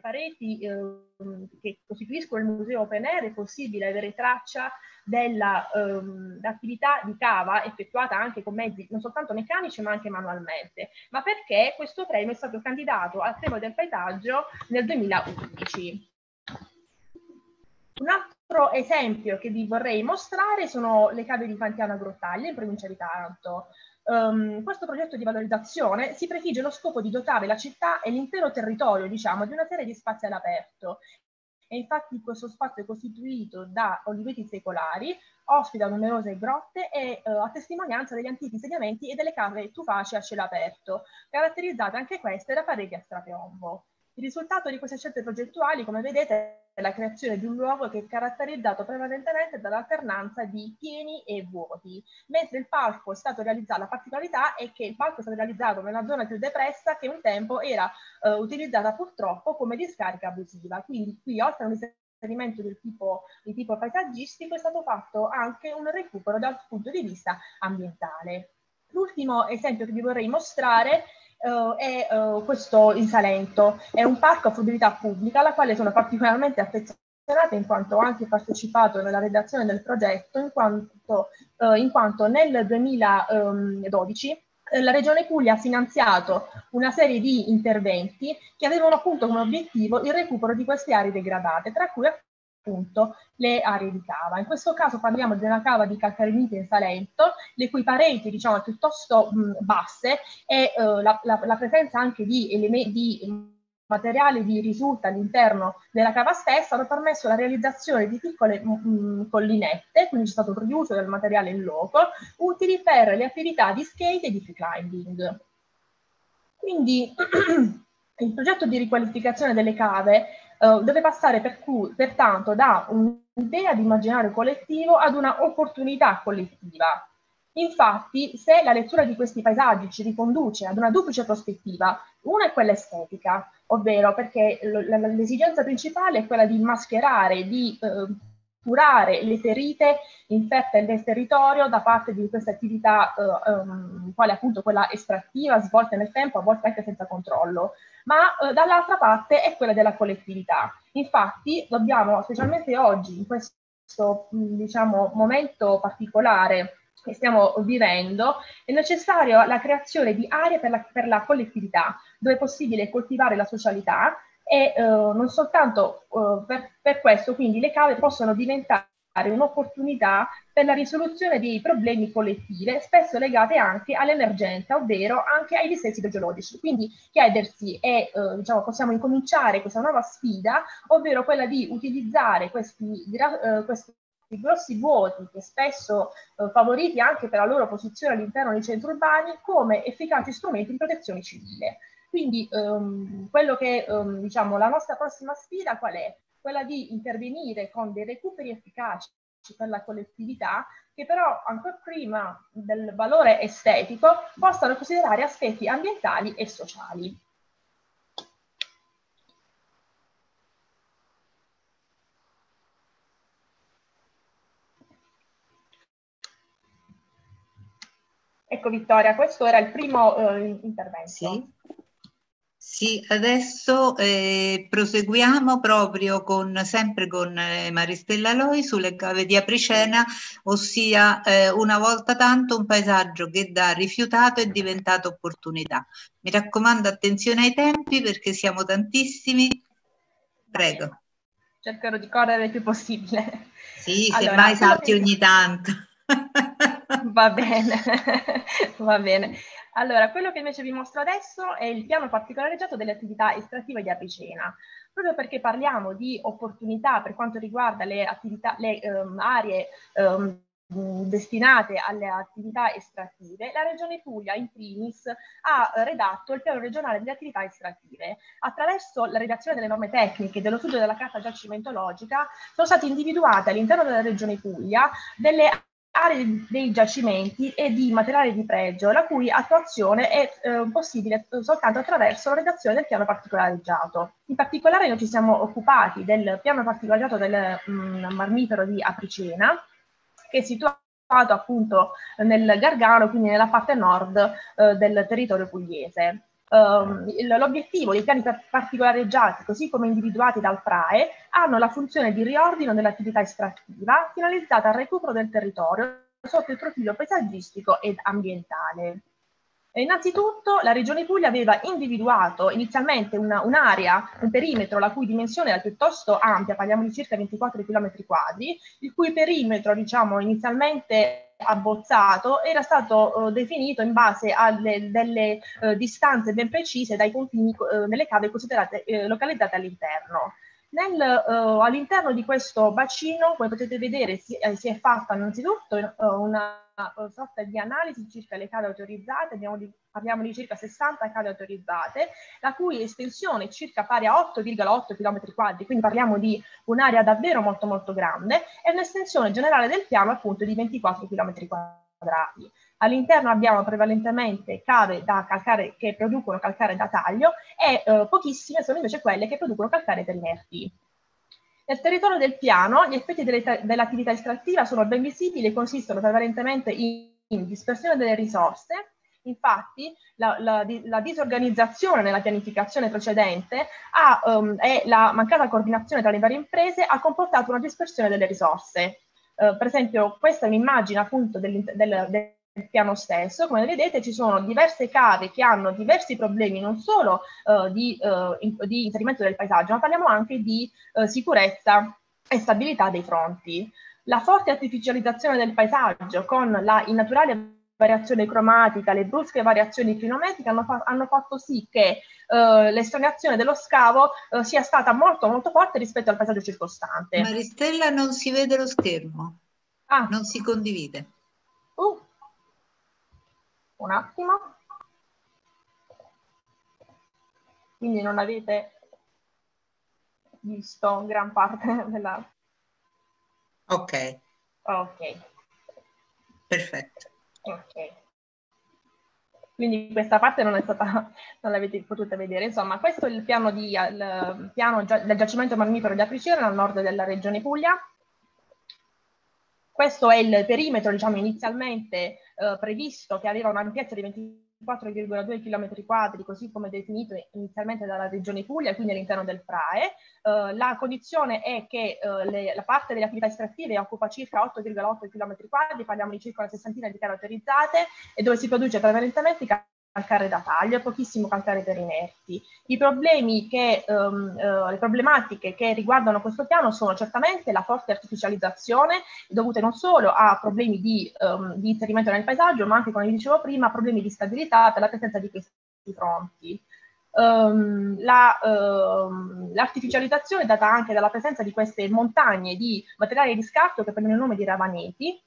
pareti eh, che costituiscono il museo open air è possibile avere traccia dell'attività ehm, di cava effettuata anche con mezzi non soltanto meccanici ma anche manualmente. Ma perché questo premio è stato candidato al premio del paesaggio nel 2011? Un altro esempio che vi vorrei mostrare sono le cave di Fantiana Grottaglia in provincia di Taranto. Um, questo progetto di valorizzazione si prefigge lo scopo di dotare la città e l'intero territorio, diciamo, di una serie di spazi all'aperto. E infatti questo spazio è costituito da oliveti secolari, ospita numerose grotte e uh, a testimonianza degli antichi insediamenti e delle cave tuface a cielo aperto, caratterizzate anche queste da pareti a strapiombo. Il risultato di queste scelte progettuali, come vedete, è la creazione di un luogo che è caratterizzato prevalentemente dall'alternanza di pieni e vuoti, mentre il palco è stato realizzato, la particolarità è che il palco è stato realizzato nella zona più depressa che un tempo era eh, utilizzata purtroppo come discarica abusiva. Quindi qui, oltre a un inserimento del tipo, di tipo paesaggistico, è stato fatto anche un recupero dal punto di vista ambientale. L'ultimo esempio che vi vorrei mostrare uh, è uh, questo in Salento. È un parco a fruibilità pubblica alla quale sono particolarmente affezionata in quanto ho anche partecipato nella redazione del progetto, in quanto, uh, in quanto nel 2012 la Regione Puglia ha finanziato una serie di interventi che avevano appunto come obiettivo il recupero di queste aree degradate, tra cui appunto le aree di cava. In questo caso parliamo di una cava di calcarenite in Salento, le cui pareti diciamo piuttosto mh, basse e uh, la, la, la, presenza anche di, elementi, materiale di risulta all'interno della cava stessa hanno permesso la realizzazione di piccole mh, collinette, quindi c'è stato un riuso del materiale in loco, utili per le attività di skate e di free climbing. Quindi il progetto di riqualificazione delle cave uh, deve passare per cui, pertanto da un'idea di immaginario collettivo ad una opportunità collettiva. Infatti, se la lettura di questi paesaggi ci riconduce ad una duplice prospettiva, una è quella estetica, ovvero perché l'esigenza principale è quella di mascherare, di eh, curare le ferite infette nel territorio da parte di queste attività, eh, um, quale appunto quella estrattiva, svolte nel tempo, a volte anche senza controllo, ma eh, dall'altra parte è quella della collettività. Infatti dobbiamo, specialmente oggi, in questo diciamo, momento particolare che stiamo vivendo, è necessaria la creazione di aree per la, per la collettività, dove è possibile coltivare la socialità e eh, non soltanto eh, per, per, questo, quindi le cave possono diventare un'opportunità per la risoluzione dei problemi collettivi, spesso legate anche all'emergenza, ovvero anche ai dissesti idrogeologici. Quindi chiedersi e eh, diciamo, possiamo incominciare questa nuova sfida, ovvero quella di utilizzare questi, eh, questi grossi vuoti che spesso eh, favoriti anche per la loro posizione all'interno dei centri urbani come efficaci strumenti di protezione civile. Quindi ehm, quello che ehm, diciamo la nostra prossima sfida qual è? Quella di intervenire con dei recuperi efficaci per la collettività che però ancora prima del valore estetico possano considerare aspetti ambientali e sociali. Ecco Vittoria, questo era il primo eh, intervento. Sì. Sì, adesso eh, proseguiamo proprio con, sempre con eh, Maristella Loi sulle cave di Apricena, ossia eh, una volta tanto un paesaggio che da rifiutato è diventato opportunità. Mi raccomando attenzione ai tempi perché siamo tantissimi. Prego. Cercherò di correre il più possibile. Sì, allora, semmai salti ogni tanto. Va bene, va bene. Allora, quello che invece vi mostro adesso è il piano particolareggiato delle attività estrattive di Apicena, proprio perché parliamo di opportunità per quanto riguarda le, attività, le um, aree um, destinate alle attività estrattive, la Regione Puglia in primis ha redatto il piano regionale delle attività estrattive. Attraverso la redazione delle norme tecniche e dello studio della carta giacimentologica sono state individuate all'interno della Regione Puglia delle aree dei giacimenti e di materiale di pregio, la cui attuazione è eh, possibile soltanto attraverso la redazione del piano particolareggiato. In particolare noi ci siamo occupati del piano particolareggiato del mh, mm, marmifero di Apricena, che è situato appunto nel Gargano, quindi nella parte nord eh, del territorio pugliese. Um, l'obiettivo dei piani particolareggiati, così come individuati dal PRAE, hanno la funzione di riordino dell'attività estrattiva finalizzata al recupero del territorio sotto il profilo paesaggistico ed ambientale. E innanzitutto la Regione Puglia aveva individuato inizialmente una, un'area, un perimetro la cui dimensione era piuttosto ampia, parliamo di circa 24 km quadri, il cui perimetro diciamo inizialmente abbozzato era stato uh, definito in base a delle uh, distanze ben precise dai confini uh, delle cave considerate localizzate all'interno. Nel, all'interno di questo bacino, come potete vedere, si, eh, si è fatta innanzitutto una sorta di analisi circa le cave autorizzate, di, parliamo di circa 60 cave autorizzate, la cui estensione è circa pari a 8,8 km quadri, quindi parliamo di un'area davvero molto molto grande, e un'estensione generale del piano appunto di 24 km quadrati. All'interno abbiamo prevalentemente cave da calcare che producono calcare da taglio e eh, pochissime sono invece quelle che producono calcare per inerti. Nel territorio del piano gli effetti dell'attività estrattiva sono ben visibili e consistono prevalentemente in, dispersione delle risorse, Infatti, la, la, la, disorganizzazione nella pianificazione precedente ha, um, e la mancata coordinazione tra le varie imprese ha comportato una dispersione delle risorse. Uh, per esempio, questa è un'immagine appunto del, del il piano stesso, come vedete ci sono diverse cave che hanno diversi problemi non solo uh, di, uh, in, di, inserimento del paesaggio, ma parliamo anche di uh, sicurezza e stabilità dei fronti. La forte artificializzazione del paesaggio con la innaturale variazione cromatica, le brusche variazioni clinometriche hanno, fa hanno fatto sì che l'estonazione dello scavo sia stata molto molto forte rispetto al paesaggio circostante. Maristella non si vede lo schermo, ah. non si condivide. Un attimo. Quindi non avete visto gran parte della... Ok. Ok. Perfetto. Ok. Quindi questa parte non è stata, non l'avete potuta vedere. Insomma, questo è il piano, di, il piano del giacimento mammifero di Apricena al nord della regione Puglia. Questo è il perimetro, diciamo, inizialmente eh, previsto, che aveva un'ampiezza di 24,2 km quadri, così come definito inizialmente dalla Regione Puglia, quindi all'interno del PRAE. Uh, la condizione è che uh, le, la parte delle attività estrattive occupa circa 8,8 km quadri, parliamo di circa una sessantina di caratterizzate, e dove si produce prevalentemente calcare da taglio e pochissimo calcare per inerti. I problemi che, um, uh, le problematiche che riguardano questo piano sono certamente la forte artificializzazione, dovute non solo a problemi di, um, di inserimento nel paesaggio, ma anche, come vi dicevo prima, problemi di stabilità per la presenza di questi fronti. Um, la, um, l'artificializzazione è data anche dalla presenza di queste montagne di materiali di scarto che prendono il nome di ravaneti,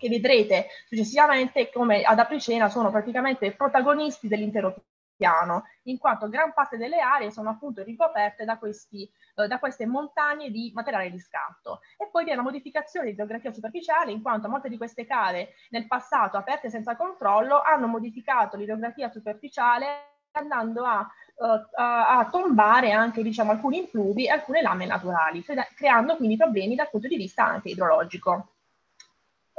che vedrete successivamente come ad Apricena sono praticamente protagonisti dell'intero piano, in quanto gran parte delle aree sono appunto ricoperte da, questi, eh, da queste montagne di materiale di scatto. E poi vi è una modificazione di geografia superficiale, in quanto molte di queste cave nel passato aperte senza controllo hanno modificato l'idrografia superficiale andando a, uh, a, a, tombare anche diciamo, alcuni impluvi e alcune lame naturali, creando quindi problemi dal punto di vista anche idrologico.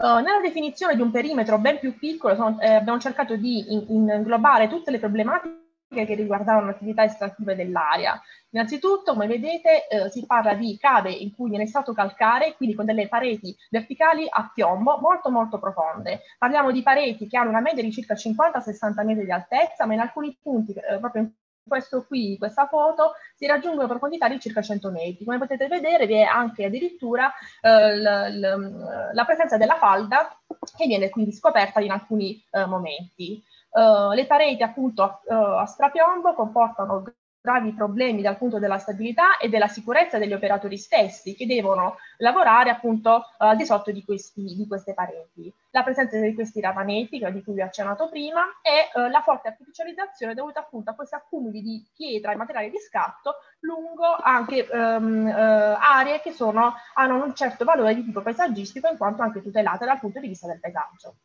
Uh, nella definizione di un perimetro ben più piccolo sono, eh, abbiamo cercato di in, in inglobare tutte le problematiche che riguardavano l'attività estrattiva dell'area. Innanzitutto, come vedete, eh, si parla di cave in cui viene stato calcare, quindi con delle pareti verticali a piombo molto molto profonde. Parliamo di pareti che hanno una media di circa 50-60 metri di altezza, ma in alcuni punti, eh, proprio in questo qui, questa foto, si raggiungono profondità di circa 100 metri. Come potete vedere vi è anche addirittura eh, la presenza della falda che viene quindi scoperta in alcuni eh, momenti. Uh, le pareti appunto uh, a strapiombo comportano gravi problemi dal punto della stabilità e della sicurezza degli operatori stessi che devono lavorare appunto al di sotto di, questi, di, queste pareti. La presenza di questi ravaneti, di cui vi ho accennato prima, e eh, la forte artificializzazione dovuta appunto a questi accumuli di pietra e materiali di scatto lungo anche ehm, eh, aree che sono, hanno un certo valore di tipo paesaggistico in quanto anche tutelate dal punto di vista del paesaggio.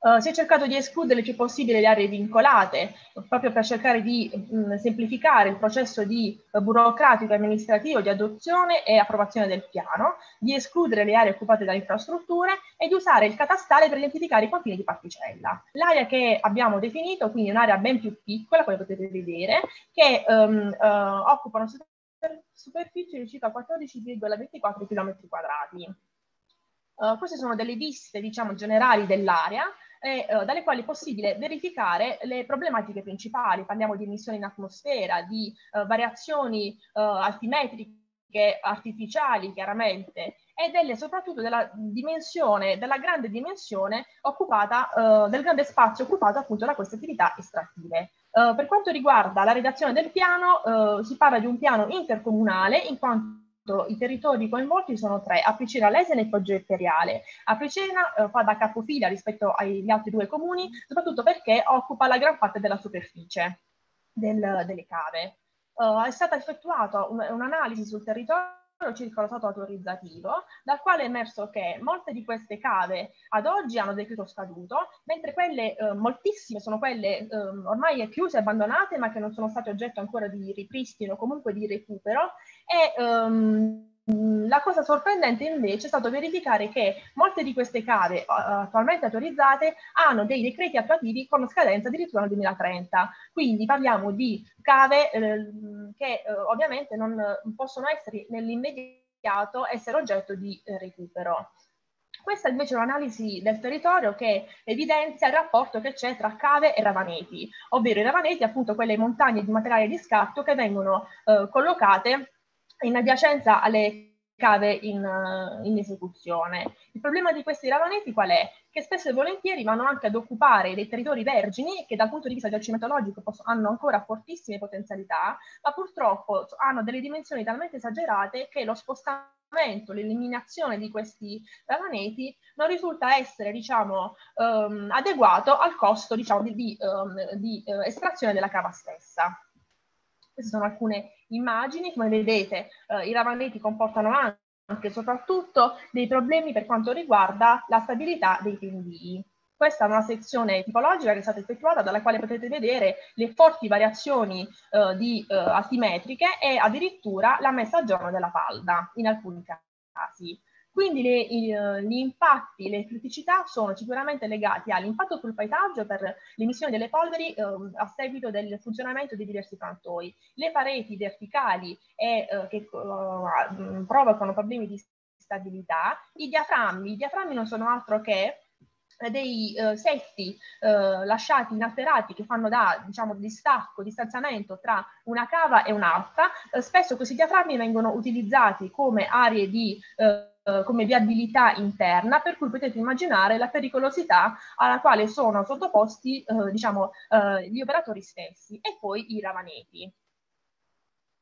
Uh, si è cercato di escludere il più possibile le aree vincolate, proprio per cercare di mh, mm, semplificare il processo di uh, burocratico e amministrativo di adozione e approvazione del piano, di escludere le aree occupate da infrastrutture e di usare il catastale per identificare i confini di particella. L'area che abbiamo definito, quindi un'area ben più piccola, come potete vedere, che um, uh, occupa una superficie di circa 14,24 km quadrati. queste sono delle viste, diciamo, generali dell'area e, eh, dalle quali è possibile verificare le problematiche principali. Parliamo di emissioni in atmosfera, di eh, variazioni eh, altimetriche artificiali chiaramente e delle, soprattutto della dimensione, della grande dimensione occupata, eh, del grande spazio occupato appunto da queste attività estrattive. Uh, per quanto riguarda la redazione del piano, uh, si parla di un piano intercomunale in quanto i territori coinvolti sono tre, Apricena, Lesene e Poggio Imperiale. Apricena eh, fa da capofila rispetto agli altri due comuni, soprattutto perché occupa la gran parte della superficie del, delle cave. Uh, è stata effettuata un'analisi sul territorio circa lo stato autorizzativo, dal quale è emerso che molte di queste cave ad oggi hanno decreto scaduto, mentre quelle, eh, moltissime sono quelle eh, ormai chiuse abbandonate, ma che non sono state oggetto ancora di ripristino o comunque di recupero. E, ehm, la cosa sorprendente invece è stato verificare che molte di queste cave attualmente autorizzate hanno dei decreti attuativi con scadenza addirittura nel 2030. Quindi parliamo di cave eh, che eh, ovviamente non possono essere nell'immediato essere oggetto di eh, recupero. Questa invece è un'analisi del territorio che evidenzia il rapporto che c'è tra cave e ravaneti, ovvero i ravaneti appunto quelle montagne di materiale di scarto che vengono eh, collocate in adiacenza alle cave in, in, esecuzione. Il problema di questi ravaneti qual è? Che spesso e volentieri vanno anche ad occupare dei territori vergini che dal punto di vista giacimentologico hanno ancora fortissime potenzialità, ma purtroppo hanno delle dimensioni talmente esagerate che lo spostamento, l'eliminazione di questi ravaneti non risulta essere diciamo, um, adeguato al costo diciamo, di, di, um, di uh, estrazione della cava stessa. Queste sono alcune immagini, come vedete eh, i ravaneti comportano anche e soprattutto dei problemi per quanto riguarda la stabilità dei pendii. Questa è una sezione tipologica che è stata effettuata dalla quale potete vedere le forti variazioni eh, di, eh, altimetriche e addirittura la messa a giorno della falda in alcuni casi. Quindi le, i, gli impatti, le criticità sono sicuramente legati all'impatto sul paesaggio per l'emissione delle polveri eh, a seguito del funzionamento di diversi frantoi, le pareti verticali e, eh, che uh, provocano problemi di stabilità, i diaframmi, i diaframmi non sono altro che dei uh, setti uh, lasciati inalterati che fanno da diciamo, distacco, distanziamento tra una cava e un'altra. Uh, spesso questi diaframmi vengono utilizzati come aree di eh, come viabilità interna, per cui potete immaginare la pericolosità alla quale sono sottoposti eh, diciamo, eh, gli operatori stessi e poi i ravaneti.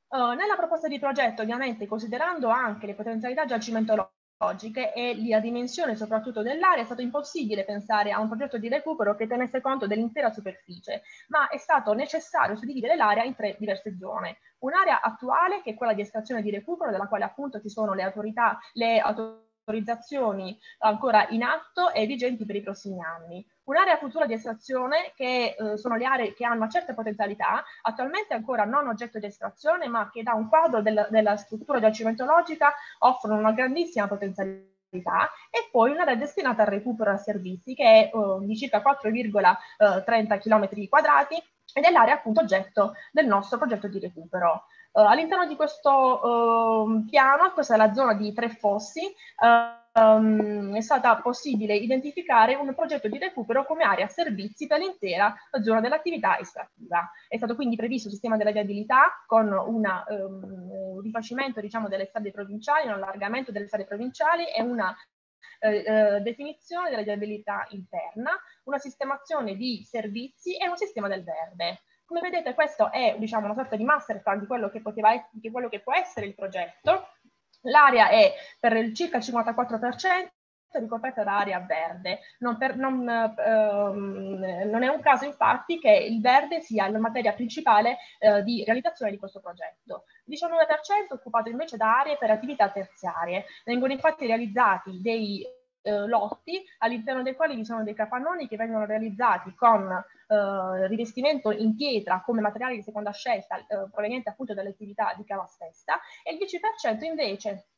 Uh, nella proposta di progetto, ovviamente, considerando anche le potenzialità giacimentologiche, logiche e la dimensione soprattutto dell'area è stato impossibile pensare a un progetto di recupero che tenesse conto dell'intera superficie, ma è stato necessario suddividere l'area in tre diverse zone. Un'area attuale che è quella di estrazione di recupero, della quale appunto ci sono le autorità, le autorizzazioni ancora in atto e vigenti per i prossimi anni. Un'area futura di estrazione che eh, sono le aree che hanno una certa potenzialità, attualmente ancora non oggetto di estrazione, ma che da un quadro del, della struttura giacimentologica offrono una grandissima potenzialità e poi un'area destinata al recupero a servizi che è uh, di circa 4,30 km quadrati ed è l'area appunto oggetto del nostro progetto di recupero. Uh, all'interno di questo uh, piano, questa è la zona di tre fossi, uh, um, è stata possibile identificare un progetto di recupero come area servizi per l'intera zona dell'attività estrattiva. È stato quindi previsto il sistema della viabilità con una, um, un rifacimento diciamo, delle strade provinciali, un allargamento delle strade provinciali e una eh, eh, definizione della viabilità interna, una sistemazione di servizi e un sistema del verde. Come vedete questo è diciamo, una sorta di master plan di quello che, poteva, di quello che può essere il progetto, L'area è per circa il 54% ricoperta da area verde. Non, per, non, ehm, non, è un caso infatti che il verde sia la materia principale eh, di realizzazione di questo progetto. Il 19% è occupato invece da aree per attività terziarie. Vengono infatti realizzati dei eh, lotti all'interno dei quali vi sono dei capannoni che vengono realizzati con eh, rivestimento in pietra come materiale di seconda scelta eh, proveniente appunto dall'attività di cava stessa e il 10% invece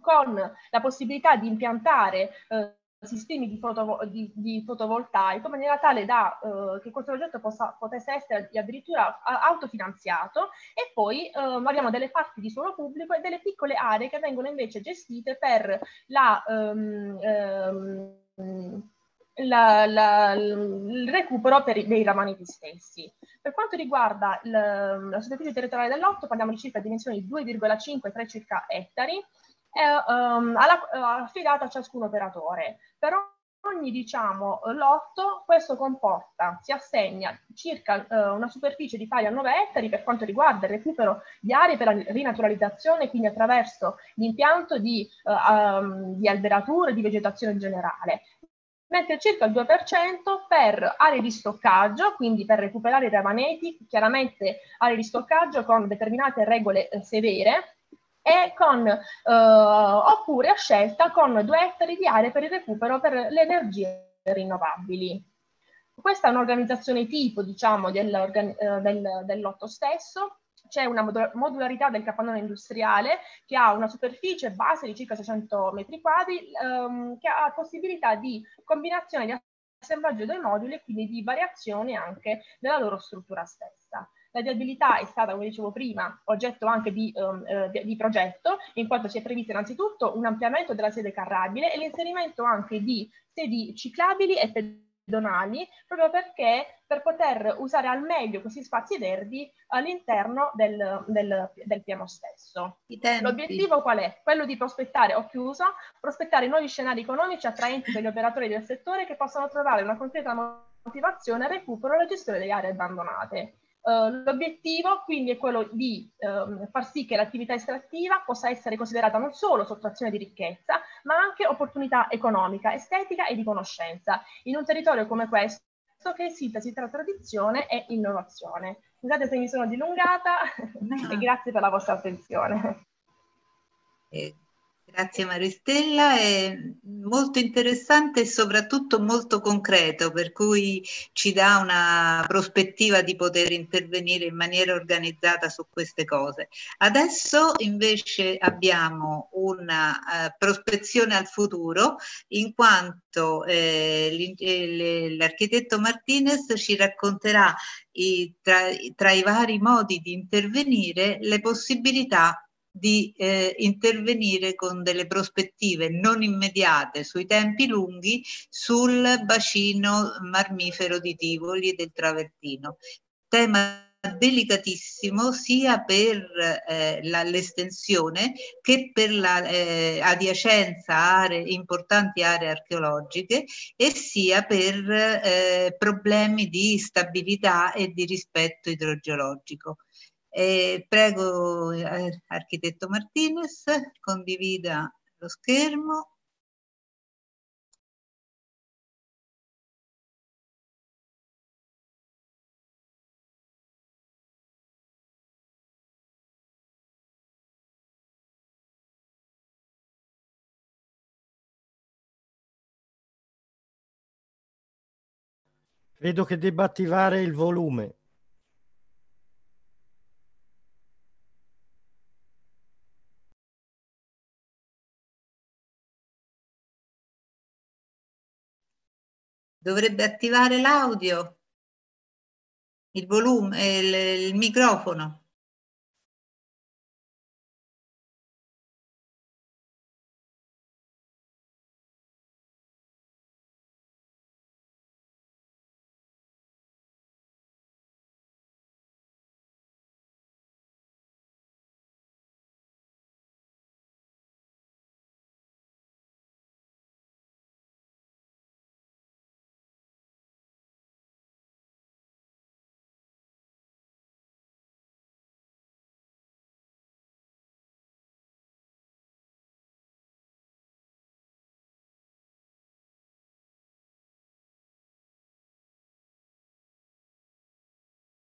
con la possibilità di impiantare eh, sistemi di, fotovo di, di, fotovoltaico in maniera tale da eh, che questo progetto possa, potesse essere addirittura autofinanziato e poi eh, abbiamo delle parti di suolo pubblico e delle piccole aree che vengono invece gestite per la, um, um, la, la, il recupero per, dei ramaneti stessi. Per quanto riguarda la superficie territoriale dell'otto parliamo di circa dimensioni di 2,5-3 circa ettari è um, affidata a ciascun operatore. Per ogni diciamo, lotto questo comporta, si assegna circa uh, una superficie di pari a 9 ettari per quanto riguarda il recupero di aree per la rinaturalizzazione, quindi attraverso l'impianto di, uh, um, di alberatura e di vegetazione generale mentre circa il 2% per aree di stoccaggio, quindi per recuperare i rimanenti, chiaramente aree di stoccaggio con determinate regole eh, severe, e con, eh, oppure a scelta con due ettari di aree per il recupero per le energie rinnovabili. Questa è un'organizzazione tipo, diciamo, del, eh, del, del lotto stesso, c'è una modularità del capannone industriale che ha una superficie base di circa 600 metri quadri ehm, che ha possibilità di combinazione di assemblaggio dei moduli e quindi di variazione anche della loro struttura stessa. La viabilità è stata, come dicevo prima, oggetto anche di, um, eh, di, progetto, in quanto si è previsto innanzitutto un ampliamento della sede carrabile e l'inserimento anche di sedi ciclabili e pedonali, proprio perché per poter usare al meglio questi spazi verdi all'interno del, del, del, piano stesso. L'obiettivo qual è? Quello di prospettare, ho chiuso, prospettare nuovi scenari economici attraenti per gli operatori del settore che possano trovare una concreta motivazione al recupero e alla gestione delle aree abbandonate. Uh, l'obiettivo quindi è quello di uh, far sì che l'attività estrattiva possa essere considerata non solo sottrazione di ricchezza, ma anche opportunità economica, estetica e di conoscenza in un territorio come questo che è sintesi tra tradizione e innovazione. Scusate se mi sono dilungata no. e grazie per la vostra attenzione. Eh, Grazie Maristella, è molto interessante e soprattutto molto concreto, per cui ci dà una prospettiva di poter intervenire in maniera organizzata su queste cose. Adesso invece abbiamo una uh, prospezione al futuro, in quanto eh, eh l'architetto Martinez ci racconterà i, tra, tra i vari modi di intervenire le possibilità di eh, intervenire con delle prospettive non immediate sui tempi lunghi sul bacino marmifero di Tivoli e del Travertino. Tema delicatissimo sia per eh, l'estensione che per la eh, adiacenza a aree, importanti aree archeologiche e sia per eh, problemi di stabilità e di rispetto idrogeologico. Eh, prego architetto Martinez, condivida lo schermo. Credo che debba attivare il volume. Dovrebbe attivare l'audio, il volume, il, il microfono.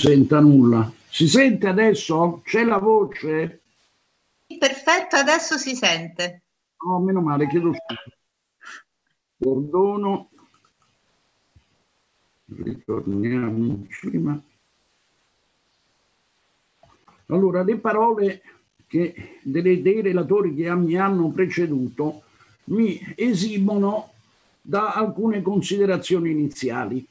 Senta nulla. Si sente adesso? C'è la voce? Perfetto, adesso si sente. Oh, meno male, chiedo scusa. Perdono. Ritorniamo in cima. Allora, le parole che, delle, dei relatori che mi hanno preceduto mi esimono da alcune considerazioni iniziali.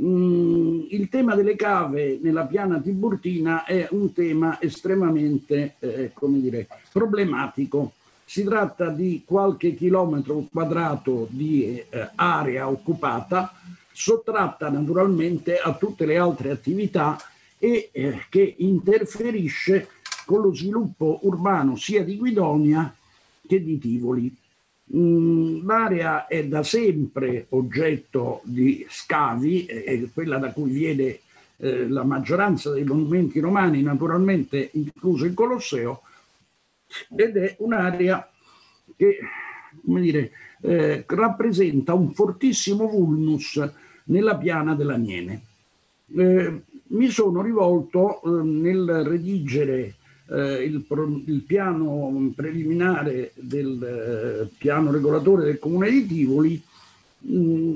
Mm, il tema delle cave nella piana tiburtina è un tema estremamente eh, come dire, problematico. Si tratta di qualche chilometro quadrato di eh, area occupata, sottratta naturalmente a tutte le altre attività e eh, che interferisce con lo sviluppo urbano sia di Guidonia che di Tivoli. Mm, l'area è da sempre oggetto di scavi, è quella da cui viene eh, la maggioranza dei monumenti romani, naturalmente incluso il Colosseo, ed è un'area che come dire, eh, rappresenta un fortissimo vulnus nella piana dell'Aniene. Eh, mi sono rivolto nel redigere eh, il, il, piano preliminare del eh, piano regolatore del comune di Tivoli, mh, mm,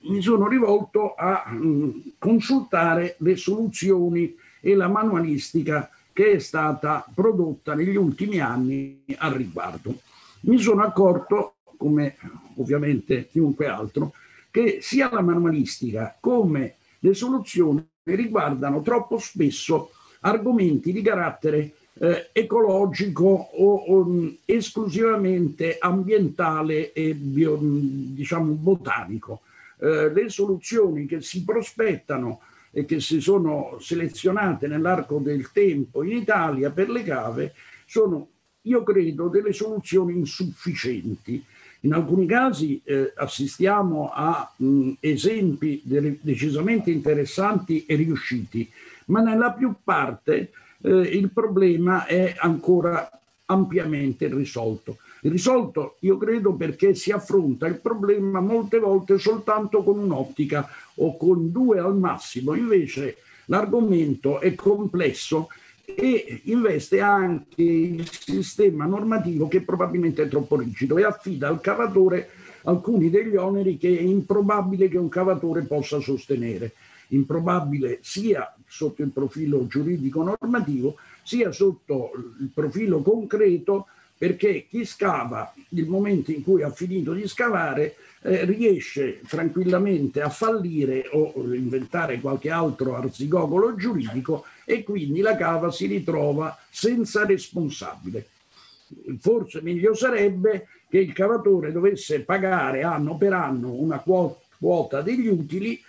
mi sono rivolto a mh, mm, consultare le soluzioni e la manualistica che è stata prodotta negli ultimi anni al riguardo. Mi sono accorto, come ovviamente chiunque altro, che sia la manualistica come le soluzioni riguardano troppo spesso argomenti di carattere eh, ecologico o, o mm, esclusivamente ambientale e bio, mm, diciamo botanico. Eh, le soluzioni che si prospettano e che si sono selezionate nell'arco del tempo in Italia per le cave sono, io credo, delle soluzioni insufficienti. In alcuni casi eh, assistiamo a mh, mm, esempi decisamente interessanti e riusciti, ma nella più parte eh, il problema è ancora ampiamente risolto. Risolto, io credo, perché si affronta il problema molte volte soltanto con un'ottica o con due al massimo, invece l'argomento è complesso e investe anche il sistema normativo che probabilmente è troppo rigido e affida al cavatore alcuni degli oneri che è improbabile che un cavatore possa sostenere improbabile sia sotto il profilo giuridico normativo, sia sotto il profilo concreto, perché chi scava, nel momento in cui ha finito di scavare, eh, riesce tranquillamente a fallire o inventare qualche altro arzigogolo giuridico e quindi la cava si ritrova senza responsabile. Forse meglio sarebbe che il cavatore dovesse pagare anno per anno una quota degli utili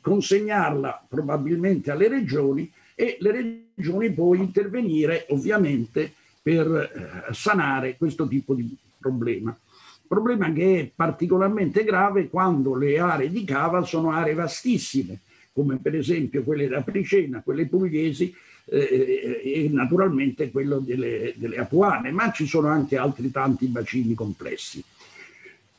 consegnarla probabilmente alle regioni e le regioni poi intervenire ovviamente per eh, sanare questo tipo di problema. Problema che è particolarmente grave quando le aree di cava sono aree vastissime, come per esempio quelle da Pricena, quelle pugliesi eh, e naturalmente quello delle, delle Apuane, ma ci sono anche altri tanti bacini complessi.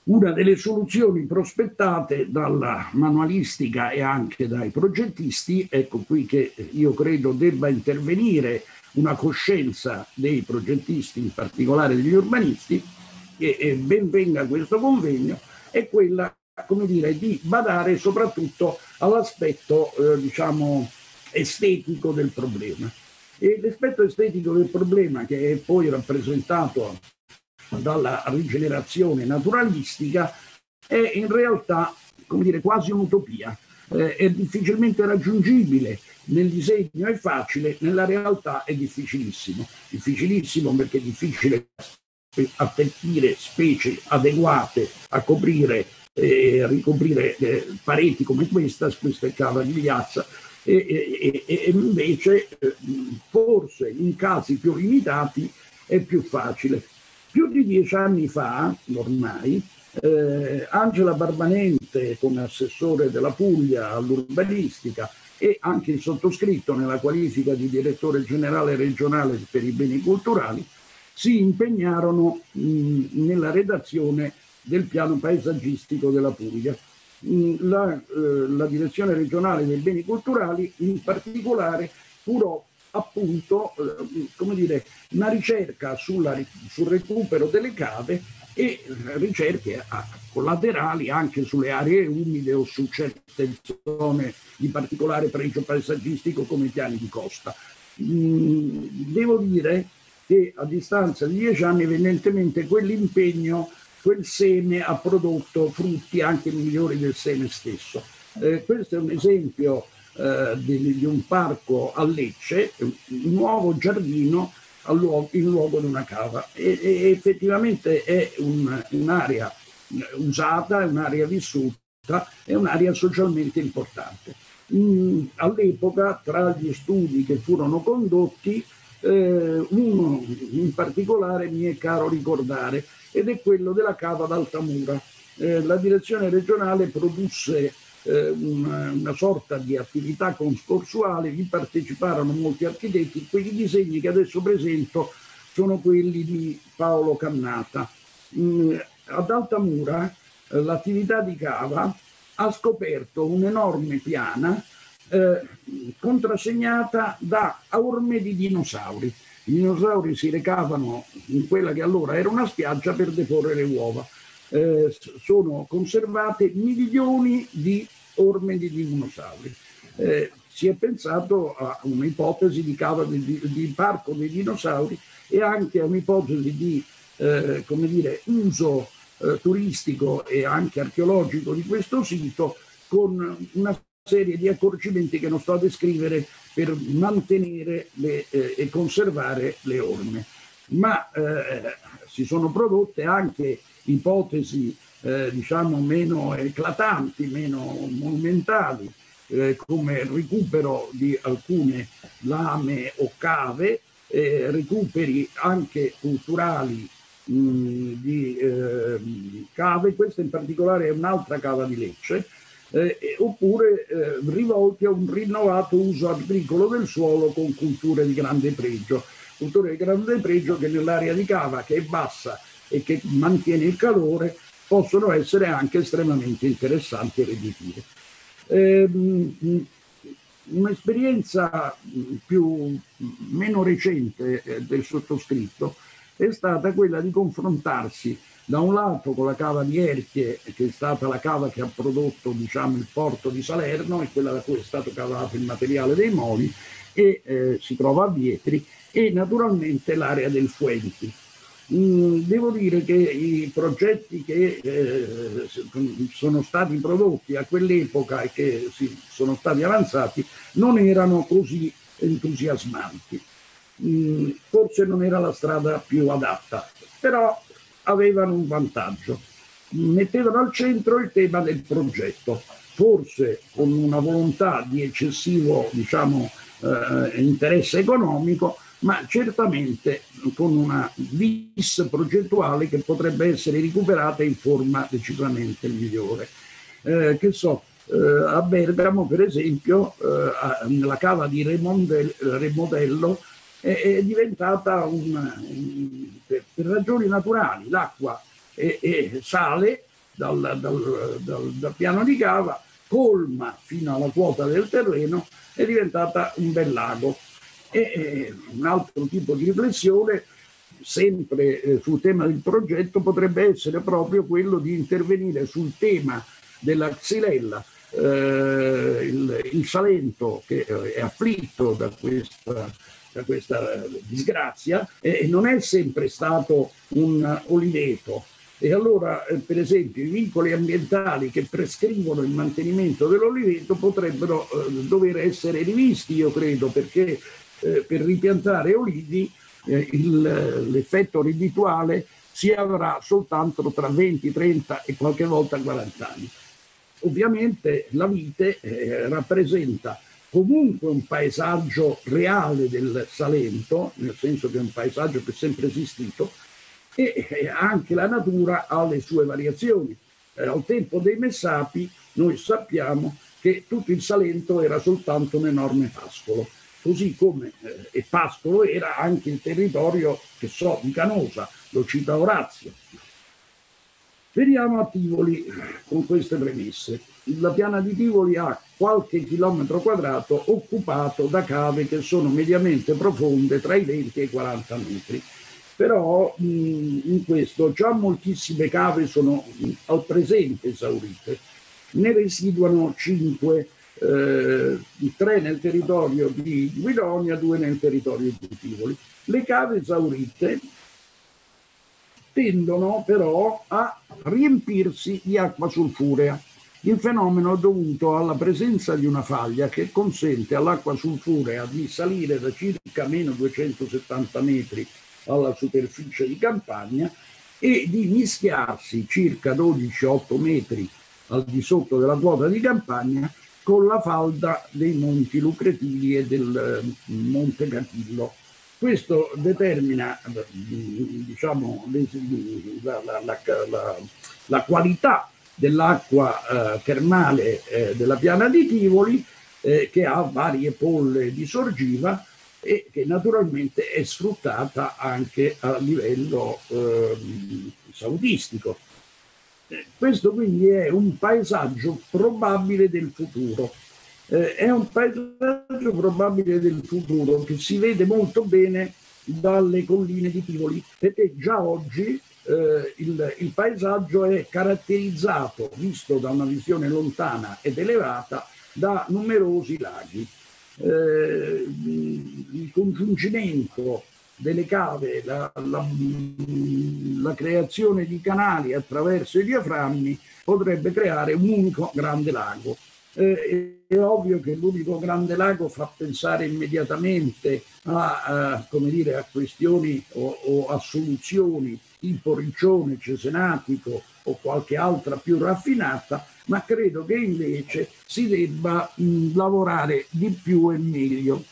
Una delle soluzioni prospettate dalla manualistica e anche dai progettisti, ecco qui che io credo debba intervenire una coscienza dei progettisti, in particolare degli urbanisti, e, e ben venga questo convegno, è quella come dire, di badare soprattutto all'aspetto eh, diciamo, estetico del problema. E l'aspetto estetico del problema, che è poi rappresentato dalla rigenerazione naturalistica è in realtà come dire, quasi un'utopia, eh, è difficilmente raggiungibile, nel disegno è facile, nella realtà è difficilissimo. Difficilissimo perché è difficile attecchire specie adeguate a coprire eh, ricoprire eh, pareti come questa, questa è cava di ghiaccia, e, e, e invece eh, forse in casi più limitati è più facile. Più di dieci anni fa, ormai, eh, Angela Barbanente come assessore della Puglia all'urbanistica e anche il sottoscritto nella qualifica di direttore generale regionale per i beni culturali si impegnarono mh, nella redazione del piano paesaggistico della Puglia. La, eh, la, direzione regionale dei beni culturali in particolare curò appunto eh, come dire, una ricerca sulla, sul recupero delle cave e ricerche collaterali anche sulle aree umide o su certe zone di particolare pregio paesaggistico come i piani di costa. Mm, devo dire che a distanza di dieci anni evidentemente quell'impegno, quel seme ha prodotto frutti anche migliori del seme stesso. Eh, questo è un esempio eh, di, di, un parco a Lecce, un nuovo giardino luogo, in luogo di una cava e, e effettivamente è un, un'area usata, è un'area vissuta, è un'area socialmente importante. Mm, all'epoca, tra gli studi che furono condotti, eh, uno in particolare mi è caro ricordare ed è quello della cava d'Altamura. Eh, la direzione regionale produsse eh, una, una, sorta di attività concorsuale, vi parteciparono molti architetti, quei disegni che adesso presento sono quelli di Paolo Cannata. Mm, ad Altamura eh, l'attività di cava ha scoperto un'enorme piana eh, contrassegnata da orme di dinosauri. I dinosauri si recavano in quella che allora era una spiaggia per deporre le uova. Eh, sono conservate milioni di orme di dinosauri. Eh, si è pensato a un'ipotesi di cava di, di, parco dei dinosauri e anche a un'ipotesi di eh, come dire, uso eh, turistico e anche archeologico di questo sito con una serie di accorgimenti che non sto a descrivere per mantenere le, eh, e conservare le orme. Ma eh, si sono prodotte anche ipotesi eh, diciamo meno eclatanti, meno monumentali, eh, come il recupero di alcune lame o cave, eh, recuperi anche culturali mh, di ehm, cave, questa in particolare è un'altra cava di Lecce, eh, oppure eh, rivolti a un rinnovato uso agricolo del suolo con culture di grande pregio. Culture di grande pregio che nell'area di cava, che è bassa e che mantiene il calore, possono essere anche estremamente interessanti e redditive. Ehm, un'esperienza più, meno recente eh, del sottoscritto è stata quella di confrontarsi da un lato con la cava di Erchie, che è stata la cava che ha prodotto diciamo, il porto di Salerno e quella da cui è stato cavato il materiale dei moli, e eh, si trova a Vietri, e naturalmente l'area del Fuenti. Mm, devo dire che i progetti che eh, sono stati prodotti a quell'epoca e che sì, sono stati avanzati non erano così entusiasmanti. Mm, forse non era la strada più adatta, però avevano un vantaggio. Mettevano al centro il tema del progetto, forse con una volontà di eccessivo diciamo, eh, interesse economico, ma certamente con una vis progettuale che potrebbe essere recuperata in forma decisamente migliore. Eh, che so, eh, a Bergamo, per esempio, eh, nella cava di Remodello è, è diventata un, un, per, per, ragioni naturali, l'acqua è, è sale dal, dal, dal, dal piano di cava, colma fino alla quota del terreno, è diventata un bel lago e eh, un altro tipo di riflessione, sempre eh, sul tema del progetto, potrebbe essere proprio quello di intervenire sul tema della xylella. Eh, il, il, Salento che eh, è afflitto da questa, da questa disgrazia e non è sempre stato un oliveto, e allora, eh, per esempio, i vincoli ambientali che prescrivono il mantenimento dell'oliveto potrebbero eh, dover essere rivisti, io credo, perché eh, per ripiantare olivi eh, il, l'effetto reddituale si avrà soltanto tra 20, 30 e qualche volta 40 anni. Ovviamente la vite eh, rappresenta comunque un paesaggio reale del Salento, nel senso che è un paesaggio che è sempre esistito, e eh, anche la natura ha le sue variazioni. Eh, al tempo dei Messapi noi sappiamo che tutto il Salento era soltanto un enorme pascolo così come eh, e Pascolo era anche il territorio, che so, di Canosa, lo cita Orazio. Veniamo a Tivoli con queste premesse. La piana di Tivoli ha qualche chilometro quadrato occupato da cave che sono mediamente profonde tra i 20 e i 40 metri. però mh, in questo già moltissime cave sono al presente esaurite, ne residuano cinque, eh, tre nel territorio di Guidonia, due nel territorio di Tivoli. Le cave esaurite tendono però a riempirsi di acqua sulfurea. Il fenomeno è dovuto alla presenza di una faglia che consente all'acqua sulfurea di salire da circa meno 270 metri alla superficie di campagna e di mischiarsi circa 12-8 metri al di sotto della quota di campagna con la falda dei monti Lucretili e del eh, Monte Catillo. Questo determina diciamo, la, la, la, la qualità dell'acqua eh, termale eh, della piana di Tivoli, eh, che ha varie polle di sorgiva e che naturalmente è sfruttata anche a livello ehm, sautistico. Eh, questo quindi è un paesaggio probabile del futuro. Eh, è un paesaggio probabile del futuro che si vede molto bene dalle colline di Tivoli, perché già oggi eh, il, il, paesaggio è caratterizzato, visto da una visione lontana ed elevata, da numerosi laghi. Eh, il congiungimento delle cave, la, la, la, creazione di canali attraverso i diaframmi potrebbe creare un unico grande lago. Eh, è ovvio che l'unico grande lago fa pensare immediatamente a, a, dire, a questioni o, o, a soluzioni tipo riccione, cesenatico o qualche altra più raffinata, ma credo che invece si debba mh, lavorare di più e meglio.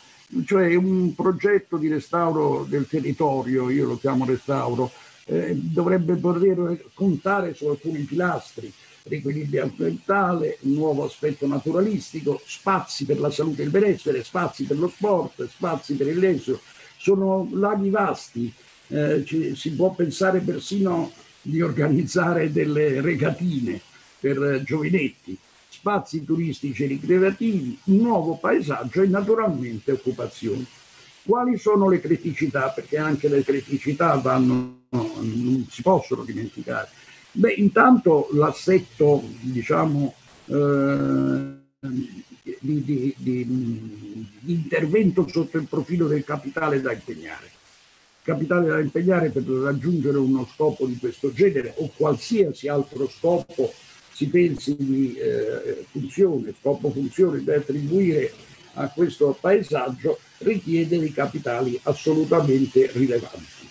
Cioè un progetto di restauro del territorio, io lo chiamo restauro, eh, dovrebbe poter contare su alcuni pilastri, riequilibrio ambientale, nuovo aspetto naturalistico, spazi per la salute e il benessere, spazi per lo sport, spazi per il lesio. Sono laghi vasti, eh, ci, si può pensare persino di organizzare delle regatine per giovinetti, spazi turistici ricreativi, un nuovo paesaggio e naturalmente occupazioni. Quali sono le criticità? Perché anche le criticità vanno, non si possono dimenticare. Beh, intanto l'assetto, diciamo, eh, di, di, di, di intervento sotto il profilo del capitale da impegnare capitale da impegnare per raggiungere uno scopo di questo genere o qualsiasi altro scopo si pensi di eh, funzione, scopo funzione da attribuire a questo paesaggio richiede dei capitali assolutamente rilevanti.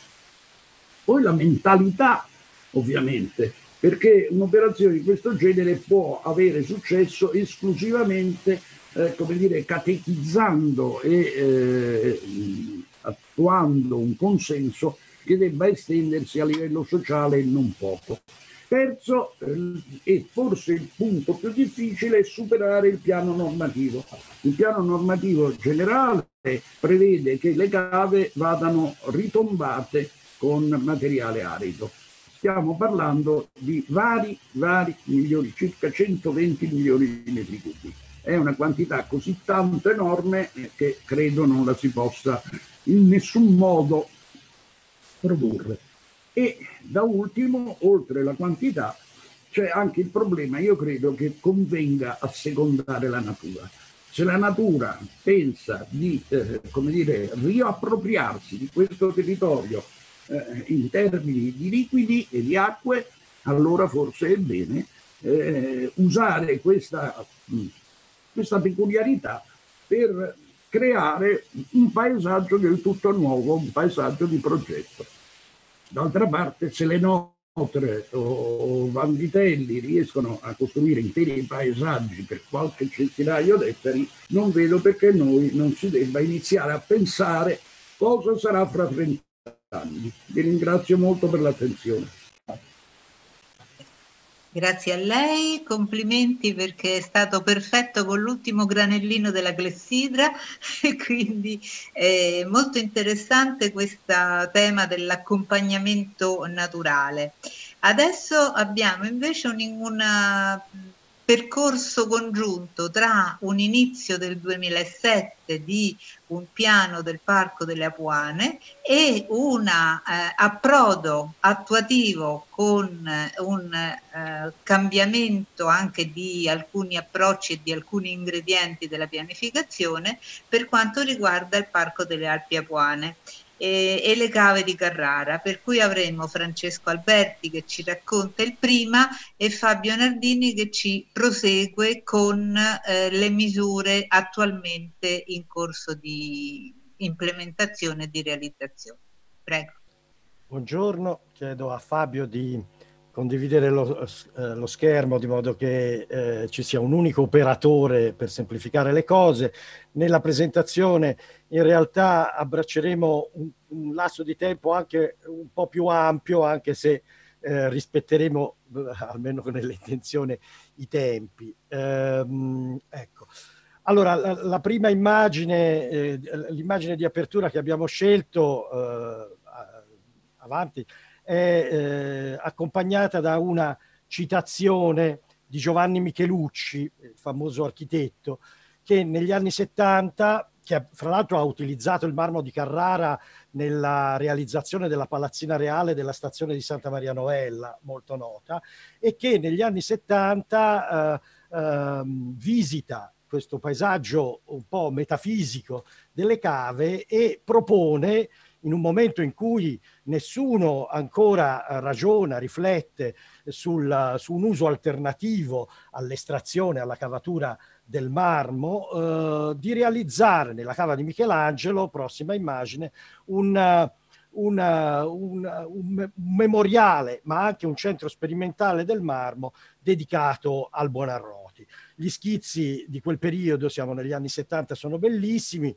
Poi la mentalità, ovviamente, perché un'operazione di questo genere può avere successo esclusivamente, eh, come dire, catechizzando e eh, attuando un consenso che debba estendersi a livello sociale non poco. Terzo, eh, e forse il punto più difficile, è superare il piano normativo. Il piano normativo generale prevede che le cave vadano ritombate con materiale arido. Stiamo parlando di vari, vari milioni, circa 120 milioni di metri cubi. È una quantità così tanto enorme che credo non la si possa in nessun modo produrre. E da ultimo, oltre la quantità, c'è anche il problema, io credo che convenga assecondare la natura. Se la natura pensa di, eh, come dire, riappropriarsi di questo territorio eh, in termini di liquidi e di acque, allora forse è bene eh, usare questa, questa peculiarità per creare un paesaggio del tutto nuovo, un paesaggio di progetto. D'altra parte, se le Notre o Vanvitelli riescono a costruire interi paesaggi per qualche centinaio d'ettari, non vedo perché noi non si debba iniziare a pensare cosa sarà fra 30 anni. Vi ringrazio molto per l'attenzione. Grazie a lei, complimenti perché è stato perfetto con l'ultimo granellino della clessidra e quindi è molto interessante questo tema dell'accompagnamento naturale. Adesso abbiamo invece un, una percorso congiunto tra un inizio del 2007 di un piano del Parco delle Apuane e un eh, approdo attuativo con eh, un eh, cambiamento anche di alcuni approcci e di alcuni ingredienti della pianificazione per quanto riguarda il Parco delle Alpi Apuane e, e, le cave di Carrara, per cui avremo Francesco Alberti che ci racconta il prima e Fabio Nardini che ci prosegue con eh, le misure attualmente in corso di implementazione e di realizzazione. Prego. Buongiorno, chiedo a Fabio di condividere lo, eh, lo, schermo di modo che eh, ci sia un unico operatore per semplificare le cose. Nella presentazione in realtà abbracceremo un, un lasso di tempo anche un po' più ampio, anche se eh, rispetteremo, almeno nelle intenzioni, i tempi. Ehm, ecco. Allora, la, la prima immagine, eh, l'immagine di apertura che abbiamo scelto, eh, avanti, è eh, accompagnata da una citazione di Giovanni Michelucci, il famoso architetto, che negli anni 70, che fra l'altro ha utilizzato il marmo di Carrara nella realizzazione della palazzina reale della stazione di Santa Maria Novella, molto nota, e che negli anni 70 eh, eh, visita questo paesaggio un po' metafisico delle cave e propone in un momento in cui nessuno ancora eh, ragiona, riflette sul, su un uso alternativo all'estrazione, alla cavatura del marmo, eh, di realizzare nella cava di Michelangelo, prossima immagine, un, una, una, un, memoriale, ma anche un centro sperimentale del marmo dedicato al Buonarroti. Gli schizzi di quel periodo, siamo negli anni 70, sono bellissimi,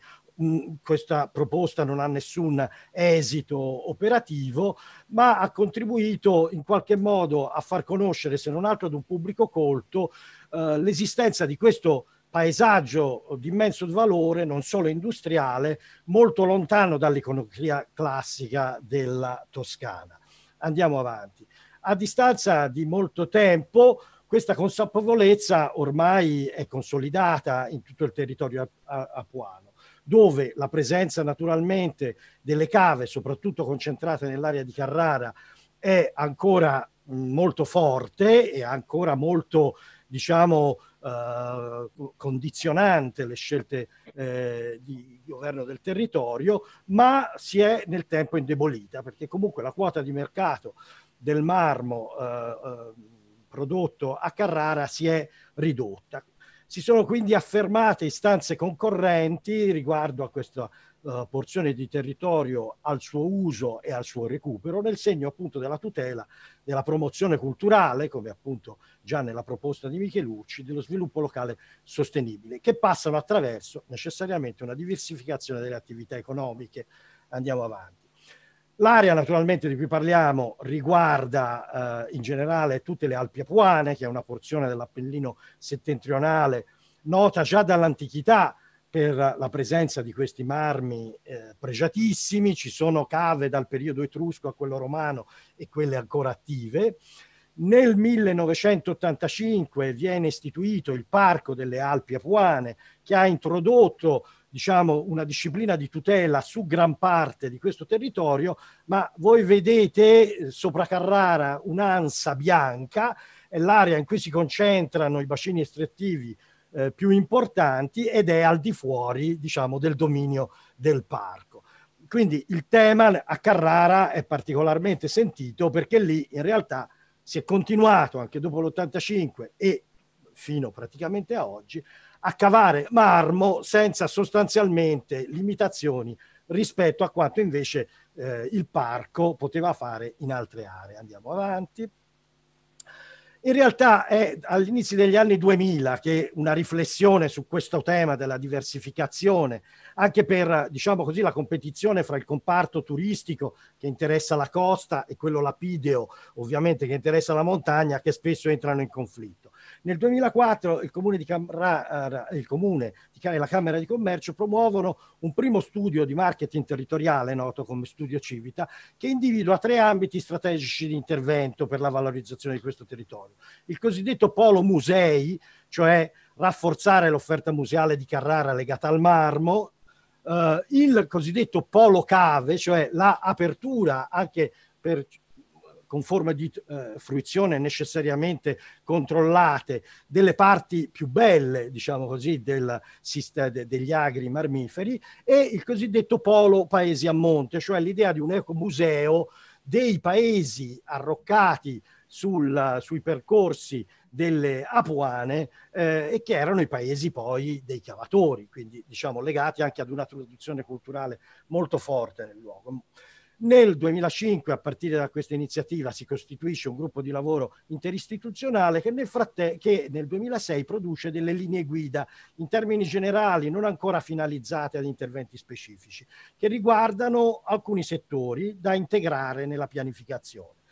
questa proposta non ha nessun esito operativo, ma ha contribuito in qualche modo a far conoscere, se non altro ad un pubblico colto, eh, l'esistenza di questo paesaggio di immenso valore, non solo industriale, molto lontano dall'iconocria classica della Toscana. Andiamo avanti. A distanza di molto tempo, questa consapevolezza ormai è consolidata in tutto il territorio apuano dove la presenza naturalmente delle cave, soprattutto concentrate nell'area di Carrara, è ancora molto forte e ancora molto, diciamo, eh, condizionante le scelte eh, di governo del territorio, ma si è nel tempo indebolita, perché comunque la quota di mercato del marmo eh, eh prodotto a Carrara si è ridotta. Si sono quindi affermate istanze concorrenti riguardo a questa uh, porzione di territorio, al suo uso e al suo recupero, nel segno appunto della tutela, della promozione culturale, come appunto già nella proposta di Michelucci, dello sviluppo locale sostenibile, che passano attraverso necessariamente una diversificazione delle attività economiche. Andiamo avanti. L'area naturalmente di cui parliamo riguarda eh, in generale tutte le Alpi Apuane, che è una porzione dell'Appennino settentrionale nota già dall'antichità per la presenza di questi marmi eh, pregiatissimi. Ci sono cave dal periodo etrusco a quello romano e quelle ancora attive. Nel 1985 viene istituito il Parco delle Alpi Apuane, che ha introdotto diciamo, una disciplina di tutela su gran parte di questo territorio, ma voi vedete eh, sopra Carrara un'ansa bianca, è l'area in cui si concentrano i bacini estrattivi eh, più importanti ed è al di fuori, diciamo, del dominio del parco. Quindi il tema a Carrara è particolarmente sentito perché lì in realtà si è continuato anche dopo l'85 e fino praticamente a oggi a cavare marmo senza sostanzialmente limitazioni rispetto a quanto invece eh, il parco poteva fare in altre aree. Andiamo avanti. In realtà è all'inizio degli anni 2000 che una riflessione su questo tema della diversificazione, anche per diciamo così, la competizione fra il comparto turistico che interessa la costa e quello lapideo, ovviamente che interessa la montagna, che spesso entrano in conflitto Nel 2004 il comune di Carrara, il comune e la Camera di Commercio promuovono un primo studio di marketing territoriale, noto come studio Civita, che individua tre ambiti strategici di intervento per la valorizzazione di questo territorio. Il cosiddetto polo musei, cioè rafforzare l'offerta museale di Carrara legata al marmo, Uh, il cosiddetto polo cave, cioè l'apertura anche per con forme di eh, fruizione necessariamente controllate delle parti più belle, diciamo così, del, de, degli agri marmiferi e il cosiddetto polo paesi a monte, cioè l'idea di un ecomuseo dei paesi arroccati sul, sui percorsi delle apuane eh, e che erano i paesi poi dei cavatori, quindi diciamo legati anche ad una tradizione culturale molto forte nel luogo. Nel 2005, a partire da questa iniziativa, si costituisce un gruppo di lavoro interistituzionale che nel, fratte- che nel 2006 produce delle linee guida in termini generali, non ancora finalizzate ad interventi specifici, che riguardano alcuni settori da integrare nella pianificazione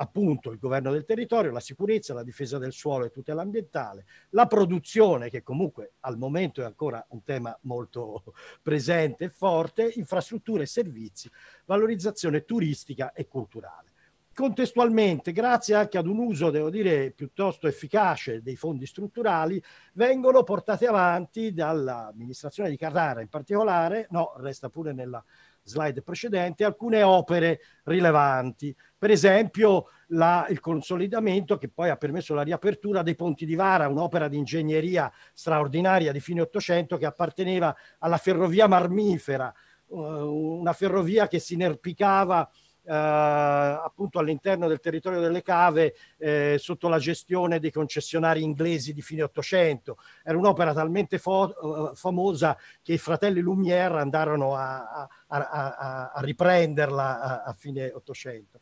appunto il governo del territorio, la sicurezza, la difesa del suolo e tutela ambientale, la produzione, che comunque al momento è ancora un tema molto presente e forte, infrastrutture e servizi, valorizzazione turistica e culturale. Contestualmente, grazie anche ad un uso, devo dire, piuttosto efficace dei fondi strutturali, vengono portate avanti dall'amministrazione di Carrara in particolare, no, resta pure nella slide precedente, alcune opere rilevanti. Per esempio la, il consolidamento che poi ha permesso la riapertura dei ponti di Vara, un'opera di ingegneria straordinaria di fine Ottocento che apparteneva alla ferrovia marmifera, uh, una ferrovia che si inerpicava eh, appunto all'interno del territorio delle cave eh, sotto la gestione dei concessionari inglesi di fine Ottocento. Era un'opera talmente fo- eh, famosa che i fratelli Lumière andarono a, a, a, a riprenderla a, fine Ottocento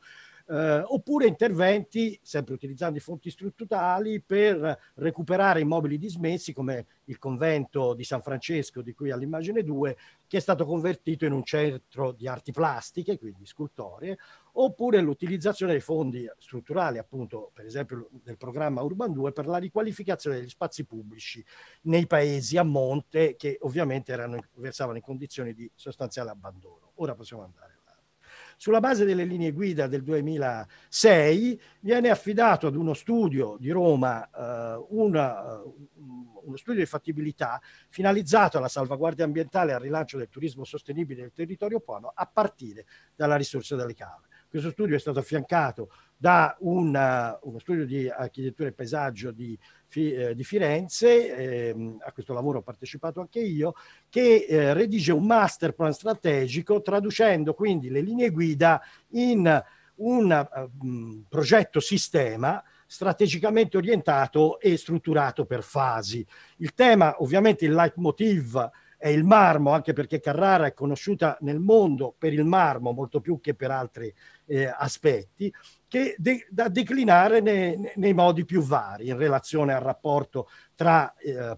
eh, oppure interventi, sempre utilizzando i fonti strutturali, per recuperare immobili dismessi come il convento di San Francesco, di cui all'immagine 2, che è stato convertito in un centro di arti plastiche, quindi scultorie, oppure l'utilizzazione dei fondi strutturali, appunto, per esempio del programma Urban 2, per la riqualificazione degli spazi pubblici nei paesi a monte che ovviamente erano, versavano in condizioni di sostanziale abbandono. Ora possiamo andare. Sulla base delle linee guida del 2006 viene affidato ad uno studio di Roma eh, una, uno studio di fattibilità finalizzato alla salvaguardia ambientale e al rilancio del turismo sostenibile del territorio puano a partire dalla risorsa delle cave. Questo studio è stato affiancato da una, uno studio di architettura e paesaggio di, eh, di Firenze, eh, a questo lavoro ho partecipato anche io, che eh, redige un master plan strategico traducendo quindi le linee guida in un uh, progetto sistema strategicamente orientato e strutturato per fasi. Il tema, ovviamente il leitmotiv è il marmo, anche perché Carrara è conosciuta nel mondo per il marmo molto più che per altri eh, aspetti, che de- da declinare nei, nei, modi più vari in relazione al rapporto tra eh, eh,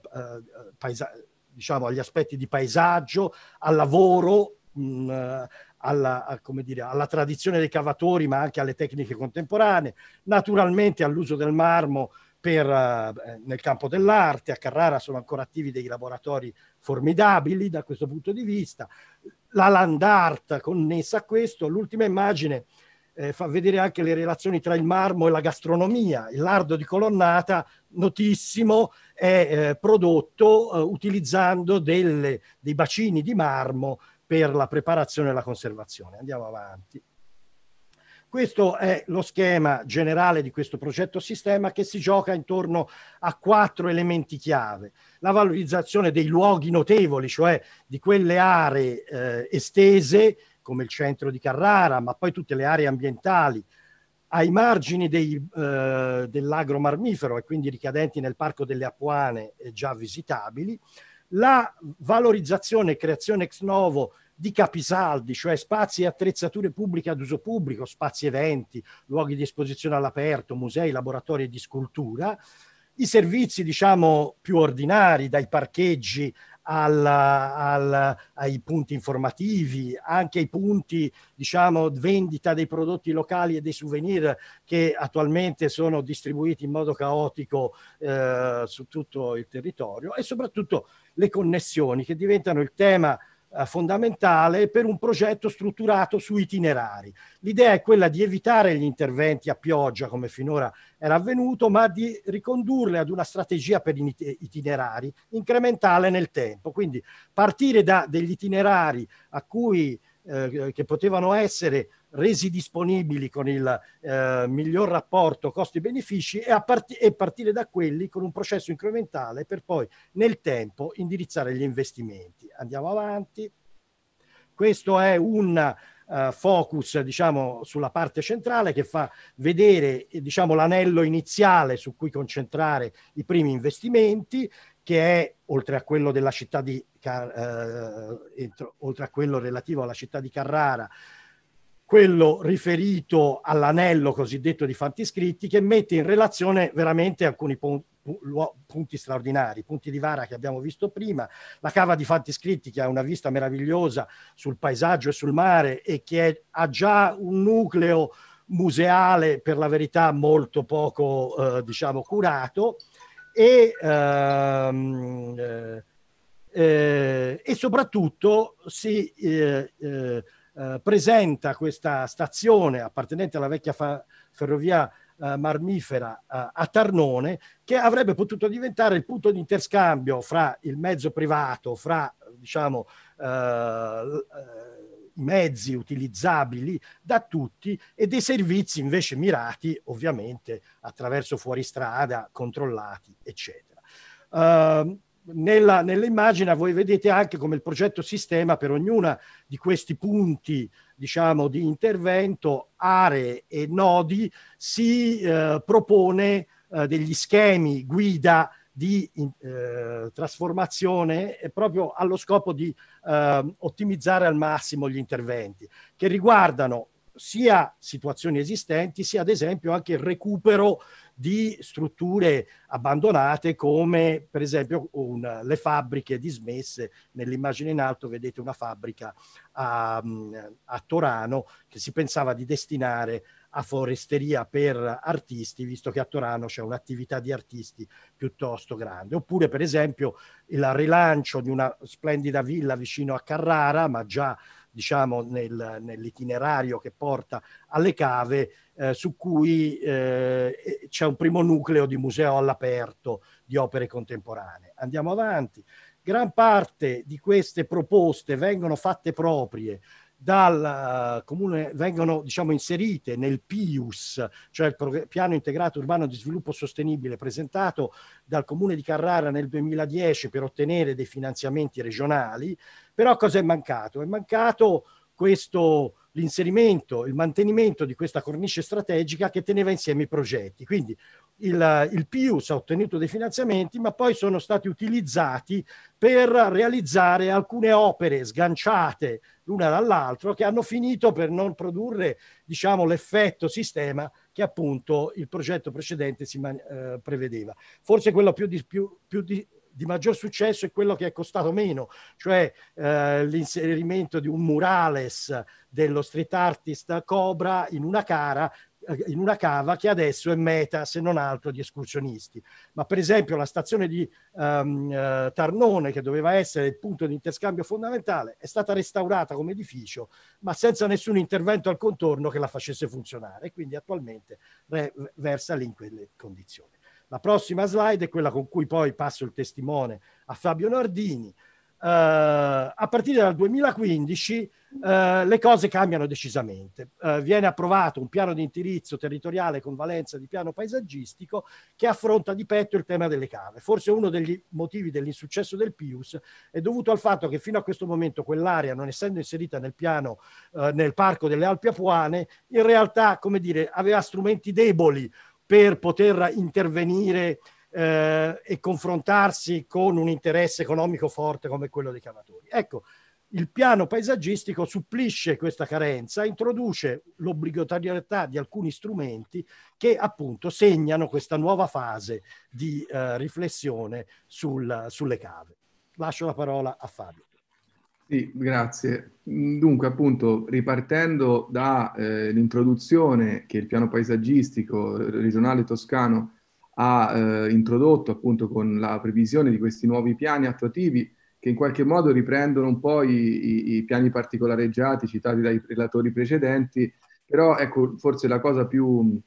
paesa- diciamo, agli aspetti di paesaggio, al lavoro, mh, alla, a, dire, alla, tradizione dei cavatori, ma anche alle tecniche contemporanee, naturalmente all'uso del marmo per, uh, nel campo dell'arte. A Carrara sono ancora attivi dei laboratori formidabili da questo punto di vista. La land art connessa a questo, l'ultima immagine eh, fa vedere anche le relazioni tra il marmo e la gastronomia. Il lardo di colonnata, notissimo, è eh, prodotto eh, utilizzando delle, dei bacini di marmo per la preparazione e la conservazione. Andiamo avanti. Questo è lo schema generale di questo progetto sistema che si gioca intorno a quattro elementi chiave. La valorizzazione dei luoghi notevoli, cioè di quelle aree eh, estese come il centro di Carrara, ma poi tutte le aree ambientali ai margini dei, eh, dell'agro marmifero e quindi ricadenti nel parco delle Apuane eh, già visitabili, la valorizzazione e creazione ex novo di capisaldi, cioè spazi e attrezzature pubbliche ad uso pubblico, spazi eventi, luoghi di esposizione all'aperto, musei, laboratori di scultura, i servizi diciamo più ordinari, dai parcheggi al, al, ai punti informativi, anche ai punti, diciamo, vendita dei prodotti locali e dei souvenir che attualmente sono distribuiti in modo caotico eh, su tutto il territorio e soprattutto le connessioni che diventano il tema eh, fondamentale per un progetto strutturato su itinerari. L'idea è quella di evitare gli interventi a pioggia come finora era avvenuto, ma di ricondurle ad una strategia per itinerari incrementale nel tempo. Quindi partire da degli itinerari a cui eh, che potevano essere resi disponibili con il eh, miglior rapporto costi-benefici e, part- e, partire da quelli con un processo incrementale per poi nel tempo indirizzare gli investimenti. Andiamo avanti. Questo è un uh, focus diciamo, sulla parte centrale che fa vedere diciamo, l'anello iniziale su cui concentrare i primi investimenti che è oltre a quello della città di eh, entro, oltre a quello relativo alla città di Carrara quello riferito all'anello cosiddetto di fatti scritti che mette in relazione veramente alcuni punti punti straordinari, punti di vara che abbiamo visto prima, la cava di fatti scritti che ha una vista meravigliosa sul paesaggio e sul mare e che è, ha già un nucleo museale per la verità molto poco eh, diciamo curato e, ehm, eh, eh, e soprattutto si eh, eh, eh, presenta questa stazione appartenente alla vecchia fa- ferrovia eh, marmifera a Tarnone che avrebbe potuto diventare il punto di interscambio fra il mezzo privato, fra diciamo mezzi utilizzabili da tutti e dei servizi invece mirati ovviamente attraverso fuoristrada, controllati, eccetera. Uh, nella, nell'immagine voi vedete anche come il progetto sistema per ognuna di questi punti diciamo, di intervento, aree e nodi, si eh, propone eh, degli schemi guida di eh, trasformazione proprio allo scopo di eh, ottimizzare al massimo gli interventi che riguardano sia situazioni esistenti, sia ad esempio anche il recupero di strutture abbandonate come per esempio un, le fabbriche dismesse. Nell'immagine in alto vedete una fabbrica a, a Torano che si pensava di destinare a foresteria per artisti, visto che a Torano c'è un'attività di artisti piuttosto grande. Oppure, per esempio, il rilancio di una splendida villa vicino a Carrara, ma già diciamo, nel, nell'itinerario che porta alle cave, eh, su cui eh, c'è un primo nucleo di museo all'aperto di opere contemporanee. Andiamo avanti. Gran parte di queste proposte vengono fatte proprie dal uh, comune vengono diciamo, inserite nel PIUS, cioè il piano integrato urbano di sviluppo sostenibile presentato dal comune di Carrara nel 2010 per ottenere dei finanziamenti regionali, però cosa è mancato? È mancato questo l'inserimento, il mantenimento di questa cornice strategica che teneva insieme i progetti. Quindi il, il PIUS ha ottenuto dei finanziamenti, ma poi sono stati utilizzati per realizzare alcune opere sganciate l'una dall'altra che hanno finito per non produrre diciamo, l'effetto sistema che appunto il progetto precedente si eh, prevedeva. Forse quello più, di, più, più di, di maggior successo è quello che è costato meno, cioè eh, l'inserimento di un murales dello street artist Cobra in una cara in una cava che adesso è meta, se non altro, di escursionisti. Ma per esempio la stazione di um, uh, Tarnone, che doveva essere il punto di interscambio fondamentale, è stata restaurata come edificio, ma senza nessun intervento al contorno che la facesse funzionare e quindi attualmente re- versa lì in quelle condizioni. La prossima slide è quella con cui poi passo il testimone a Fabio Nardini. Uh, a partire dal 2015 uh, eh, le cose cambiano decisamente. Uh, viene approvato un piano di indirizzo territoriale con valenza di piano paesaggistico che affronta di petto il tema delle cave. Forse uno degli motivi dell'insuccesso del PIUS è dovuto al fatto che fino a questo momento quell'area, non essendo inserita nel piano, nel parco delle Alpi Apuane, in realtà, come dire, aveva strumenti deboli per poter intervenire eh, e confrontarsi con un interesse economico forte come quello dei cavatori. Ecco, il piano paesaggistico supplisce questa carenza, introduce l'obbligatorietà di alcuni strumenti che appunto segnano questa nuova fase di eh, riflessione sul, sulle cave. lascio la parola a Fabio. Sì, grazie. Dunque, appunto, ripartendo dall'introduzione eh, che il piano paesaggistico regionale toscano ha eh, introdotto appunto con la previsione di questi nuovi piani attuativi che in qualche modo riprendono un po' i, i, i piani particolareggiati citati dai relatori precedenti, però ecco, forse la cosa più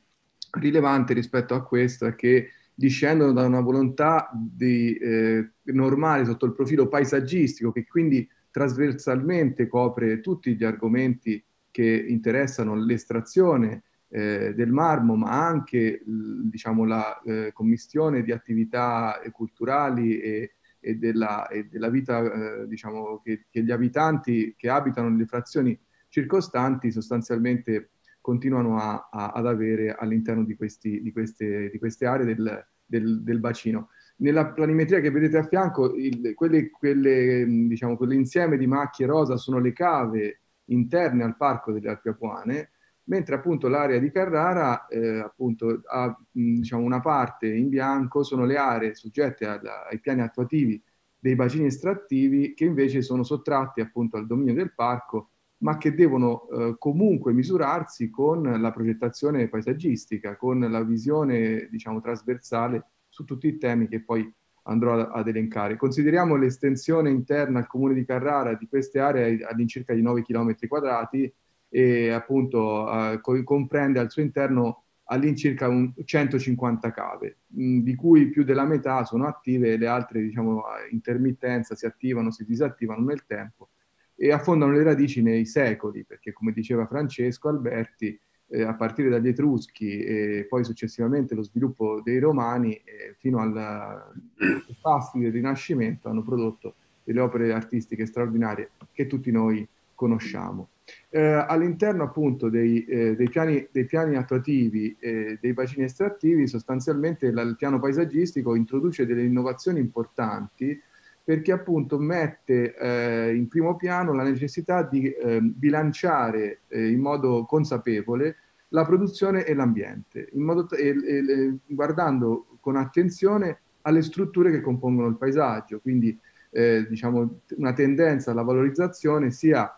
rilevante rispetto a questo è che discendono da una volontà di, eh, normale sotto il profilo paesaggistico che quindi trasversalmente copre tutti gli argomenti che interessano l'estrazione eh, del marmo, ma anche diciamo, la eh, commissione di attività culturali e, e, della, e della, vita eh, diciamo, che, che, gli abitanti che abitano nelle frazioni circostanti sostanzialmente continuano a, a, ad avere all'interno di, di, queste, di queste, aree del, del, del, bacino. Nella planimetria che vedete a fianco, il, quelle, quelle, diciamo, quell'insieme di macchie rosa sono le cave interne al parco delle Alpi Apuane, mentre appunto l'area di Carrara eh, appunto, ha diciamo, una parte in bianco, sono le aree soggette alla, ai piani attuativi dei bacini estrattivi che invece sono sottratti appunto al dominio del parco ma che devono eh, comunque misurarsi con la progettazione paesaggistica, con la visione, diciamo, trasversale su tutti i temi che poi andrò ad, ad elencare. Consideriamo l'estensione interna al comune di Carrara di queste aree all'incirca di 9 km quadrati e appunto eh, comprende al suo interno all'incirca 150 cave, mh, di cui più della metà sono attive e le altre, diciamo, intermittenza si attivano, si disattivano nel tempo e affondano le radici nei secoli, perché come diceva Francesco Alberti, eh, a partire dagli Etruschi e poi successivamente lo sviluppo dei Romani eh, fino ai passi del Rinascimento hanno prodotto delle opere artistiche straordinarie che tutti noi conosciamo. Eh, all'interno appunto dei, eh, dei, piani, dei, piani, attuativi eh, dei bacini estrattivi sostanzialmente la, il piano paesaggistico introduce delle innovazioni importanti perché appunto mette eh, in primo piano la necessità di eh, bilanciare eh, in modo consapevole la produzione e l'ambiente, guardando con attenzione alle strutture che compongono il paesaggio, quindi eh, diciamo una tendenza alla valorizzazione sia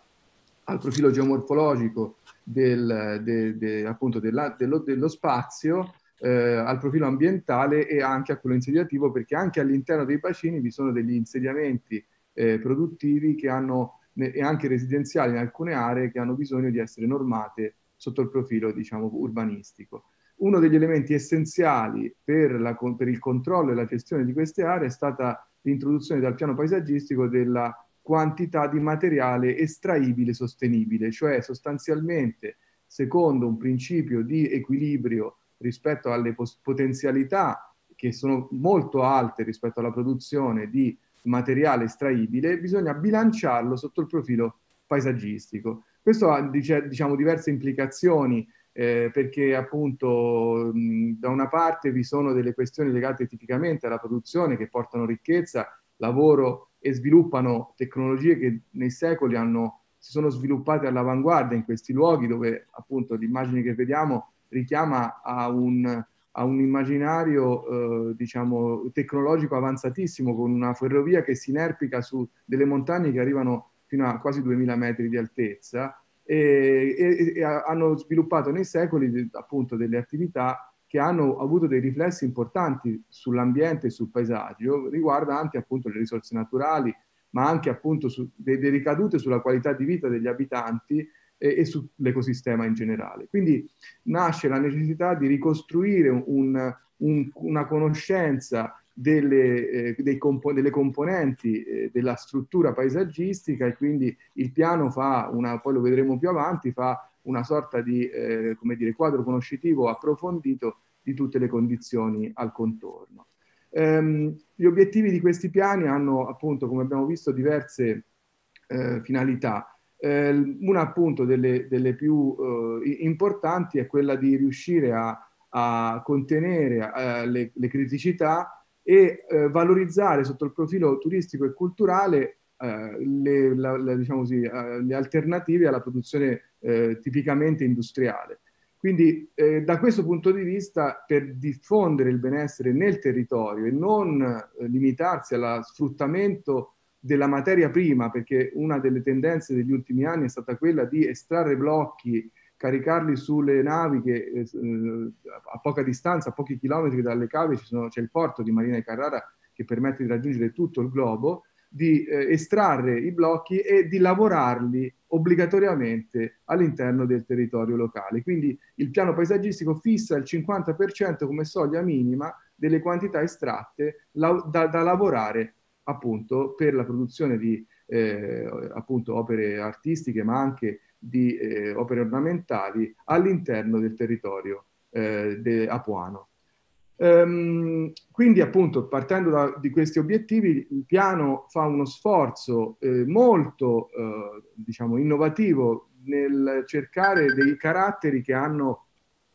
al profilo geomorfologico del, de, de, appunto della, dello, dello spazio, eh, al profilo ambientale e anche a quello insediativo, perché anche all'interno dei bacini vi sono degli insediamenti eh, produttivi che hanno, e anche residenziali in alcune aree che hanno bisogno di essere normate sotto il profilo diciamo, urbanistico. Uno degli elementi essenziali per, la, per il controllo e la gestione di queste aree è stata l'introduzione dal piano paesaggistico della quantità di materiale estraibile sostenibile, cioè sostanzialmente secondo un principio di equilibrio rispetto alle potenzialità che sono molto alte rispetto alla produzione di materiale estraibile, bisogna bilanciarlo sotto il profilo paesaggistico. Questo ha diciamo, diverse implicazioni eh, perché appunto da una parte vi sono delle questioni legate tipicamente alla produzione che portano ricchezza, lavoro e sviluppano tecnologie che nei secoli hanno, si sono sviluppate all'avanguardia in questi luoghi dove appunto le immagini che vediamo richiama a un, a un immaginario eh, diciamo, tecnologico avanzatissimo con una ferrovia che si inerpica su delle montagne che arrivano fino a quasi 2000 metri di altezza e, e, e hanno sviluppato nei secoli appunto delle attività che hanno avuto dei riflessi importanti sull'ambiente e sul paesaggio, riguardanti appunto le risorse naturali, ma anche appunto su, delle ricadute sulla qualità di vita degli abitanti e, e sull'ecosistema in generale. Quindi nasce la necessità di ricostruire un, un, una conoscenza delle, eh, compo- delle componenti eh, della struttura paesaggistica e quindi il piano fa una, poi lo vedremo più avanti, fa una sorta di eh, dire, quadro conoscitivo approfondito di tutte le condizioni al contorno. Ehm, gli obiettivi di questi piani hanno appunto, come abbiamo visto, diverse eh, finalità. Eh, una appunto delle, delle più eh, importanti è quella di riuscire a, a contenere eh, le, le, criticità e eh, valorizzare sotto il profilo turistico e culturale le, la, la, diciamo così, le, alternative alla produzione tipicamente industriale. Quindi da questo punto di vista, per diffondere il benessere nel territorio e non limitarsi allo sfruttamento della materia prima, perché una delle tendenze degli ultimi anni è stata quella di estrarre blocchi, caricarli sulle navi che eh, a poca distanza, a pochi chilometri dalle cave c'è il porto di Marina di Carrara che permette di raggiungere tutto il globo, di eh, estrarre i blocchi e di lavorarli obbligatoriamente all'interno del territorio locale. Quindi il piano paesaggistico fissa il 50% come soglia minima delle quantità estratte la, da, da, lavorare appunto per la produzione di eh, appunto opere artistiche ma anche di eh, opere ornamentali all'interno del territorio eh, de, apuano. Um, quindi appunto partendo da, di questi obiettivi il piano fa uno sforzo eh, molto eh, diciamo innovativo nel cercare dei caratteri che hanno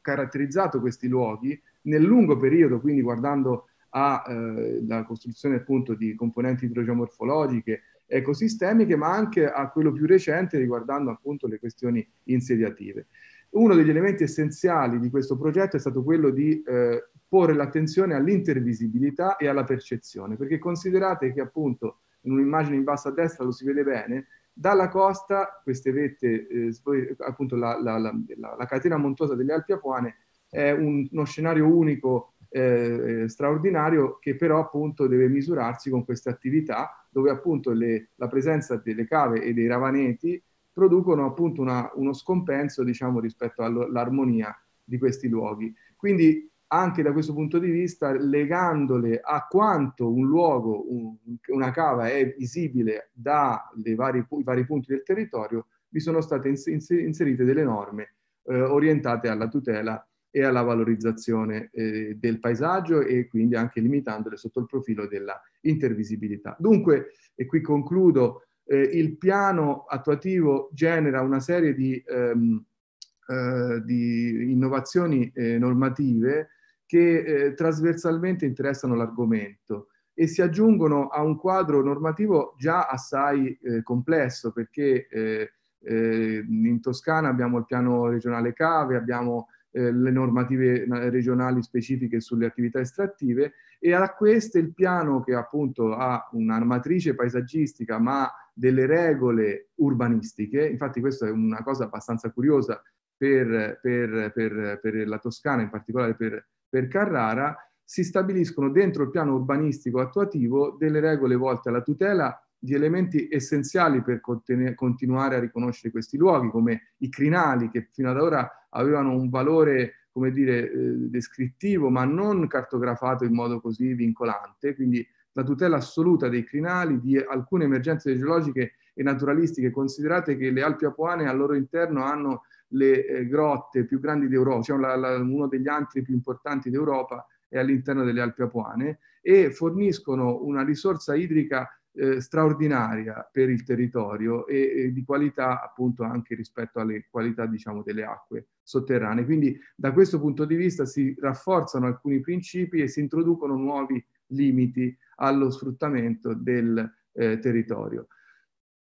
caratterizzato questi luoghi nel lungo periodo, quindi guardando alla eh, costruzione appunto di componenti idrogeomorfologiche, ecosistemiche, ma anche a quello più recente riguardando appunto le questioni insediative. Uno degli elementi essenziali di questo progetto è stato quello di eh, porre l'attenzione all'intervisibilità e alla percezione, perché considerate che appunto in un'immagine in basso a destra lo si vede bene, dalla costa queste vette, eh, appunto la, la, la, la, catena montuosa delle Alpi Apuane è un, uno scenario unico eh, straordinario che però appunto deve misurarsi con queste attività dove appunto le, la presenza delle cave e dei ravaneti producono appunto una, uno scompenso diciamo rispetto all'armonia di questi luoghi. Quindi anche da questo punto di vista, legandole a quanto un luogo, un, una cava è visibile dai vari, vari, punti del territorio, vi sono state inserite delle norme eh, orientate alla tutela e alla valorizzazione eh, del paesaggio e quindi anche limitandole sotto il profilo della intervisibilità. Dunque, e qui concludo, eh, il piano attuativo genera una serie di, ehm, eh, di innovazioni eh, normative che eh, trasversalmente interessano l'argomento e si aggiungono a un quadro normativo già assai eh, complesso perché eh, eh in Toscana abbiamo il piano regionale cave, abbiamo eh, le normative regionali specifiche sulle attività estrattive e a queste il piano che appunto ha una matrice paesaggistica ma delle regole urbanistiche, infatti questa è una cosa abbastanza curiosa per, per, per, per la Toscana, in particolare per per Carrara, si stabiliscono dentro il piano urbanistico attuativo delle regole volte alla tutela di elementi essenziali per continuare a riconoscere questi luoghi, come i crinali, che fino ad ora avevano un valore, come dire, eh, descrittivo, ma non cartografato in modo così vincolante, quindi la tutela assoluta dei crinali, di alcune emergenze geologiche e naturalistiche. Considerate che le Alpi Apuane al loro interno hanno le eh, grotte più grandi d'Europa, cioè la, la, uno degli antri più importanti d'Europa è all'interno delle Alpi Apuane e forniscono una risorsa idrica eh, straordinaria per il territorio e, e, di qualità appunto anche rispetto alle qualità diciamo delle acque sotterranee. Quindi da questo punto di vista si rafforzano alcuni principi e si introducono nuovi limiti allo sfruttamento del eh, territorio.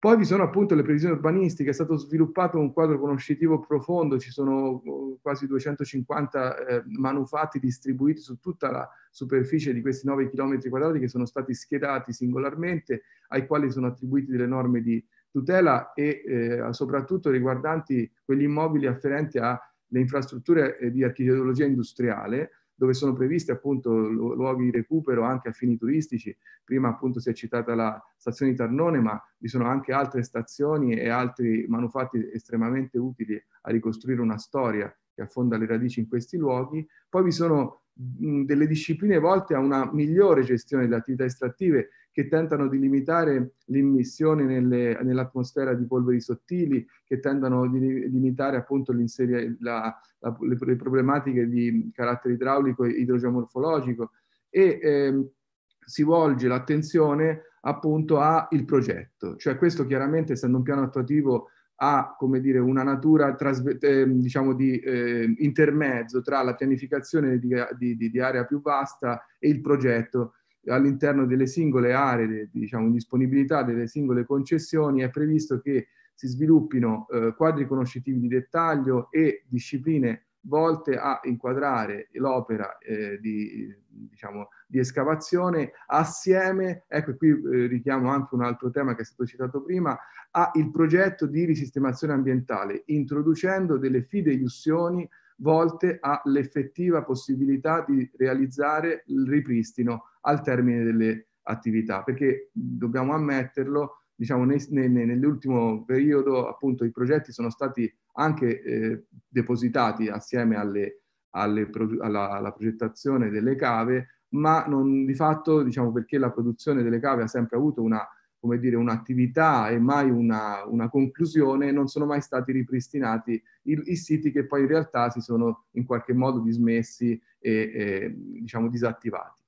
Poi vi sono appunto le previsioni urbanistiche, è stato sviluppato un quadro conoscitivo profondo, ci sono uh, quasi 250 eh, manufatti distribuiti su tutta la superficie di questi 9 km quadrati che sono stati schierati singolarmente, ai quali sono attribuiti delle norme di tutela e eh, soprattutto riguardanti quegli immobili afferenti alle infrastrutture eh, di architetologia industriale, dove sono previsti appunto luoghi di recupero anche a fini turistici. Prima appunto si è citata la stazione di Tarnone, ma vi sono anche altre stazioni e altri manufatti estremamente utili a ricostruire una storia che affonda le radici in questi luoghi. Poi vi sono delle discipline volte a una migliore gestione delle attività estrattive che tentano di limitare l'immissione nelle, nell'atmosfera di polveri sottili, che tentano di limitare appunto la, la, le, le, problematiche di carattere idraulico e idrogeomorfologico. E eh, si volge l'attenzione appunto al progetto, cioè questo chiaramente essendo un piano attuativo ha come dire, una natura eh, diciamo di eh, intermezzo tra la pianificazione di, di, di, area più vasta e il progetto all'interno delle singole aree, diciamo, disponibilità delle singole concessioni, è previsto che si sviluppino eh, quadri conoscitivi di dettaglio e discipline volte a inquadrare l'opera eh, di, diciamo, di, escavazione. Assieme, ecco qui eh, richiamo anche un altro tema che è stato citato prima, a il progetto di risistemazione ambientale, introducendo delle fideiussioni volte all'effettiva possibilità di realizzare il ripristino al termine delle attività, perché dobbiamo ammetterlo, diciamo, nell'ultimo periodo appunto i progetti sono stati anche eh, depositati assieme alle, alle, alla, alla, progettazione delle cave, ma non di fatto, diciamo, perché la produzione delle cave ha sempre avuto una, come dire, un'attività e mai una, una, conclusione, non sono mai stati ripristinati i, i, siti che poi in realtà si sono in qualche modo dismessi e, e diciamo, disattivati.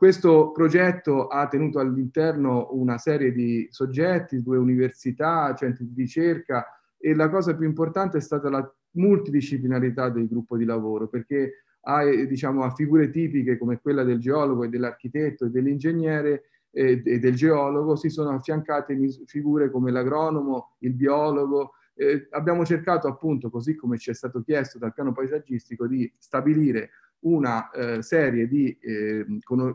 Questo progetto ha tenuto all'interno una serie di soggetti, due università, centri di ricerca e la cosa più importante è stata la multidisciplinarità del gruppo di lavoro perché ha, diciamo, ha figure tipiche come quella del geologo e dell'architetto e dell'ingegnere e, e del geologo si sono affiancate figure come l'agronomo, il biologo, eh, abbiamo cercato appunto, così come ci è stato chiesto dal piano paesaggistico, di stabilire una eh, serie di eh,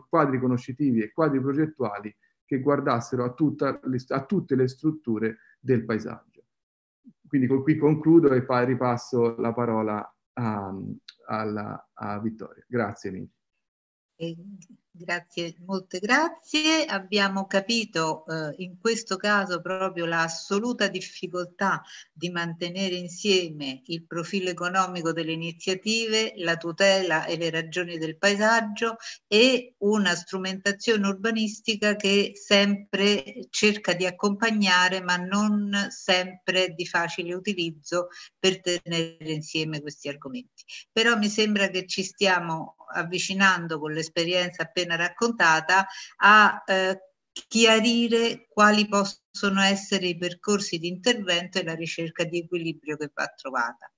quadri conoscitivi e quadri progettuali che guardassero a, le, a, tutte le strutture del paesaggio. Quindi qui concludo e poi ripasso la parola a, alla, a Vittoria. Grazie Nini. Grazie, molte grazie. Abbiamo capito eh, in questo caso proprio l'assoluta difficoltà di mantenere insieme il profilo economico delle iniziative, la tutela e le ragioni del paesaggio e una strumentazione urbanistica che sempre cerca di accompagnare ma non sempre di facile utilizzo per tenere insieme questi argomenti. Però mi sembra che ci stiamo avvicinando con l'esperienza appena raccontata a eh, chiarire quali possono essere i percorsi di intervento e la ricerca di equilibrio che va trovata.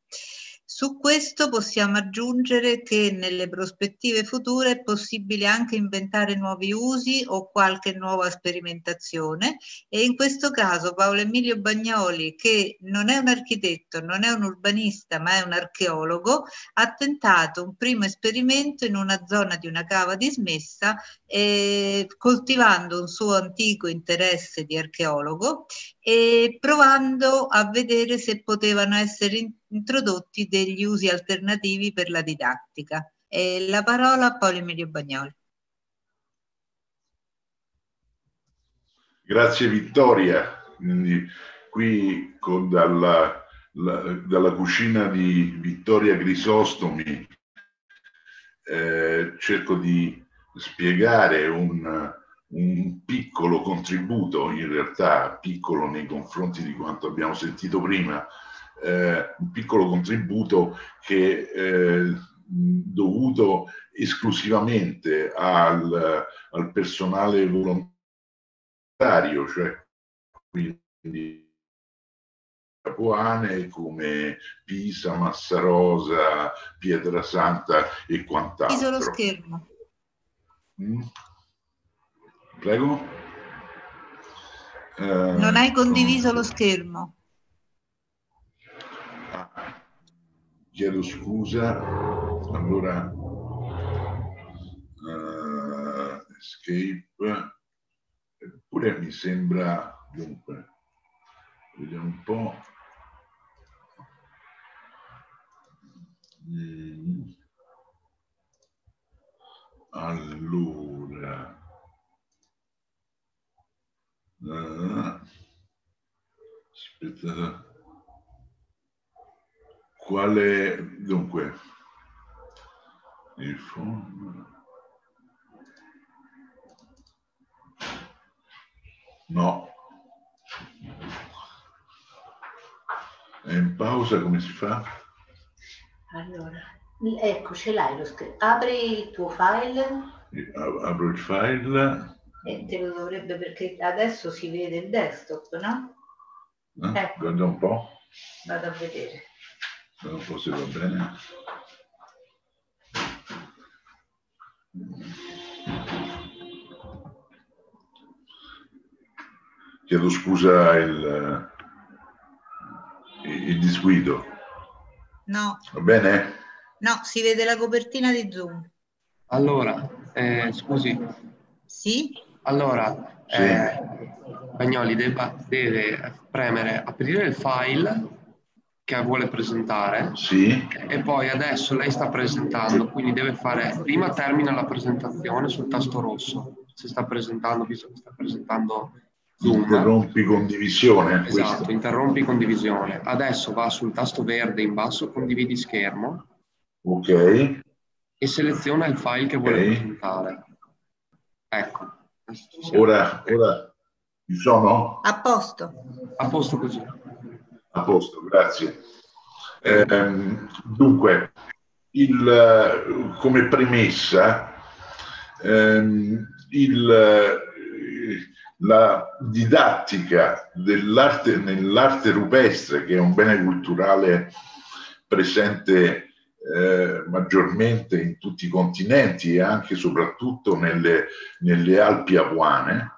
Su questo possiamo aggiungere che nelle prospettive future è possibile anche inventare nuovi usi o qualche nuova sperimentazione. E in questo caso Paolo Emilio Bagnoli, che non è un architetto, non è un urbanista, ma è un archeologo, ha tentato un primo esperimento in una zona di una cava dismessa eh, coltivando un suo antico interesse di archeologo e provando a vedere se potevano essere introdotti degli usi alternativi per la didattica. E la parola a Paolo Emilio Bagnoli. Grazie Vittoria. Quindi, qui con, dalla, la, dalla, cucina di Vittoria Grisostomi eh, cerco di spiegare un, un piccolo contributo, in realtà piccolo nei confronti di quanto abbiamo sentito prima, eh, un piccolo contributo che eh, dovuto esclusivamente al, al, personale volontario, cioè quindi Capuane come Pisa, Massarosa, Pietrasanta e quant'altro. Iso lo schermo. Mm? Prego. Eh, non hai condiviso lo schermo. Chiedo scusa, allora uh, escape, eppure mi sembra, dunque, vediamo un po'. Mm. Allora, uh, aspetta quale dunque il fondo no è in pausa come si fa allora ecco ce l'hai lo schermo apri il tuo file apro il file e te lo dovrebbe perché adesso si vede il desktop no? Eh? ecco. guarda un po' vado a vedere non so se va bene. Chiedo scusa il, il disguido. No. Va bene? No, si vede la copertina di Zoom. Allora, eh, scusi. Sì? Allora, Sì. eh, Bagnoli debba- deve premere aprire il file che vuole presentare Sì, e poi adesso lei sta presentando, quindi deve fare, prima termina la presentazione sul tasto rosso, se sta presentando, visto che sta presentando Zoom. interrompi condivisione. Esatto, questo. interrompi condivisione. Adesso va sul tasto verde in basso, condividi schermo Ok, e seleziona il file che vuole Ok. presentare. Ecco, ora, ora ci sono? A posto. a posto così. A posto, grazie. Ehm, dunque, il, eh, come premessa, ehm, il, eh, la didattica dell'arte nell'arte rupestre, che è un bene culturale presente eh, maggiormente in tutti i continenti e anche e soprattutto nelle, nelle Alpi Apuane,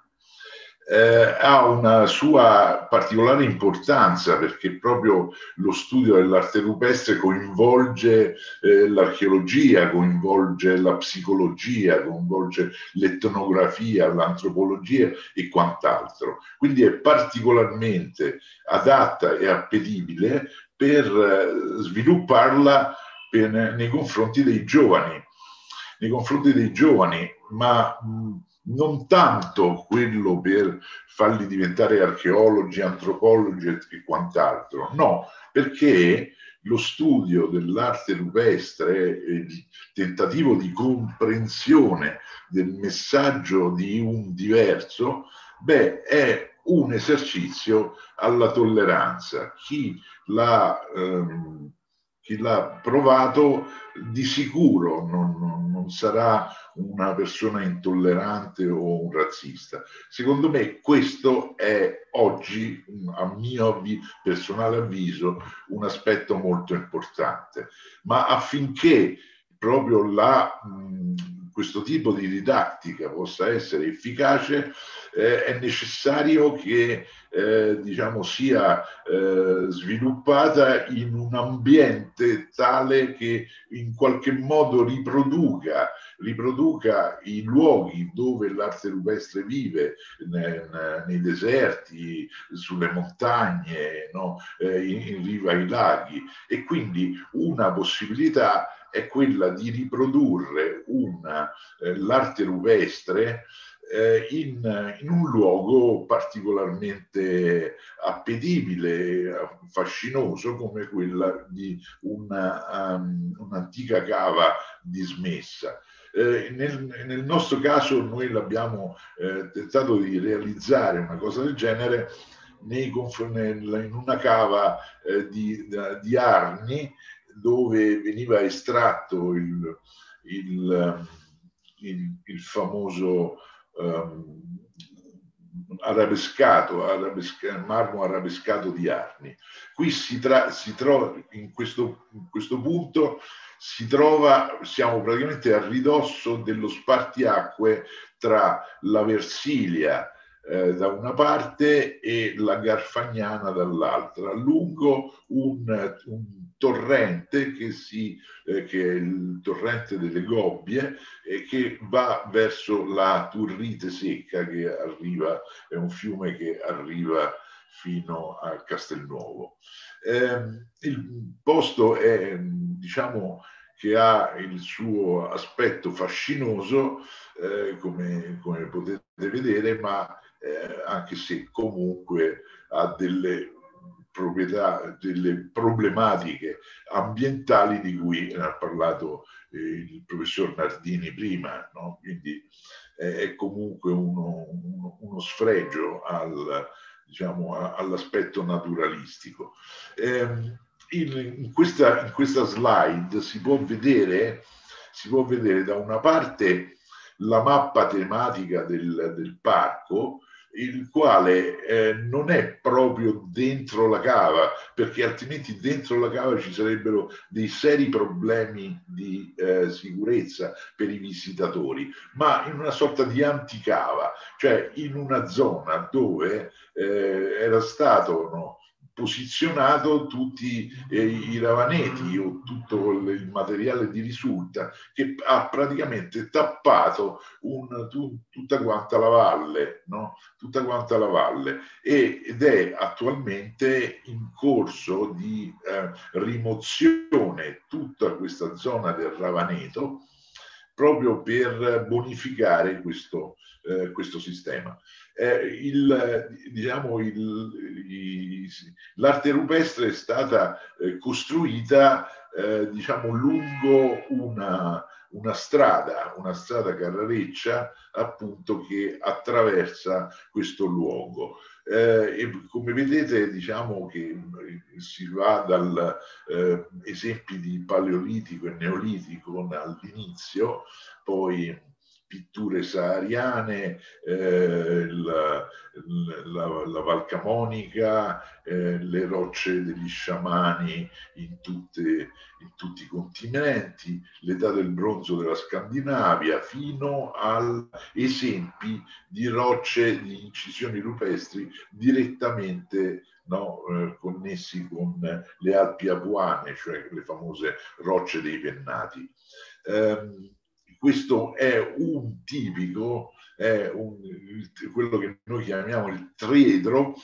eh, ha una sua particolare importanza perché proprio lo studio dell'arte rupestre coinvolge eh, l'archeologia, coinvolge la psicologia, coinvolge l'etnografia, l'antropologia e quant'altro. Quindi è particolarmente adatta e appetibile per eh, svilupparla per- nei confronti dei giovani, nei confronti dei giovani, ma mh, non tanto quello per farli diventare archeologi, antropologi e quant'altro, no, perché lo studio dell'arte rupestre e il tentativo di comprensione del messaggio di un diverso, beh, è un esercizio alla tolleranza. Chi l'ha, ehm, chi l'ha provato di sicuro non, non- non sarà una persona intollerante o un razzista. Secondo me questo è oggi, a mio avvi- personale avviso, un aspetto molto importante. Ma affinché proprio la, mh, questo tipo di didattica possa essere efficace, eh, è necessario che eh, diciamo, sia eh, sviluppata in un ambiente tale che in qualche modo riproduca, riproduca i luoghi dove l'arte rupestre vive, ne- ne- nei deserti, sulle montagne, no? Eh, in, in riva ai laghi. E quindi una possibilità è quella di riprodurre una, eh, l'arte rupestre eh, in, in un luogo particolarmente appetibile, fascinoso come quella di una, um, un'antica cava dismessa. Eh, nel, nel nostro caso noi l'abbiamo eh, tentato di realizzare una cosa del genere nei in una cava eh, di, di Arni dove veniva estratto il, il, il, il famoso ehm, arabescato, arabesca- marmo arabescato di Arni. Qui si, tra- si trova, in questo, in questo punto, si trova, siamo praticamente a ridosso dello spartiacque tra la Versilia eh, da una parte e la Garfagnana dall'altra, lungo un, un torrente che, si, eh, che è il torrente delle Gobbie e che va verso la Turrite Secca che arriva, è un fiume che arriva fino a Castelnuovo. Eh, il posto è, diciamo, che ha il suo aspetto fascinoso, eh, come, come, potete vedere, ma eh, anche se comunque ha delle proprietà, delle problematiche ambientali di cui ha parlato eh, il professor Nardini prima, no? quindi eh, è comunque uno, uno, uno sfregio al, diciamo, all'aspetto naturalistico. Eh, in, in, questa, in questa slide si può vedere, si può vedere da una parte la mappa tematica del, del parco, il quale eh, non è proprio dentro la cava, perché altrimenti dentro la cava ci sarebbero dei seri problemi di eh, sicurezza per i visitatori, ma in una sorta di anticava, cioè in una zona dove eh, era stato no, posizionato tutti eh, i ravaneti o tutto il materiale di risulta che ha praticamente tappato un, tu, tutta quanta la valle, no? tutta quanta la valle e, ed è attualmente in corso di eh, rimozione tutta questa zona del ravaneto proprio per bonificare questo, eh, questo sistema. Eh, il, diciamo, il, l'arte rupestre è stata eh, costruita eh, diciamo, lungo una, una strada, una strada carrareccia appunto che attraversa questo luogo. Eh, come vedete diciamo che eh, si va dal eh, esempi di paleolitico e neolitico all'inizio, poi pitture sahariane, eh, la, la, la, Val Camonica, eh, le rocce degli sciamani in, tutte, in, tutti i continenti, l'età del bronzo della Scandinavia, fino a esempi di rocce, di incisioni rupestri direttamente no, eh, connessi con le Alpi Apuane, cioè le famose rocce dei pennati. Um, questo è un tipico, è un, quello che noi chiamiamo il triedro,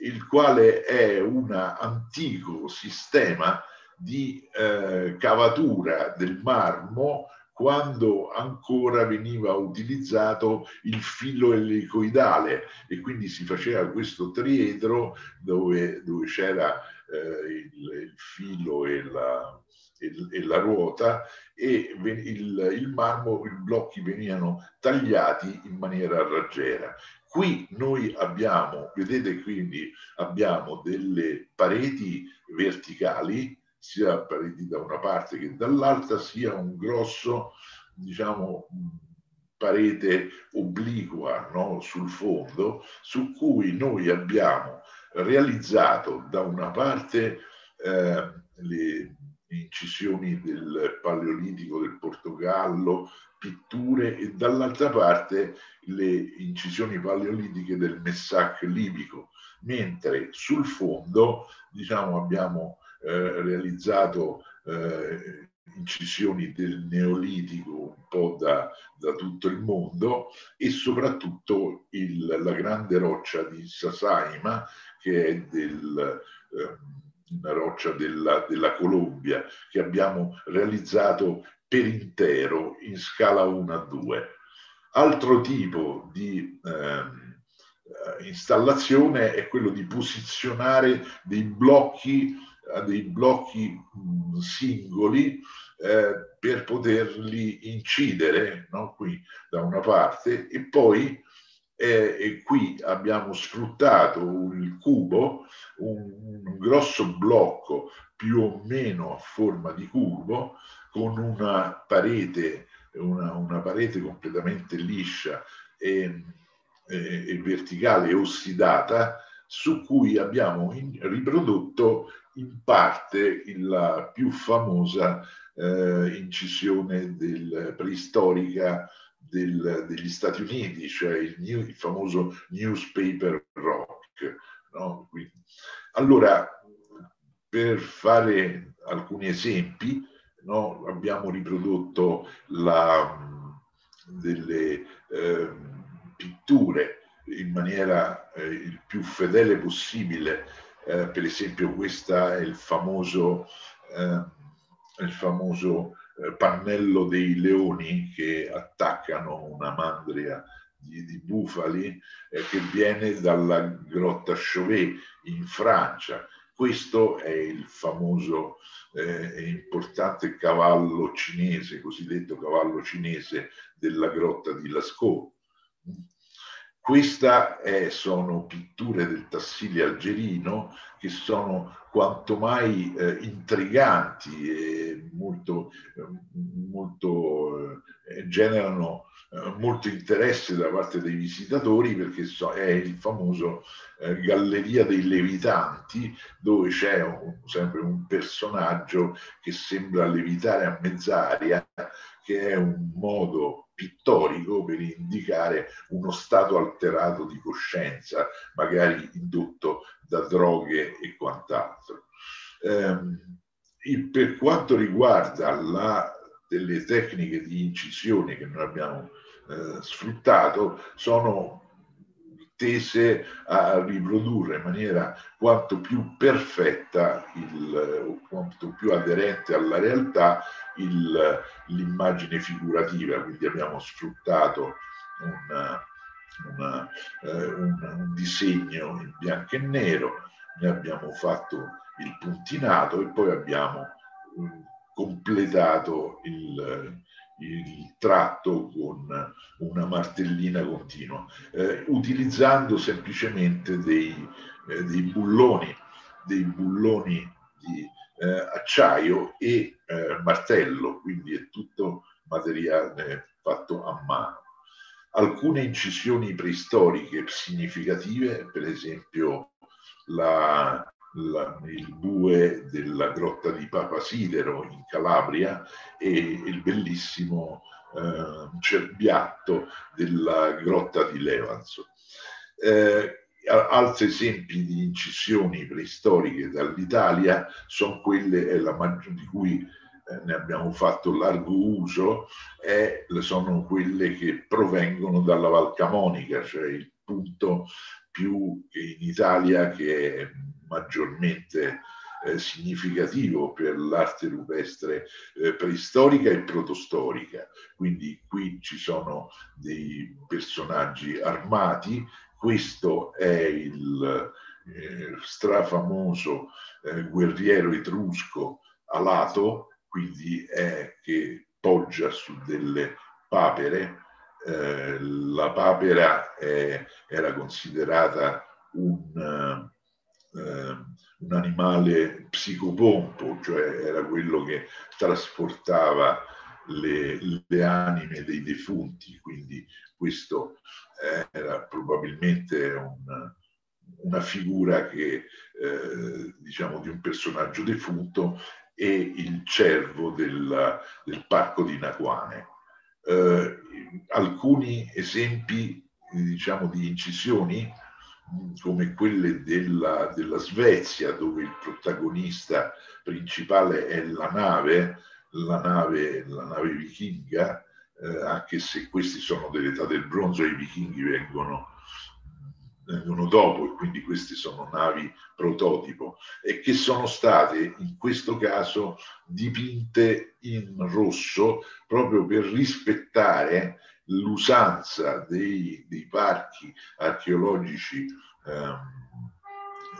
il quale è un antico sistema di eh, cavatura del marmo quando ancora veniva utilizzato il filo elicoidale e quindi si faceva questo triedro dove, dove c'era eh, il, il, filo e la, e la ruota e il, il marmo, i blocchi venivano tagliati in maniera raggiera. Qui noi abbiamo, vedete quindi, abbiamo delle pareti verticali, sia pareti da una parte che dall'altra, sia un grosso, diciamo, parete obliqua no? sul fondo, su cui noi abbiamo realizzato da una parte eh, le incisioni del Paleolitico del Portogallo, pitture e dall'altra parte le incisioni paleolitiche del Messac libico, mentre sul fondo diciamo, abbiamo eh, realizzato eh, incisioni del Neolitico un po' da, da tutto il mondo e soprattutto il, la grande roccia di Sasaima che è del... Eh, una roccia della, della Colombia che abbiamo realizzato per intero in scala 1 a 2. Altro tipo di eh, installazione è quello di posizionare dei blocchi, eh, dei blocchi mh, singoli eh, per poterli incidere no? qui da una parte e poi eh, e qui abbiamo sfruttato il cubo, un, un, grosso blocco più o meno a forma di cubo, con una parete, una, una parete completamente liscia e, e, e, verticale e ossidata, su cui abbiamo in, riprodotto in parte la più famosa eh, incisione del, preistorica del, degli Stati Uniti, cioè il, new, il famoso newspaper rock. No? Allora, per fare alcuni esempi, no? abbiamo riprodotto la, delle eh, pitture in maniera eh, il più fedele possibile. Eh, per esempio, questa è il famoso, eh, il famoso pannello dei leoni che attaccano una mandria di, di bufali eh, che viene dalla grotta Chauvet in Francia. Questo è il famoso eh, importante cavallo cinese, cosiddetto cavallo cinese della grotta di Lascaux. Queste sono pitture del Tassili algerino che sono quanto mai eh, intriganti e molto, eh, molto eh, generano eh, eh, molto interesse da parte dei visitatori perché so, è il famoso eh, Galleria dei Levitanti dove c'è un, sempre un personaggio che sembra levitare a mezz'aria che è un modo pittorico per indicare uno stato alterato di coscienza, magari indotto da droghe e quant'altro. Eh, per quanto riguarda la, delle tecniche di incisione che noi abbiamo eh, sfruttato, sono tese a riprodurre in maniera quanto più perfetta, il, quanto più aderente alla realtà il, l'immagine figurativa, quindi abbiamo sfruttato una, una, eh, un, un disegno in bianco e nero, ne abbiamo fatto il puntinato e poi abbiamo um, completato il, il tratto con una martellina continua, eh, utilizzando semplicemente dei, eh, dei, bulloni, dei bulloni di eh, acciaio e eh, martello, quindi è tutto materiale fatto a mano. Alcune incisioni preistoriche significative, per esempio la, la, il bue della grotta di Papasidero in Calabria e il bellissimo eh, cerbiatto della grotta di Levanzo. Eh, altri esempi di incisioni preistoriche dall'Italia sono quelle di cui eh, ne abbiamo fatto largo uso, e sono quelle che provengono dalla Val Camonica, cioè il punto più in Italia che è maggiormente eh, significativo per l'arte rupestre eh, preistorica e protostorica. Quindi qui ci sono dei personaggi armati, questo è il eh, strafamoso eh, guerriero etrusco Alato, quindi è che poggia su delle papere. Eh, la papera è, era considerata un eh, un animale psicopompo, cioè era quello che trasportava le, le anime dei defunti, quindi questo era probabilmente un, una figura che, eh, diciamo, di un personaggio defunto e il cervo del, del parco di Naquane. Eh, alcuni esempi diciamo, di incisioni come quelle della, della, Svezia, dove il protagonista principale è la nave, la nave, la nave vichinga, eh, anche se questi sono dell'età del bronzo i vichinghi vengono, vengono dopo e quindi queste sono navi prototipo e che sono state in questo caso dipinte in rosso proprio per rispettare l'usanza dei, dei parchi archeologici eh,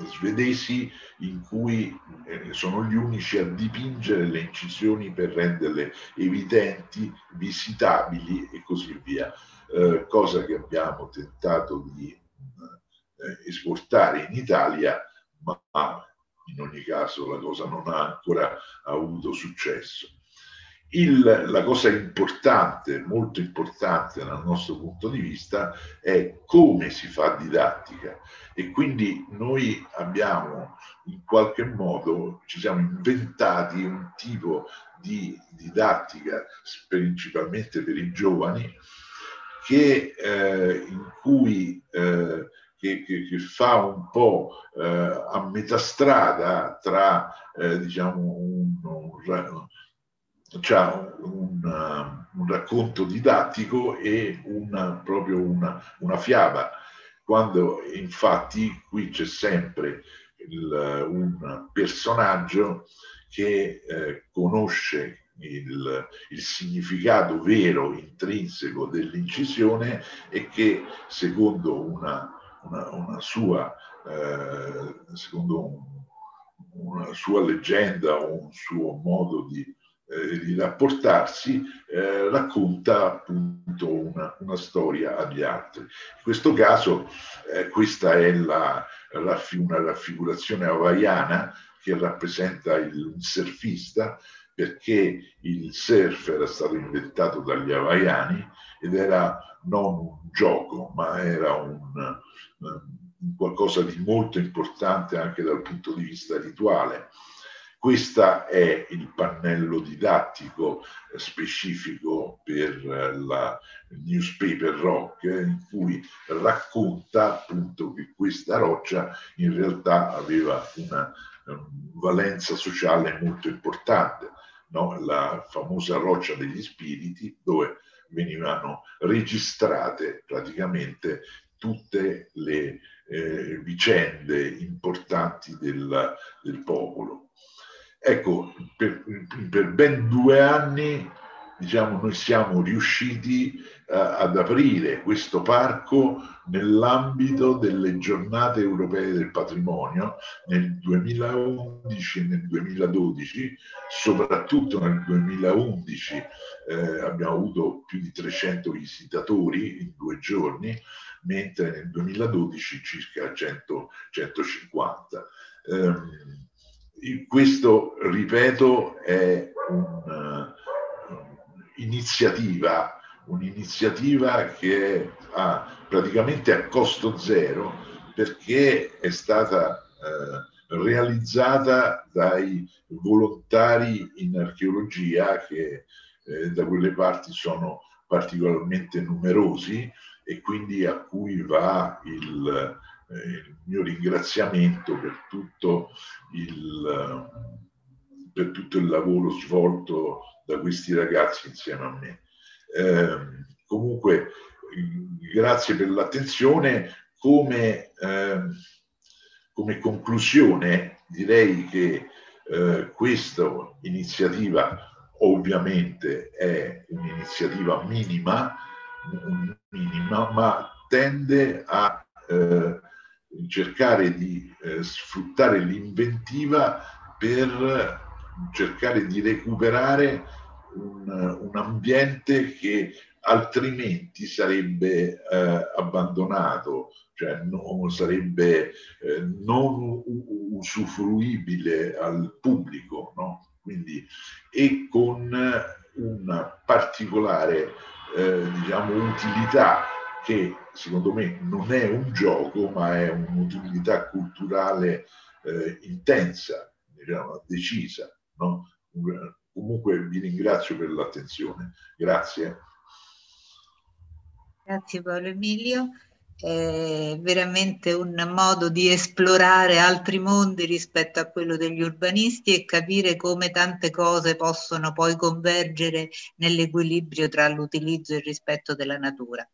svedesi in cui eh, sono gli unici a dipingere le incisioni per renderle evidenti, visitabili e così via, eh, cosa che abbiamo tentato di eh, esportare in Italia, ma in ogni caso la cosa non ha ancora avuto successo. Il, la cosa importante, molto importante dal nostro punto di vista, è come si fa didattica. E quindi noi abbiamo in qualche modo, ci siamo inventati un tipo di didattica, principalmente per i giovani, che, eh, in cui eh, che, che, che, fa un po' eh, a metà strada tra eh, diciamo un, un c'è un, un, racconto didattico e una, proprio una, una, fiaba, quando infatti qui c'è sempre il, un personaggio che eh, conosce il, il, significato vero, intrinseco dell'incisione e che secondo una, una, sua, eh, secondo una sua leggenda o un suo modo di, eh, di rapportarsi, eh, racconta appunto una, una, storia agli altri. In questo caso eh, questa è la, una raffigurazione hawaiana che rappresenta il, un surfista perché il surf era stato inventato dagli hawaiani ed era non un gioco, ma era un, un qualcosa di molto importante anche dal punto di vista rituale. Questo è il pannello didattico specifico per la newspaper rock in cui racconta appunto che questa roccia in realtà aveva una valenza sociale molto importante, no? la famosa roccia degli spiriti dove venivano registrate praticamente tutte le eh, vicende importanti del, del popolo. Ecco, per, per, ben due anni diciamo, noi siamo riusciti uh, ad aprire questo parco nell'ambito delle giornate europee del patrimonio nel 2011 e nel 2012, soprattutto nel 2011 eh, abbiamo avuto più di 300 visitatori in due giorni, mentre nel 2012 circa 100, 150. Eh, questo, ripeto, è un'iniziativa uh, un'iniziativa che ha praticamente a costo zero perché è stata eh, realizzata dai volontari in archeologia che eh, da quelle parti sono particolarmente numerosi e quindi a cui va il, eh, il mio ringraziamento per tutto il, per tutto il lavoro svolto da questi ragazzi insieme a me. Eh, comunque, grazie per l'attenzione. Come, eh, come conclusione direi che eh, questa iniziativa ovviamente è un'iniziativa minima, minima ma tende a eh, cercare di eh, sfruttare l'inventiva per cercare di recuperare un, un ambiente che altrimenti sarebbe eh, abbandonato, cioè non sarebbe eh, non usufruibile al pubblico, no? Quindi, e con una particolare eh, diciamo, utilità che secondo me non è un gioco, ma è un'utilità culturale eh, intensa, diciamo, decisa. No? Comunque vi ringrazio per l'attenzione. Grazie. Grazie Paolo Emilio è veramente un modo di esplorare altri mondi rispetto a quello degli urbanisti e capire come tante cose possono poi convergere nell'equilibrio tra l'utilizzo e il rispetto della natura.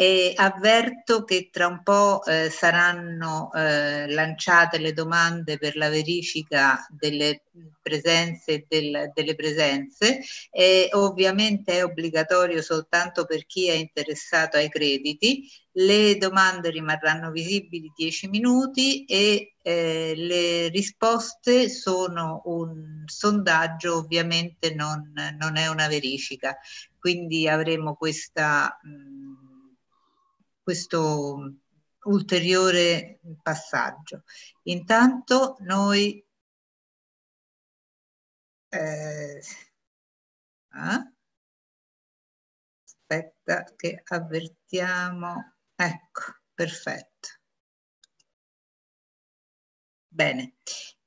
E avverto che tra un po' eh, saranno eh, lanciate le domande per la verifica delle presenze e del, delle presenze e ovviamente è obbligatorio soltanto per chi è interessato ai crediti. Le domande rimarranno visibili 10 minuti e eh, le risposte sono un sondaggio, ovviamente non, non è una verifica, quindi avremo questa, mh, mm, questo ulteriore passaggio. Intanto noi eh, ah, aspetta che avvertiamo Ecco, perfetto. Bene,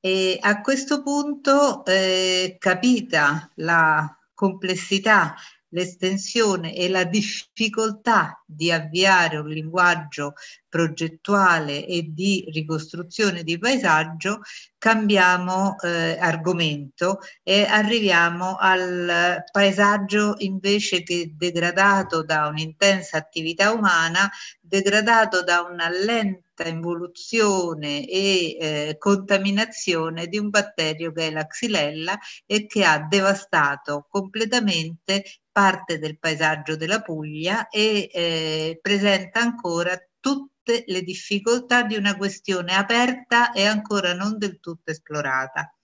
e a questo punto, eh, capita la complessità l'estensione e la difficoltà di avviare un linguaggio progettuale e di ricostruzione di paesaggio, cambiamo eh, argomento e arriviamo al paesaggio invece che degradato da un'intensa attività umana, degradato da una lenta involuzione e eh, contaminazione di un batterio che è la xylella e che ha devastato completamente parte del paesaggio della Puglia e eh, presenta ancora tutte le difficoltà di una questione aperta e ancora non del tutto esplorata.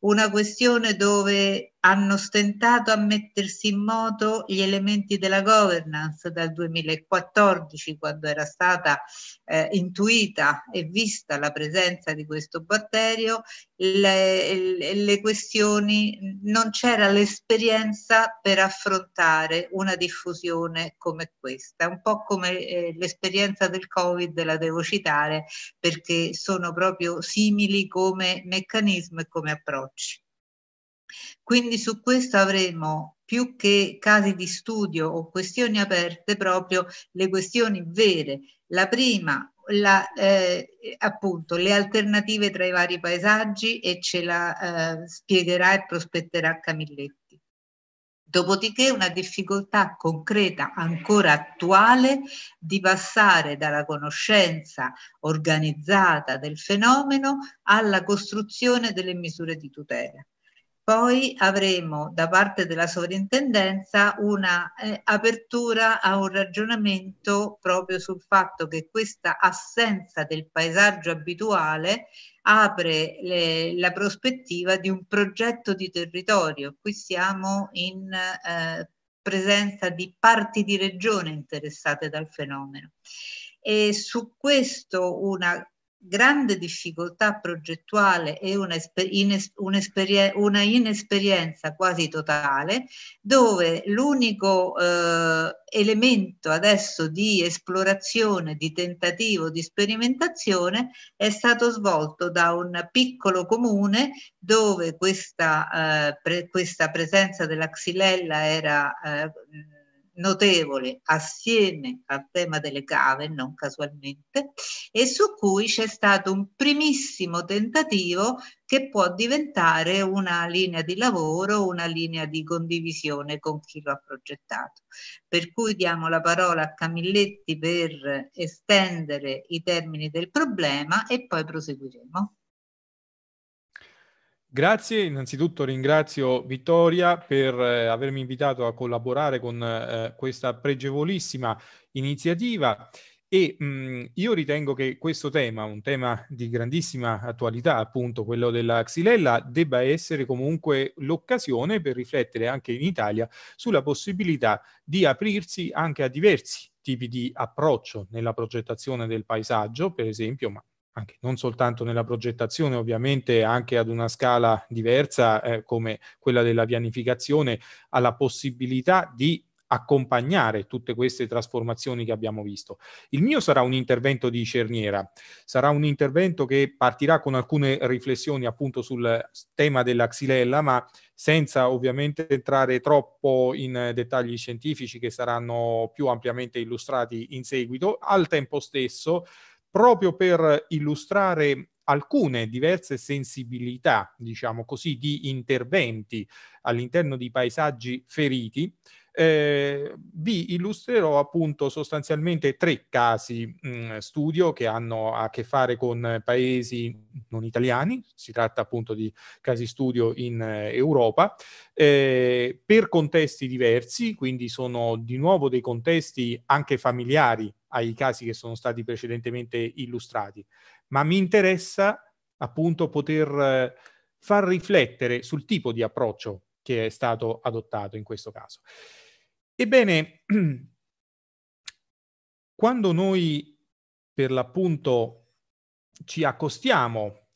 Una questione dove hanno stentato a mettersi in moto gli elementi della governance dal 2014, quando era stata eh, intuita e vista la presenza di questo batterio, le, le questioni, non c'era l'esperienza per affrontare una diffusione come questa, un po' come eh, l'esperienza del Covid la devo citare perché sono proprio simili come meccanismo e come approcci. Quindi su questo avremo più che casi di studio o questioni aperte, proprio le questioni vere. La prima, la, eh, appunto, le alternative tra i vari paesaggi e ce la eh, spiegherà e prospetterà Camilletti. Dopodiché una difficoltà concreta ancora attuale di passare dalla conoscenza organizzata del fenomeno alla costruzione delle misure di tutela. Poi avremo da parte della sovrintendenza una eh, apertura a un ragionamento proprio sul fatto che questa assenza del paesaggio abituale apre le, la prospettiva di un progetto di territorio. Qui siamo in eh, presenza di parti di regione interessate dal fenomeno. E su questo una grande difficoltà progettuale e una, una inesperienza quasi totale, dove l'unico eh, elemento adesso di esplorazione, di tentativo, di sperimentazione è stato svolto da un piccolo comune dove questa, eh, pre, questa presenza della xylella era eh, notevole assieme al tema delle cave, non casualmente, e su cui c'è stato un primissimo tentativo che può diventare una linea di lavoro, una linea di condivisione con chi lo ha progettato. Per cui diamo la parola a Camilletti per estendere i termini del problema e poi proseguiremo. Grazie, innanzitutto ringrazio Vittoria per eh, avermi invitato a collaborare con eh, questa pregevolissima iniziativa e mh, io ritengo che questo tema, un tema di grandissima attualità, appunto quello della Xylella, debba essere comunque l'occasione per riflettere anche in Italia sulla possibilità di aprirsi anche a diversi tipi di approccio nella progettazione del paesaggio, per esempio, ma anche non soltanto nella progettazione, ovviamente anche ad una scala diversa eh, come quella della pianificazione, alla possibilità di accompagnare tutte queste trasformazioni che abbiamo visto. Il mio sarà un intervento di cerniera, sarà un intervento che partirà con alcune riflessioni appunto sul tema della xylella, ma senza ovviamente entrare troppo in dettagli scientifici che saranno più ampiamente illustrati in seguito. Al tempo stesso proprio per illustrare alcune diverse sensibilità, diciamo così, di interventi all'interno di paesaggi feriti, eh, vi illustrerò appunto sostanzialmente tre casi mh, mm, studio che hanno a che fare con paesi non italiani, si tratta appunto di casi studio in eh, Europa, eh, per contesti diversi, quindi sono di nuovo dei contesti anche familiari ai casi che sono stati precedentemente illustrati, ma mi interessa appunto poter eh, far riflettere sul tipo di approccio che è stato adottato in questo caso. Ebbene, quando noi per l'appunto ci accostiamo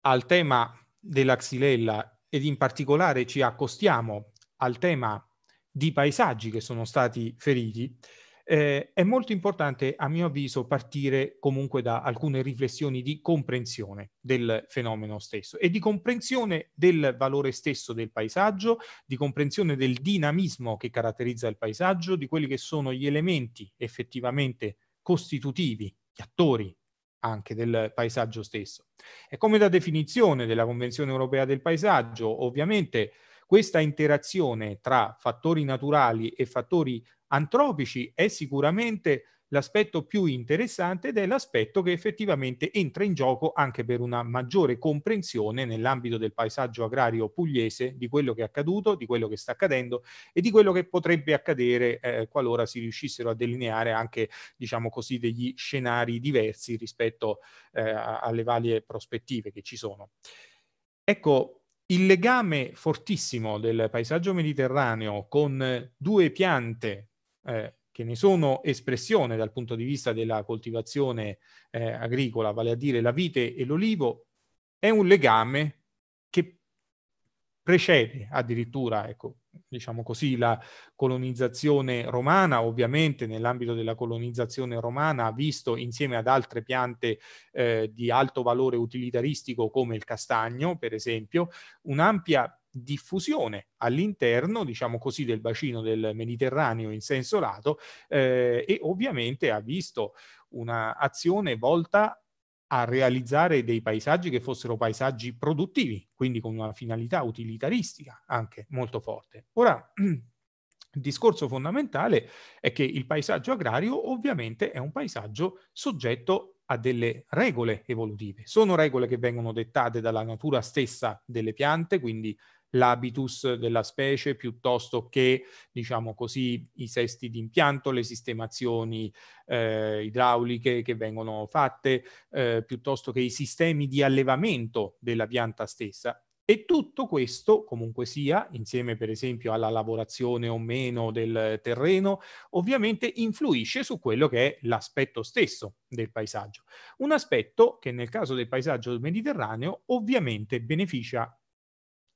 al tema della xylella ed in particolare ci accostiamo al tema di paesaggi che sono stati feriti, eh, è molto importante, a mio avviso, partire comunque da alcune riflessioni di comprensione del fenomeno stesso e di comprensione del valore stesso del paesaggio, di comprensione del dinamismo che caratterizza il paesaggio, di quelli che sono gli elementi effettivamente costitutivi, gli attori anche del paesaggio stesso. E come da definizione della Convenzione europea del paesaggio, ovviamente questa interazione tra fattori naturali e fattori antropici è sicuramente l'aspetto più interessante ed è l'aspetto che effettivamente entra in gioco anche per una maggiore comprensione nell'ambito del paesaggio agrario pugliese di quello che è accaduto, di quello che sta accadendo e di quello che potrebbe accadere eh, qualora si riuscissero a delineare anche, diciamo così, degli scenari diversi rispetto eh, alle varie prospettive che ci sono. Ecco, il legame fortissimo del paesaggio mediterraneo con due piante eh, che ne sono espressione dal punto di vista della coltivazione eh, agricola, vale a dire la vite e l'olivo, è un legame precede addirittura, ecco, diciamo così, la colonizzazione romana, ovviamente nell'ambito della colonizzazione romana ha visto insieme ad altre piante eh, di alto valore utilitaristico come il castagno, per esempio, un'ampia diffusione all'interno, diciamo così, del bacino del Mediterraneo in senso lato eh, e ovviamente ha visto un'azione volta a realizzare dei paesaggi che fossero paesaggi produttivi, quindi con una finalità utilitaristica anche molto forte. Ora, il discorso fondamentale è che il paesaggio agrario ovviamente è un paesaggio soggetto a delle regole evolutive. Sono regole che vengono dettate dalla natura stessa delle piante, quindi l'habitus della specie piuttosto che, diciamo così, i sesti di impianto, le sistemazioni eh, idrauliche che vengono fatte, eh, piuttosto che i sistemi di allevamento della pianta stessa. E tutto questo, comunque sia, insieme per esempio alla lavorazione o meno del terreno, ovviamente influisce su quello che è l'aspetto stesso del paesaggio. Un aspetto che nel caso del paesaggio mediterraneo ovviamente beneficia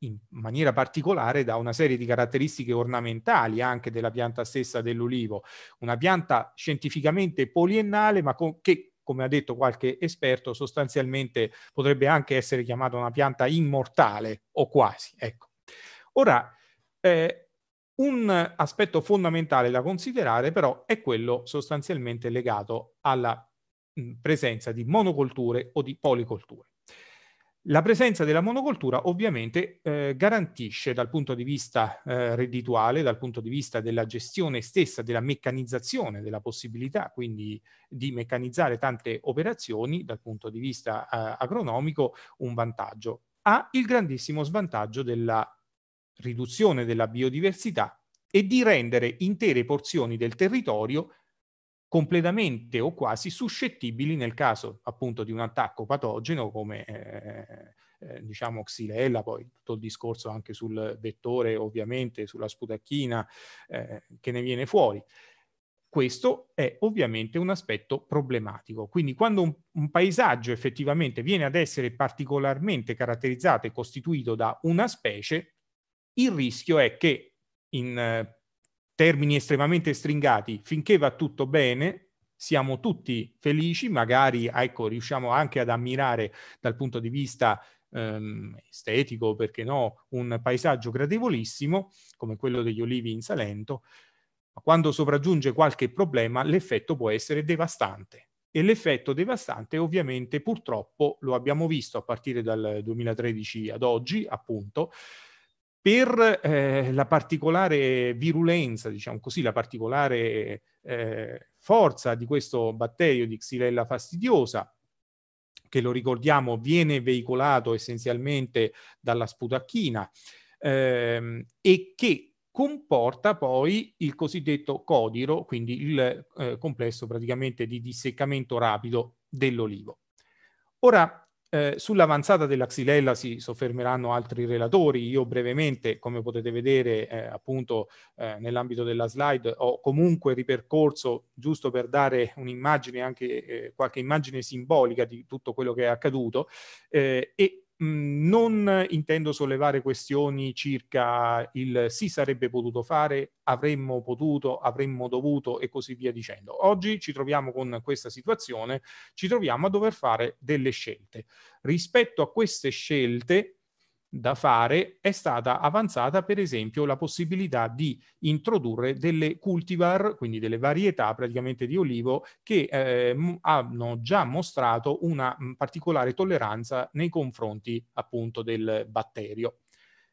in maniera particolare da una serie di caratteristiche ornamentali anche della pianta stessa dell'olivo. Una pianta scientificamente poliennale, ma con, che, come ha detto qualche esperto, sostanzialmente potrebbe anche essere chiamata una pianta immortale o quasi. Ecco. Ora, eh, un aspetto fondamentale da considerare però è quello sostanzialmente legato alla mh, presenza di monocolture o di policolture. La presenza della monocoltura ovviamente eh, garantisce dal punto di vista eh, reddituale, dal punto di vista della gestione stessa, della meccanizzazione, della possibilità quindi di meccanizzare tante operazioni dal punto di vista eh, agronomico un vantaggio. Ha il grandissimo svantaggio della riduzione della biodiversità e di rendere intere porzioni del territorio completamente o quasi suscettibili nel caso appunto di un attacco patogeno come eh, eh, diciamo xylella, poi tutto il discorso anche sul vettore ovviamente, sulla sputacchina eh, che ne viene fuori. Questo è ovviamente un aspetto problematico. Quindi quando un, un, paesaggio effettivamente viene ad essere particolarmente caratterizzato e costituito da una specie, il rischio è che in eh, termini estremamente stringati, finché va tutto bene, siamo tutti felici, magari ecco, riusciamo anche ad ammirare dal punto di vista ehm, estetico, perché no, un paesaggio gradevolissimo come quello degli olivi in Salento, ma quando sopraggiunge qualche problema l'effetto può essere devastante. E l'effetto devastante ovviamente purtroppo lo abbiamo visto a partire dal 2013 ad oggi, appunto, per eh, la particolare virulenza, diciamo così, la particolare eh, forza di questo batterio di Xylella fastidiosa, che lo ricordiamo viene veicolato essenzialmente dalla sputacchina ehm, e che comporta poi il cosiddetto codiro, quindi il eh, complesso praticamente di disseccamento rapido dell'olivo. Ora, eh, sull'avanzata della xylella si soffermeranno altri relatori. Io brevemente, come potete vedere eh, appunto eh, nell'ambito della slide, ho comunque ripercorso, giusto per dare un'immagine, anche eh, qualche immagine simbolica di tutto quello che è accaduto, eh, e non intendo sollevare questioni circa il si sarebbe potuto fare, avremmo potuto, avremmo dovuto e così via dicendo. Oggi ci troviamo con questa situazione, ci troviamo a dover fare delle scelte. Rispetto a queste scelte, da fare è stata avanzata per esempio la possibilità di introdurre delle cultivar, quindi delle varietà praticamente di olivo che eh, hanno già mostrato una particolare tolleranza nei confronti appunto del batterio.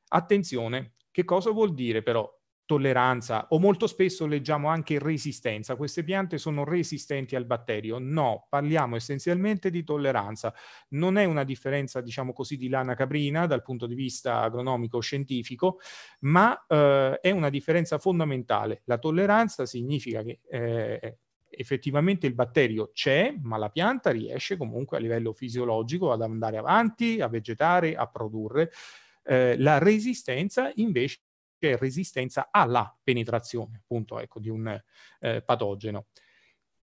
Attenzione, che cosa vuol dire però tolleranza o molto spesso leggiamo anche resistenza. Queste piante sono resistenti al batterio. No, parliamo essenzialmente di tolleranza. Non è una differenza, diciamo così, di lana caprina dal punto di vista agronomico scientifico, ma eh, è una differenza fondamentale. La tolleranza significa che eh, effettivamente il batterio c'è, ma la pianta riesce comunque a livello fisiologico ad andare avanti, a vegetare, a produrre eh, la resistenza invece è resistenza alla penetrazione appunto ecco, di un eh, patogeno.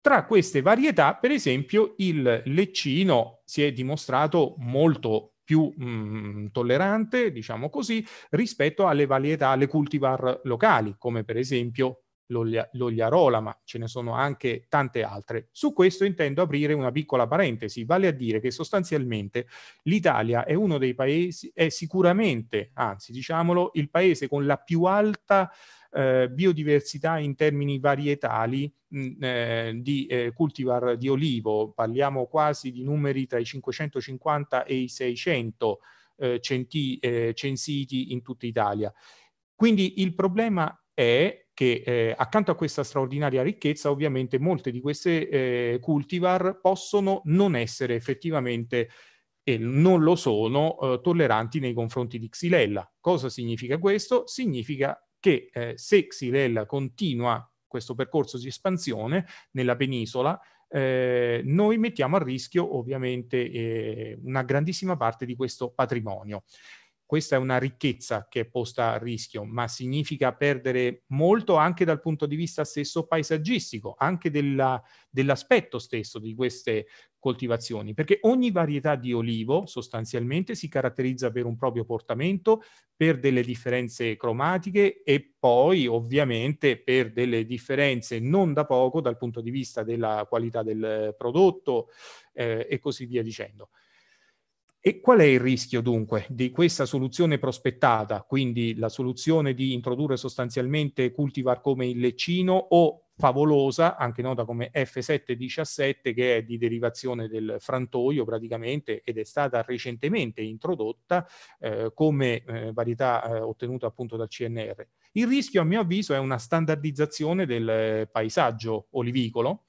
Tra queste varietà, per esempio, il leccino si è dimostrato molto più mh, mm, tollerante, diciamo così, rispetto alle varietà, alle cultivar locali, come per esempio l'ogliarola, ma ce ne sono anche tante altre. Su questo intendo aprire una piccola parentesi, vale a dire che sostanzialmente l'Italia è uno dei paesi, è sicuramente, anzi diciamolo, il paese con la più alta eh, biodiversità in termini varietali mh, mm, eh, di eh, cultivar di olivo, parliamo quasi di numeri tra i 550 e i 600 eh, centi, eh, censiti in tutta Italia. Quindi il problema è che eh, accanto a questa straordinaria ricchezza, ovviamente molte di queste eh, cultivar possono non essere effettivamente e non lo sono eh, tolleranti nei confronti di Xylella. Cosa significa questo? Significa che eh, se Xylella continua questo percorso di espansione nella penisola, eh, noi mettiamo a rischio ovviamente eh, una grandissima parte di questo patrimonio. Questa è una ricchezza che è posta a rischio, ma significa perdere molto anche dal punto di vista stesso paesaggistico, anche della, dell'aspetto stesso di queste coltivazioni, perché ogni varietà di olivo sostanzialmente si caratterizza per un proprio portamento, per delle differenze cromatiche e poi ovviamente per delle differenze non da poco dal punto di vista della qualità del prodotto eh, e così via dicendo. E qual è il rischio dunque di questa soluzione prospettata, quindi la soluzione di introdurre sostanzialmente cultivar come il leccino o favolosa, anche nota come F717, che è di derivazione del frantoio praticamente ed è stata recentemente introdotta eh, come eh, varietà eh, ottenuta appunto dal CNR. Il rischio a mio avviso è una standardizzazione del paesaggio olivicolo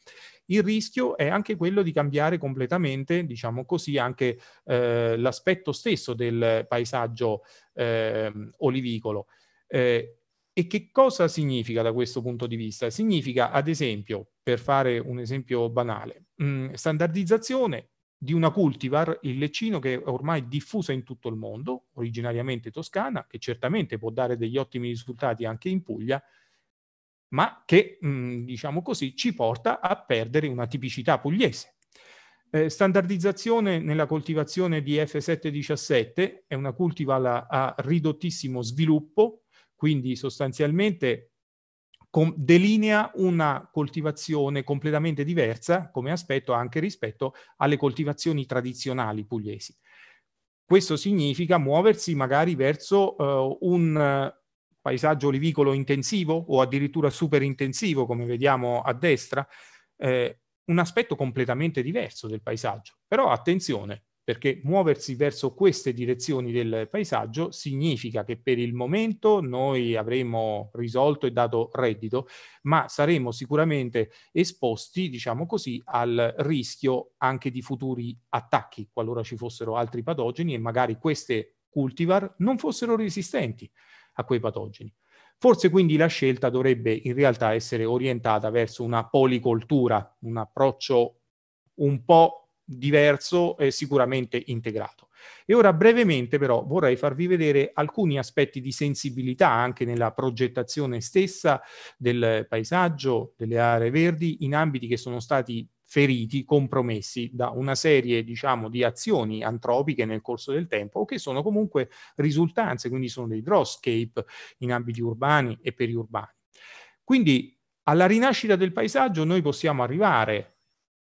il rischio è anche quello di cambiare completamente, diciamo così, anche eh, l'aspetto stesso del paesaggio eh, olivicolo. Eh, e che cosa significa da questo punto di vista? Significa, ad esempio, per fare un esempio banale, mh, mm, standardizzazione di una cultivar, il leccino che è ormai diffusa in tutto il mondo, originariamente toscana, che certamente può dare degli ottimi risultati anche in Puglia, ma che, mh, mm, diciamo così, ci porta a perdere una tipicità pugliese. Eh, standardizzazione nella coltivazione di F717 è una cultivar a ridottissimo sviluppo, quindi sostanzialmente delinea una coltivazione completamente diversa come aspetto anche rispetto alle coltivazioni tradizionali pugliesi. Questo significa muoversi magari verso uh, un paesaggio olivicolo intensivo o addirittura super intensivo, come vediamo a destra, eh, un aspetto completamente diverso del paesaggio. Però attenzione, perché muoversi verso queste direzioni del paesaggio significa che per il momento noi avremo risolto e dato reddito, ma saremo sicuramente esposti, diciamo così, al rischio anche di futuri attacchi, qualora ci fossero altri patogeni e magari queste cultivar non fossero resistenti a quei patogeni. Forse quindi la scelta dovrebbe in realtà essere orientata verso una policoltura, un approccio un po' diverso e sicuramente integrato. E ora brevemente però vorrei farvi vedere alcuni aspetti di sensibilità anche nella progettazione stessa del paesaggio, delle aree verdi in ambiti che sono stati feriti, compromessi da una serie, diciamo, di azioni antropiche nel corso del tempo o che sono comunque risultanze, quindi sono dei drawscape in ambiti urbani e periurbani. Quindi alla rinascita del paesaggio noi possiamo arrivare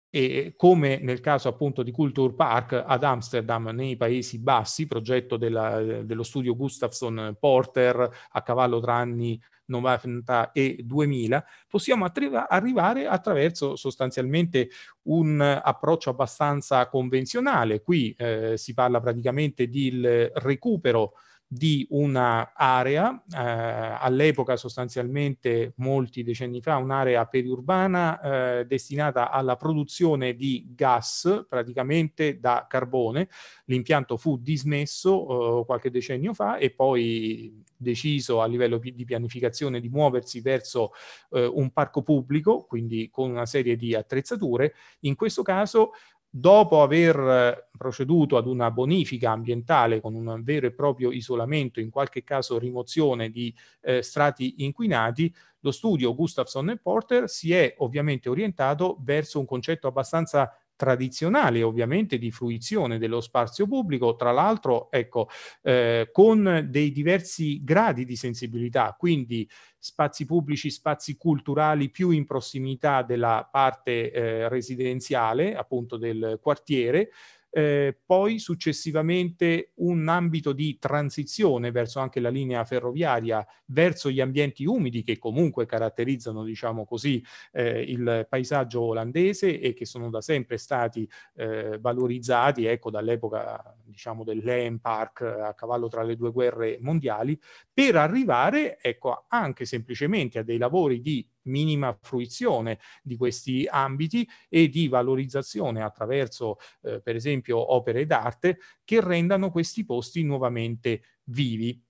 e come nel caso appunto di Culture Park ad Amsterdam nei Paesi Bassi, progetto della, dello studio Gustafsson Porter a cavallo tra anni 90 e 2000, possiamo attriva- arrivare attraverso sostanzialmente un approccio abbastanza convenzionale. Qui eh, si parla praticamente di recupero di un'area, eh, all'epoca sostanzialmente molti decenni fa, un'area periurbana eh, destinata alla produzione di gas praticamente da carbone. L'impianto fu dismesso eh, qualche decennio fa e poi deciso a livello di pianificazione di muoversi verso eh, un parco pubblico, quindi con una serie di attrezzature. In questo caso dopo aver eh, proceduto ad una bonifica ambientale con un vero e proprio isolamento, in qualche caso rimozione di eh, strati inquinati, lo studio Gustafsson e Porter si è ovviamente orientato verso un concetto abbastanza tradizionale ovviamente di fruizione dello spazio pubblico, tra l'altro ecco, eh, con dei diversi gradi di sensibilità, quindi spazi pubblici, spazi culturali più in prossimità della parte eh, residenziale, appunto del quartiere, eh, poi successivamente un ambito di transizione verso anche la linea ferroviaria, verso gli ambienti umidi che comunque caratterizzano, diciamo così, eh, il paesaggio olandese e che sono da sempre stati eh, valorizzati, ecco, dall'epoca, diciamo, del Land Park a cavallo tra le due guerre mondiali, per arrivare, ecco, anche semplicemente a dei lavori di minima fruizione di questi ambiti e di valorizzazione attraverso, eh, per esempio, opere d'arte che rendano questi posti nuovamente vivi.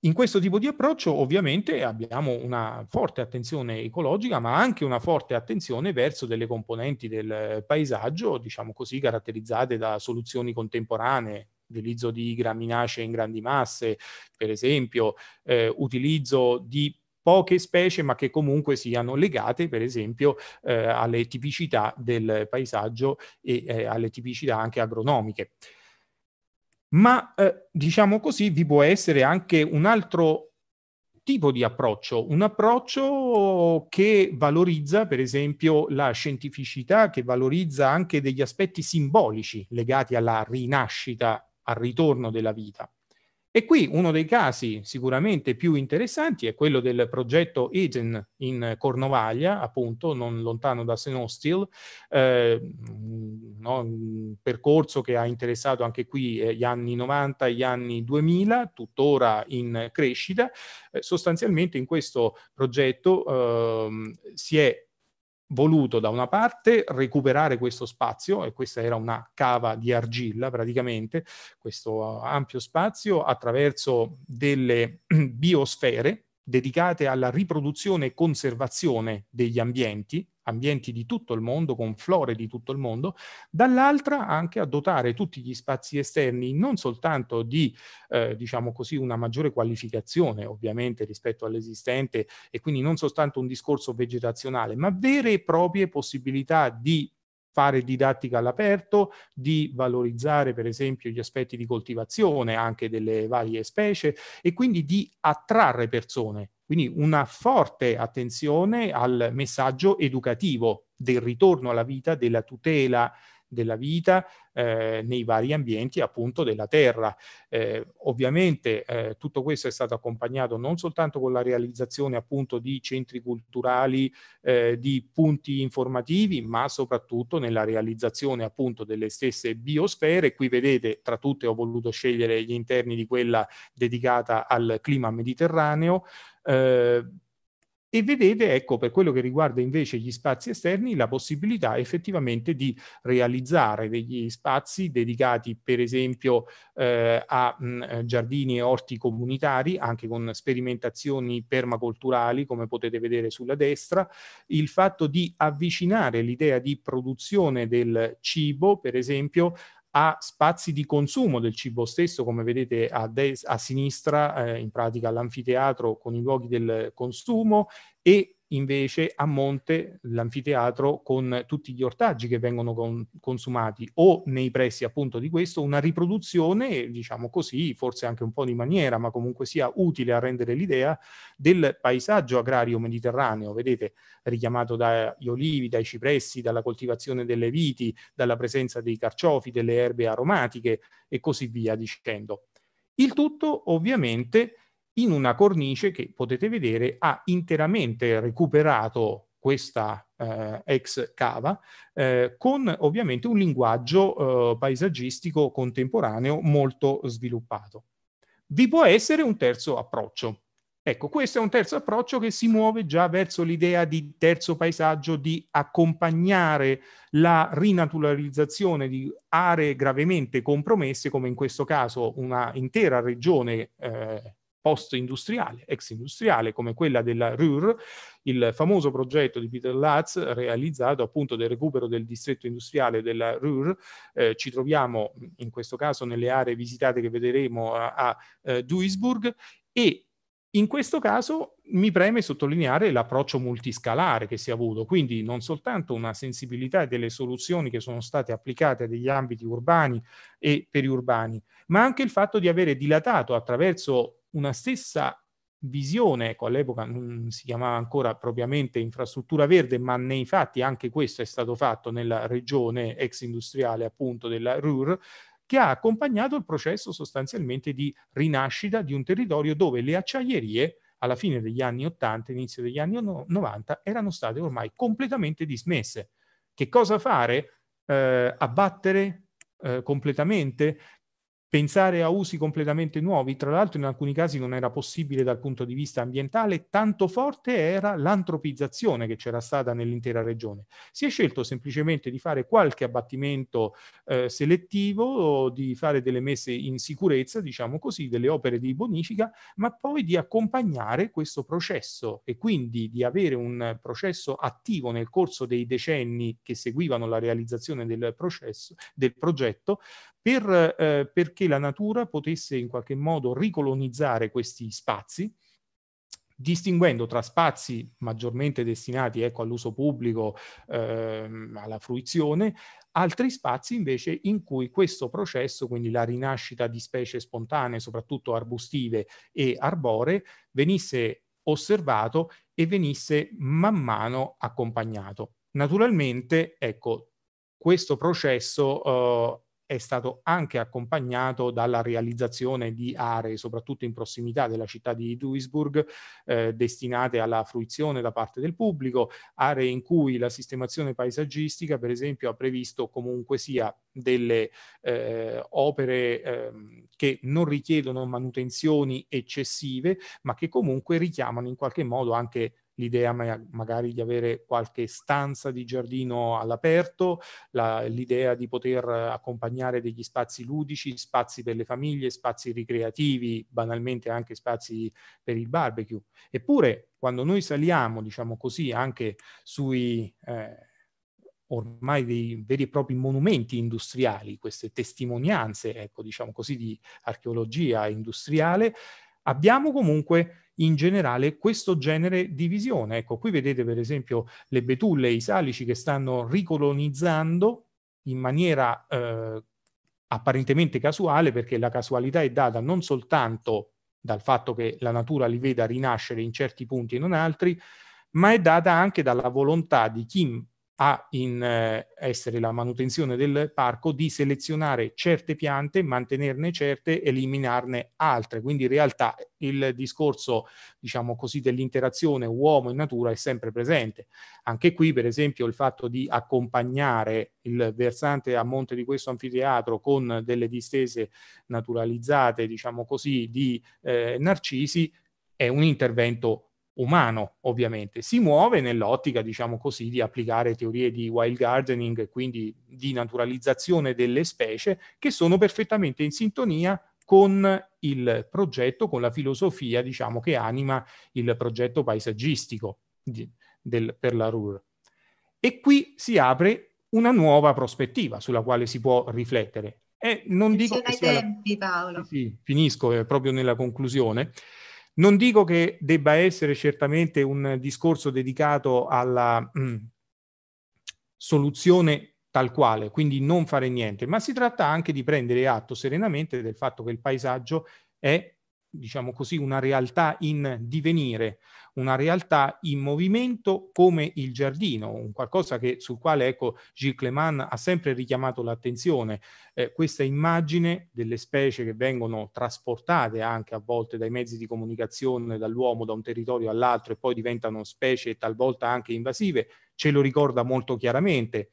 In questo tipo di approccio ovviamente abbiamo una forte attenzione ecologica, ma anche una forte attenzione verso delle componenti del paesaggio, diciamo così, caratterizzate da soluzioni contemporanee, utilizzo di graminacee in grandi masse, per esempio, eh, utilizzo di poche specie ma che comunque siano legate per esempio eh, alle tipicità del paesaggio e eh, alle tipicità anche agronomiche. Ma eh, diciamo così vi può essere anche un altro tipo di approccio, un approccio che valorizza per esempio la scientificità, che valorizza anche degli aspetti simbolici legati alla rinascita, al ritorno della vita. E qui uno dei casi sicuramente più interessanti è quello del progetto Eden in Cornovaglia, appunto non lontano da Senostil, eh, no, un percorso che ha interessato anche qui eh, gli anni 90 e gli anni 2000, tuttora in crescita. Eh, sostanzialmente in questo progetto ehm, si è voluto da una parte recuperare questo spazio, e questa era una cava di argilla praticamente, questo ampio spazio attraverso delle biosfere dedicate alla riproduzione e conservazione degli ambienti, ambienti di tutto il mondo, con flore di tutto il mondo, dall'altra anche a dotare tutti gli spazi esterni non soltanto di, eh, diciamo così, una maggiore qualificazione ovviamente rispetto all'esistente e quindi non soltanto un discorso vegetazionale, ma vere e proprie possibilità di fare didattica all'aperto, di valorizzare per esempio gli aspetti di coltivazione anche delle varie specie e quindi di attrarre persone. Quindi una forte attenzione al messaggio educativo del ritorno alla vita, della tutela della vita eh, nei vari ambienti appunto della terra. Eh, ovviamente eh, tutto questo è stato accompagnato non soltanto con la realizzazione appunto di centri culturali, eh, di punti informativi, ma soprattutto nella realizzazione appunto delle stesse biosfere. Qui vedete tra tutte ho voluto scegliere gli interni di quella dedicata al clima mediterraneo, eh, e vedete, ecco, per quello che riguarda invece gli spazi esterni, la possibilità effettivamente di realizzare degli spazi dedicati, per esempio, eh, a mh, giardini e orti comunitari, anche con sperimentazioni permaculturali, come potete vedere sulla destra, il fatto di avvicinare l'idea di produzione del cibo, per esempio, a spazi di consumo del cibo stesso, come vedete a, a sinistra, eh, in pratica l'anfiteatro con i luoghi del consumo e invece a monte l'anfiteatro con tutti gli ortaggi che vengono con, consumati o nei pressi appunto di questo una riproduzione diciamo così forse anche un po' di maniera ma comunque sia utile a rendere l'idea del paesaggio agrario mediterraneo vedete richiamato dagli olivi dai cipressi dalla coltivazione delle viti dalla presenza dei carciofi delle erbe aromatiche e così via dicendo. Il tutto ovviamente in una cornice che potete vedere ha interamente recuperato questa eh, ex cava eh, con ovviamente un linguaggio eh, paesaggistico contemporaneo molto sviluppato. Vi può essere un terzo approccio. Ecco, questo è un terzo approccio che si muove già verso l'idea di terzo paesaggio, di accompagnare la rinaturalizzazione di aree gravemente compromesse, come in questo caso una intera regione eh, post-industriale, ex-industriale, come quella della RUR, il famoso progetto di Peter Latz realizzato appunto del recupero del distretto industriale della RUR. Eh, ci troviamo in questo caso nelle aree visitate che vedremo a, a eh, Duisburg e in questo caso mi preme sottolineare l'approccio multiscalare che si è avuto, quindi non soltanto una sensibilità delle soluzioni che sono state applicate a degli ambiti urbani e periurbani, ma anche il fatto di avere dilatato attraverso una stessa visione, ecco all'epoca non si chiamava ancora propriamente infrastruttura verde, ma nei fatti anche questo è stato fatto nella regione ex industriale appunto della RUR, che ha accompagnato il processo sostanzialmente di rinascita di un territorio dove le acciaierie alla fine degli anni 80, inizio degli anni 90, erano state ormai completamente dismesse. Che cosa fare? Eh, abbattere eh, completamente? Pensare a usi completamente nuovi, tra l'altro in alcuni casi non era possibile dal punto di vista ambientale, tanto forte era l'antropizzazione che c'era stata nell'intera regione. Si è scelto semplicemente di fare qualche abbattimento eh, selettivo, di fare delle messe in sicurezza, diciamo così, delle opere di bonifica, ma poi di accompagnare questo processo e quindi di avere un processo attivo nel corso dei decenni che seguivano la realizzazione del, processo, del progetto, per, eh, perché la natura potesse in qualche modo ricolonizzare questi spazi, distinguendo tra spazi maggiormente destinati ecco, all'uso pubblico, ehm, alla fruizione, altri spazi invece in cui questo processo, quindi la rinascita di specie spontanee, soprattutto arbustive e arboree, venisse osservato e venisse man mano accompagnato. Naturalmente, ecco, questo processo eh, è stato anche accompagnato dalla realizzazione di aree, soprattutto in prossimità della città di Duisburg, eh, destinate alla fruizione da parte del pubblico, aree in cui la sistemazione paesaggistica, per esempio, ha previsto comunque sia delle eh, opere eh, che non richiedono manutenzioni eccessive, ma che comunque richiamano in qualche modo anche l'idea magari di avere qualche stanza di giardino all'aperto, la, l'idea di poter accompagnare degli spazi ludici, spazi per le famiglie, spazi ricreativi, banalmente anche spazi per il barbecue. Eppure quando noi saliamo, diciamo così, anche sui... Eh, ormai dei veri e propri monumenti industriali, queste testimonianze, ecco, diciamo così, di archeologia industriale, abbiamo comunque in generale questo genere di visione. Ecco, qui vedete per esempio le betulle e i salici che stanno ricolonizzando in maniera eh, apparentemente casuale, perché la casualità è data non soltanto dal fatto che la natura li veda rinascere in certi punti e non altri, ma è data anche dalla volontà di chi ha in eh, essere la manutenzione del parco di selezionare certe piante, mantenerne certe, eliminarne altre. Quindi in realtà il discorso, diciamo così, dell'interazione uomo e natura è sempre presente. Anche qui, per esempio, il fatto di accompagnare il versante a monte di questo anfiteatro con delle distese naturalizzate, diciamo così, di eh, narcisi è un intervento umano, ovviamente. Si muove nell'ottica, diciamo così, di applicare teorie di wild gardening, e quindi di naturalizzazione delle specie, che sono perfettamente in sintonia con il progetto, con la filosofia, diciamo, che anima il progetto paesaggistico di, del, per la RUR. E qui si apre una nuova prospettiva sulla quale si può riflettere. E non dico che sia tempi, la... Paolo. Sì, sì, finisco eh, proprio nella conclusione. Non dico che debba essere certamente un discorso dedicato alla mh, mm, soluzione tal quale, quindi non fare niente, ma si tratta anche di prendere atto serenamente del fatto che il paesaggio è diciamo così, una realtà in divenire, una realtà in movimento come il giardino, un qualcosa che, sul quale ecco, Gilles Clément ha sempre richiamato l'attenzione, eh, questa immagine delle specie che vengono trasportate anche a volte dai mezzi di comunicazione, dall'uomo, da un territorio all'altro e poi diventano specie talvolta anche invasive, ce lo ricorda molto chiaramente.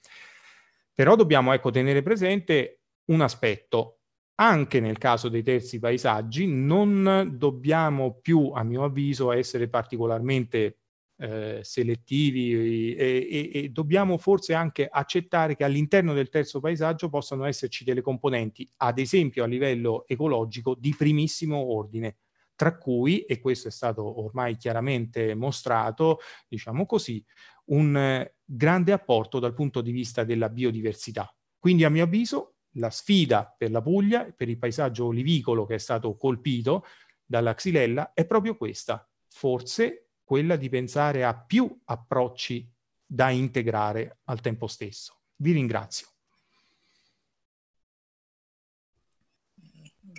Però dobbiamo ecco, tenere presente un aspetto, anche nel caso dei terzi paesaggi non dobbiamo più, a mio avviso, essere particolarmente eh, selettivi e, e, e, dobbiamo forse anche accettare che all'interno del terzo paesaggio possano esserci delle componenti, ad esempio a livello ecologico, di primissimo ordine. tra cui, e questo è stato ormai chiaramente mostrato, diciamo così, un eh, grande apporto dal punto di vista della biodiversità. Quindi a mio avviso la sfida per la Puglia, per il paesaggio olivicolo che è stato colpito dalla xylella, è proprio questa, forse quella di pensare a più approcci da integrare al tempo stesso. Vi ringrazio.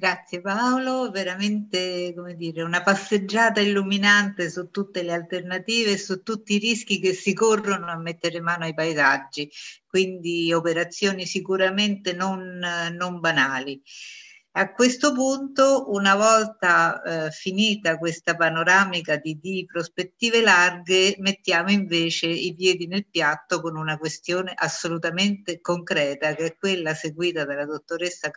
Grazie Paolo, veramente come dire, una passeggiata illuminante su tutte le alternative e su tutti i rischi che si corrono a mettere mano ai paesaggi, quindi operazioni sicuramente non, non banali. A questo punto, una volta eh, finita questa panoramica di, di, prospettive larghe, mettiamo invece i piedi nel piatto con una questione assolutamente concreta, che è quella seguita dalla dottoressa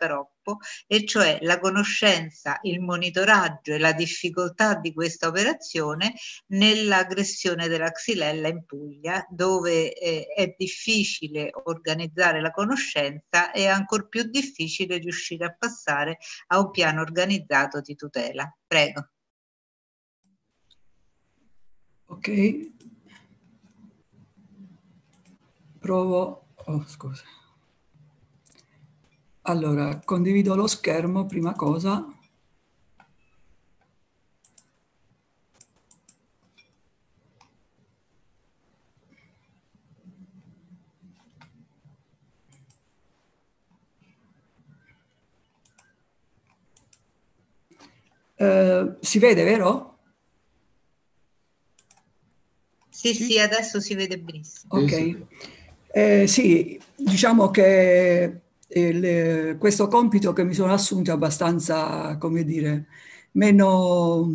Caroppo, e cioè la conoscenza, il monitoraggio e la difficoltà di questa operazione nell'aggressione della xylella in Puglia, dove eh, è difficile organizzare la conoscenza e ancora più difficile riuscire a passare a un piano organizzato di tutela. Prego. Ok. Provo. Oh, scusa. Allora, condivido lo schermo, prima cosa. Eh, si vede, vero? Sì, sì, adesso si vede benissimo. Ok. Eh, sì, diciamo che il, questo compito che mi sono assunto è abbastanza, come dire, meno,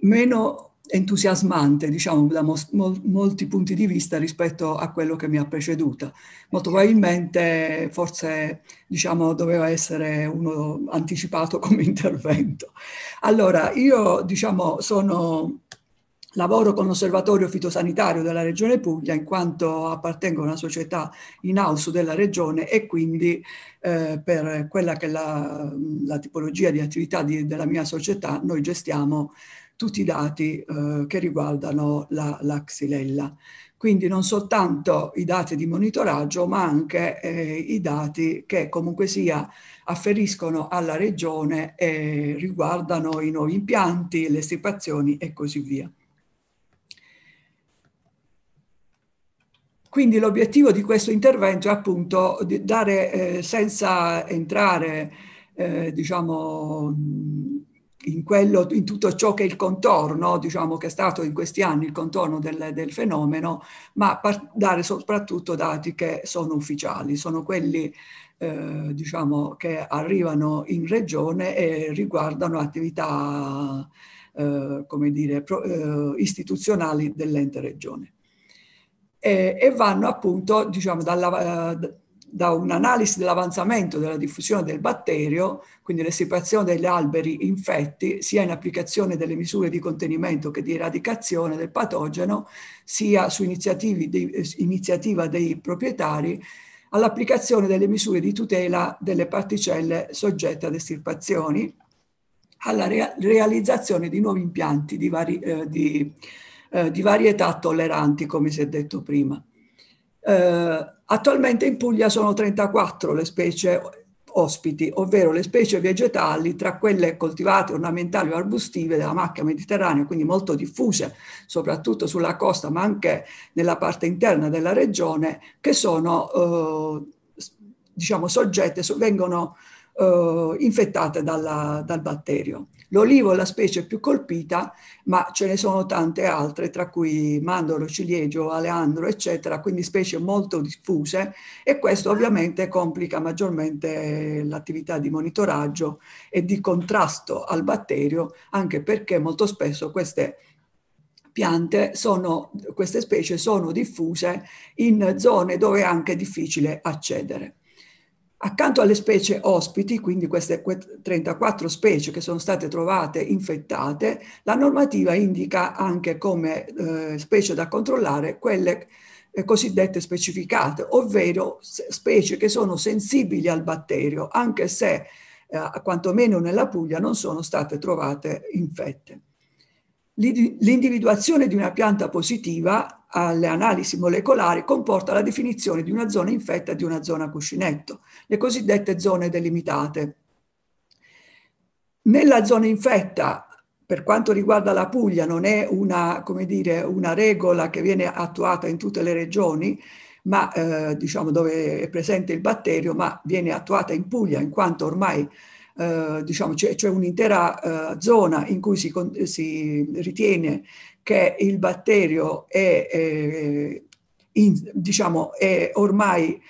meno entusiasmante, diciamo, da mol molti punti di vista rispetto a quello che mi ha preceduta. Molto probabilmente forse, diciamo, doveva essere uno anticipato come intervento. Allora, io, diciamo, sono lavoro con l'osservatorio fitosanitario della Regione Puglia in quanto appartengo a una società in house della Regione e quindi eh, per quella che è la, la tipologia di attività di, della mia società noi gestiamo tutti i dati eh, che riguardano la, la, xylella. Quindi non soltanto i dati di monitoraggio, ma anche eh, i dati che comunque sia afferiscono alla regione e riguardano i nuovi impianti, le estirpazioni e così via. Quindi l'obiettivo di questo intervento è appunto di dare, eh, senza entrare, eh, diciamo, in, quello, in tutto ciò che è il contorno, diciamo che è stato in questi anni il contorno del, del fenomeno, ma par- dare soprattutto dati che sono ufficiali, sono quelli eh, diciamo, che arrivano in regione e riguardano attività eh, come dire, pro, eh, istituzionali dell'ente regione. E, e, vanno appunto diciamo, dalla, eh, da un'analisi dell'avanzamento della diffusione del batterio, quindi l'estirpazione degli alberi infetti, sia in applicazione delle misure di contenimento che di eradicazione del patogeno, sia su di, iniziativa dei proprietari, all'applicazione delle misure di tutela delle particelle soggette ad estirpazioni, alla rea- realizzazione di nuovi impianti di, vari, eh, di, eh, di varietà tolleranti, come si è detto prima. Eh, attualmente in Puglia sono 34 le specie ospiti, ovvero le specie vegetali tra quelle coltivate, ornamentali o arbustive della macchia mediterranea, quindi molto diffuse soprattutto sulla costa ma anche nella parte interna della regione, che sono eh, diciamo soggette, vengono eh, infettate dalla, dal batterio. L'olivo è la specie più colpita, ma ce ne sono tante altre, tra cui mandorlo, ciliegio, aleandro, eccetera, quindi specie molto diffuse e questo ovviamente complica maggiormente l'attività di monitoraggio e di contrasto al batterio, anche perché molto spesso queste piante sono, queste specie sono diffuse in zone dove è anche difficile accedere. Accanto alle specie ospiti, quindi queste 34 specie che sono state trovate infettate, la normativa indica anche come eh, specie da controllare quelle eh, cosiddette specificate, ovvero specie che sono sensibili al batterio, anche se eh, quantomeno nella Puglia, non sono state trovate infette. L'individuazione di una pianta positiva alle analisi molecolari comporta la definizione di una zona infetta e di una zona cuscinetto, le cosiddette zone delimitate. Nella zona infetta, per quanto riguarda la Puglia, non è una, dire, una regola che viene attuata in tutte le regioni, ma eh, diciamo dove è presente il batterio, ma viene attuata in Puglia in quanto ormai eh, diciamo, c'è, c'è un'intera eh, zona in cui si, si, ritiene che il batterio è, è, in, diciamo, è ormai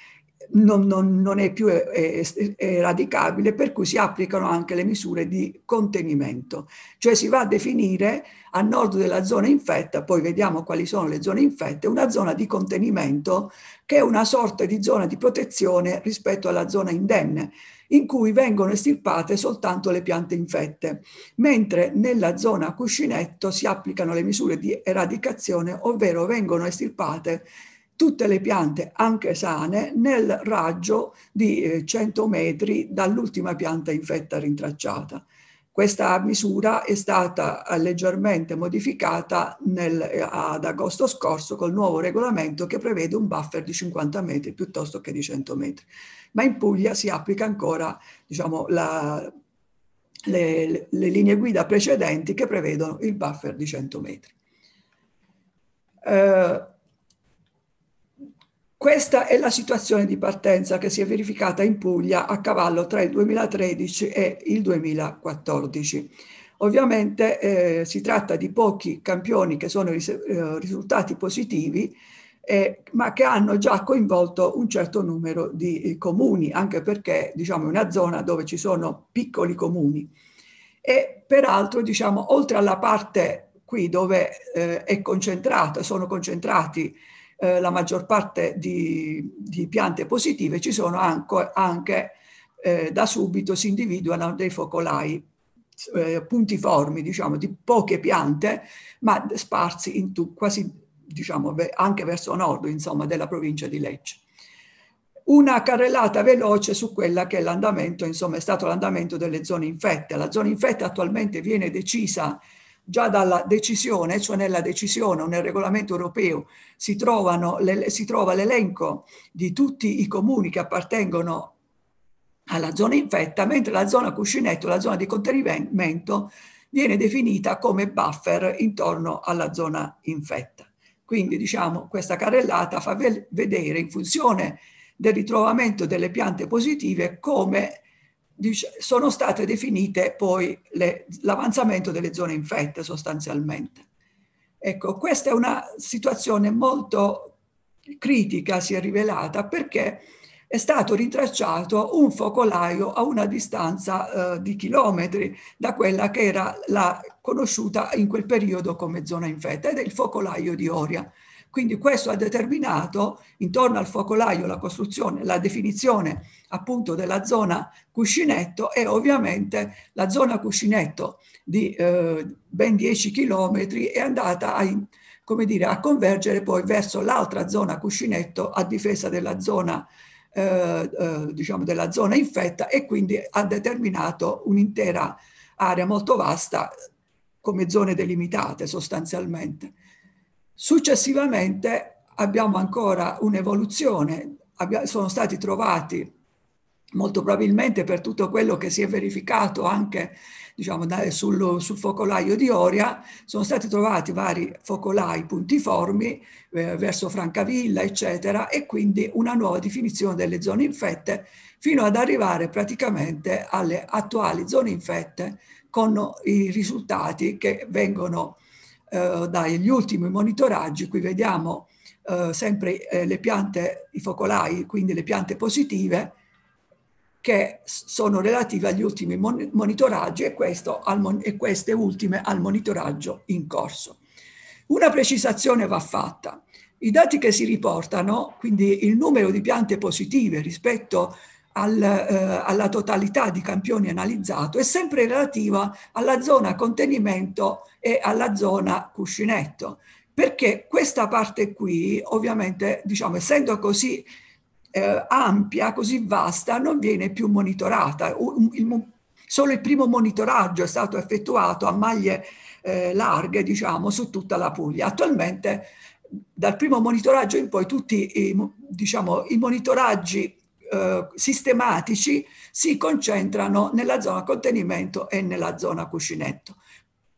non, non, non, è più eradicabile, per cui si applicano anche le misure di contenimento. Cioè si va a definire a nord della zona infetta, poi vediamo quali sono le zone infette, una zona di contenimento che è una sorta di zona di protezione rispetto alla zona indenne in cui vengono estirpate soltanto le piante infette, mentre nella zona cuscinetto si applicano le misure di eradicazione, ovvero vengono estirpate tutte le piante, anche sane, nel raggio di 100 eh, metri dall'ultima pianta infetta rintracciata. Questa misura è stata leggermente modificata nel, ad agosto scorso col nuovo regolamento che prevede un buffer di 50 metri piuttosto che di 100 metri ma in Puglia si applica ancora diciamo, la, le, le, linee guida precedenti che prevedono il buffer di 100 metri. Eh, questa è la situazione di partenza che si è verificata in Puglia a cavallo tra il 2013 e il 2014. Ovviamente eh, si tratta di pochi campioni che sono ris- eh, risultati positivi eh, ma che hanno già coinvolto un certo numero di eh, comuni, anche perché diciamo, è una zona dove ci sono piccoli comuni. E peraltro, diciamo, oltre alla parte qui dove eh, è concentrata, sono concentrati eh, la maggior parte di, di, piante positive, ci sono anche, anche eh, da subito si individuano dei focolai eh, puntiformi, diciamo, di poche piante, ma sparsi in tu, quasi diciamo, anche verso nord, insomma, della provincia di Lecce. Una carrellata veloce su quella che è l'andamento, insomma, è stato l'andamento delle zone infette. La zona infetta attualmente viene decisa già dalla decisione, cioè nella decisione o nel regolamento europeo si, trovano, le, si trova l'elenco di tutti i comuni che appartengono alla zona infetta, mentre la zona cuscinetto, la zona di contenimento, viene definita come buffer intorno alla zona infetta. Quindi diciamo questa carrellata fa vedere in funzione del ritrovamento delle piante positive come sono state definite poi le, l'avanzamento delle zone infette sostanzialmente. Ecco, questa è una situazione molto critica, si è rivelata, perché è stato rintracciato un focolaio a una distanza eh, di chilometri da quella che era la conosciuta in quel periodo come zona infetta ed è il focolaio di Oria. Quindi questo ha determinato intorno al focolaio la costruzione, la definizione appunto della zona cuscinetto e ovviamente la zona cuscinetto di eh, ben 10 chilometri è andata a, come dire, a convergere poi verso l'altra zona cuscinetto a difesa della zona eh, eh, diciamo della zona infetta e quindi ha determinato un'intera area molto vasta come zone delimitate sostanzialmente. Successivamente abbiamo ancora un'evoluzione, sono stati trovati molto probabilmente per tutto quello che si è verificato anche diciamo, sul, sul, focolaio di Oria, sono stati trovati vari focolai puntiformi eh, verso Francavilla, eccetera, e quindi una nuova definizione delle zone infette fino ad arrivare praticamente alle attuali zone infette con i risultati che vengono eh, dagli ultimi monitoraggi. Qui vediamo eh, sempre eh, le piante, i focolai, quindi le piante positive, che sono relative agli ultimi monitoraggi e, al, e queste ultime al monitoraggio in corso. Una precisazione va fatta. I dati che si riportano, quindi il numero di piante positive rispetto al, eh, alla totalità di campioni analizzato, è sempre relativa alla zona contenimento e alla zona cuscinetto, perché questa parte qui, ovviamente, diciamo, essendo così eh, ampia, così vasta, non viene più monitorata. Il, solo il primo monitoraggio è stato effettuato a maglie eh, larghe, diciamo, su tutta la Puglia. Attualmente, dal primo monitoraggio in poi, tutti i, diciamo, i monitoraggi eh, sistematici si concentrano nella zona contenimento e nella zona cuscinetto.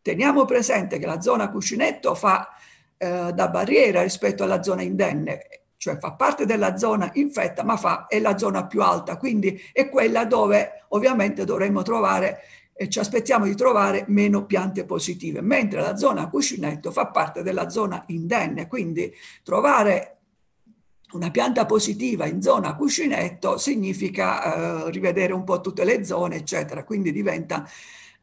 Teniamo presente che la zona cuscinetto fa eh, da barriera rispetto alla zona indenne, cioè fa parte della zona infetta, ma fa, è la zona più alta, quindi è quella dove ovviamente dovremmo trovare e ci aspettiamo di trovare meno piante positive, mentre la zona cuscinetto fa parte della zona indenne, quindi trovare una pianta positiva in zona cuscinetto significa eh, rivedere un po' tutte le zone, eccetera, quindi diventa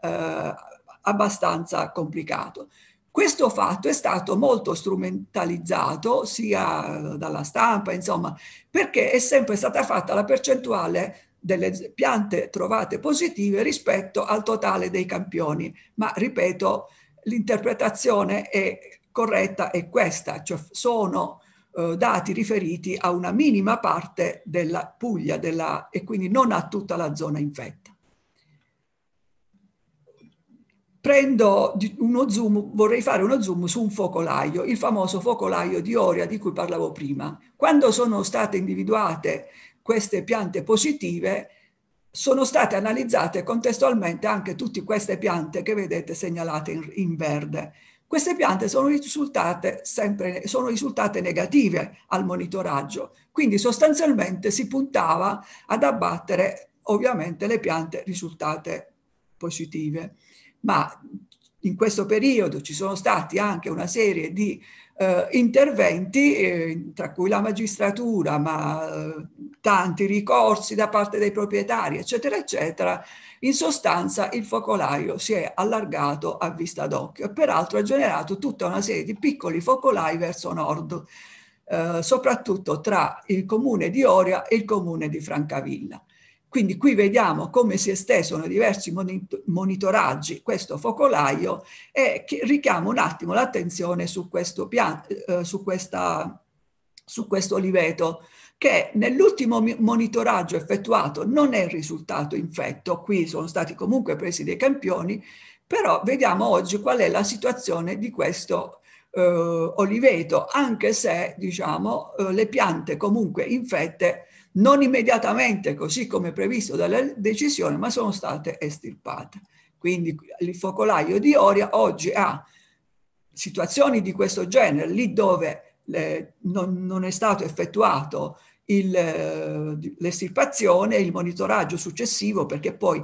eh, abbastanza complicato. Questo fatto è stato molto strumentalizzato sia dalla stampa, insomma, perché è sempre stata fatta la percentuale delle piante trovate positive rispetto al totale dei campioni. Ma ripeto, l'interpretazione è corretta è questa, cioè sono eh, dati riferiti a una minima parte della Puglia della, e quindi non a tutta la zona infetta. prendo uno zoom, vorrei fare uno zoom su un focolaio, il famoso focolaio di Oria di cui parlavo prima. Quando sono state individuate queste piante positive, sono state analizzate contestualmente anche tutte queste piante che vedete segnalate in, in verde. Queste piante sono risultate, sempre, sono risultate negative al monitoraggio, quindi sostanzialmente si puntava ad abbattere ovviamente le piante risultate positive ma in questo periodo ci sono stati anche una serie di eh, interventi, eh, tra cui la magistratura, ma eh, tanti ricorsi da parte dei proprietari, eccetera, eccetera. In sostanza il focolaio si è allargato a vista d'occhio e peraltro ha generato tutta una serie di piccoli focolai verso nord, eh, soprattutto tra il comune di Oria e il comune di Francavilla. Quindi qui vediamo come si estesono diversi monitoraggi questo focolaio e richiamo un attimo l'attenzione su questo, pian, eh, su, su questo oliveto che nell'ultimo monitoraggio effettuato non è risultato infetto, qui sono stati comunque presi dei campioni, però vediamo oggi qual è la situazione di questo eh, oliveto, anche se diciamo eh, le piante comunque infette non immediatamente così come previsto dalla decisione, ma sono state estirpate. Quindi il focolaio di Oria oggi ha situazioni di questo genere, lì dove le, non, non, è stato effettuato l'estirpazione, il monitoraggio successivo, perché poi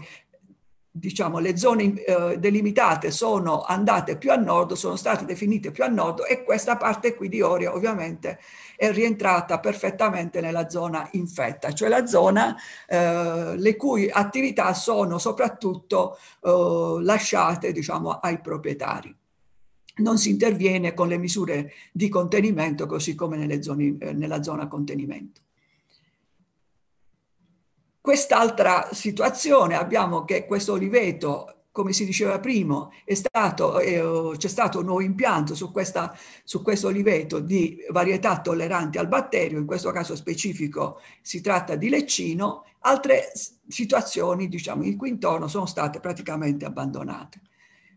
diciamo, le zone eh, delimitate sono andate più a nord, sono state definite più a nord e questa parte qui di Oria ovviamente è rientrata perfettamente nella zona infetta, cioè la zona eh, le cui attività sono soprattutto eh, lasciate diciamo, ai proprietari. Non si interviene con le misure di contenimento così come nelle zone, eh, nella zona contenimento. Quest'altra situazione abbiamo che questo oliveto, come si diceva prima, eh, c'è stato un nuovo impianto su, questa, su questo oliveto di varietà tolleranti al batterio, in questo caso specifico si tratta di leccino, altre situazioni diciamo, in cui intorno sono state praticamente abbandonate.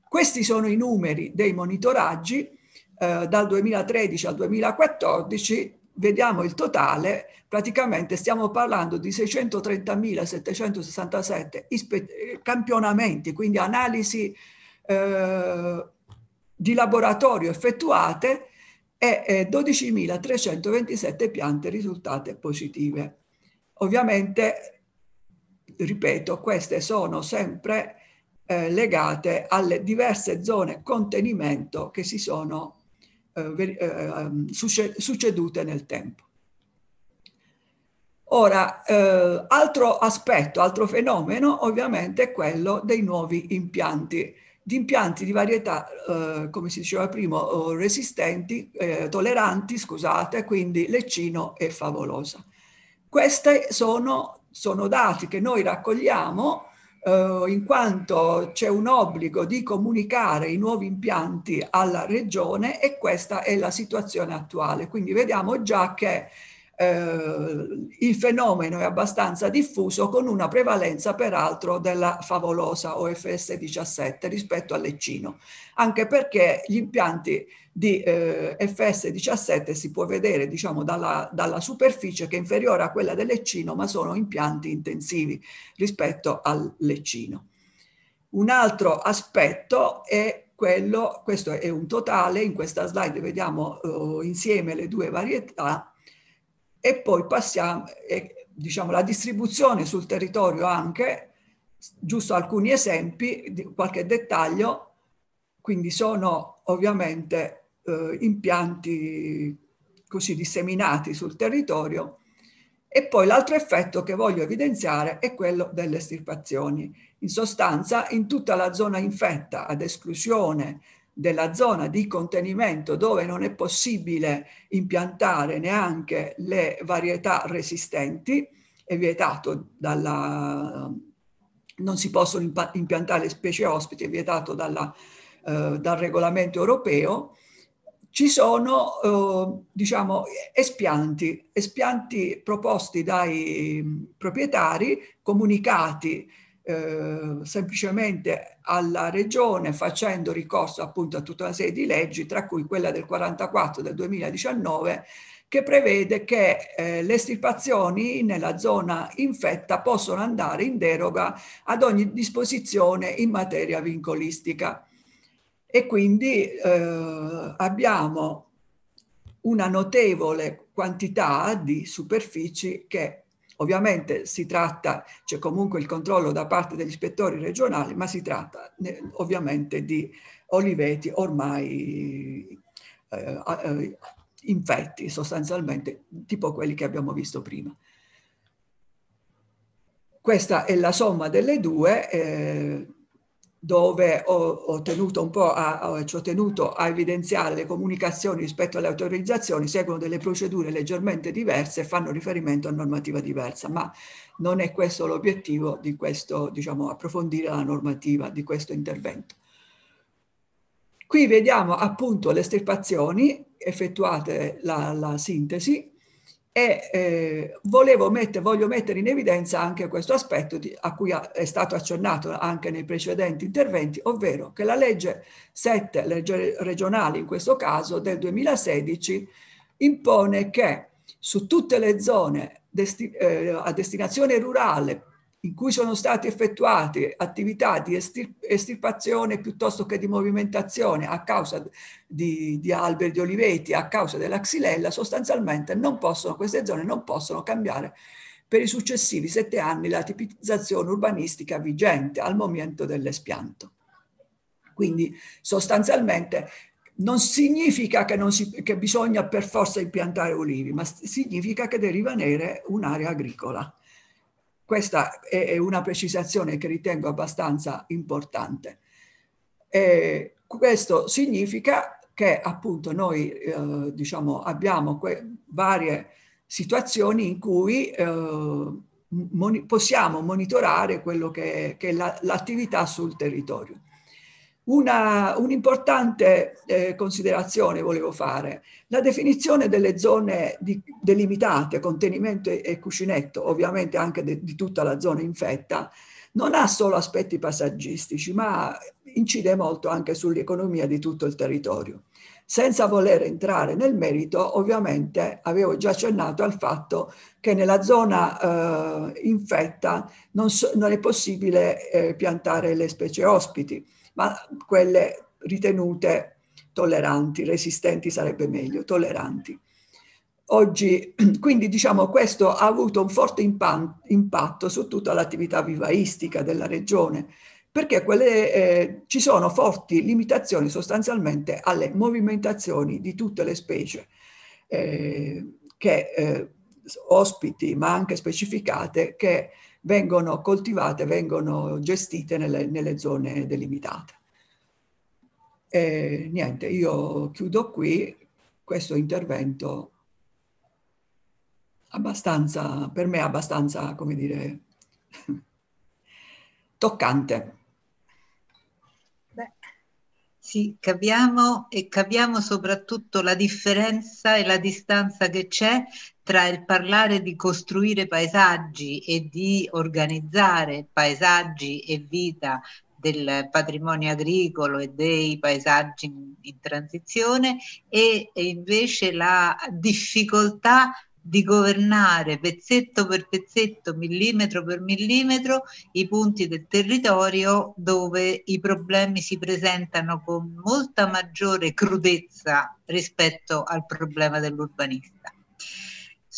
Questi sono i numeri dei monitoraggi eh, dal 2013 al 2014 vediamo il totale, praticamente stiamo parlando di 630.767 campionamenti, quindi analisi eh, di laboratorio effettuate e eh, 12.327 piante risultate positive. Ovviamente, ripeto, queste sono sempre eh, legate alle diverse zone contenimento che si sono succedute nel tempo. Ora, eh, altro aspetto, altro fenomeno ovviamente è quello dei nuovi impianti, di impianti di varietà, eh, come si diceva prima, resistenti, eh, tolleranti, scusate, quindi leccino e favolosa. Questi sono, sono dati che noi raccogliamo eh, in quanto c'è un obbligo di comunicare i nuovi impianti alla regione e questa è la situazione attuale. Quindi vediamo già che eh, il fenomeno è abbastanza diffuso con una prevalenza peraltro della favolosa OFS 17 rispetto al leccino, anche perché gli impianti di eh, FS 17 si può vedere diciamo dalla, dalla, superficie che è inferiore a quella del leccino, ma sono impianti intensivi rispetto al leccino. Un altro aspetto è quello, questo è un totale, in questa slide vediamo uh, insieme le due varietà e poi passiamo, eh, diciamo, la distribuzione sul territorio anche, giusto alcuni esempi, qualche dettaglio, quindi sono ovviamente eh, impianti così disseminati sul territorio e poi l'altro effetto che voglio evidenziare è quello delle estirpazioni. In sostanza, in tutta la zona infetta, ad esclusione della zona di contenimento dove non è possibile impiantare neanche le varietà resistenti, è vietato dalla... non si possono impiantare specie ospiti, è vietato dalla, eh, dal regolamento europeo, ci sono, eh, diciamo, espianti, espianti proposti dai proprietari, comunicati eh, semplicemente alla regione facendo ricorso appunto a tutta una serie di leggi, tra cui quella del 44 del 2019, che prevede che eh, le estirpazioni nella zona infetta possono andare in deroga ad ogni disposizione in materia vincolistica e quindi eh, abbiamo una notevole quantità di superfici che ovviamente si tratta, c'è comunque il controllo da parte degli ispettori regionali, ma si tratta ovviamente di oliveti ormai eh, eh, infetti sostanzialmente, tipo quelli che abbiamo visto prima. Questa è la somma delle due. Eh, dove ho, ho, tenuto a, ci ho tenuto a evidenziare le comunicazioni rispetto alle autorizzazioni seguono delle procedure leggermente diverse e fanno riferimento a normativa diversa, ma non è questo l'obiettivo di questo, diciamo, approfondire la normativa di questo intervento. Qui vediamo appunto le estirpazioni effettuate la, la sintesi e eh, volevo mettere, voglio mettere in evidenza anche questo aspetto di, a cui è stato accennato anche nei precedenti interventi, ovvero che la legge 7 legge regionali, in questo caso del 2016, impone che su tutte le zone desti, eh, a destinazione rurale in cui sono state effettuate attività di estirpazione piuttosto che di movimentazione a causa di, di alberi di oliveti, a causa della xylella, sostanzialmente non possono, queste zone non possono cambiare per i successivi sette anni la tipizzazione urbanistica vigente al momento dell'espianto. Quindi sostanzialmente non significa che, non si, che bisogna per forza impiantare olivi, ma significa che deve rimanere un'area agricola. Questa è una precisazione che ritengo abbastanza importante. E questo significa che appunto noi eh, diciamo, abbiamo varie situazioni in cui eh, moni possiamo monitorare quello che, che è l'attività la, sul territorio. Un'importante eh, considerazione volevo fare. La definizione delle zone di, delimitate, contenimento e, e cuscinetto, ovviamente anche de, di tutta la zona infetta, non ha solo aspetti passaggistici, ma incide molto anche sull'economia di tutto il territorio. Senza voler entrare nel merito, ovviamente avevo già accennato al fatto che nella zona eh, infetta non, so, non, è possibile eh, piantare le specie ospiti, ma quelle ritenute tolleranti, resistenti sarebbe meglio, tolleranti. Oggi, quindi diciamo, questo ha avuto un forte impatto su tutta l'attività vivaistica della regione, perché quelle, eh, ci sono forti limitazioni sostanzialmente alle movimentazioni di tutte le specie eh, che eh, ospiti, ma anche specificate, che vengono coltivate, vengono gestite nelle, nelle zone delimitate. E niente, io chiudo qui questo intervento abbastanza, per me abbastanza, come dire, toccante. Beh, Sì, capiamo e capiamo soprattutto la differenza e la distanza che c'è tra il parlare di costruire paesaggi e di organizzare paesaggi e vita del patrimonio agricolo e dei paesaggi in, in transizione e, e invece la difficoltà di governare pezzetto per pezzetto, millimetro per millimetro, i punti del territorio dove i problemi si presentano con molta maggiore crudezza rispetto al problema dell'urbanista.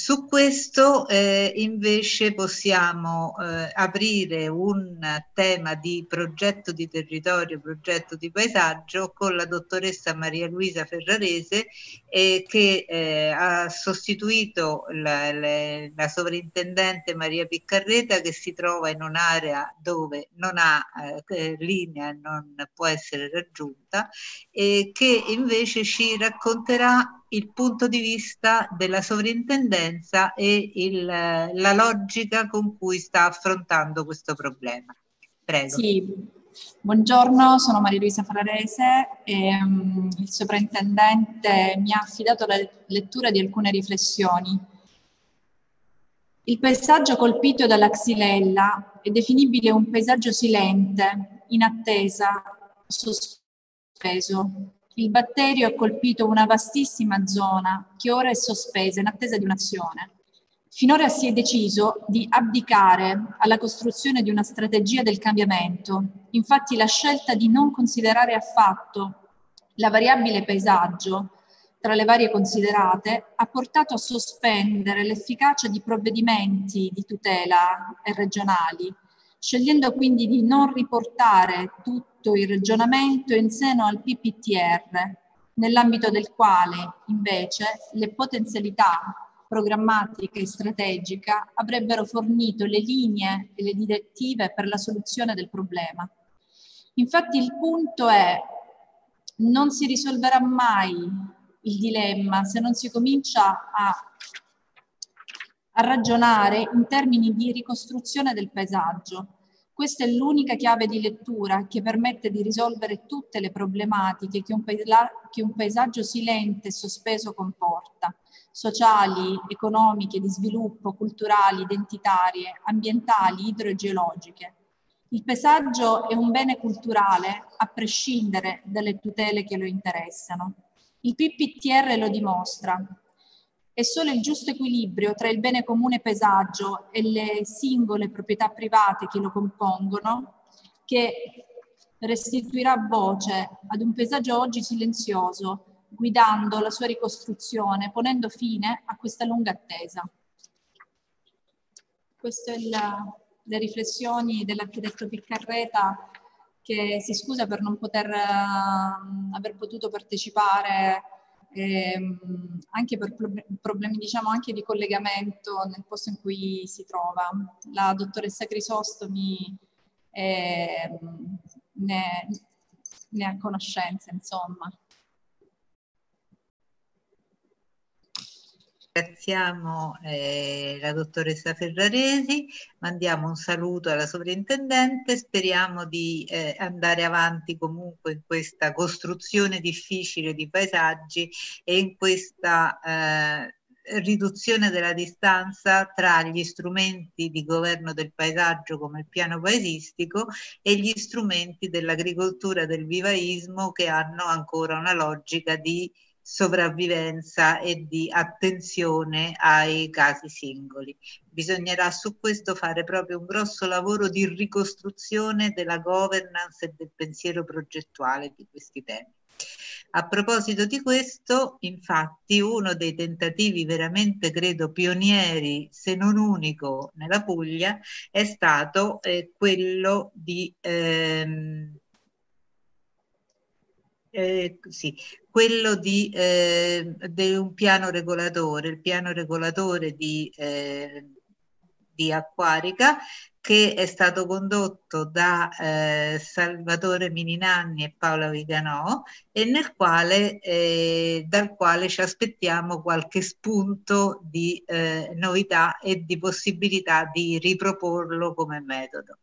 Su questo eh, invece possiamo eh, aprire un tema di progetto di territorio, progetto di paesaggio con la dottoressa Maria Luisa Ferrarese eh, che eh, ha sostituito la, la, la, sovrintendente Maria Piccarreta che si trova in un'area dove non ha eh, linea e non può essere raggiunta e che invece ci racconterà il punto di vista della sovrintendenza e il, la logica con cui sta affrontando questo problema. Prego. Sì, buongiorno, sono Maria Luisa Frarese e um, il sovrintendente mi ha affidato la lettura di alcune riflessioni. Il paesaggio colpito dalla xylella è definibile un paesaggio silente, in attesa, sospeso il batterio ha colpito una vastissima zona che ora è sospesa in attesa di un'azione. Finora si è deciso di abdicare alla costruzione di una strategia del cambiamento. Infatti la scelta di non considerare affatto la variabile paesaggio tra le varie considerate ha portato a sospendere l'efficacia di provvedimenti di tutela regionali, scegliendo quindi di non riportare tutto il ragionamento in seno al PPTR, nell'ambito del quale invece le potenzialità programmatiche e strategiche avrebbero fornito le linee e le direttive per la soluzione del problema. Infatti il punto è non si risolverà mai il dilemma se non si comincia a a ragionare in termini di ricostruzione del paesaggio. Questa è l'unica chiave di lettura che permette di risolvere tutte le problematiche che un paesaggio silente e sospeso comporta, sociali, economiche, di sviluppo, culturali, identitarie, ambientali, idrogeologiche. Il paesaggio è un bene culturale a prescindere dalle tutele che lo interessano. Il PPTR lo dimostra. È solo il giusto equilibrio tra il bene comune paesaggio e le singole proprietà private che lo compongono che restituirà voce ad un paesaggio oggi silenzioso, guidando la sua ricostruzione, ponendo fine a questa lunga attesa. Queste sono le riflessioni dell'architetto Piccarreta che si scusa per non poter uh, aver potuto partecipare ehm, anche per problemi diciamo anche di collegamento nel posto in cui si trova. La dottoressa Crisostomi eh, ne, ne ha conoscenza, insomma. Ringraziamo eh, la dottoressa Ferraresi, mandiamo un saluto alla sovrintendente, speriamo di eh, andare avanti comunque in questa costruzione difficile di paesaggi e in questa eh, riduzione della distanza tra gli strumenti di governo del paesaggio come il piano paesistico e gli strumenti dell'agricoltura del vivaismo che hanno ancora una logica di sopravvivenza e di attenzione ai casi singoli. Bisognerà su questo fare proprio un grosso lavoro di ricostruzione della governance e del pensiero progettuale di questi temi. A proposito di questo, infatti, uno dei tentativi veramente, credo, pionieri, se non unico, nella Puglia, è stato eh, quello di ehm, eh, sì, quello di, eh, di, un piano regolatore, il piano regolatore di, eh, di Acquarica che è stato condotto da eh, Salvatore Mininanni e Paola Viganò e nel quale, eh, dal quale ci aspettiamo qualche spunto di eh, novità e di possibilità di riproporlo come metodo.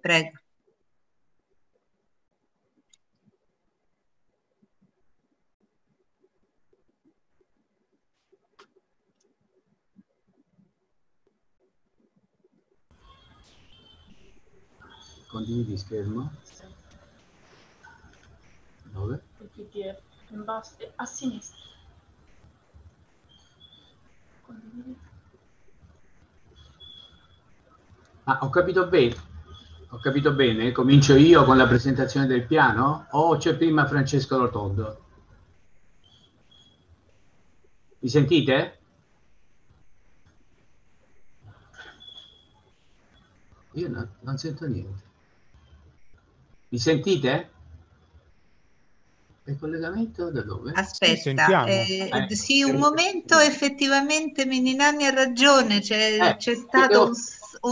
Prego. Condividi schermo? Dove? Il PDF, in basso, a sinistra. Condividi. Ah, ho capito bene. Ho capito bene. Comincio io con la presentazione del piano o c'è prima Francesco Rotondo? Mi sentite? Io no, non sento niente. Mi sentite? Il collegamento da dove? Aspetta, eh, eh, sì, un momento effettivamente Meninani ha ragione, c'è, eh, c'è stato un,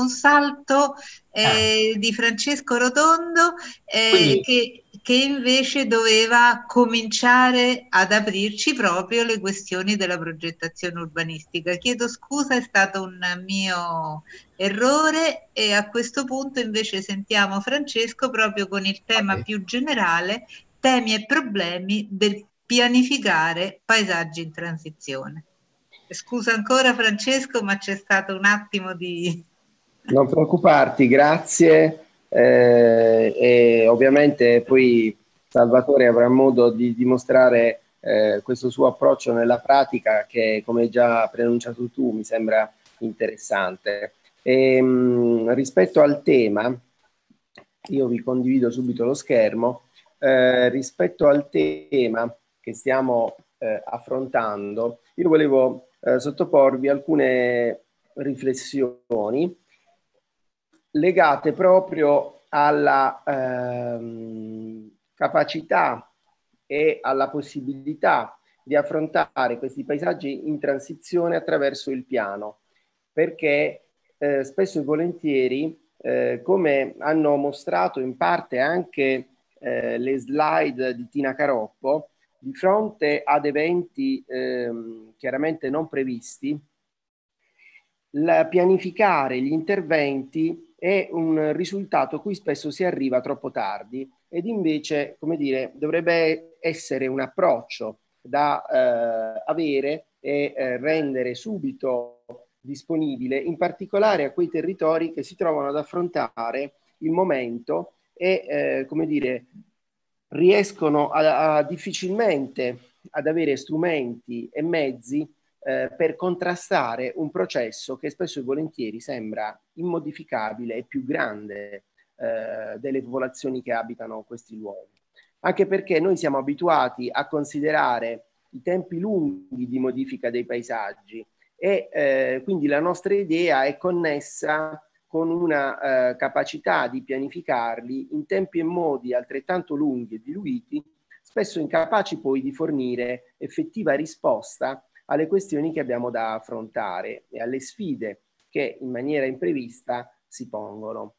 un, salto eh, di Francesco Rotondo eh, Quindi, che, che, invece doveva cominciare ad aprirci proprio le questioni della progettazione urbanistica. Chiedo scusa, è stato un mio errore e a questo punto invece sentiamo Francesco proprio con il tema okay. più generale temi e problemi del pianificare paesaggi in transizione. Scusa ancora Francesco, ma c'è stato un attimo di... Non preoccuparti, grazie. Eh, e ovviamente poi Salvatore avrà modo di dimostrare eh, questo suo approccio nella pratica che, come già preannunciato tu, mi sembra interessante. E, mh, rispetto al tema, io vi condivido subito lo schermo. Eh, rispetto al tema che stiamo eh, affrontando, io volevo eh, sottoporvi alcune riflessioni legate proprio alla ehm, capacità e alla possibilità di affrontare questi paesaggi in transizione attraverso il piano, perché eh, spesso e volentieri, eh, come hanno mostrato in parte anche eh, le slide di Tina Caroppo, di fronte ad eventi ehm, chiaramente non previsti, la, pianificare gli interventi è un risultato a cui spesso si arriva troppo tardi ed invece, come dire, dovrebbe essere un approccio da eh, avere e eh, rendere subito disponibile, in particolare a quei territori che si trovano ad affrontare il momento e, eh, come dire, riescono a, a difficilmente ad avere strumenti e mezzi eh, per contrastare un processo che spesso e volentieri sembra immodificabile e più grande eh, delle popolazioni che abitano questi luoghi. Anche perché noi siamo abituati a considerare i tempi lunghi di modifica dei paesaggi e eh, quindi la nostra idea è connessa con una eh, capacità di pianificarli in tempi e modi altrettanto lunghi e diluiti, spesso incapaci poi di fornire effettiva risposta alle questioni che abbiamo da affrontare e alle sfide che in maniera imprevista si pongono.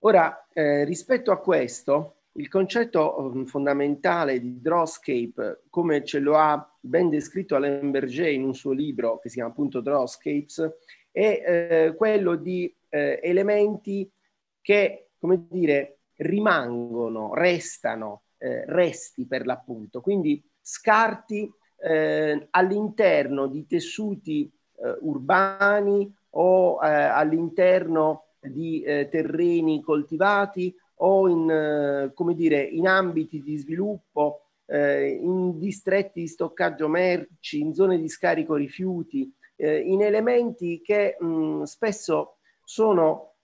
Ora, eh, rispetto a questo, il concetto um, fondamentale di Drawscape, come ce lo ha ben descritto Alain Berger in un suo libro che si chiama appunto Drawscapes, è eh, quello di eh, elementi che, come dire, rimangono, restano, eh, resti per l'appunto, quindi scarti eh, all'interno di tessuti eh, urbani o eh, all'interno di terreni coltivati o in, come dire, in ambiti di sviluppo, in distretti di stoccaggio merci, in zone di scarico rifiuti, eh, in elementi che mh, spesso sono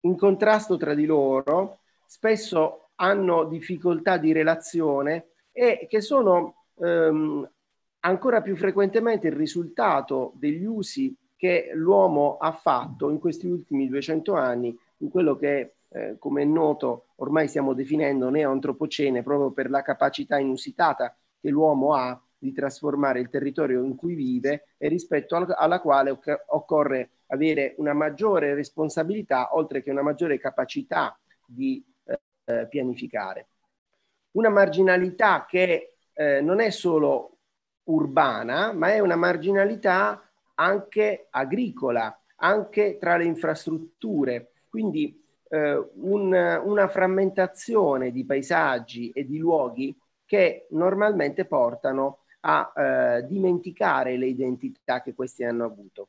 in contrasto tra di loro, spesso hanno difficoltà di relazione e che sono ehm, ancora più frequentemente il risultato degli usi che l'uomo ha fatto in questi ultimi 200 anni in quello che, eh, come è noto, ormai stiamo definendo neoantropocene proprio per la capacità inusitata che l'uomo ha di trasformare il territorio in cui vive e rispetto al, alla quale occorre avere una maggiore responsabilità oltre che una maggiore capacità di eh, pianificare. Una marginalità che eh, non è solo urbana, ma è una marginalità anche agricola, anche tra le infrastrutture. Quindi eh, un, una frammentazione di paesaggi e di luoghi che normalmente portano a eh, dimenticare le identità che questi hanno avuto.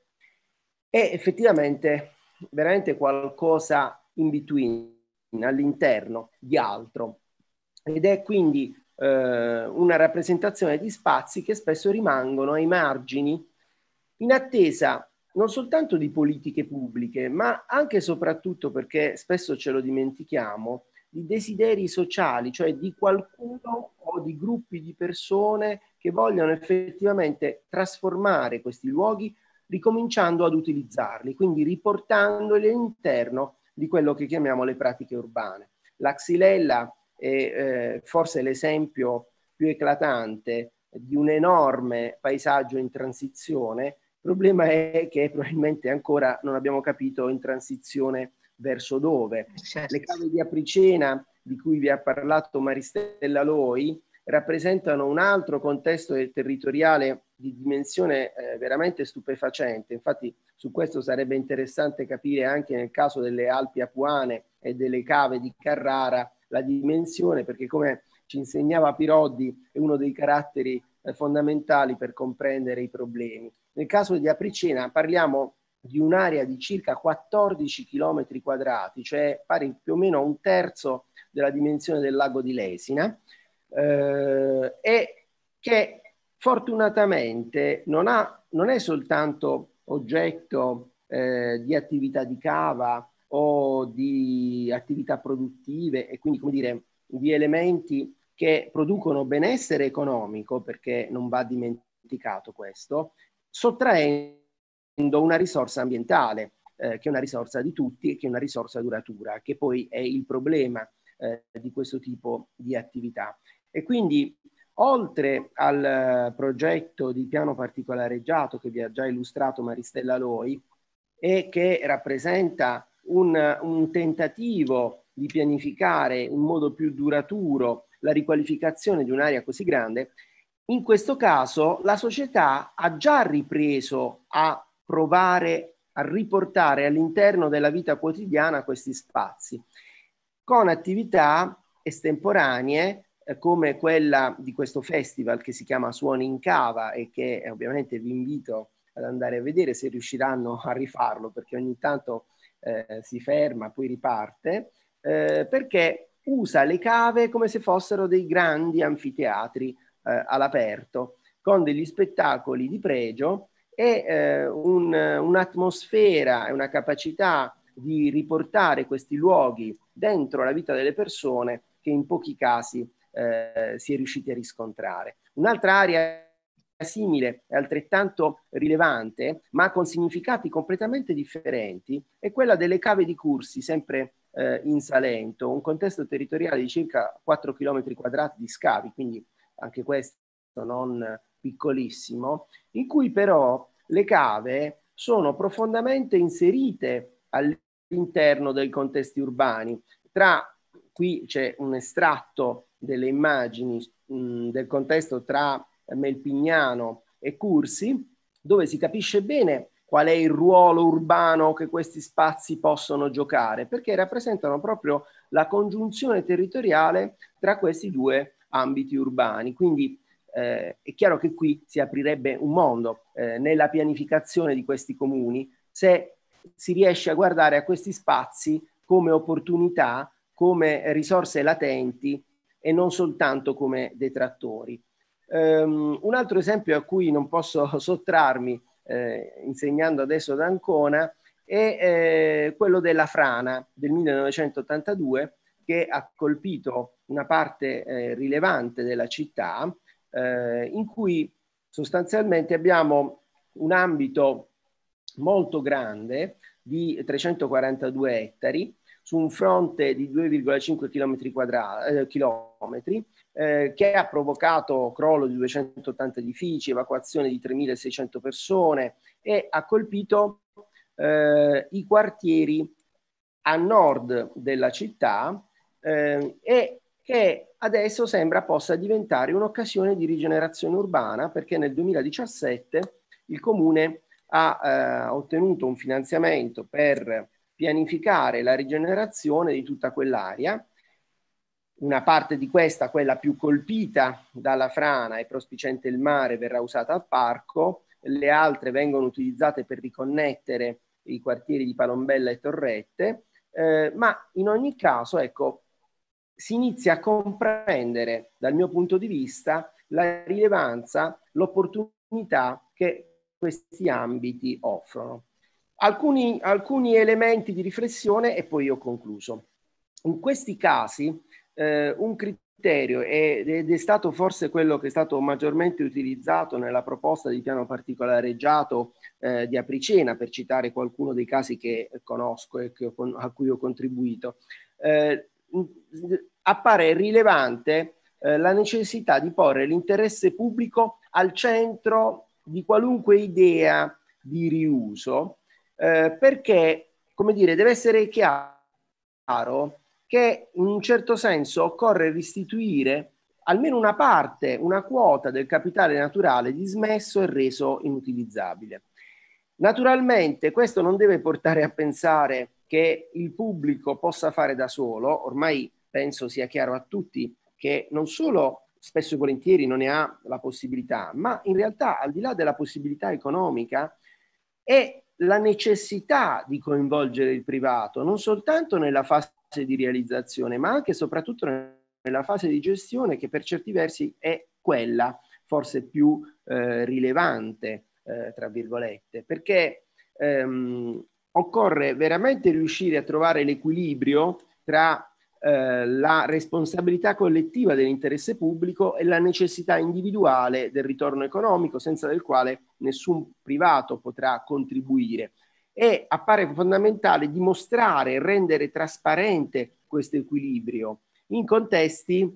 È effettivamente veramente qualcosa in between, all'interno di altro ed è quindi eh, una rappresentazione di spazi che spesso rimangono ai margini in attesa non soltanto di politiche pubbliche, ma anche e soprattutto perché spesso ce lo dimentichiamo, di desideri sociali, cioè di qualcuno o di gruppi di persone che vogliono effettivamente trasformare questi luoghi ricominciando ad utilizzarli, quindi riportandoli all'interno di quello che chiamiamo le pratiche urbane. La Xylella è eh, forse l'esempio più eclatante di un enorme paesaggio in transizione. Il problema è che probabilmente ancora non abbiamo capito in transizione verso dove. Certo. Le cave di Apricena, di cui vi ha parlato Maristella Loi, rappresentano un altro contesto territoriale di dimensione eh, veramente stupefacente. Infatti su questo sarebbe interessante capire anche nel caso delle Alpi Apuane e delle cave di Carrara la dimensione, perché come ci insegnava Piroddi è uno dei caratteri eh, fondamentali per comprendere i problemi. Nel caso di Apricena parliamo di un'area di circa 14 km quadrati, cioè pari più o meno a un terzo della dimensione del lago di Lesina, eh, e che fortunatamente non, ha, non è soltanto oggetto eh, di attività di cava o di attività produttive e quindi come dire di elementi che producono benessere economico perché non va dimenticato questo sottraendo una risorsa ambientale eh, che è una risorsa di tutti e che è una risorsa duratura che poi è il problema eh, di questo tipo di attività. E quindi oltre al progetto di piano particolareggiato che vi ha già illustrato Maristella Loi e che rappresenta un, un tentativo di pianificare in modo più duraturo la riqualificazione di un'area così grande, in questo caso la società ha già ripreso a provare a riportare all'interno della vita quotidiana questi spazi con attività estemporanee eh, come quella di questo festival che si chiama Suoni in Cava e che eh, ovviamente vi invito ad andare a vedere se riusciranno a rifarlo perché ogni tanto eh, si ferma, poi riparte, eh, perché usa le cave come se fossero dei grandi anfiteatri eh, all'aperto, con degli spettacoli di pregio e eh, un, un'atmosfera e una capacità di riportare questi luoghi dentro la vita delle persone che in pochi casi eh, si è riusciti a riscontrare. Un'altra area simile e altrettanto rilevante, ma con significati completamente differenti, è quella delle cave di Cursi, sempre eh, in Salento, un contesto territoriale di circa 4 km quadrati di scavi, quindi anche questo non piccolissimo, in cui però le cave sono profondamente inserite all'interno dei contesti urbani. Tra, qui c'è un estratto delle immagini mh, del contesto tra Melpignano e Cursi, dove si capisce bene qual è il ruolo urbano che questi spazi possono giocare, perché rappresentano proprio la congiunzione territoriale tra questi due ambiti urbani. Quindi eh, è chiaro che qui si aprirebbe un mondo eh, nella pianificazione di questi comuni se si riesce a guardare a questi spazi come opportunità, come risorse latenti e non soltanto come detrattori. Um, un altro esempio a cui non posso sottrarmi eh, insegnando adesso ad Ancona è eh, quello della frana del 1982 che ha colpito una parte eh, rilevante della città eh, in cui sostanzialmente abbiamo un ambito molto grande di 342 ettari su un fronte di 2,5 km, quadrati, eh, chilometri eh, che ha provocato crollo di 280 edifici, evacuazione di 3.600 persone e ha colpito eh, i quartieri a nord della città eh, e che adesso sembra possa diventare un'occasione di rigenerazione urbana perché nel 2017 il comune ha eh, ottenuto un finanziamento per pianificare la rigenerazione di tutta quell'area una parte di questa, quella più colpita dalla frana e prospicente il mare, verrà usata al parco, le altre vengono utilizzate per riconnettere i quartieri di Palombella e Torrette Eh, ma in ogni caso, ecco, si inizia a comprendere dal mio punto di vista la rilevanza, l'opportunità che questi ambiti offrono. Alcuni, alcuni elementi di riflessione e poi ho concluso. In questi casi eh, un criterio ed è stato forse quello che è stato maggiormente utilizzato nella proposta di piano particolareggiato eh, di Apricena, per citare qualcuno dei casi che conosco e che, a cui ho contribuito, eh, appare rilevante eh, la necessità di porre l'interesse pubblico al centro di qualunque idea di riuso, eh, perché, come dire, deve essere chiaro che in un certo senso occorre restituire almeno una parte, una quota del capitale naturale dismesso e reso inutilizzabile. Naturalmente questo non deve portare a pensare che il pubblico possa fare da solo, ormai penso sia chiaro a tutti che non solo spesso e volentieri non ne ha la possibilità, ma in realtà al di là della possibilità economica è la necessità di coinvolgere il privato, non soltanto nella fase di realizzazione, ma anche e soprattutto nella fase di gestione che per certi versi è quella forse più eh, rilevante, eh, tra virgolette, perché ehm, occorre veramente riuscire a trovare l'equilibrio tra eh, la responsabilità collettiva dell'interesse pubblico e la necessità individuale del ritorno economico, senza del quale nessun privato potrà contribuire. E appare fondamentale dimostrare rendere trasparente questo equilibrio in contesti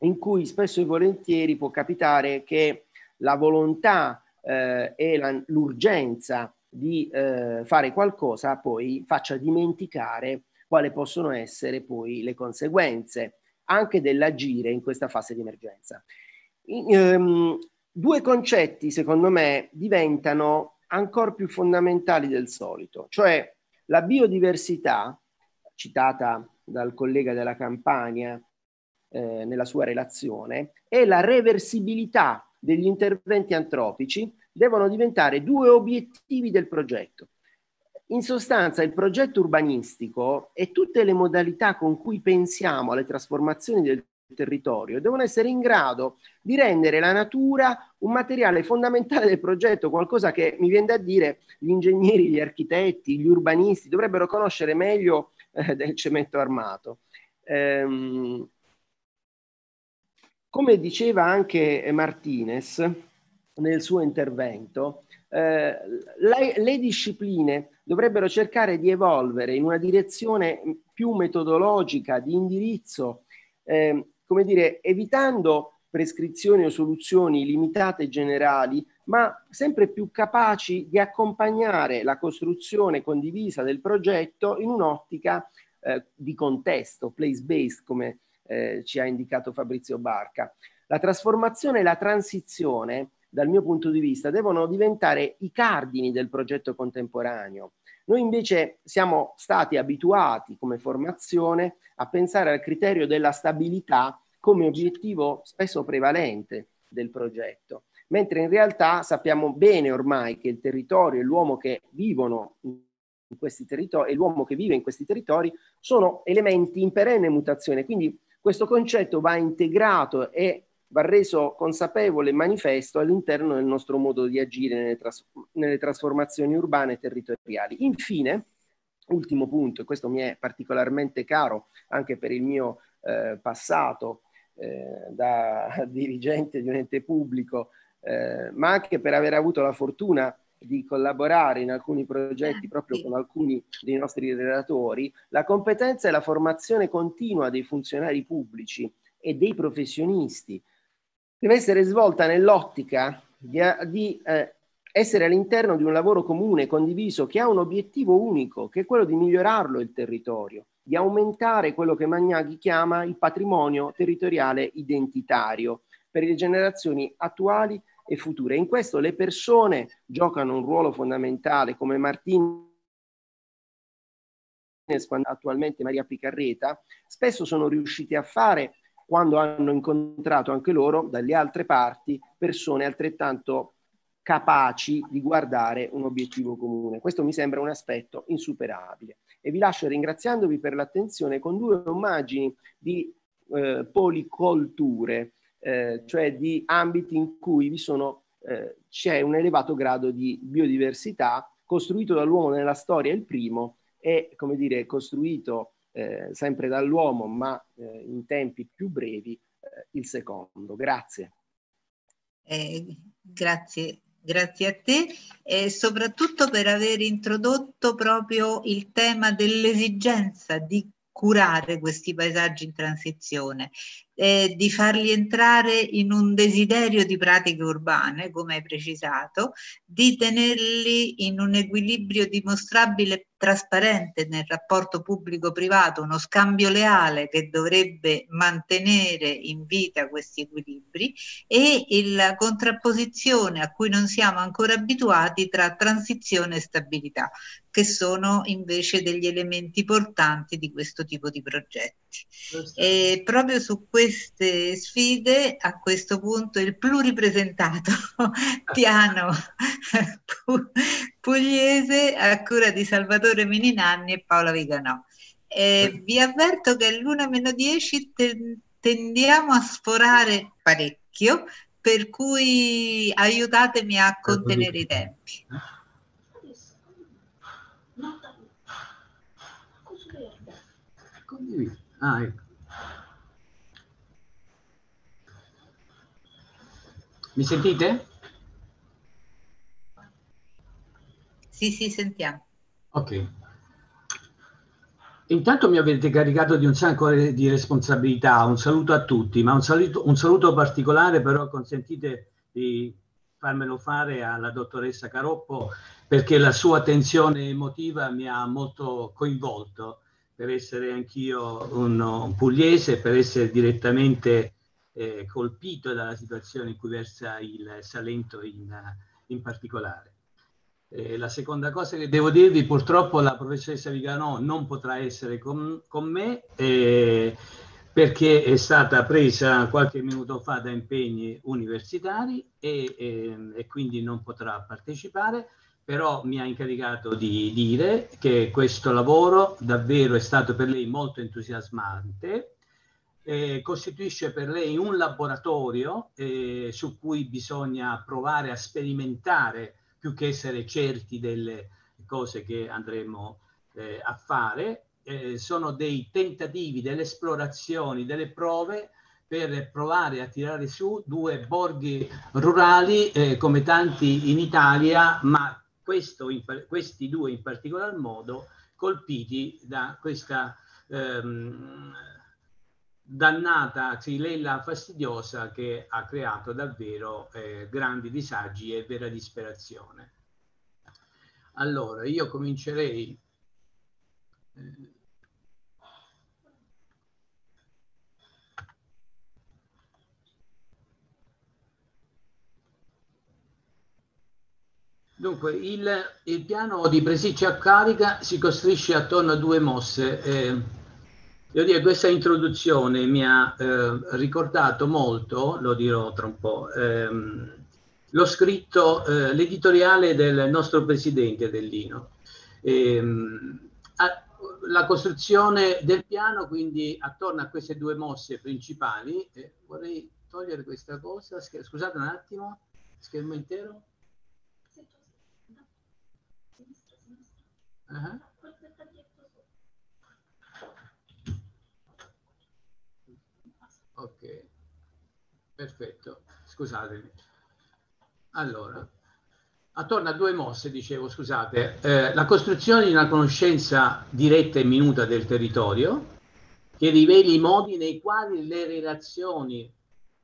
in cui spesso e volentieri può capitare che la volontà eh, e la, l'urgenza di eh, fare qualcosa poi faccia dimenticare quali possono essere poi le conseguenze anche dell'agire in questa fase di emergenza. Um, due concetti, secondo me, diventano ancora più fondamentali del solito, cioè la biodiversità, citata dal collega della Campania eh, nella sua relazione, e la reversibilità degli interventi antropici devono diventare due obiettivi del progetto. In sostanza il progetto urbanistico e tutte le modalità con cui pensiamo alle trasformazioni del territorio devono essere in grado di rendere la natura un materiale fondamentale del progetto, qualcosa che mi viene da dire gli ingegneri, gli architetti, gli urbanisti dovrebbero conoscere meglio eh, del cemento armato. Ehm, come diceva anche Martinez nel suo intervento, eh, le, le discipline dovrebbero cercare di evolvere in una direzione più metodologica, di indirizzo, eh, come dire, evitando prescrizioni o soluzioni limitate e generali, ma sempre più capaci di accompagnare la costruzione condivisa del progetto in un'ottica eh, di contesto, place-based, come eh, ci ha indicato Fabrizio Barca. La trasformazione e la transizione dal mio punto di vista, devono diventare i cardini del progetto contemporaneo. Noi invece siamo stati abituati come formazione a pensare al criterio della stabilità come obiettivo spesso prevalente del progetto, mentre in realtà sappiamo bene ormai che il territorio e l'uomo che vivono in questi territori e l'uomo che vive in questi territori sono elementi in perenne mutazione, quindi questo concetto va integrato e va reso consapevole e manifesto all'interno del nostro modo di agire nelle, tras- nelle trasformazioni urbane e territoriali. Infine, ultimo punto, e questo mi è particolarmente caro anche per il mio eh, passato eh, da dirigente di un ente pubblico, eh, ma anche per aver avuto la fortuna di collaborare in alcuni progetti proprio con alcuni dei nostri relatori, la competenza e la formazione continua dei funzionari pubblici e dei professionisti deve essere svolta nell'ottica di, di eh, essere all'interno di un lavoro comune, condiviso, che ha un obiettivo unico, che è quello di migliorarlo il territorio, di aumentare quello che Magnaghi chiama il patrimonio territoriale identitario per le generazioni attuali e future. In questo le persone giocano un ruolo fondamentale, come Martinez attualmente Maria Picarreta, spesso sono riusciti a fare quando hanno incontrato anche loro dalle altre parti persone altrettanto capaci di guardare un obiettivo comune. Questo mi sembra un aspetto insuperabile. E vi lascio ringraziandovi per l'attenzione con due immagini di eh, policolture, eh, cioè di ambiti in cui sono, eh, c'è un elevato grado di biodiversità costruito dall'uomo nella storia il primo e come dire costruito eh, sempre dall'uomo ma eh, in tempi più brevi eh, il secondo. Grazie. Eh, grazie, grazie a te e soprattutto per aver introdotto proprio il tema dell'esigenza di curare questi paesaggi in transizione, eh, di farli entrare in un desiderio di pratiche urbane, come hai precisato, di tenerli in un equilibrio dimostrabile trasparente nel rapporto pubblico-privato, uno scambio leale che dovrebbe mantenere in vita questi equilibri e la contrapposizione a cui non siamo ancora abituati tra transizione e stabilità, che sono invece degli elementi portanti di questo tipo di progetti. E proprio su queste sfide, a questo punto, il pluripresentato piano pugliese a cura di Salvatore Mininanni e Paola Viganò. Eh, vi avverto che all'una meno 10 tendiamo a sforare parecchio, per cui aiutatemi a contenere i tempi. Ah, ecco. Mi sentite? Sì, sì, sentiamo. Ok. Intanto mi avete caricato di un sacco di responsabilità, un saluto a tutti, ma un saluto, un saluto particolare però consentite di farmelo fare alla dottoressa Caroppo perché la sua attenzione emotiva mi ha molto coinvolto per essere anch'io un, un pugliese, per essere direttamente eh, colpito dalla situazione in cui versa il Salento in, in particolare. Eh, la seconda cosa che devo dirvi, purtroppo la professoressa Viganò non potrà essere con, con me eh, perché è stata presa qualche minuto fa da impegni universitari e, e, e, quindi non potrà partecipare, però mi ha incaricato di dire che questo lavoro davvero è stato per lei molto entusiasmante, eh, costituisce per lei un laboratorio eh, su cui bisogna provare a sperimentare più che essere certi delle cose che andremo eh, a fare, eh, sono dei tentativi, delle esplorazioni, delle prove per provare a tirare su due borghi rurali eh, come tanti in Italia, ma questo, in, questi due in particolar modo colpiti da questa ehm, dannata xylella fastidiosa che ha creato davvero eh, grandi disagi e vera disperazione. Allora, io comincerei eh, Dunque, il, il, piano di presiccia a carica si costruisce attorno a due mosse. Eh, Devo dire, questa introduzione mi ha eh, ricordato molto, lo dirò tra un po', ehm, l'ho scritto, eh, l'editoriale del nostro presidente Dell'Ino. Ehm, la costruzione del piano, quindi attorno a queste due mosse principali, eh, vorrei togliere questa cosa, scusate un attimo, schermo intero. Uh -huh. Ok, perfetto. Scusatemi. Allora, attorno a due mosse, dicevo, scusate, eh, la costruzione di una conoscenza diretta e minuta del territorio che riveli i modi nei quali le relazioni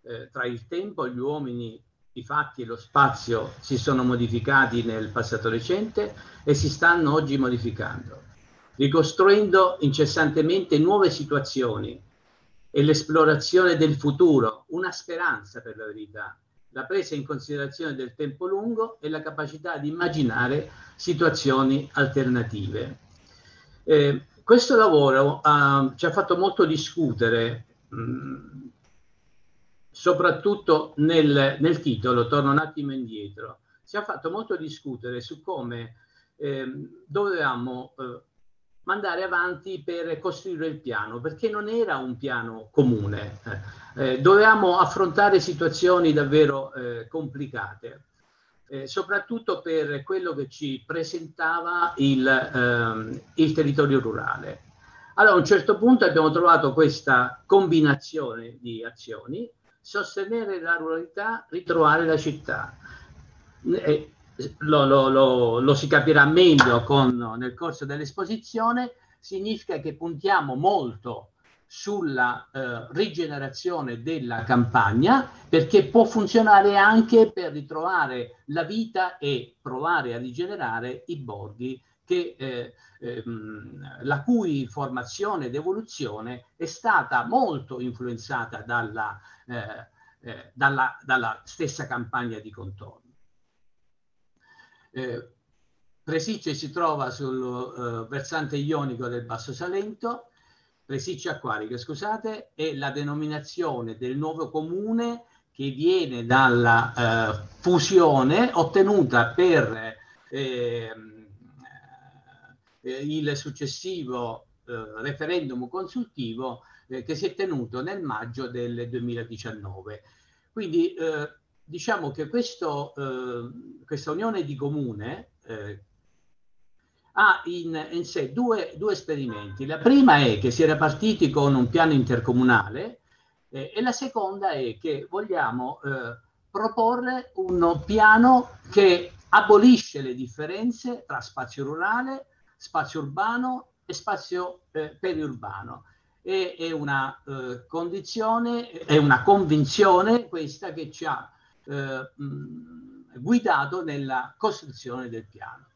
eh, tra il tempo, gli uomini, i fatti e lo spazio si sono modificati nel passato recente e si stanno oggi modificando, ricostruendo incessantemente nuove situazioni e l'esplorazione del futuro, una speranza per la verità, la presa in considerazione del tempo lungo e la capacità di immaginare situazioni alternative. Eh, questo lavoro uh, ci ha fatto molto discutere, mh, soprattutto nel, nel, titolo, torno un attimo indietro, ci ha fatto molto discutere su come ehm, dovevamo eh, mandare avanti per costruire il piano, perché non era un piano comune. Eh, dovevamo affrontare situazioni davvero eh, complicate, eh, soprattutto per quello che ci presentava il, ehm, il territorio rurale. Allora a un certo punto abbiamo trovato questa combinazione di azioni, sostenere la ruralità, ritrovare la città. Lo, lo, lo, lo si capirà meglio con, nel corso dell'esposizione, significa che puntiamo molto sulla eh, rigenerazione della campagna perché può funzionare anche per ritrovare la vita e provare a rigenerare i borghi che, eh, ehm, la cui formazione ed evoluzione è stata molto influenzata dalla, eh, eh dalla, dalla stessa campagna di contorno. Eh, si trova sul uh, versante ionico del Basso Salento, Presicce Acquarica, scusate, è la denominazione del nuovo comune che viene dalla uh, fusione ottenuta per ehm, eh, il successivo eh, referendum consultivo eh, che si è tenuto nel maggio del 2019. Quindi eh, diciamo che questo, eh, questa unione di comune eh, ha in, in sé due, due, esperimenti. La prima è che si era partiti con un piano intercomunale eh, e la seconda è che vogliamo eh, proporre un piano che abolisce le differenze tra spazio rurale, spazio urbano e spazio eh, periurbano. È una eh, condizione, è una convinzione questa che ci ha eh, guidato nella costruzione del piano.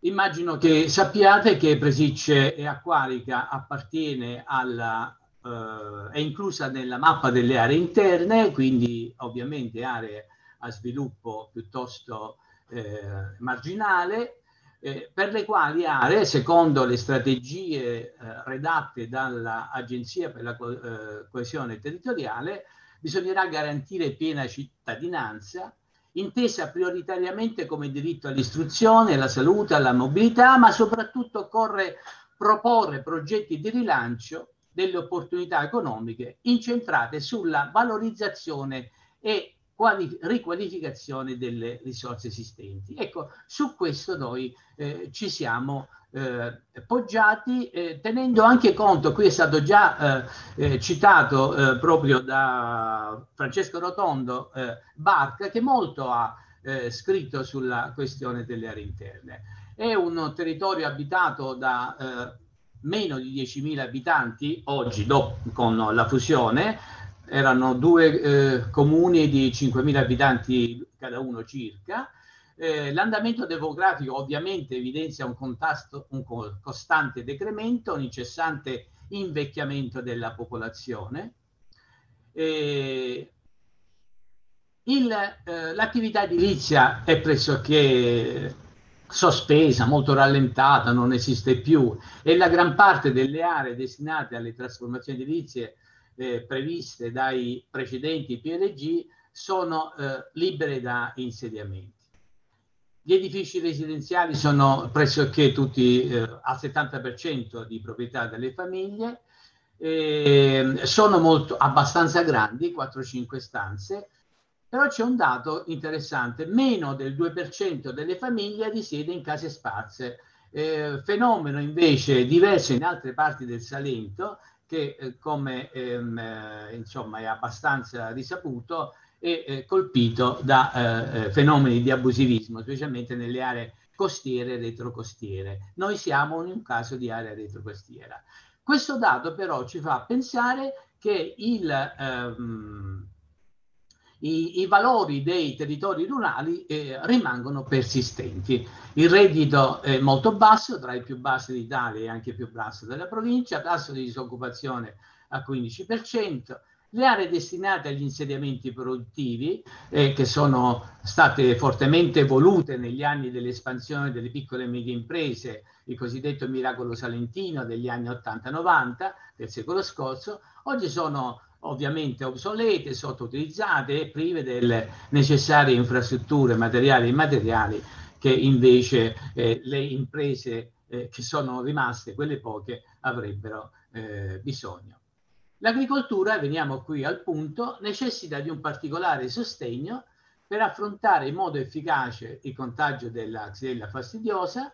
Immagino che sappiate che Presicce e Acquarica appartiene alla, eh, è inclusa nella mappa delle aree interne, quindi ovviamente aree a sviluppo piuttosto eh, marginale, eh, per le quali aree, secondo le strategie eh, redatte dall'Agenzia per la eh, coesione territoriale, bisognerà garantire piena cittadinanza, intesa prioritariamente come diritto all'istruzione, alla salute, alla mobilità, ma soprattutto occorre proporre progetti di rilancio delle opportunità economiche incentrate sulla valorizzazione e riqualificazione delle risorse esistenti. Ecco, su questo noi eh, ci siamo eh, poggiati, eh, tenendo anche conto, qui è stato già eh, eh citato eh, proprio da Francesco Rotondo, Barca, che molto ha scritto sulla questione delle aree interne. È un territorio abitato da meno di 10.000 abitanti, oggi dopo, con la fusione, erano due comuni di 5.000 abitanti cada uno circa, eh, l'andamento demografico ovviamente evidenzia un, contasto, un costante decremento, un incessante invecchiamento della popolazione. Eh, eh, l'attività edilizia è pressoché sospesa, molto rallentata, non esiste più e la gran parte delle aree destinate alle trasformazioni edilizie eh, previste dai precedenti PRG sono eh, libere da insediamenti. Gli edifici residenziali sono pressoché tutti eh, al 70% di proprietà delle famiglie, eh, sono molto, abbastanza grandi, 4-5 stanze, però c'è un dato interessante, meno del 2% delle famiglie risiede in case sparse, eh, fenomeno invece diverso in altre parti del Salento che eh, come ehm, eh, insomma è abbastanza risaputo e eh, colpito da eh, eh, fenomeni di abusivismo, specialmente nelle aree costiere e retrocostiere. Noi siamo in un caso di area retrocostiera. Questo dato però ci fa pensare che il, ehm, i, i, valori dei territori rurali eh, rimangono persistenti. Il reddito è molto basso, tra i più bassi d'Italia e anche più basso della provincia, tasso di disoccupazione a 15%, le aree destinate agli insediamenti produttivi, eh, che sono state fortemente evolute negli anni dell'espansione delle piccole e medie imprese, il cosiddetto miracolo salentino degli anni 80-90 del secolo scorso, oggi sono ovviamente obsolete, sottoutilizzate e prive delle necessarie infrastrutture materiali e immateriali che invece eh, le imprese eh, che sono rimaste, quelle poche, avrebbero eh, bisogno. L'agricoltura, veniamo qui al punto, necessita di un particolare sostegno per affrontare in modo efficace il contagio della xylella fastidiosa,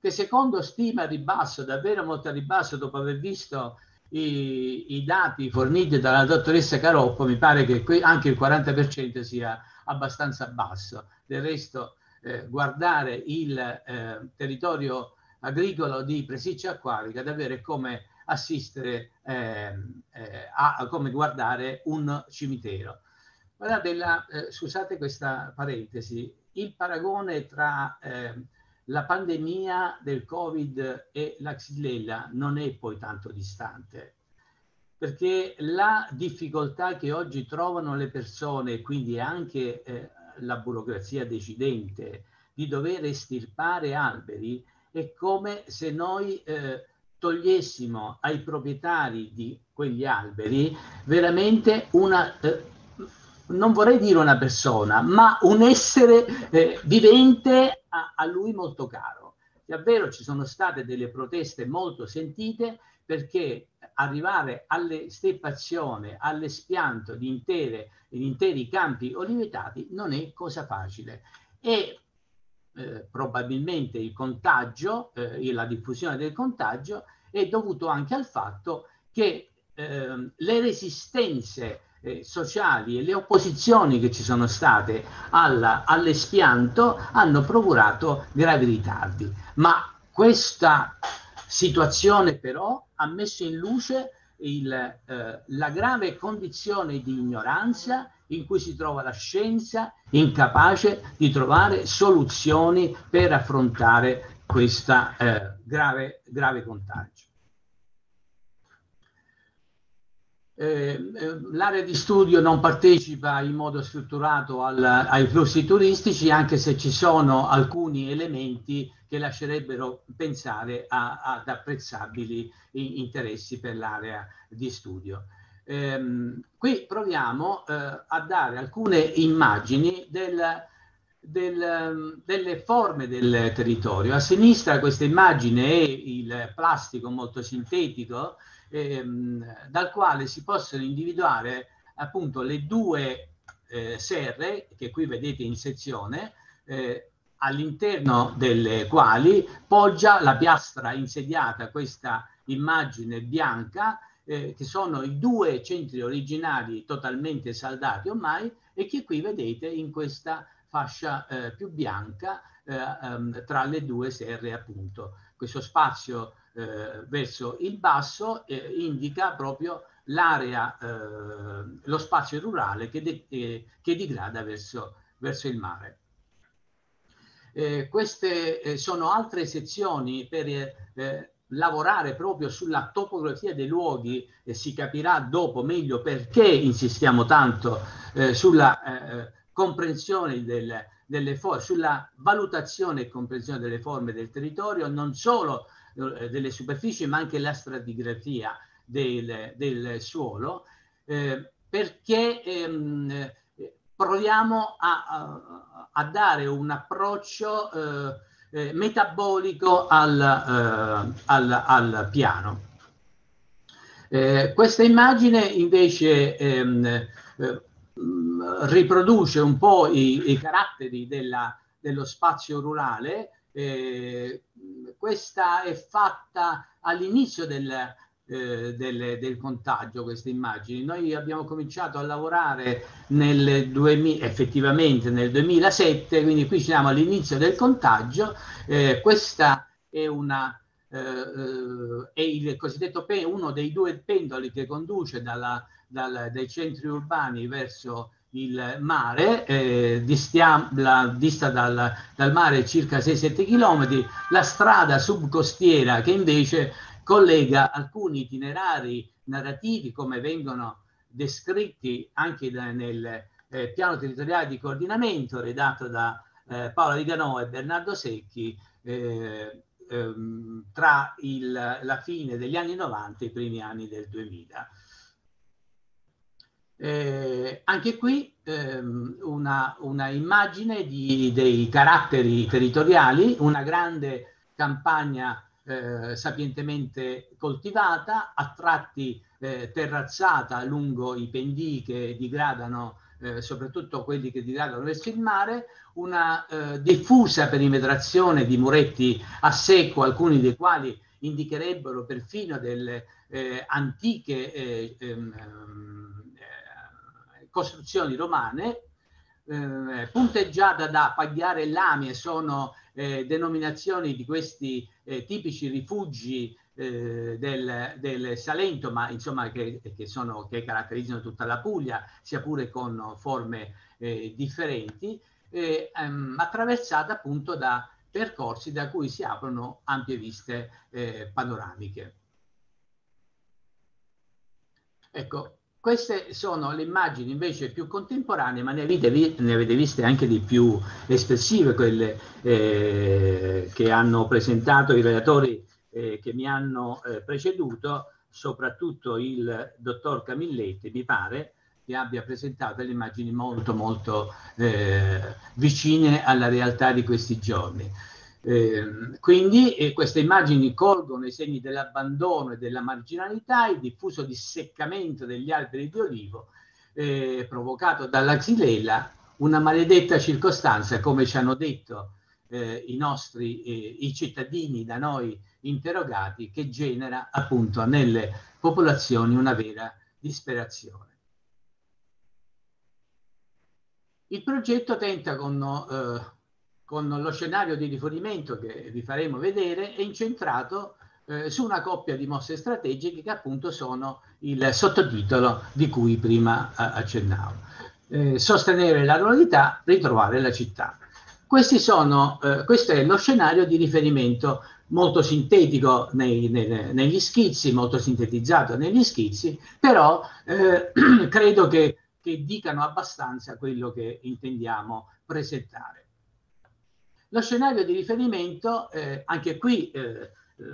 che secondo stima a ribasso, davvero molto a ribasso, dopo aver visto i, i dati forniti dalla dottoressa Caroppo, mi pare che anche il 40% sia abbastanza basso. Del resto, eh, guardare il eh, territorio agricolo di Presiccia Acquarica davvero è come assistere eh, eh, a, come guardare un cimitero. Guardate, la, eh, scusate questa parentesi, il paragone tra eh, la pandemia del Covid e la Xylella non è poi tanto distante, perché la difficoltà che oggi trovano le persone, quindi anche eh, la burocrazia decidente, di dover estirpare alberi, è come se noi eh, togliessimo ai proprietari di quegli alberi veramente una, eh, non vorrei dire una persona, ma un essere eh, vivente a, a lui molto caro. Davvero ci sono state delle proteste molto sentite perché arrivare all'esteppazione, all'espianto di, intere, di interi campi olivetati non è cosa facile. E eh, probabilmente il contagio, eh, la diffusione del contagio è dovuto anche al fatto che eh, le resistenze eh, sociali e le opposizioni che ci sono state alla, all'espianto hanno procurato gravi ritardi. Ma questa situazione però ha messo in luce il, eh, la grave condizione di ignoranza in cui si trova la scienza incapace di trovare soluzioni per affrontare questo eh, grave, grave contagio. Eh, eh, l'area di studio non partecipa in modo strutturato al, ai flussi turistici, anche se ci sono alcuni elementi che lascerebbero pensare a, ad apprezzabili interessi per l'area di studio. Eh, qui proviamo eh, a dare alcune immagini del, del, delle forme del territorio. A sinistra questa immagine è il plastico molto sintetico ehm, dal quale si possono individuare appunto le due eh, serre che qui vedete in sezione eh, all'interno delle quali poggia la piastra insediata questa immagine bianca eh, che sono i due centri originali totalmente saldati ormai e che qui vedete in questa fascia eh, più bianca eh, ehm, tra le due serre appunto. Questo spazio eh, verso il basso eh, indica proprio l'area, eh, lo spazio rurale che, de- eh, che digrada verso, verso, il mare. Eh, queste eh, sono altre sezioni per lavorare proprio sulla topografia dei luoghi e si capirà dopo meglio perché insistiamo tanto sulla comprensione del, delle forme, sulla valutazione e comprensione delle forme del territorio, non solo eh, delle superfici, ma anche la stratigrafia del, del suolo, eh, perché ehm, proviamo a, a, a, dare un approccio eh, eh metabolico al, eh, al, al piano. Eh, questa immagine invece ehm, riproduce un po' i, i caratteri della, dello spazio rurale eh, questa è fatta all'inizio del, eh, del, del, contagio, queste immagini. Noi abbiamo cominciato a lavorare nel 2000, effettivamente nel 2007, quindi qui siamo all'inizio del contagio. Eh, questa è una eh, eh è il cosiddetto uno dei due pendoli che conduce dalla, dal, dai centri urbani verso il mare, eh, distia, la, dista dal, dal, mare circa 6-7 km, la strada subcostiera che invece collega alcuni itinerari narrativi come vengono descritti anche da, nel eh, piano territoriale di coordinamento redatto da eh, Paola Viganò e Bernardo Secchi eh, ehm, tra il, la fine degli anni 90 e i primi anni del 2000. Eh, anche qui ehm, una, una, immagine di, dei caratteri territoriali, una grande campagna eh, sapientemente coltivata, a tratti eh, terrazzata lungo i pendii che digradano, eh, soprattutto quelli che digradano verso il mare, una eh, diffusa perimetrazione di muretti a secco, alcuni dei quali indicherebbero perfino delle eh, antiche ehm, costruzioni romane, eh, punteggiata da Pagliare e Lamie sono eh, denominazioni di questi eh, tipici rifugi eh, del, del, Salento, ma insomma che, che, sono, che, caratterizzano tutta la Puglia, sia pure con forme eh, differenti, ehm, attraversata appunto da percorsi da cui si aprono ampie viste eh, panoramiche. Ecco, queste sono le immagini invece più contemporanee, ma ne avete, ne avete viste anche di più espressive, quelle eh, che hanno presentato i relatori eh, che mi hanno eh, preceduto, soprattutto il dottor Camilletti, mi pare, che abbia presentato le immagini molto molto eh, vicine alla realtà di questi giorni. Eh, quindi eh, queste immagini colgono i segni dell'abbandono e della marginalità, il diffuso disseccamento degli alberi di olivo eh, provocato dalla xylella, una maledetta circostanza, come ci hanno detto eh, i nostri, eh, i cittadini da noi interrogati, che genera appunto nelle popolazioni una vera disperazione. Il progetto tenta con eh, con lo scenario di rifornimento che vi faremo vedere, è incentrato eh, su una coppia di mosse strategiche che appunto sono il sottotitolo di cui prima eh, accennavo. Eh, sostenere la ruralità, ritrovare la città. Sono, eh, questo è lo scenario di riferimento molto sintetico nei, nei, negli schizzi, molto sintetizzato negli schizzi, però eh, credo che, che dicano abbastanza quello che intendiamo presentare. Lo scenario di riferimento, eh, anche qui eh, eh,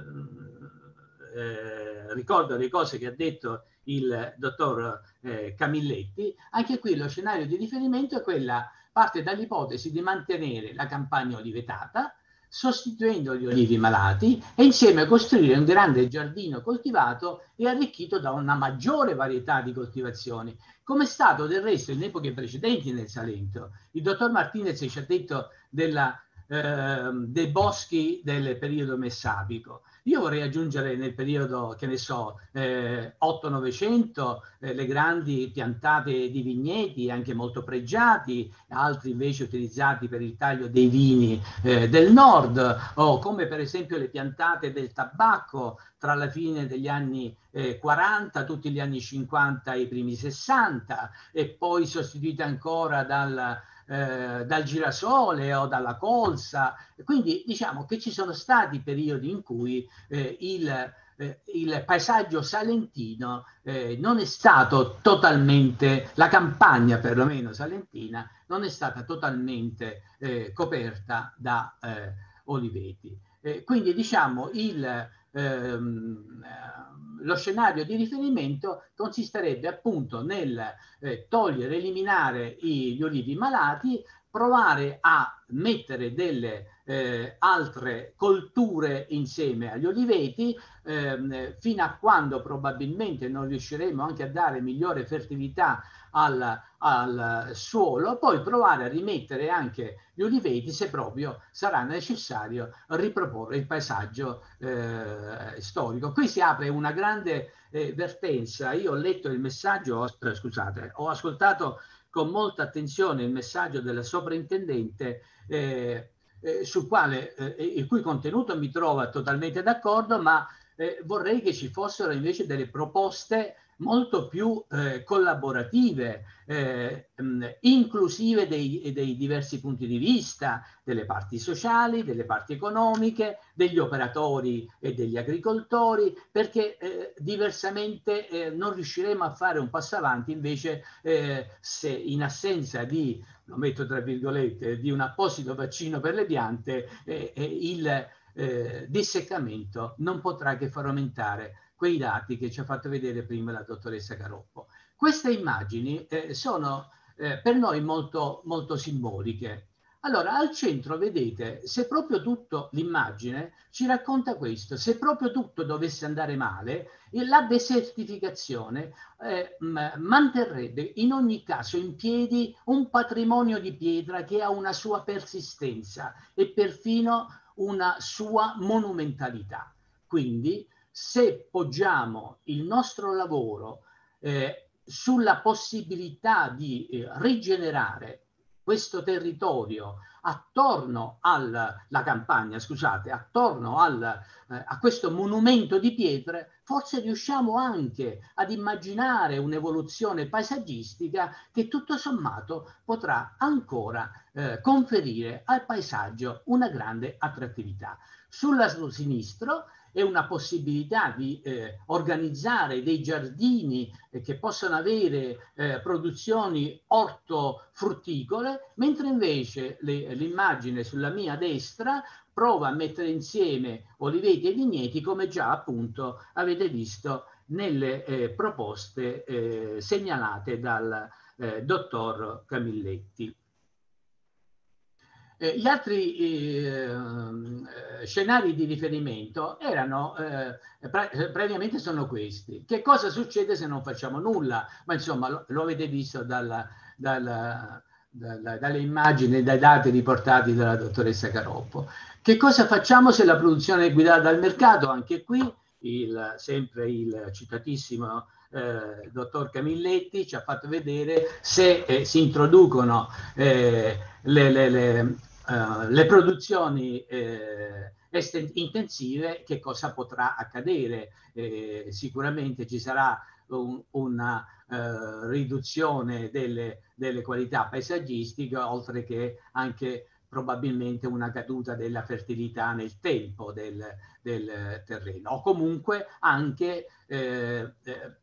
eh, ricordo le cose che ha detto il dottor eh, Camilletti, anche qui lo scenario di riferimento è quella, parte dall'ipotesi di mantenere la campagna olivetata, sostituendo gli olivi malati e insieme costruire un grande giardino coltivato e arricchito da una maggiore varietà di coltivazioni, come è stato del resto in epoche precedenti nel Salento. Il dottor Martinez ci ha detto della eh, dei boschi del periodo messapico. Io vorrei aggiungere nel periodo, che ne so, eh, 8-900, eh, le grandi piantate di vigneti, anche molto pregiati, altri invece utilizzati per il taglio dei vini eh, del nord, o come per esempio le piantate del tabacco tra la fine degli anni eh, 40, tutti gli anni 50 e i primi 60, e poi sostituite ancora dal eh, dal girasole o dalla colza. Quindi diciamo che ci sono stati periodi in cui eh, il, eh, il, paesaggio salentino eh, non è stato totalmente, la campagna perlomeno salentina, non è stata totalmente eh, coperta da oliveti. quindi diciamo il, ehm, lo scenario di riferimento consisterebbe appunto nel eh, togliere, eliminare gli olivi malati, provare a mettere delle eh, altre colture insieme agli oliveti ehm, fino a quando probabilmente non riusciremo anche a dare migliore fertilità al, al suolo, poi provare a rimettere anche gli oliveti se proprio sarà necessario riproporre il paesaggio eh, storico. Qui si apre una grande eh, vertenza. Io ho letto il messaggio, eh, scusate, ho ascoltato con molta attenzione il messaggio della sovrintendente eh, eh, sul quale, eh, il cui contenuto mi trova totalmente d'accordo, ma eh, vorrei che ci fossero invece delle proposte molto più eh, collaborative, eh, mh, inclusive dei, dei, diversi punti di vista, delle parti sociali, delle parti economiche, degli operatori e degli agricoltori, perché eh, diversamente eh, non riusciremo a fare un passo avanti invece eh, se in assenza di, lo metto tra virgolette, di un apposito vaccino per le piante, eh, il disseccamento non potrà che far aumentare quei dati che ci ha fatto vedere prima la dottoressa Caroppo. queste immagini eh, sono eh, per noi molto, molto simboliche. Allora, al centro vedete, se proprio tutto l'immagine ci racconta questo, se proprio tutto dovesse andare male, la desertificazione eh, manterrebbe in ogni caso in piedi un patrimonio di pietra che ha una sua persistenza e perfino una sua monumentalità. Quindi, se poggiamo il nostro lavoro eh, sulla possibilità di eh, rigenerare questo territorio attorno alla campagna, scusate, attorno al, eh, a questo monumento di pietre, forse riusciamo anche ad immaginare un'evoluzione paesaggistica che tutto sommato potrà ancora eh, conferire al paesaggio una grande attrattività. Sul sinistro è una possibilità di eh, organizzare dei giardini eh, che possano avere eh, produzioni ortofrutticole, mentre invece l'immagine sulla mia destra prova a mettere insieme oliveti e vigneti come già appunto avete visto nelle eh, proposte eh, segnalate dal eh, dottor Camilletti. Eh, gli altri eh, eh, scenari di riferimento erano, eh, pre- previamente sono questi. Che cosa succede se non facciamo nulla? Ma insomma lo, lo avete visto dalla, dalla, dalla, dalle immagini, dai dati riportati dalla dottoressa Caroppo. Che cosa facciamo se la produzione è guidata dal mercato? Anche qui il, sempre il citatissimo eh, dottor Camilletti ci ha fatto vedere se eh, si introducono eh, le, le, le, uh, le produzioni eh, intensive, che cosa potrà accadere? Eh, sicuramente ci sarà un, una uh, riduzione delle, delle qualità paesaggistiche, oltre che anche probabilmente una caduta della fertilità nel tempo del, del terreno o comunque anche eh, eh,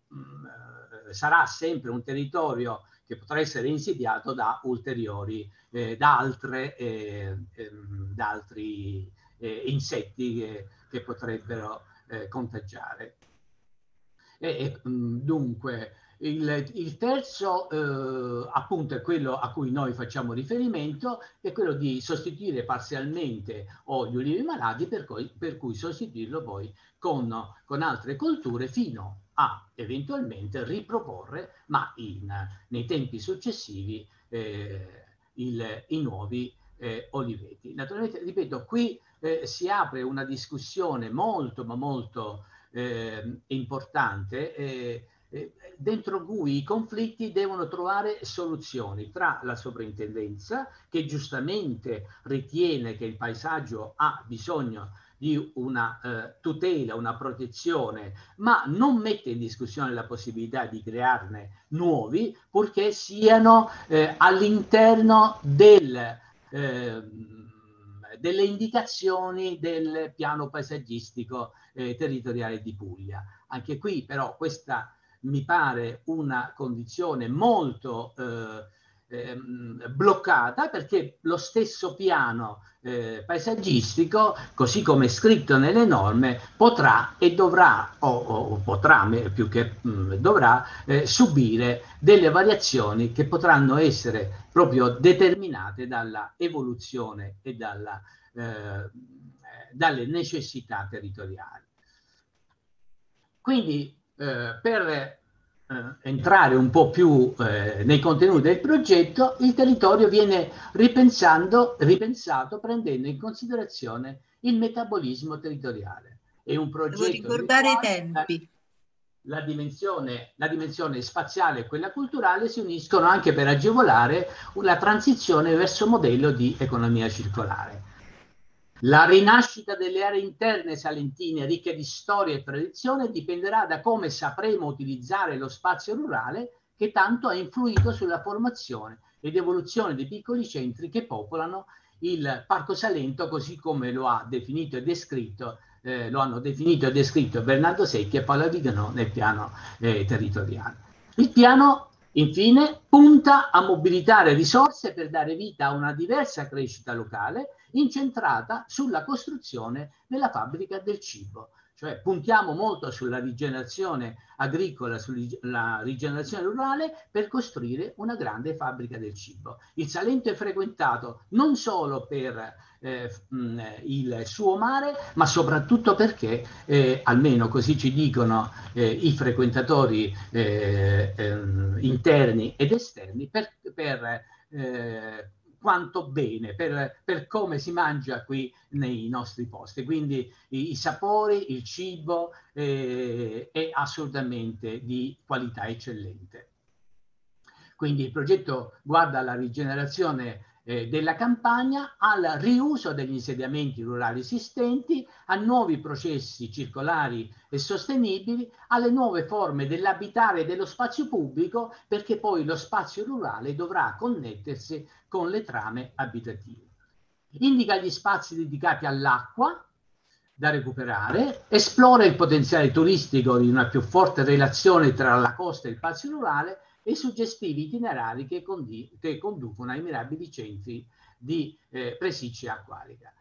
sarà sempre un territorio che potrà essere insidiato da ulteriori, eh, da, altre, eh, ehm, da altri eh, insetti che, che potrebbero eh, contagiare. E, mm, dunque, il, il terzo eh, appunto è quello a cui noi facciamo riferimento, è quello di sostituire parzialmente o gli ulivi malati per cui, per cui sostituirlo poi con, con altre colture fino a eventualmente riproporre, ma in, nei tempi successivi, eh, il, i nuovi eh, oliveti. Naturalmente, ripeto, qui eh, si apre una discussione molto, ma molto eh, importante eh, eh, dentro cui i conflitti devono trovare soluzioni tra la sovrintendenza, che giustamente ritiene che il paesaggio ha bisogno di una eh, tutela, una protezione, ma non mette in discussione la possibilità di crearne nuovi purché siano eh, all'interno del, eh, delle indicazioni del piano paesaggistico eh, territoriale di Puglia. Anche qui però questa mi pare una condizione molto eh, ehm, bloccata perché lo stesso piano eh, paesaggistico, così come scritto nelle norme, potrà e dovrà, o, o potrà più che mh, mm, dovrà, eh, subire delle variazioni che potranno essere proprio determinate dalla evoluzione e dalla, eh, dalle necessità territoriali. Quindi eh, per entrare un po' più eh, nei contenuti del progetto, il territorio viene ripensato prendendo in considerazione il metabolismo territoriale. È un progetto... Devo ricordare i tempi. La dimensione, la dimensione spaziale e quella culturale si uniscono anche per agevolare la transizione verso un modello di economia circolare. La rinascita delle aree interne salentine ricche di storia e tradizione dipenderà da come sapremo utilizzare lo spazio rurale che tanto ha influito sulla formazione ed evoluzione dei piccoli centri che popolano il Parco Salento così come lo ha definito e descritto eh, lo hanno definito e descritto Bernardo Secchi e Paola Vigano nel piano eh, territoriale. Il piano infine punta a mobilitare risorse per dare vita a una diversa crescita locale incentrata sulla costruzione della fabbrica del cibo. cioè puntiamo molto sulla rigenerazione agricola, sulla rigenerazione rurale per costruire una grande fabbrica del cibo. Il Salento è frequentato non solo per eh, mh, il suo mare, ma soprattutto perché, eh, almeno così ci dicono eh, i frequentatori eh, ehm, interni ed esterni, per, per eh, quanto bene per, per, come si mangia qui nei nostri posti. Quindi i, i sapori, il cibo eh, è assolutamente di qualità eccellente. Quindi il progetto guarda alla rigenerazione eh, della campagna, al riuso degli insediamenti rurali esistenti, a nuovi processi circolari e sostenibili, alle nuove forme dell'abitare dello spazio pubblico, perché poi lo spazio rurale dovrà connettersi con le trame abitative. Indica gli spazi dedicati all'acqua, da recuperare, esplora il potenziale turistico di una più forte relazione tra la costa e il spazio rurale e suggestivi itinerari che, che conducono ai mirabili centri di eh, presiccia acquarica.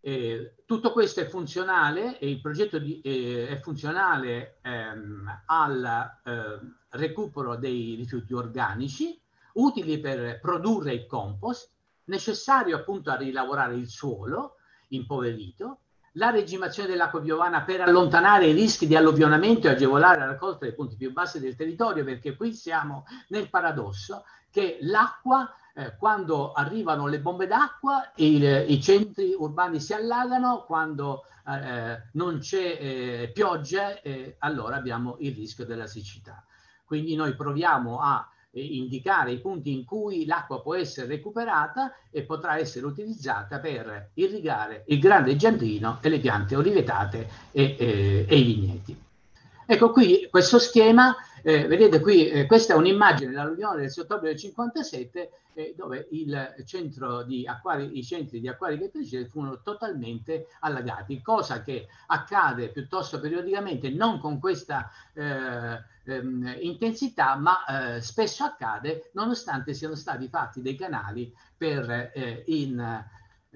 Eh, tutto questo è funzionale e il progetto di, eh, è funzionale ehm, al eh, recupero dei rifiuti organici utili per produrre il compost, necessario appunto a rilavorare il suolo impoverito, la regimazione dell'acqua piovana per allontanare i rischi di alluvionamento e agevolare la raccolta dei punti più bassi del territorio, perché qui siamo nel paradosso che l'acqua, eh, quando arrivano le bombe d'acqua, il, i centri urbani si allagano, quando eh, non c'è eh, pioggia, eh, allora abbiamo il rischio della siccità. Quindi noi proviamo a indicare i punti in cui l'acqua può essere recuperata e potrà essere utilizzata per irrigare il grande giardino e le piante olivetate e, e, e i vigneti. Ecco qui questo schema eh, vedete qui, eh, questa è un'immagine dall'Unione del ottobre del 57 eh, dove acquari, i centri di acquari che furono totalmente allagati, cosa che accade piuttosto periodicamente, non con questa eh, ehm, intensità, ma eh, spesso accade nonostante siano stati fatti dei canali per eh, in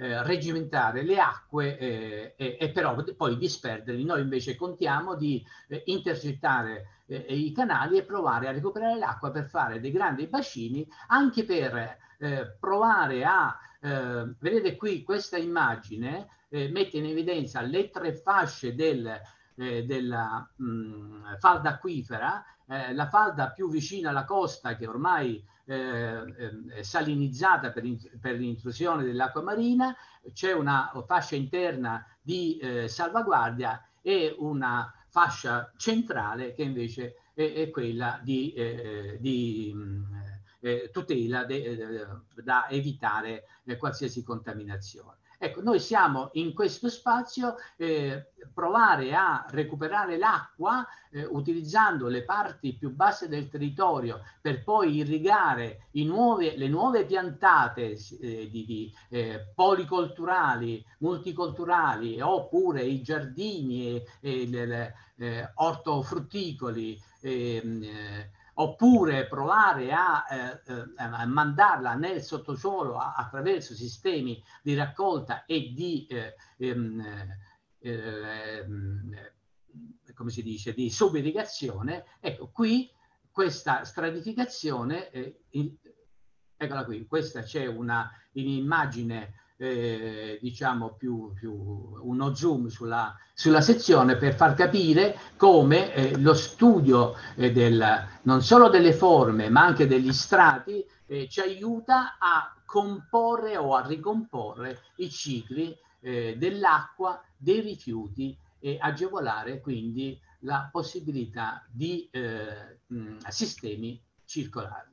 eh, regimentare le acque eh, e, e, però poi disperderli. Noi invece contiamo di eh, intercettare eh, i canali e provare a recuperare l'acqua per fare dei grandi bacini, anche per eh, provare a, eh, vedete qui questa immagine mette in evidenza le tre fasce del, della mh, mm, falda acquifera, la falda più vicina alla costa che ormai eh, salinizzata per, in, per l'intrusione dell'acqua marina, c'è una fascia interna di eh, salvaguardia e una fascia centrale che invece è, è quella di, eh, di mm, eh, tutela de, eh, da evitare eh, qualsiasi contaminazione. Ecco, noi siamo in questo spazio, eh, provare a recuperare l'acqua eh, utilizzando le parti più basse del territorio per poi irrigare nuove, le nuove piantate eh, di, di eh, policolturali, multicolturali oppure i giardini e, e le, le ortofrutticoli. Ehm, eh, oppure provare a, eh, eh, a mandarla nel sottosuolo a, attraverso sistemi di raccolta e di, eh, ehm, ehm, come si dice, di subirrigazione, ecco qui questa stratificazione, eh, in, eccola qui, questa c'è una un'immagine eh, diciamo più, più, uno zoom sulla, sulla, sezione per far capire come eh, lo studio eh, del, non solo delle forme ma anche degli strati eh, ci aiuta a comporre o a ricomporre i cicli eh, dell'acqua, dei rifiuti e agevolare quindi la possibilità di eh, sistemi circolari.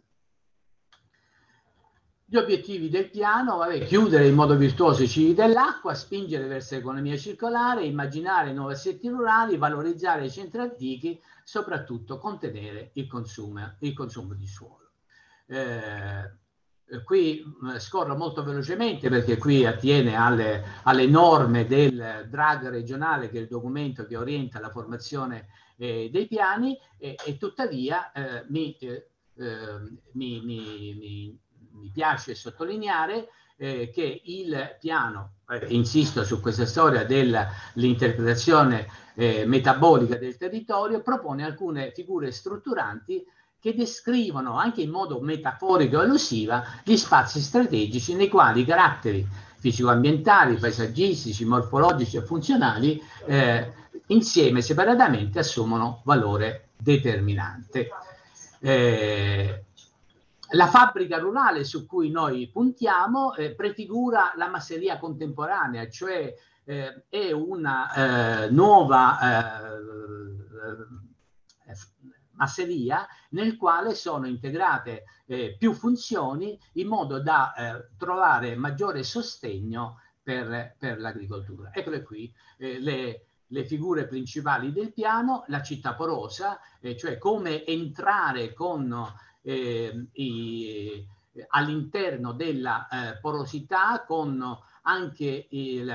Gli obiettivi del piano, vabbè, chiudere in modo virtuoso i cicli dell'acqua, spingere verso l'economia circolare, immaginare nuovi assetti rurali, valorizzare i centri antichi, soprattutto contenere il consumo, il consumo di suolo. Eh, qui scorro molto velocemente perché qui attiene alle, alle, norme del drag regionale che è il documento che orienta la formazione eh, dei piani e, e tuttavia eh, mi, eh, mi, mi, mi mi piace sottolineare eh, che il piano, eh, insisto su questa storia dell'interpretazione eh, metabolica del territorio, propone alcune figure strutturanti che descrivono anche in modo metaforico e allusiva gli spazi strategici nei quali i caratteri fisico-ambientali, paesaggistici, morfologici e funzionali eh, insieme separatamente assumono valore determinante. Eh, la fabbrica rurale su cui noi puntiamo eh, prefigura la masseria contemporanea, cioè eh, è una eh, nuova eh, masseria nel quale sono integrate eh, più funzioni in modo da eh, trovare maggiore sostegno per, per l'agricoltura. Eccole qui eh, le, le, figure principali del piano, la città porosa, eh, cioè come entrare con eh, all'interno della eh, porosità con anche il,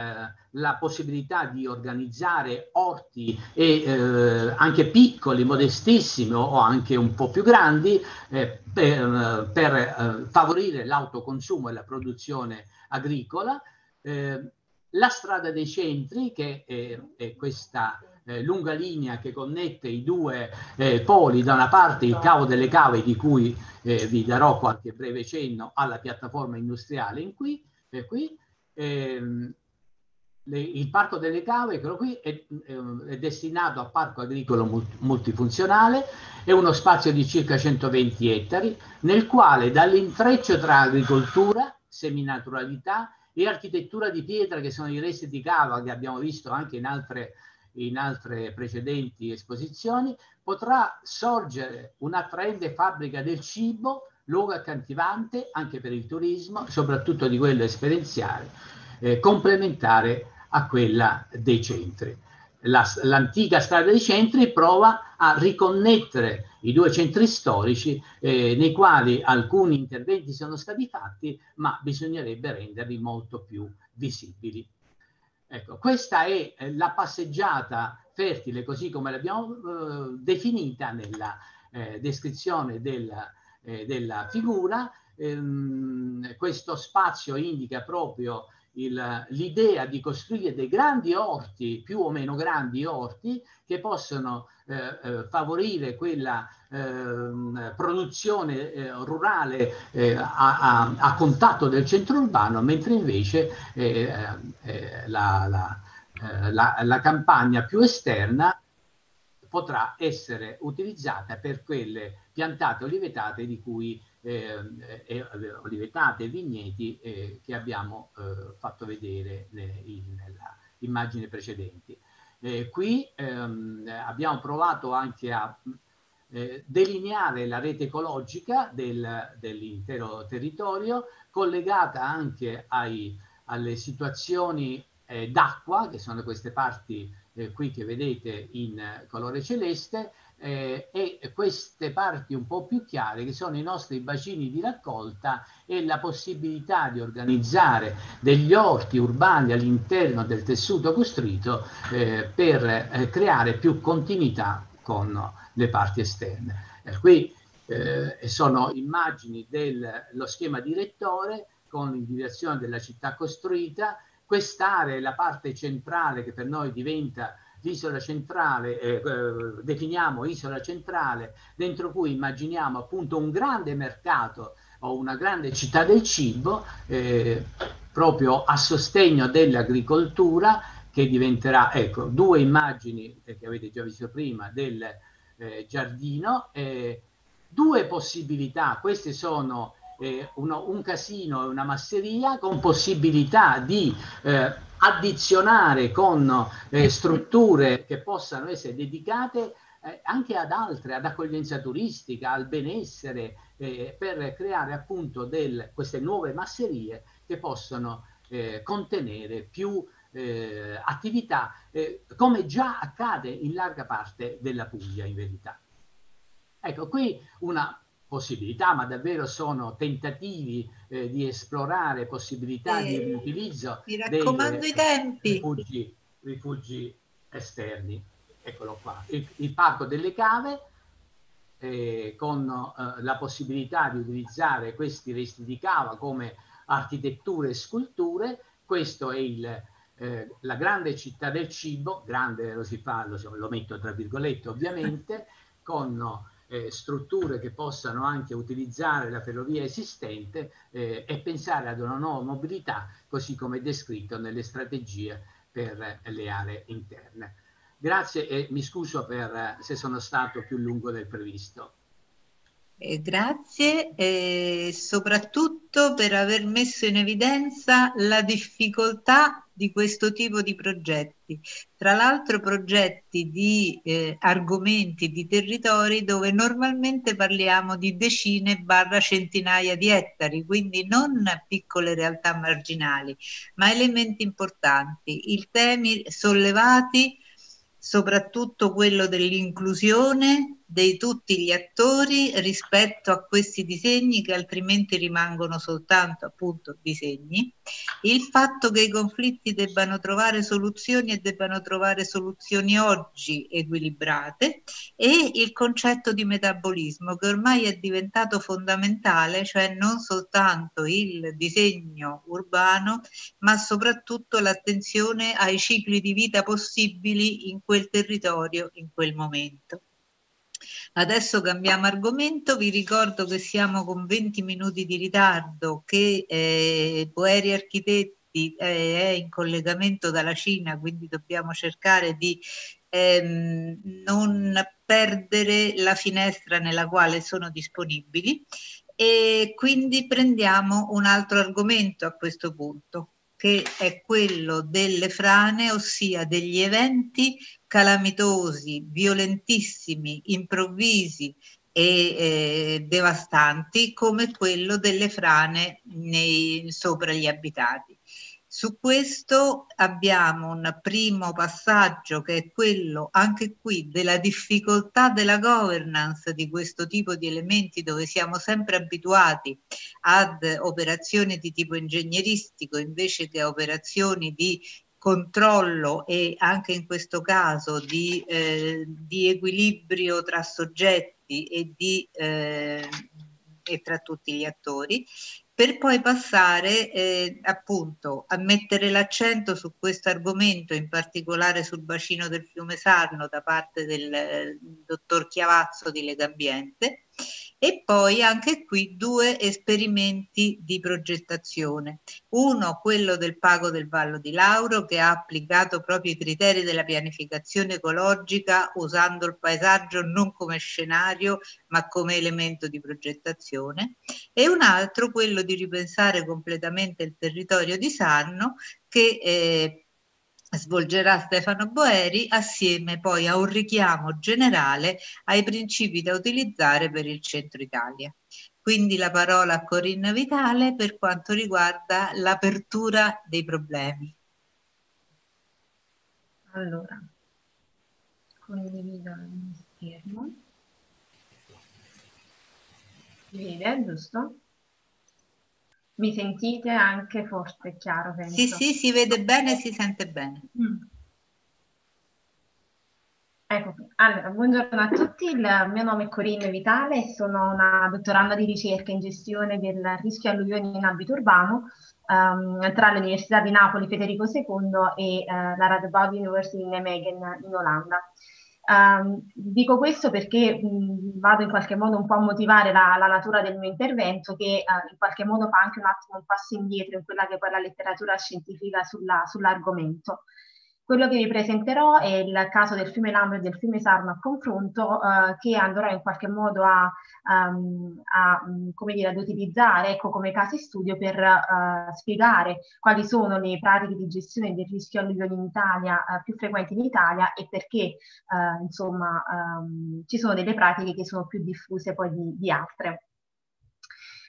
la possibilità di organizzare orti e, eh, anche piccoli, modestissimi o anche un po' più grandi eh, per, per eh, favorire l'autoconsumo e la produzione agricola. Eh, la strada dei centri, che è, è questa eh, lunga linea che connette i due eh, poli, da una parte il cavo delle cave di cui eh, vi darò qualche breve cenno alla piattaforma industriale in qui, qui. Ehm, le, il Parco delle Cave, qui, è, è, destinato a parco agricolo multifunzionale, è uno spazio di circa 120 ettari, nel quale dall'intreccio tra agricoltura, seminaturalità e architettura di pietra, che sono i resti di cava che abbiamo visto anche in altre, in altre precedenti esposizioni, potrà sorgere un'attraente fabbrica del cibo luogo accattivante anche per il turismo, soprattutto di quello esperienziale, eh, complementare a quella dei centri. La, l'antica strada dei centri prova a riconnettere i due centri storici eh, nei quali alcuni interventi sono stati fatti, ma bisognerebbe renderli molto più visibili. Ecco, questa è eh, la passeggiata fertile, così come l'abbiamo eh, definita nella eh, descrizione del, eh, della figura. Ehm, questo spazio indica proprio l'idea di costruire dei grandi orti, più o meno grandi orti, che possono eh, eh, favorire quella eh, produzione eh, rurale eh, a, a, a, contatto del centro urbano, mentre invece eh, la, la, la, la campagna più esterna potrà essere utilizzata per quelle piantate olivetate di cui olivetate e vigneti eh, che abbiamo eh, fatto vedere in, nella immagine precedente. Eh, qui ehm, abbiamo provato anche a eh, delineare la rete ecologica del, dell'intero territorio, collegata anche ai, alle situazioni d'acqua, che sono queste parti qui che vedete in colore celeste, eh, e queste parti un po' più chiare che sono i nostri bacini di raccolta e la possibilità di organizzare degli orti urbani all'interno del tessuto costruito eh, per eh, creare più continuità con le parti esterne. Qui eh, sono immagini dello schema direttore con l'individuazione della città costruita, quest'area è la parte centrale che per noi diventa l'isola centrale, eh, eh, definiamo isola centrale, dentro cui immaginiamo appunto un grande mercato o una grande città del cibo, eh, proprio a sostegno dell'agricoltura, che diventerà, ecco, due immagini che avete già visto prima del eh, giardino, eh, due possibilità, queste sono eh, uno, un casino e una masseria con possibilità di eh, addizionare con eh, strutture che possano essere dedicate eh, anche ad altre, ad accoglienza turistica, al benessere, eh, per creare appunto del, queste nuove masserie che possono eh, contenere più eh, attività, eh, come già accade in larga parte della Puglia in verità. Ecco, qui una possibilità, ma davvero sono tentativi eh, di esplorare possibilità eh, di riutilizzo mi raccomando dei, i tempi. Rifugi, rifugi, esterni. Eccolo qua, il, il parco delle cave eh, con eh, la possibilità di utilizzare questi resti di cava come architetture e sculture. Questo è il, eh, la grande città del cibo, grande lo si fa, lo, lo metto tra virgolette ovviamente, con eh, strutture che possano anche utilizzare la ferrovia esistente eh, e pensare ad una nuova mobilità, così come descritto nelle strategie per le aree interne. Grazie e mi scuso per se sono stato più lungo del previsto. Grazie e soprattutto per aver messo in evidenza la difficoltà di questo tipo di progetti. Tra l'altro progetti di eh, argomenti di territori dove normalmente parliamo di decine barra centinaia di ettari, quindi non piccole realtà marginali, ma elementi importanti. I temi sollevati soprattutto quello dell'inclusione di tutti gli attori rispetto a questi disegni che altrimenti rimangono soltanto appunto disegni, il fatto che i conflitti debbano trovare soluzioni e debbano trovare soluzioni oggi equilibrate e il concetto di metabolismo che ormai è diventato fondamentale, cioè non soltanto il disegno urbano, ma soprattutto l'attenzione ai cicli di vita possibili in quel territorio in quel momento. Adesso cambiamo argomento, vi ricordo che siamo con 20 minuti di ritardo, che eh, Architetti eh, è in collegamento dalla Cina, quindi dobbiamo cercare di ehm, non perdere la finestra nella quale sono disponibili. E quindi prendiamo un altro argomento a questo punto che è quello delle frane, ossia degli eventi calamitosi, violentissimi, improvvisi e eh, devastanti come quello delle frane nei, sopra gli abitati. Su questo abbiamo un primo passaggio che è quello anche qui della difficoltà della governance di questo tipo di elementi dove siamo sempre abituati ad operazioni di tipo ingegneristico invece che a operazioni di controllo e anche in questo caso di, eh, di equilibrio tra soggetti e, di, eh, e tra tutti gli attori per poi passare eh, appunto a mettere l'accento su questo argomento, in particolare sul bacino del fiume Sarno da parte del eh, dottor Chiavazzo di Legambiente e poi anche qui due esperimenti di progettazione. Uno, quello del Pago del Vallo di Lauro, che ha applicato proprio i criteri della pianificazione ecologica usando il paesaggio non come scenario ma come elemento di progettazione. E un altro, quello di ripensare completamente il territorio di Sarno, che eh, svolgerà Stefano Boeri assieme poi a un richiamo generale ai principi da utilizzare per il centro Italia. Quindi la parola a Corinna Vitale per quanto riguarda l'apertura dei problemi. Allora, condivido il schermo. Si vede, giusto? Mi sentite anche forte e chiaro? Penso. Sì, sì, si vede bene e si sente bene. Mm. Ecco, allora, buongiorno a tutti, il mio nome è Corinne Vitale e sono una dottoranda di ricerca in gestione del rischio alluvioni in ambito urbano um, tra l'Università di Napoli Federico II e uh, la Radboud University in Nijmegen in Olanda. Um, dico questo perché mh, vado in qualche modo un po' a motivare la, la natura del mio intervento che uh, in qualche modo fa anche un attimo un passo indietro in quella che è poi la letteratura scientifica sulla, sull'argomento. Quello che vi presenterò è il caso del fiume Lambro e del fiume Sarno a confronto eh, che andrò in qualche modo a, um, a, mm, dire, ad utilizzare ecco, come casi studio per uh, spiegare quali sono le pratiche di gestione del rischio alluvione in Italia uh, più frequenti in Italia e perché uh, insomma um, ci sono delle pratiche che sono più diffuse poi di, di altre.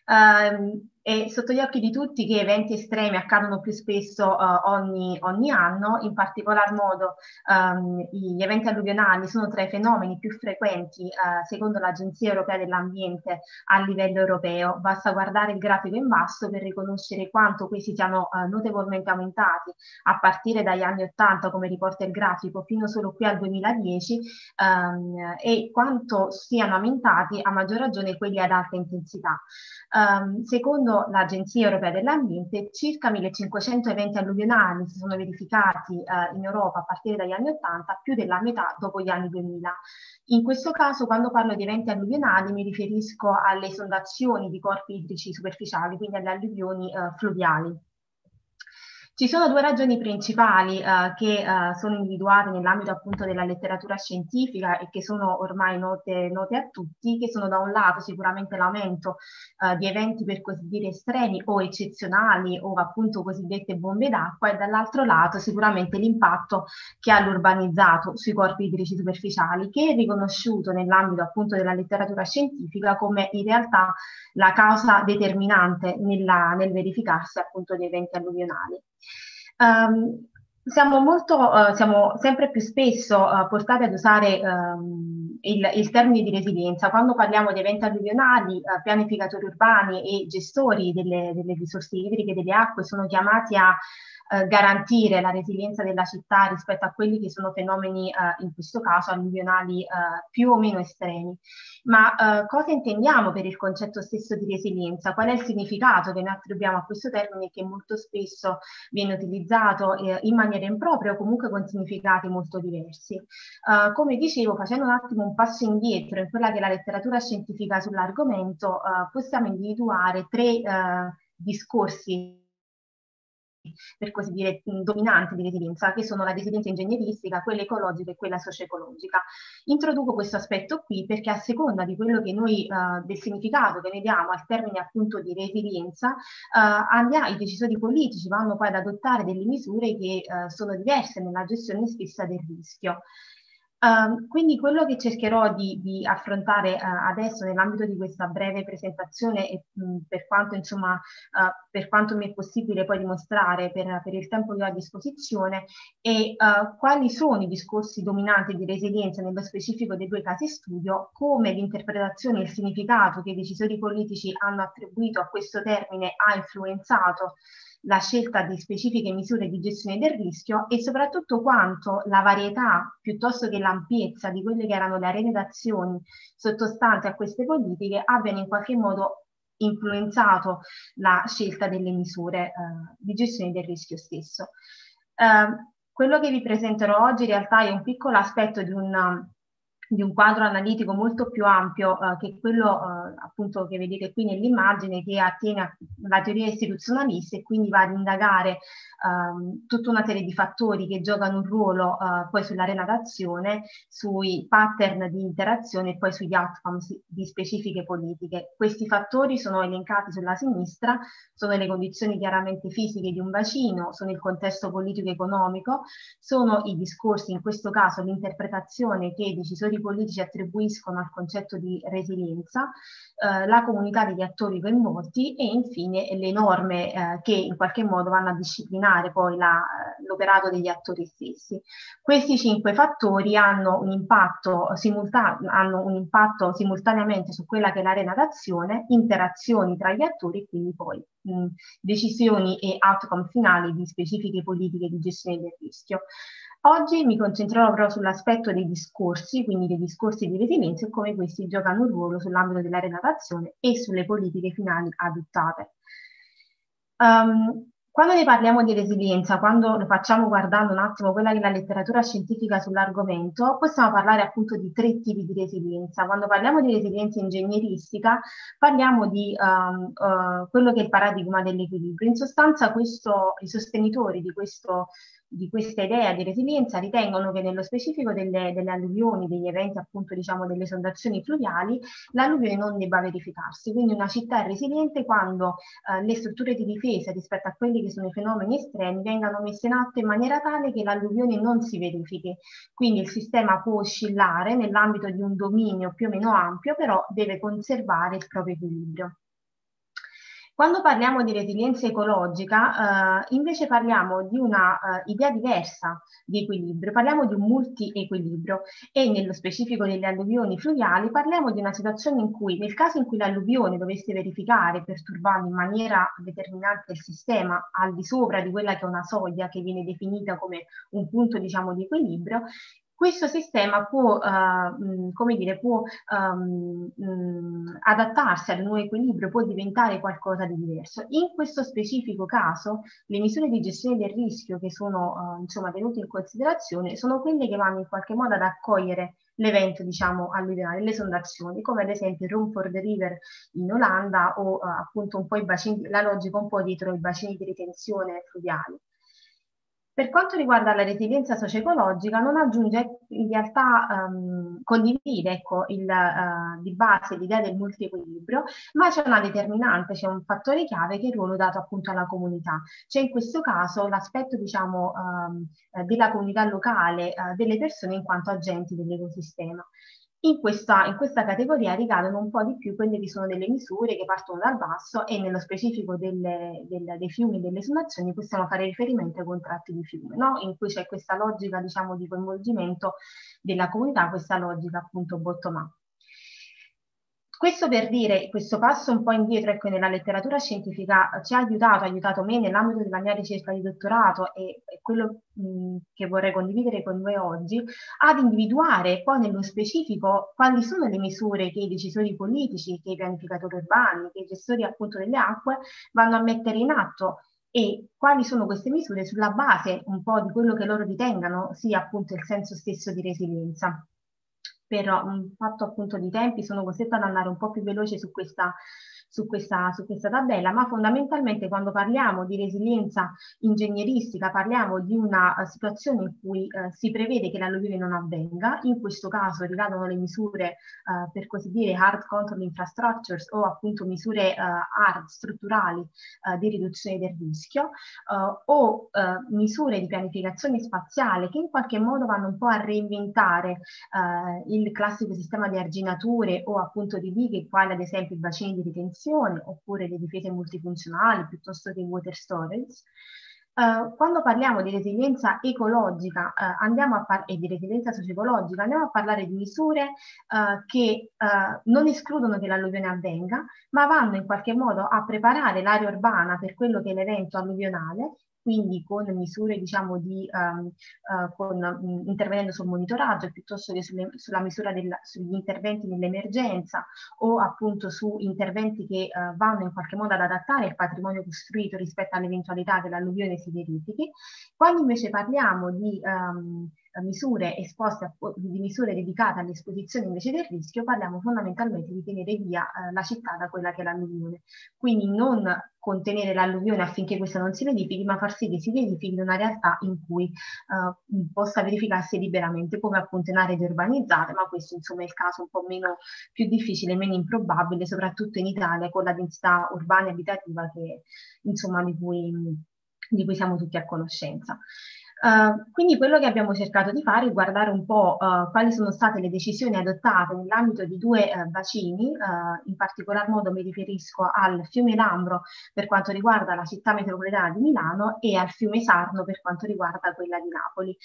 Um, è sotto gli occhi di tutti che eventi estremi accadono più spesso uh, ogni, ogni, anno, in particolar modo um, gli eventi alluvionali sono tra i fenomeni più frequenti uh, secondo l'Agenzia Europea dell'Ambiente a livello europeo. Basta guardare il grafico in basso per riconoscere quanto questi siano uh, notevolmente aumentati a partire dagli anni 80, come riporta il grafico, fino solo qui al 2010 um, e quanto siano aumentati a maggior ragione quelli ad alta intensità. Um, secondo secondo l'Agenzia Europea dell'Ambiente circa 1500 eventi alluvionali si sono verificati eh, in Europa a partire dagli anni 80, più della metà dopo gli anni 2000. In questo caso, quando parlo di eventi alluvionali, mi riferisco alle esondazioni di corpi idrici superficiali, quindi alle alluvioni eh, fluviali. Ci sono due ragioni principali eh, che eh, sono individuate nell'ambito appunto della letteratura scientifica e che sono ormai note, note a tutti, che sono da un lato sicuramente l'aumento eh, di eventi per così dire estremi o eccezionali o appunto cosiddette bombe d'acqua e dall'altro lato sicuramente l'impatto che ha l'urbanizzato sui corpi idrici superficiali che è riconosciuto nell'ambito appunto della letteratura scientifica come in realtà la causa determinante nella, nel verificarsi appunto di eventi alluvionali. Um, siamo, molto, uh, siamo sempre più spesso uh, portati ad usare um, il, il, termine di resilienza. Quando parliamo di eventi alluvionali, uh, pianificatori urbani e gestori delle, delle risorse idriche, delle acque sono chiamati a eh, garantire la resilienza della città rispetto a quelli che sono fenomeni, eh, in questo caso, alluvionali eh, più o meno estremi. Ma eh, cosa intendiamo per il concetto stesso di resilienza? Qual è il significato che noi attribuiamo a questo termine che molto spesso viene utilizzato eh, in maniera impropria o comunque con significati molto diversi? Uh, come dicevo, facendo un attimo un passo indietro in quella che è la letteratura scientifica sull'argomento, uh, possiamo individuare tre uh, discorsi per così dire, dominanti di resilienza, che sono la resilienza ingegneristica, quella ecologica e quella socio-ecologica. Introduco questo aspetto qui perché a seconda di quello che noi, uh, del significato che ne diamo al termine appunto di resilienza, uh, i decisori politici vanno poi ad adottare delle misure che uh, sono diverse nella gestione stessa del rischio. Uh, quindi quello che cercherò di, di affrontare uh, adesso nell'ambito di questa breve presentazione e mh, per quanto insomma uh, per quanto mi è possibile poi dimostrare per, per il tempo che ho a disposizione è quali sono i discorsi dominanti di resilienza nello specifico dei due casi studio, come l'interpretazione e il significato che i decisori politici hanno attribuito a questo termine ha influenzato la scelta di specifiche misure di gestione del rischio e soprattutto quanto la varietà piuttosto che l'ampiezza di quelle che erano le arene d'azione sottostanti a queste politiche abbiano in qualche modo influenzato la scelta delle misure eh, di gestione del rischio stesso. Eh, quello che vi presenterò oggi in realtà è un piccolo aspetto di un di un quadro analitico molto più ampio eh, che quello eh, appunto che vedete qui nell'immagine che attiene alla teoria istituzionalista e quindi va ad indagare ehm, tutta una serie di fattori che giocano un ruolo eh, poi sull'arena d'azione, sui pattern di interazione e poi sugli outcomes di specifiche politiche. Questi fattori sono elencati sulla sinistra, sono le condizioni chiaramente fisiche di un bacino, sono il contesto politico-economico, sono i discorsi, in questo caso l'interpretazione che i decisori politici attribuiscono al concetto di resilienza, eh, la comunità degli attori coinvolti e infine le norme eh, che in qualche modo vanno a disciplinare poi la, eh, l'operato degli attori stessi. Questi cinque fattori hanno un, impatto hanno un impatto simultaneamente su quella che è l'arena d'azione, interazioni tra gli attori e quindi poi mh, decisioni e outcome finali di specifiche politiche di gestione del rischio. Oggi mi concentrerò però sull'aspetto dei discorsi, quindi dei discorsi di resilienza e come questi giocano un ruolo sull'ambito della renatazione e sulle politiche finali adottate. Um, quando ne parliamo di resilienza, quando lo facciamo guardando un attimo quella che è la letteratura scientifica sull'argomento, possiamo parlare appunto di tre tipi di resilienza. Quando parliamo di resilienza ingegneristica, parliamo di um, uh, quello che è il paradigma dell'equilibrio. In sostanza, questo, i sostenitori di questo di questa idea di resilienza ritengono che nello specifico delle, delle alluvioni, degli eventi appunto diciamo delle esondazioni fluviali, l'alluvione non debba verificarsi. Quindi una città è resiliente quando eh, le strutture di difesa rispetto a quelli che sono i fenomeni estremi vengano messe in atto in maniera tale che l'alluvione non si verifichi. Quindi il sistema può oscillare nell'ambito di un dominio più o meno ampio, però deve conservare il proprio equilibrio. Quando parliamo di resilienza ecologica, eh, invece parliamo di una uh, idea diversa di equilibrio, parliamo di un multi-equilibrio e nello specifico delle alluvioni fluviali parliamo di una situazione in cui nel caso in cui l'alluvione dovesse verificare perturbando in maniera determinante il sistema al di sopra di quella che è una soglia che viene definita come un punto diciamo di equilibrio, questo sistema può, uh, come dire, può um, um, adattarsi al nuovo equilibrio, può diventare qualcosa di diverso. In questo specifico caso, le misure di gestione del rischio che sono uh, insomma, tenute in considerazione sono quelle che vanno in qualche modo ad accogliere l'evento diciamo alluvionale, le sondazioni, come ad esempio il Rumford River in Olanda o uh, appunto un po' i bacini, la logica un po' dietro i bacini di ritenzione fluviali. Per quanto riguarda la resilienza socio-ecologica, non aggiunge in realtà um, condivide ecco, il, uh, di base l'idea del multiequilibrio, ma c'è una determinante, c'è un fattore chiave che è il ruolo dato appunto alla comunità. C'è in questo caso l'aspetto diciamo, um, della comunità locale, uh, delle persone in quanto agenti dell'ecosistema. In questa, in questa, categoria ricadono un po' di più quelle che sono delle misure che partono dal basso e nello specifico delle, del, dei fiumi e delle esondazioni possiamo fare riferimento ai contratti di fiume, no? in cui c'è questa logica diciamo, di coinvolgimento della comunità, questa logica appunto bottom up. Questo per dire, questo passo un po' indietro ecco, nella letteratura scientifica ci ha aiutato, ha aiutato me nell'ambito della mia ricerca di dottorato e, e quello mh, che vorrei condividere con voi oggi, ad individuare poi nello specifico quali sono le misure che i decisori politici, che i pianificatori urbani, che i gestori appunto delle acque vanno a mettere in atto e quali sono queste misure sulla base un po' di quello che loro ritengano sia appunto il senso stesso di resilienza per un fatto appunto di tempi sono costretta ad andare un po' più veloce su questa su questa, su questa tabella, ma fondamentalmente quando parliamo di resilienza ingegneristica parliamo di una uh, situazione in cui uh, si prevede che l'alluvione non avvenga, in questo caso ricadono le misure uh, per così dire hard control infrastructures o appunto misure hard strutturali di riduzione del rischio o misure di pianificazione spaziale che in qualche modo vanno un po' a reinventare il classico sistema di arginature o appunto di dighe quali ad esempio i bacini di ritenzione protezione oppure le difese multifunzionali piuttosto che water storage. Uh, quando parliamo di resilienza ecologica uh, e di resilienza socio-ecologica andiamo a parlare di misure uh, che non escludono che l'alluvione avvenga, ma vanno in qualche modo a preparare l'area urbana per quello che è l'evento alluvionale quindi con misure diciamo di, um, uh, con, um, intervenendo sul monitoraggio piuttosto che sulle, sulla misura del, sugli interventi nell'emergenza o appunto su interventi che uh, vanno in qualche modo ad adattare il patrimonio costruito rispetto all'eventualità che l'alluvione si verifichi. Quando invece parliamo di um, misure esposte a, di misure dedicate all'esposizione invece del rischio, parliamo fondamentalmente di tenere via eh, la città da quella che è l'alluvione. Quindi non contenere l'alluvione affinché questa non si verifichi, ma far sì che si verifichi una realtà in cui eh, possa verificarsi liberamente, come appunto in aree urbanizzate, ma questo insomma è il caso un po' meno più difficile, meno improbabile, soprattutto in Italia con la densità urbana e abitativa che, insomma, di cui, di cui siamo tutti a conoscenza. Uh, quindi quello che abbiamo cercato di fare è guardare un po' uh, quali sono state le decisioni adottate nell'ambito di due uh, bacini, in particolar modo mi riferisco al fiume Lambro per quanto riguarda la città metropolitana di Milano e al fiume Sarno per quanto riguarda quella di Napoli.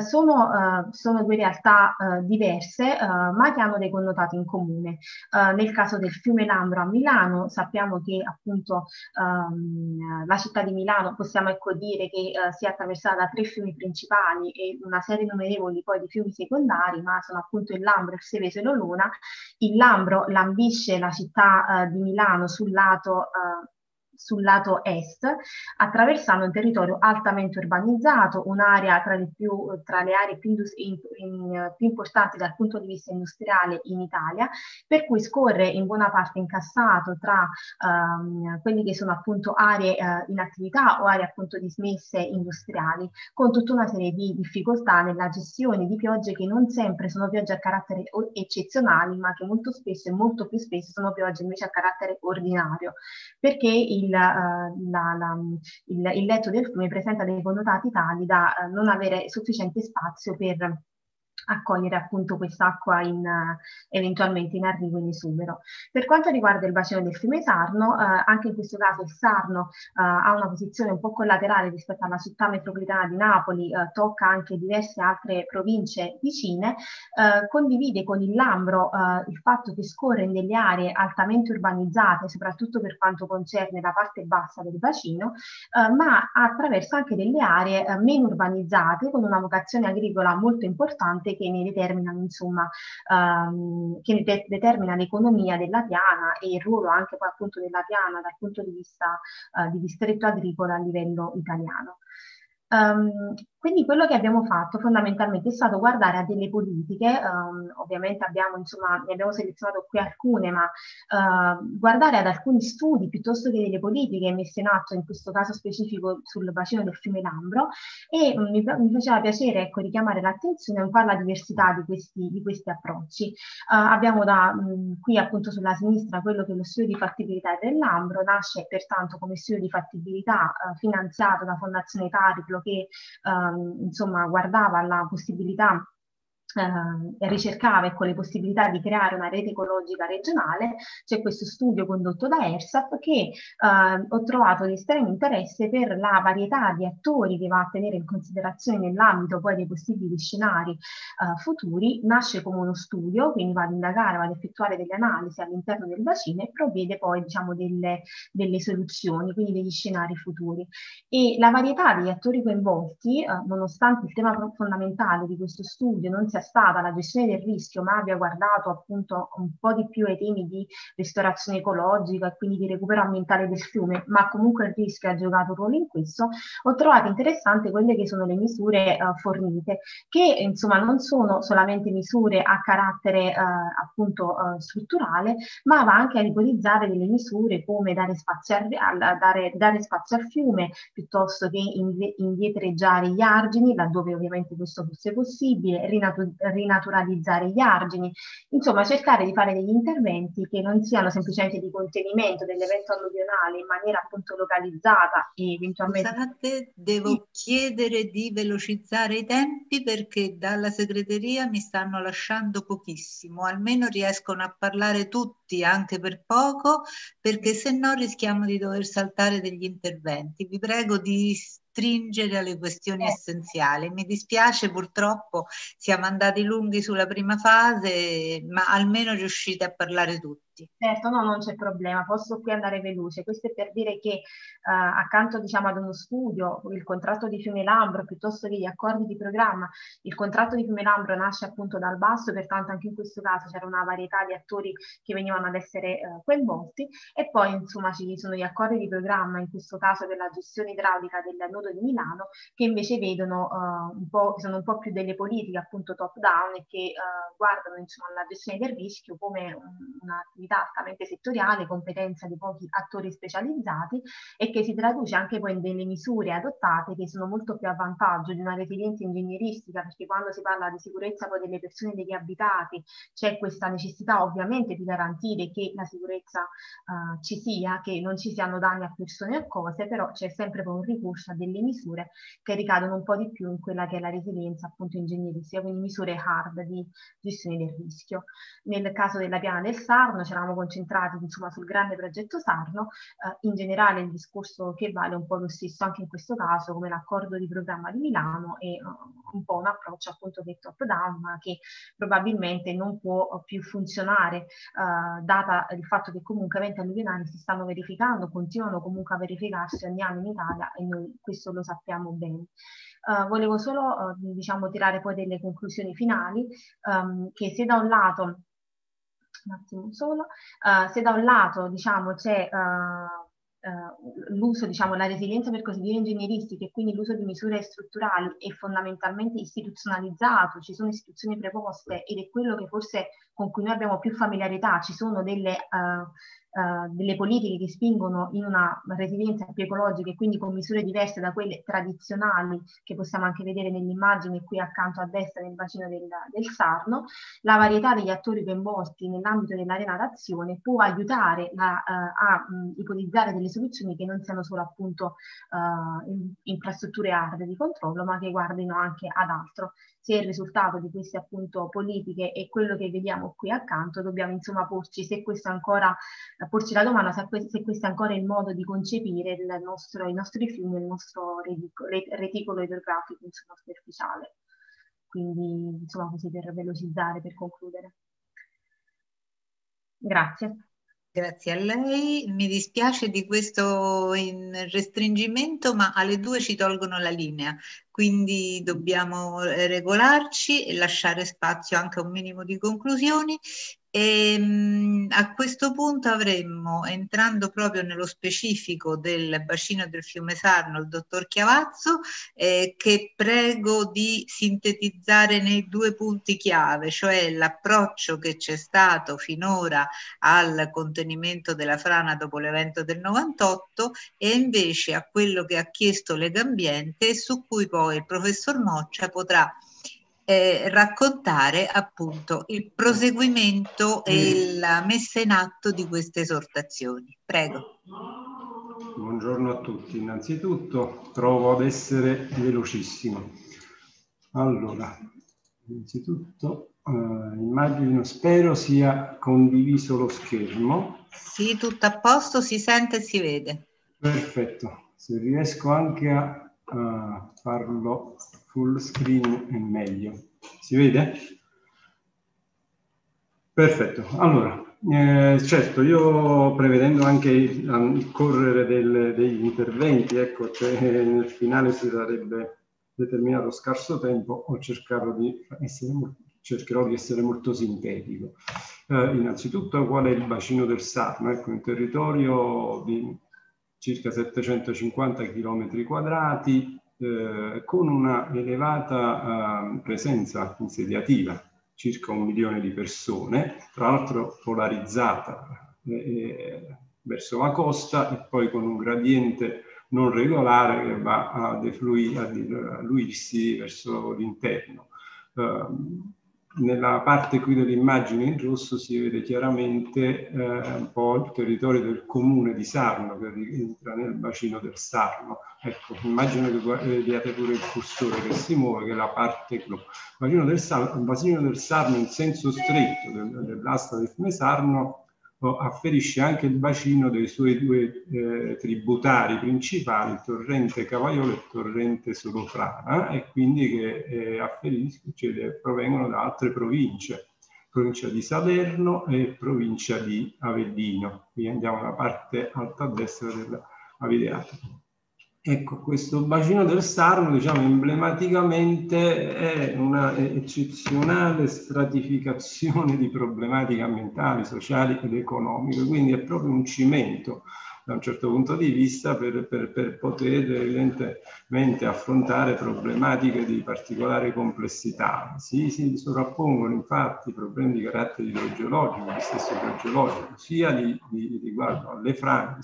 Sono, sono, due realtà diverse ma che hanno dei connotati in comune. nel caso del fiume Lambro a Milano sappiamo che appunto um, la città di Milano possiamo ecco dire che sia attraversata da tre fiumi principali e una serie numerevoli poi di fiumi secondari, ma sono appunto il Lambro, il Seveso e l'Olona. Il Lambro lambisce la città eh, di Milano sul lato eh, sul lato est, attraversando un territorio altamente urbanizzato, un'area tra, tra, le aree più, in, in, più, importanti dal punto di vista industriale in Italia, per cui scorre in buona parte incassato tra um, quelli che sono appunto aree uh, in attività o aree appunto dismesse industriali, con tutta una serie di difficoltà nella gestione di piogge che non sempre sono piogge a carattere eccezionali, ma che molto spesso e molto più spesso sono piogge invece a carattere ordinario, perché il il, uh, la, la, il, il, letto del fiume presenta dei connotati tali da uh, non avere sufficiente spazio per accogliere appunto quest'acqua in, eventualmente in arrivo in esubero. Per quanto riguarda il bacino del fiume Sarno, eh, anche in questo caso il Sarno eh, ha una posizione un po' collaterale rispetto alla città metropolitana di Napoli, eh, tocca anche diverse altre province vicine, eh, condivide con il Lambro eh, il fatto che scorre in delle aree altamente urbanizzate, soprattutto per quanto concerne la parte bassa del bacino, eh, ma attraversa anche delle aree meno urbanizzate con una vocazione agricola molto importante che ne determinano insomma ehm, che de- determina l'economia della piana e il ruolo anche poi appunto della piana dal punto di vista eh, di distretto agricolo a livello italiano. Um, quindi quello che abbiamo fatto fondamentalmente è stato guardare a delle politiche, um, ovviamente abbiamo, insomma, ne abbiamo selezionato qui alcune, ma uh, guardare ad alcuni studi piuttosto che delle politiche messe in atto, in questo caso specifico sul bacino del fiume Lambro, e um, mi, mi, faceva piacere ecco, richiamare l'attenzione un po' alla diversità di questi, di questi approcci. Uh, abbiamo da mh, qui appunto sulla sinistra quello che è lo studio di fattibilità del Lambro, nasce pertanto come studio di fattibilità uh, finanziato da Fondazione Tariplo che um, insomma, guardava alla possibilità eh, ricercava ecco, le possibilità di creare una rete ecologica regionale, c'è questo studio condotto da ERSAP che eh, ho trovato di estremo interesse per la varietà di attori che va a tenere in considerazione nell'ambito poi dei possibili scenari eh, futuri, nasce come uno studio, quindi va ad indagare, va ad effettuare delle analisi all'interno del bacino e provvede poi diciamo delle, delle soluzioni, quindi degli scenari futuri. E la varietà degli attori coinvolti, eh, nonostante il tema fondamentale di questo studio non sia stata la gestione del rischio, ma abbia guardato appunto un po' di più ai temi di ristorazione ecologica e quindi di recupero ambientale del fiume, ma comunque il rischio ha giocato un ruolo in questo, ho trovato interessante quelle che sono le misure uh, fornite, che insomma non sono solamente misure a carattere uh, appunto uh, strutturale, ma va anche a ipotizzare delle misure come dare spazio al, al, dare, dare spazio al fiume piuttosto che indietreggiare gli argini, laddove ovviamente questo fosse possibile, rinatu- rinaturalizzare gli argini, insomma cercare di fare degli interventi che non siano semplicemente di contenimento dell'evento alluvionale in maniera appunto localizzata e eventualmente... Scusate, devo chiedere di velocizzare i tempi perché dalla segreteria mi stanno lasciando pochissimo, almeno riescono a parlare tutti anche per poco perché se no rischiamo di dover saltare degli interventi. Vi prego di stringere alle questioni eh. essenziali. Mi dispiace, purtroppo siamo andati lunghi sulla prima fase, ma almeno riuscite a parlare tutti tutti. Certo, no, non c'è problema, posso qui andare veloce. Questo è per dire che uh, accanto diciamo, ad uno studio, il contratto di Fiume Lambro, piuttosto che gli accordi di programma, il contratto di Fiume Lambro nasce appunto dal basso, pertanto anche in questo caso c'era una varietà di attori che venivano ad essere uh, coinvolti e poi insomma ci sono gli accordi di programma, in questo caso per la gestione idraulica del nodo di Milano, che invece vedono uh, un po', sono un po' più delle politiche appunto top down e che guardano insomma la gestione del rischio come un'attività un'attività altamente settoriale, competenza di pochi attori specializzati e che si traduce anche poi in delle misure adottate che sono molto più a vantaggio di una resilienza ingegneristica, perché quando si parla di sicurezza poi delle persone e degli abitati c'è questa necessità ovviamente di garantire che la sicurezza uh, ci sia, che non ci siano danni a persone a cose, però c'è sempre poi un ricorso a delle misure che ricadono un po' di più in quella che è la resilienza appunto ingegneristica, quindi misure hard di gestione del rischio. Nel caso della piana del Sarno c'è eravamo concentrati insomma, sul grande progetto Sarno, eh, in generale il discorso che vale un po' lo stesso anche in questo caso come l'accordo di programma di Milano e uh, un po' un approccio appunto che top down ma che probabilmente non può più funzionare uh, data il fatto che comunque eventi alluvionali si stanno verificando, continuano comunque a verificarsi ogni anno in Italia e noi questo lo sappiamo bene. Uh, volevo solo diciamo, tirare poi delle conclusioni finali um, che se da un lato un attimo solo, uh, se da un lato diciamo c'è uh, l'uso, diciamo, la resilienza per così dire ingegneristica e quindi l'uso di misure strutturali è fondamentalmente istituzionalizzato, ci sono istituzioni preposte ed è quello che forse con cui noi abbiamo più familiarità, ci sono delle uh, eh, delle politiche che spingono in una resilienza più ecologica e quindi con misure diverse da quelle tradizionali che possiamo anche vedere nell'immagine qui accanto a destra nel bacino del, del Sarno, la varietà degli attori coinvolti nell'ambito dell'arena d'azione può aiutare la, uh, a mh, ipotizzare delle soluzioni che non siano solo appunto uh, in, infrastrutture hard di controllo, ma che guardino anche ad altro. Se il risultato di queste appunto politiche è quello che vediamo qui accanto, dobbiamo insomma porci se questo ancora, porci la domanda se, se questo è ancora il modo di concepire il nostro, i nostri fiumi, il nostro reticolo idrografico insomma, superficiale. Quindi insomma così per velocizzare, per concludere. Grazie. Grazie a lei, mi dispiace di questo restringimento, ma alle due ci tolgono la linea, quindi dobbiamo regolarci e lasciare spazio anche a un minimo di conclusioni e, ehm, a questo punto avremmo, entrando proprio nello specifico del bacino del fiume Sarno, il dottor Chiavazzo, eh, che prego di sintetizzare nei due punti chiave, cioè l'approccio che c'è stato finora al contenimento della frana dopo l'evento del 98 e invece a quello che ha chiesto Legambiente e su cui poi il professor Moccia potrà eh, raccontare appunto il proseguimento e mm. la messa in atto di queste esortazioni. Prego. Buongiorno a tutti. Innanzitutto provo ad essere velocissimo. Allora, innanzitutto eh, immagino, spero sia condiviso lo schermo. Sì, tutto a posto, si sente e si vede. Perfetto. Se riesco anche a, a farlo full screen è meglio. Si vede? Perfetto. Allora, eh, certo, io prevedendo anche il correre del, degli interventi, ecco, che nel finale si sarebbe determinato scarso tempo, ho cercato di essere, cercherò di essere molto sintetico. Eh, innanzitutto, qual è il bacino del Sarno? Ecco, un territorio di circa 750 km quadrati, eh, con una elevata eh, presenza insediativa, circa un milione di persone, tra l'altro polarizzata eh, verso la costa e poi con un gradiente non regolare che va a defluirsi verso l'interno. Uh, nella parte qui dell'immagine in rosso si vede chiaramente eh, un po' il territorio del comune di Sarno che rientra nel bacino del Sarno. Ecco, immagino che vediate pure il cursore che si muove, che è la parte blu. Il bacino del Sarno, il bacino del Sarno in senso stretto del, dell'asta del fiume Sarno afferisce anche il bacino dei suoi due eh, tributari principali, il torrente Cavaiolo e il torrente Solofrana, e quindi che eh, afferiscono, cioè, provengono da altre province, provincia di Salerno e provincia di Avellino. Qui andiamo alla parte alta a destra della videata. Ecco, questo bacino del Sarno, diciamo, emblematicamente è una eccezionale stratificazione di problematiche ambientali, sociali ed economiche, quindi è proprio un cimento da un certo punto di vista per, per, per poter evidentemente affrontare problematiche di particolare complessità. Si, si sovrappongono infatti problemi di carattere idrogeologico, di stesso idrogeologico, sia di, di, riguardo alle frane,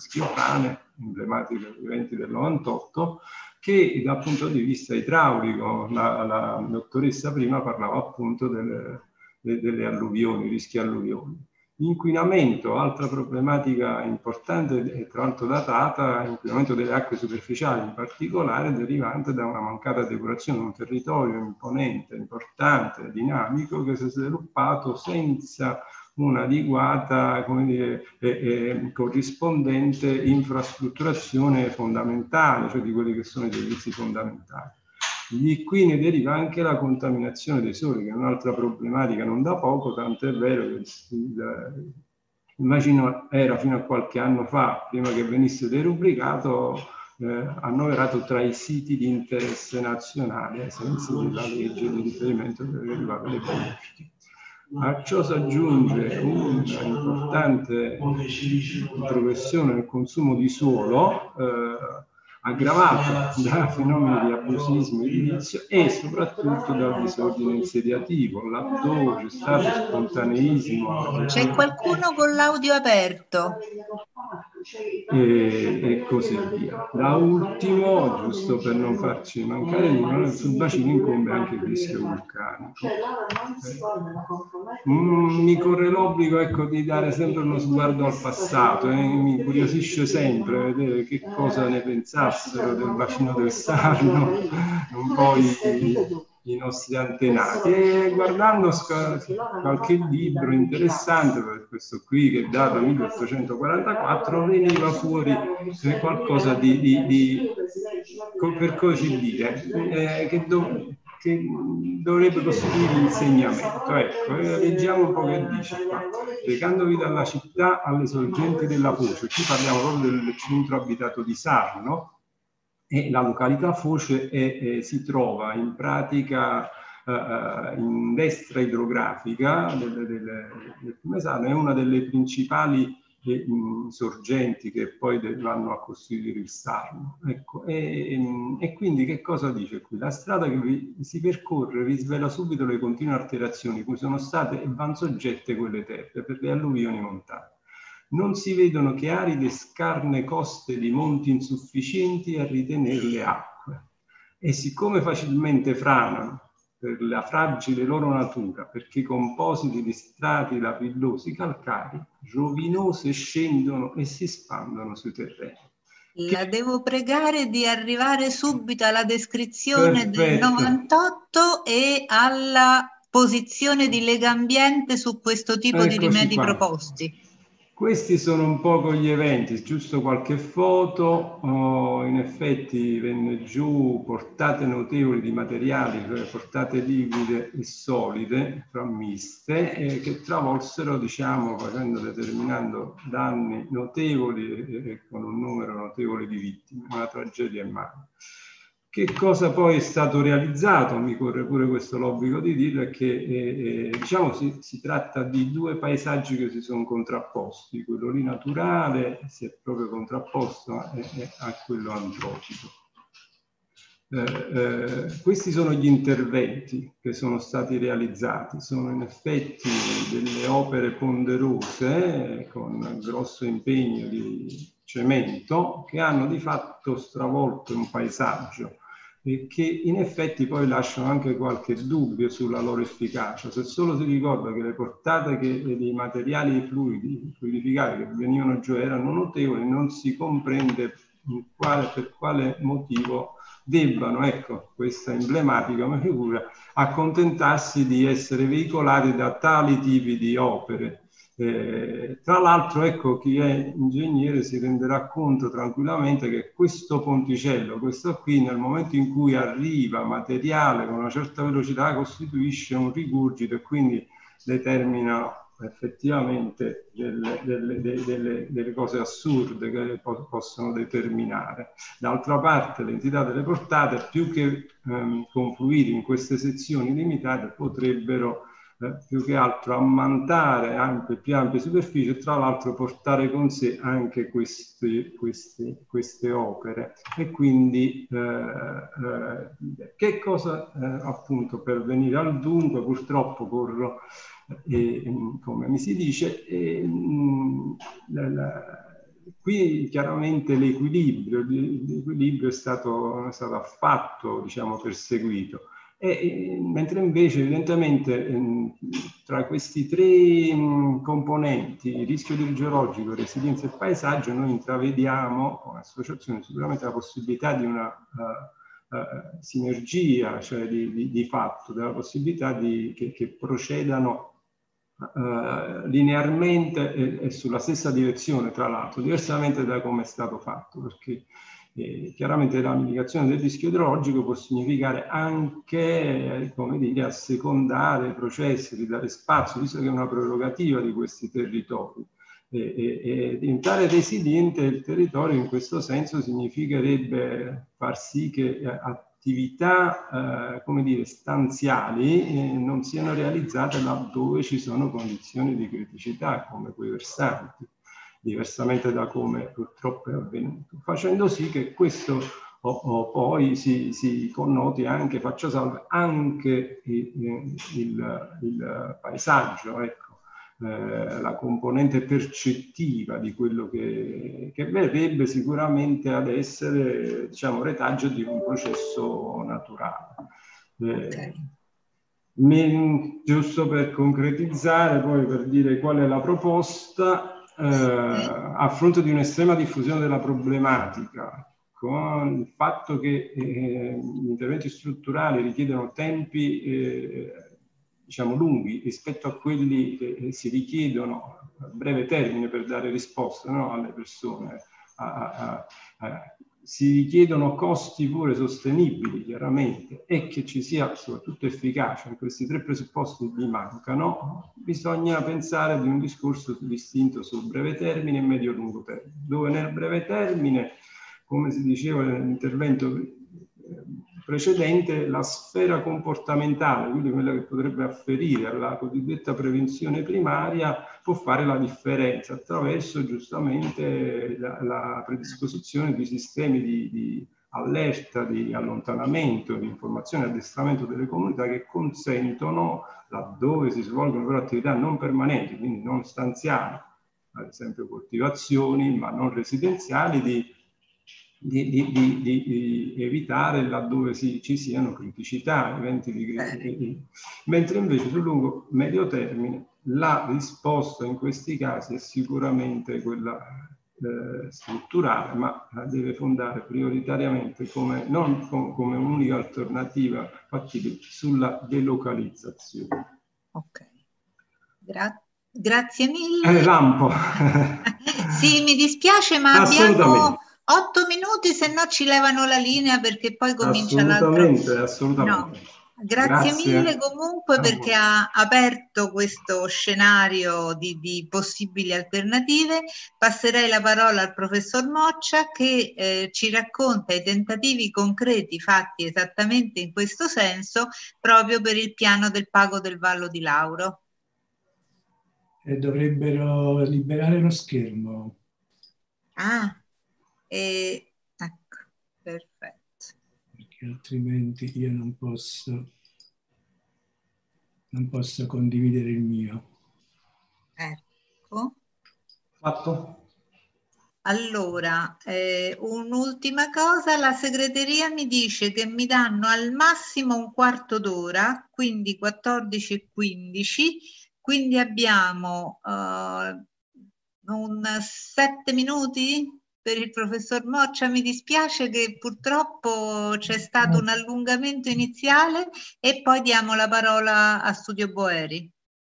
schiofrane, emblematiche eventi del 98, che dal punto di vista idraulico, la, la dottoressa prima parlava appunto delle, delle alluvioni, rischi alluvioni. Inquinamento, altra problematica importante e tra l'altro datata, inquinamento delle acque superficiali in particolare derivante da una mancata depurazione di un territorio imponente, importante, dinamico che si è sviluppato senza un'adeguata dire, eh, corrispondente infrastrutturazione fondamentale, cioè di quelli che sono i servizi fondamentali. Di qui ne deriva anche la contaminazione dei soli, che è un'altra problematica non da poco, tanto è vero che immagino era fino a qualche anno fa, prima che venisse derubricato, eh, annoverato tra i siti di interesse nazionale ai sensi della legge di riferimento che riguarda le bonifiche. A ciò si aggiunge un'importante progressione nel consumo di suolo, eh, aggravata da fenomeni di abusismo edilizio e soprattutto dal disordine insediativo, laddove c'è stato spontaneismo. C'è qualcuno con l'audio aperto? E, e, così via. Da ultimo, giusto per non farci mancare nulla, sul bacino incombe anche il rischio vulcanico. Mm, mi corre l'obbligo ecco, di dare sempre uno sguardo al passato e eh? mi incuriosisce sempre vedere che cosa ne pensassero del bacino del Sarno, un po' i, i nostri antenati. E guardando qualche libro interessante questo qui che è dato 1844 veniva fuori qualcosa di, di, di per così dire eh, che, do, che, dovrebbe costituire l'insegnamento ecco eh, leggiamo un po' che dice qua. Recandovi dalla città alle sorgenti della Foce qui parliamo proprio del centro abitato di Sarno e la località Foce è, è, si trova in pratica uh, in destra idrografica del, del, del fiume Sarno, è una delle principali eh, sorgenti che poi vanno a costituire il Sarno. Ecco, e, e, quindi che cosa dice qui? La strada che vi, si percorre risvela subito le continue alterazioni cui sono state e van soggette quelle terre per le alluvioni montane non si vedono che aride scarne coste di monti insufficienti a ritenere le acque. E siccome facilmente franano per la fragile loro natura, perché compositi di strati lavillosi calcari, rovinose scendono e si spandono sui terreni. La devo pregare di arrivare subito alla descrizione Perfetto. del 98 e alla posizione di Lega Ambiente su questo tipo Eccoci di rimedi qua. proposti. Questi sono un po' gli eventi, giusto qualche foto, oh, in effetti venne giù portate notevoli di materiali, cioè portate liquide e solide, frammiste, eh, che travolsero, diciamo, facendo, determinando danni notevoli e, e con un numero notevole di vittime, una tragedia immane. Che cosa poi è stato realizzato, mi corre pure questo l'obbligo di dirlo, è che eh, eh, diciamo si, si, tratta di due paesaggi che si sono contrapposti, quello lì naturale si è proprio contrapposto a, a quello antropico. Eh, eh, questi sono gli interventi che sono stati realizzati, sono in effetti delle opere ponderose con grosso impegno di cemento che hanno di fatto stravolto un paesaggio e che in effetti poi lasciano anche qualche dubbio sulla loro efficacia. Se solo si ricorda che le portate che, dei materiali fluidi, fluidificati che venivano giù erano notevoli, non si comprende quale, per quale motivo debbano, ecco, questa emblematica figura, accontentarsi di essere veicolati da tali tipi di opere eh, tra l'altro, ecco, chi è ingegnere si renderà conto tranquillamente che questo ponticello, questo qui, nel momento in cui arriva materiale con una certa velocità, costituisce un rigurgito e quindi determina effettivamente delle, delle, delle, delle cose assurde che po possono determinare. D'altra parte l'entità delle portate, più che ehm, confluire in queste sezioni limitate, potrebbero più che altro ammantare anche più ampie superfici e tra l'altro portare con sé anche queste, queste, queste opere. E quindi eh, eh, che cosa eh, appunto per venire al dunque, purtroppo corro, eh, come mi si dice, la, la, qui chiaramente l'equilibrio, l'equilibrio è è stato affatto diciamo, perseguito e, mentre invece evidentemente ehm, tra questi tre mh, componenti, rischio idrogeologico, resilienza e paesaggio, noi intravediamo come associazione sicuramente la possibilità di una uh, uh, sinergia, cioè di, di, di, fatto, della possibilità di, che, che procedano uh, linearmente e, e, sulla stessa direzione, tra l'altro, diversamente da come è stato fatto, perché eh, chiaramente la mitigazione del rischio idrologico può significare anche, come dire, assecondare processi, di dare spazio, visto che è una prerogativa di questi territori. E, e, e diventare resiliente il territorio in questo senso significherebbe far sì che eh, attività, eh, come dire, stanziali eh, non siano realizzate laddove ci sono condizioni di criticità, come quei versanti diversamente da come purtroppo è avvenuto, facendo sì che questo o, o poi si, si, connoti anche, faccia salve, anche il, il, il paesaggio, ecco, eh, la componente percettiva di quello che, che, verrebbe sicuramente ad essere, diciamo, retaggio di un processo naturale. Eh, okay. Mi, giusto per concretizzare, poi per dire qual è la proposta, eh, a fronte di un'estrema diffusione della problematica, con il fatto che eh, gli interventi strutturali richiedono tempi eh, diciamo lunghi rispetto a quelli che si richiedono a breve termine per dare risposta no, alle persone. A, a, a, si richiedono costi pure sostenibili, chiaramente, e che ci sia soprattutto efficacia in questi tre presupposti gli mancano, bisogna pensare di un discorso distinto sul breve termine e medio-lungo termine, dove nel breve termine come si diceva nell'intervento precedente, la sfera comportamentale, quindi quella che potrebbe afferire alla cosiddetta prevenzione primaria, può fare la differenza attraverso giustamente la, la predisposizione di sistemi di, di allerta, di allontanamento, di informazione e addestramento delle comunità che consentono, laddove si svolgono però attività non permanenti, quindi non stanziali, ad esempio coltivazioni, ma non residenziali, di di, di, di, di, evitare laddove si, ci siano criticità, eventi di criticità. Mentre invece sul lungo medio termine la risposta in questi casi è sicuramente quella eh, strutturale, ma deve fondare prioritariamente come, non com, come un'unica alternativa fattibile sulla delocalizzazione. Ok, Gra grazie mille. Eh, lampo. sì, mi dispiace, ma abbiamo Otto minuti, se no ci levano la linea perché poi comincia l'altro. Assolutamente, assolutamente. No. Grazie, Grazie, mille comunque perché ha aperto questo scenario di, di, possibili alternative. Passerei la parola al professor Moccia che eh, ci racconta i tentativi concreti fatti esattamente in questo senso proprio per il piano del pago del Vallo di Lauro. E dovrebbero liberare lo schermo. Ah, e ecco, perfetto. Perché altrimenti io non posso, non posso condividere il mio. Ecco. Fatto. Allora, eh, un'ultima cosa, la segreteria mi dice che mi danno al massimo un quarto d'ora, quindi 14 e 15, quindi abbiamo uh, un 7 minuti per il professor Moccia. Mi dispiace che purtroppo c'è stato un allungamento iniziale e poi diamo la parola a Studio Boeri.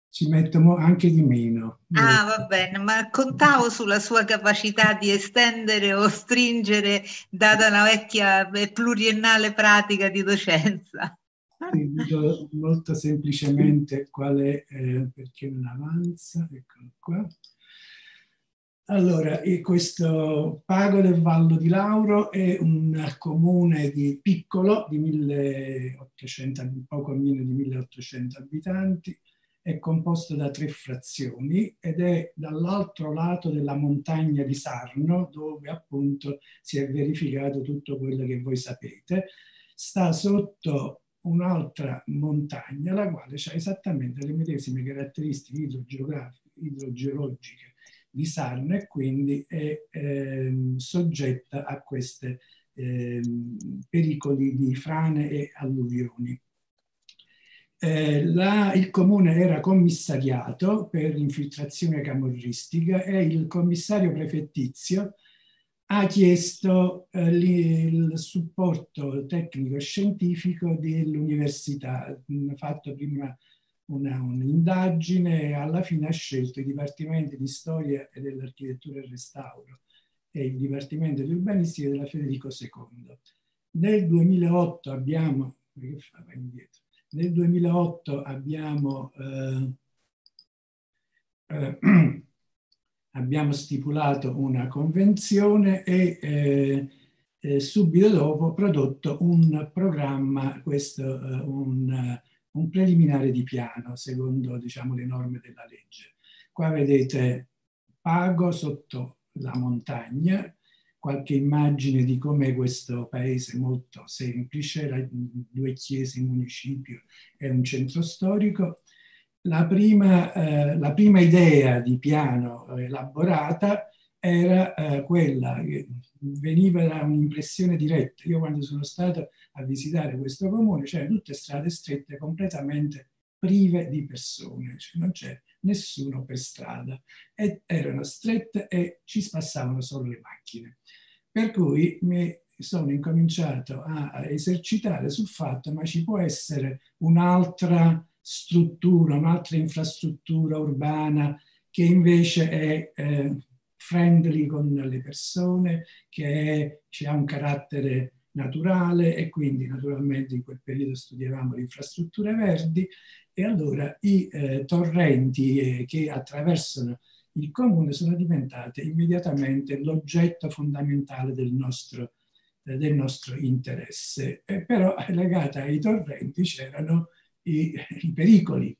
Ci mettono anche di meno. Ah, va bene, ma contavo sulla sua capacità di estendere o stringere, data la vecchia e pluriennale pratica di docenza. Sì, dico molto semplicemente qual è, eh, perché non avanza, eccolo qua. Allora, questo Pago del Vallo di Lauro è un comune di piccolo, di 1800, poco meno di 1800 abitanti, è composto da tre frazioni ed è dall'altro lato della montagna di Sarno, dove appunto si è verificato tutto quello che voi sapete. Sta sotto un'altra montagna, la quale ha esattamente le medesime caratteristiche idrogeologiche di Sarno e quindi è ehm, soggetta a questi ehm, pericoli di frane e alluvioni. Eh, la, il comune era commissariato per infiltrazione camorristica e il commissario prefettizio ha chiesto eh, il supporto tecnico e scientifico dell'università, fatto prima un'indagine e alla fine ha scelto i dipartimenti di storia e dell'architettura e restauro e il dipartimento di urbanistica della Federico II. Nel 2008 abbiamo, nel 2008 abbiamo, eh, eh, abbiamo stipulato una convenzione e eh, eh subito dopo prodotto un programma, questo, eh, un un preliminare di piano secondo diciamo, le norme della legge. Qua vedete Pago sotto la montagna, qualche immagine di come questo paese molto semplice, due chiese, un municipio e un centro storico. La prima, eh, la prima idea di piano elaborata era eh, quella che veniva da un'impressione diretta. Io quando sono stato a visitare questo comune c'erano tutte strade strette completamente prive di persone, cioè non c'era nessuno per strada, e erano strette e ci spassavano solo le macchine. Per cui mi sono incominciato a esercitare sul fatto, ma ci può essere un'altra struttura, un'altra infrastruttura urbana che invece è eh, friendly con le persone, che ha un carattere naturale e quindi naturalmente in quel periodo studiavamo le infrastrutture verdi e allora i eh, torrenti eh, che attraversano il comune sono diventate immediatamente l'oggetto fondamentale del nostro, eh, del nostro interesse. E però legata ai torrenti c'erano i, i, pericoli.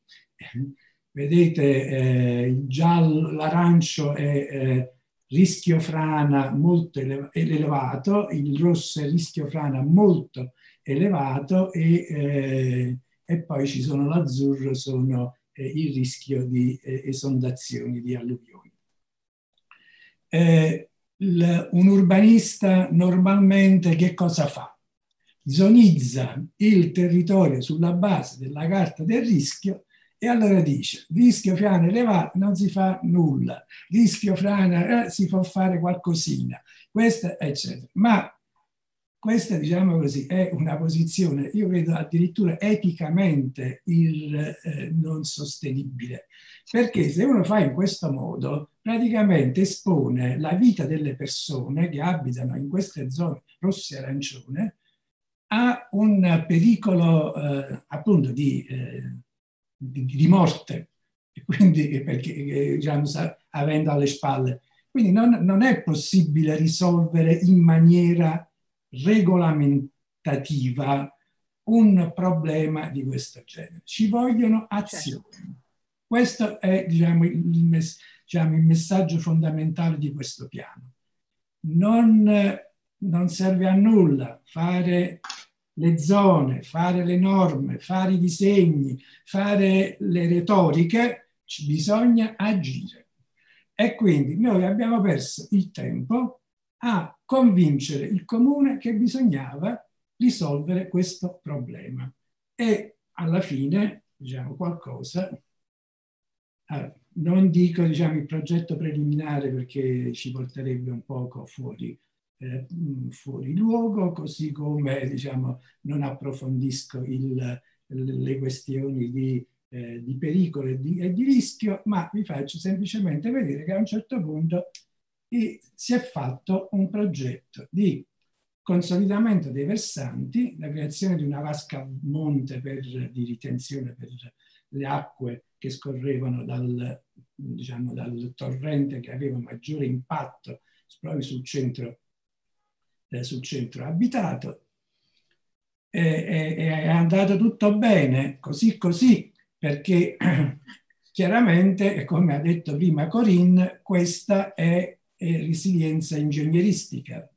Vedete, eh, il giallo, l'arancio è eh, rischio frana molto elevato, il rosso è rischio frana molto elevato e, eh, e poi ci sono l'azzurro, sono eh, il rischio di eh, esondazioni, di alluvioni. Eh, un urbanista normalmente che cosa fa? Zonizza il territorio sulla base della carta del rischio e allora dice, rischio frana elevato non si fa nulla, rischio frana eh, si può fare qualcosina, questo eccetera. Ma questa, diciamo così, è una posizione, io vedo addirittura eticamente il, eh, non sostenibile, perché se uno fa in questo modo, praticamente espone la vita delle persone che abitano in queste zone rosse e arancione a un pericolo eh, appunto di... Eh, di, di morte, quindi perché, diciamo, avendo alle spalle. Quindi non, non è possibile risolvere in maniera regolamentativa un problema di questo genere. Ci vogliono azioni. Certo. Questo è diciamo, il, mess- diciamo, il, messaggio fondamentale di questo piano. Non, non serve a nulla fare le zone, fare le norme, fare i disegni, fare le retoriche, bisogna agire. E quindi noi abbiamo perso il tempo a convincere il comune che bisognava risolvere questo problema. E alla fine, diciamo, qualcosa, eh, non dico diciamo, il progetto preliminare perché ci porterebbe un poco fuori eh, fuori luogo, così come diciamo, non approfondisco il, le questioni di, eh, di pericolo e di, e di, rischio, ma vi faccio semplicemente vedere che a un certo punto si è fatto un progetto di consolidamento dei versanti, la creazione di una vasca monte per, di ritenzione per le acque che scorrevano dal, diciamo, dal torrente che aveva maggiore impatto proprio sul centro eh, sul centro abitato. E, e, è andato tutto bene, così così, perché chiaramente, come ha detto prima Corinne, questa è, è resilienza ingegneristica,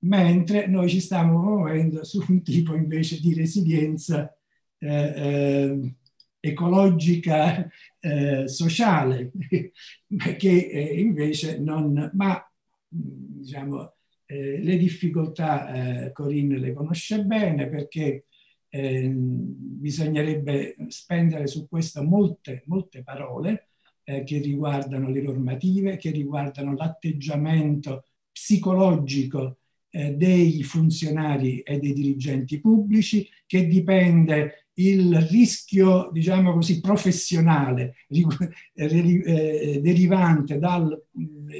mentre noi ci stiamo muovendo su un tipo invece di resilienza eh, eh, ecologica, eh, sociale, che invece non, ma diciamo, eh, le difficoltà eh, Corinne le conosce bene perché eh, bisognerebbe spendere su questo molte, molte parole eh, che riguardano le normative, che riguardano l'atteggiamento psicologico eh, dei funzionari e dei dirigenti pubblici, che dipende il rischio, diciamo così, professionale eh, derivante dal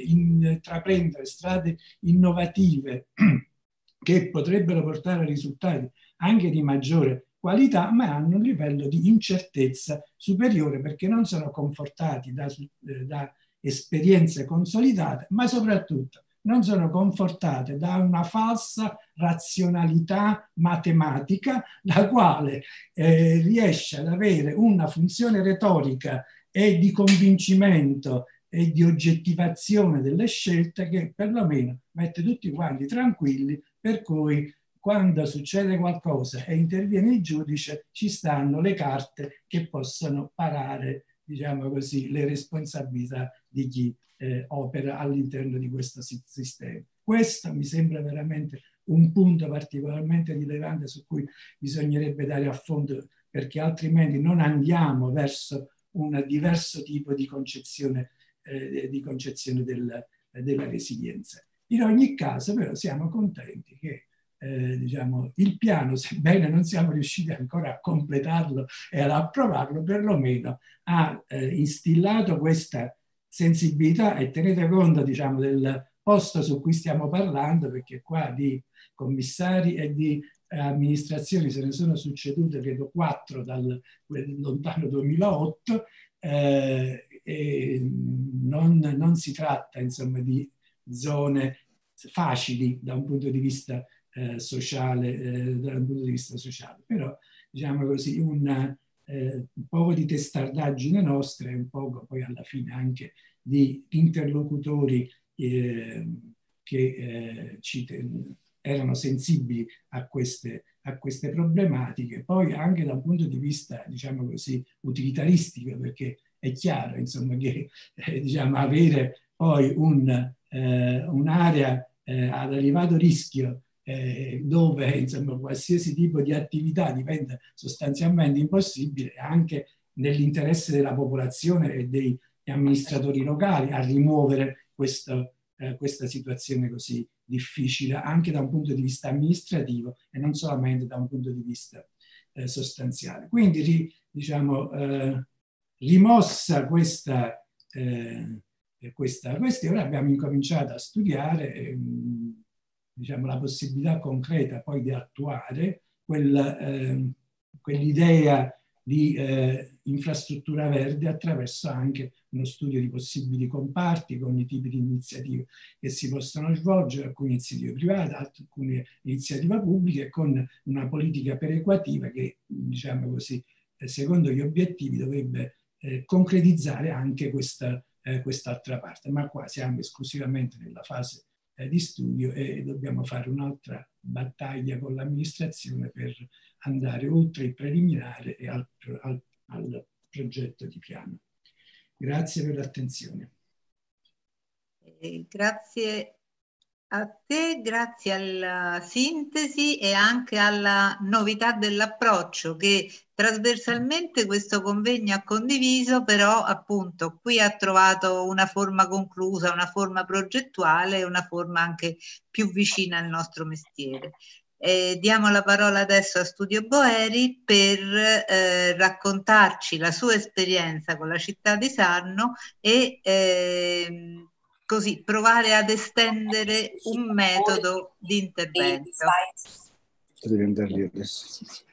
intraprendere strade innovative che potrebbero portare a risultati anche di maggiore qualità, ma hanno un livello di incertezza superiore perché non sono confortati da, eh, da esperienze consolidate, ma soprattutto non sono confortate da una falsa razionalità matematica, la quale eh, riesce ad avere una funzione retorica e di convincimento e di oggettivazione delle scelte che perlomeno mette tutti quanti tranquilli, per cui quando succede qualcosa e interviene il giudice, ci stanno le carte che possono parare, diciamo così, le responsabilità di chi eh, opera all'interno di questo sistema. Questo mi sembra veramente un punto particolarmente rilevante su cui bisognerebbe dare a fondo perché altrimenti non andiamo verso un diverso tipo di concezione, eh, di concezione del, della resilienza. In ogni caso però siamo contenti che eh, diciamo, il piano, sebbene non siamo riusciti ancora a completarlo e ad approvarlo, perlomeno ha eh, instillato questa sensibilità e tenete conto diciamo, del posto su cui stiamo parlando, perché qua di commissari e di eh, amministrazioni se ne sono succedute, credo, quattro dal lontano 2008, eh, e non, non, si tratta insomma di zone facili da un punto di vista eh, sociale, eh, da un punto di vista sociale, però diciamo così una, eh, un po' di testardaggine nostre, un po' poi alla fine anche di interlocutori eh, che eh, ci erano sensibili a queste, a queste problematiche, poi anche da un punto di vista, diciamo così, utilitaristico, perché è chiaro, insomma, che eh, diciamo, avere poi un, eh, un'area eh, ad elevato rischio eh, dove insomma, qualsiasi tipo di attività diventa sostanzialmente impossibile, anche nell'interesse della popolazione e degli amministratori locali a rimuovere questo, eh, questa situazione così difficile anche da un punto di vista amministrativo e non solamente da un punto di vista eh, sostanziale. Quindi ri, diciamo, eh, rimossa questa, eh, questa questione abbiamo incominciato a studiare ehm, diciamo, la possibilità concreta poi di attuare ehm, quell'idea di eh, infrastruttura verde attraverso anche uno studio di possibili comparti con i tipi di iniziative che si possono svolgere, alcune iniziative private, alcune iniziative pubbliche, con una politica perequativa che, diciamo così, eh, secondo gli obiettivi dovrebbe eh, concretizzare anche questa, eh, quest'altra parte. Ma qua siamo esclusivamente nella fase eh, di studio e dobbiamo fare un'altra battaglia con l'amministrazione per andare oltre il preliminare e al, al, al progetto di piano. Grazie per l'attenzione. Eh, grazie a te, grazie alla sintesi e anche alla novità dell'approccio che trasversalmente questo convegno ha condiviso, però appunto qui ha trovato una forma conclusa, una forma progettuale una forma anche più vicina al nostro mestiere. Eh, diamo la parola adesso a Studio Boeri per eh, raccontarci la sua esperienza con la città di Sarno e eh, così provare ad estendere un metodo di intervento. Devi andare lì adesso.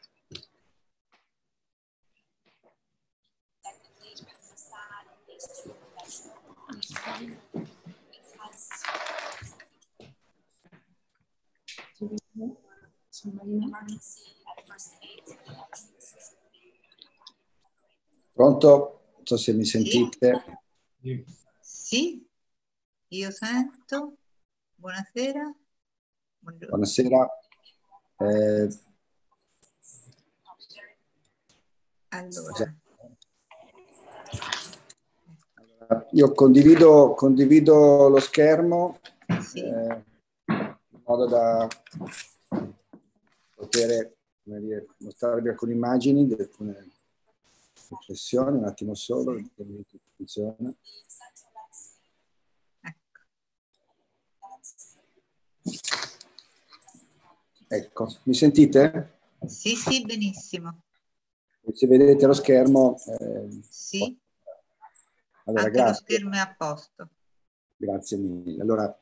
Pronto? Non so se mi sentite. Sì, io sento. Buonasera. Buongiorno. Buonasera. Eh, allora. Io condivido, condivido lo schermo sì. eh, in modo da poter dire, mostrarvi alcune immagini, alcune riflessioni, un attimo solo, funziona. Ecco, mi sentite? Sì, sì, benissimo. Se vedete lo schermo... Eh, sì. Allora, Anche grazie. lo schermo è a posto. Grazie mille. Allora,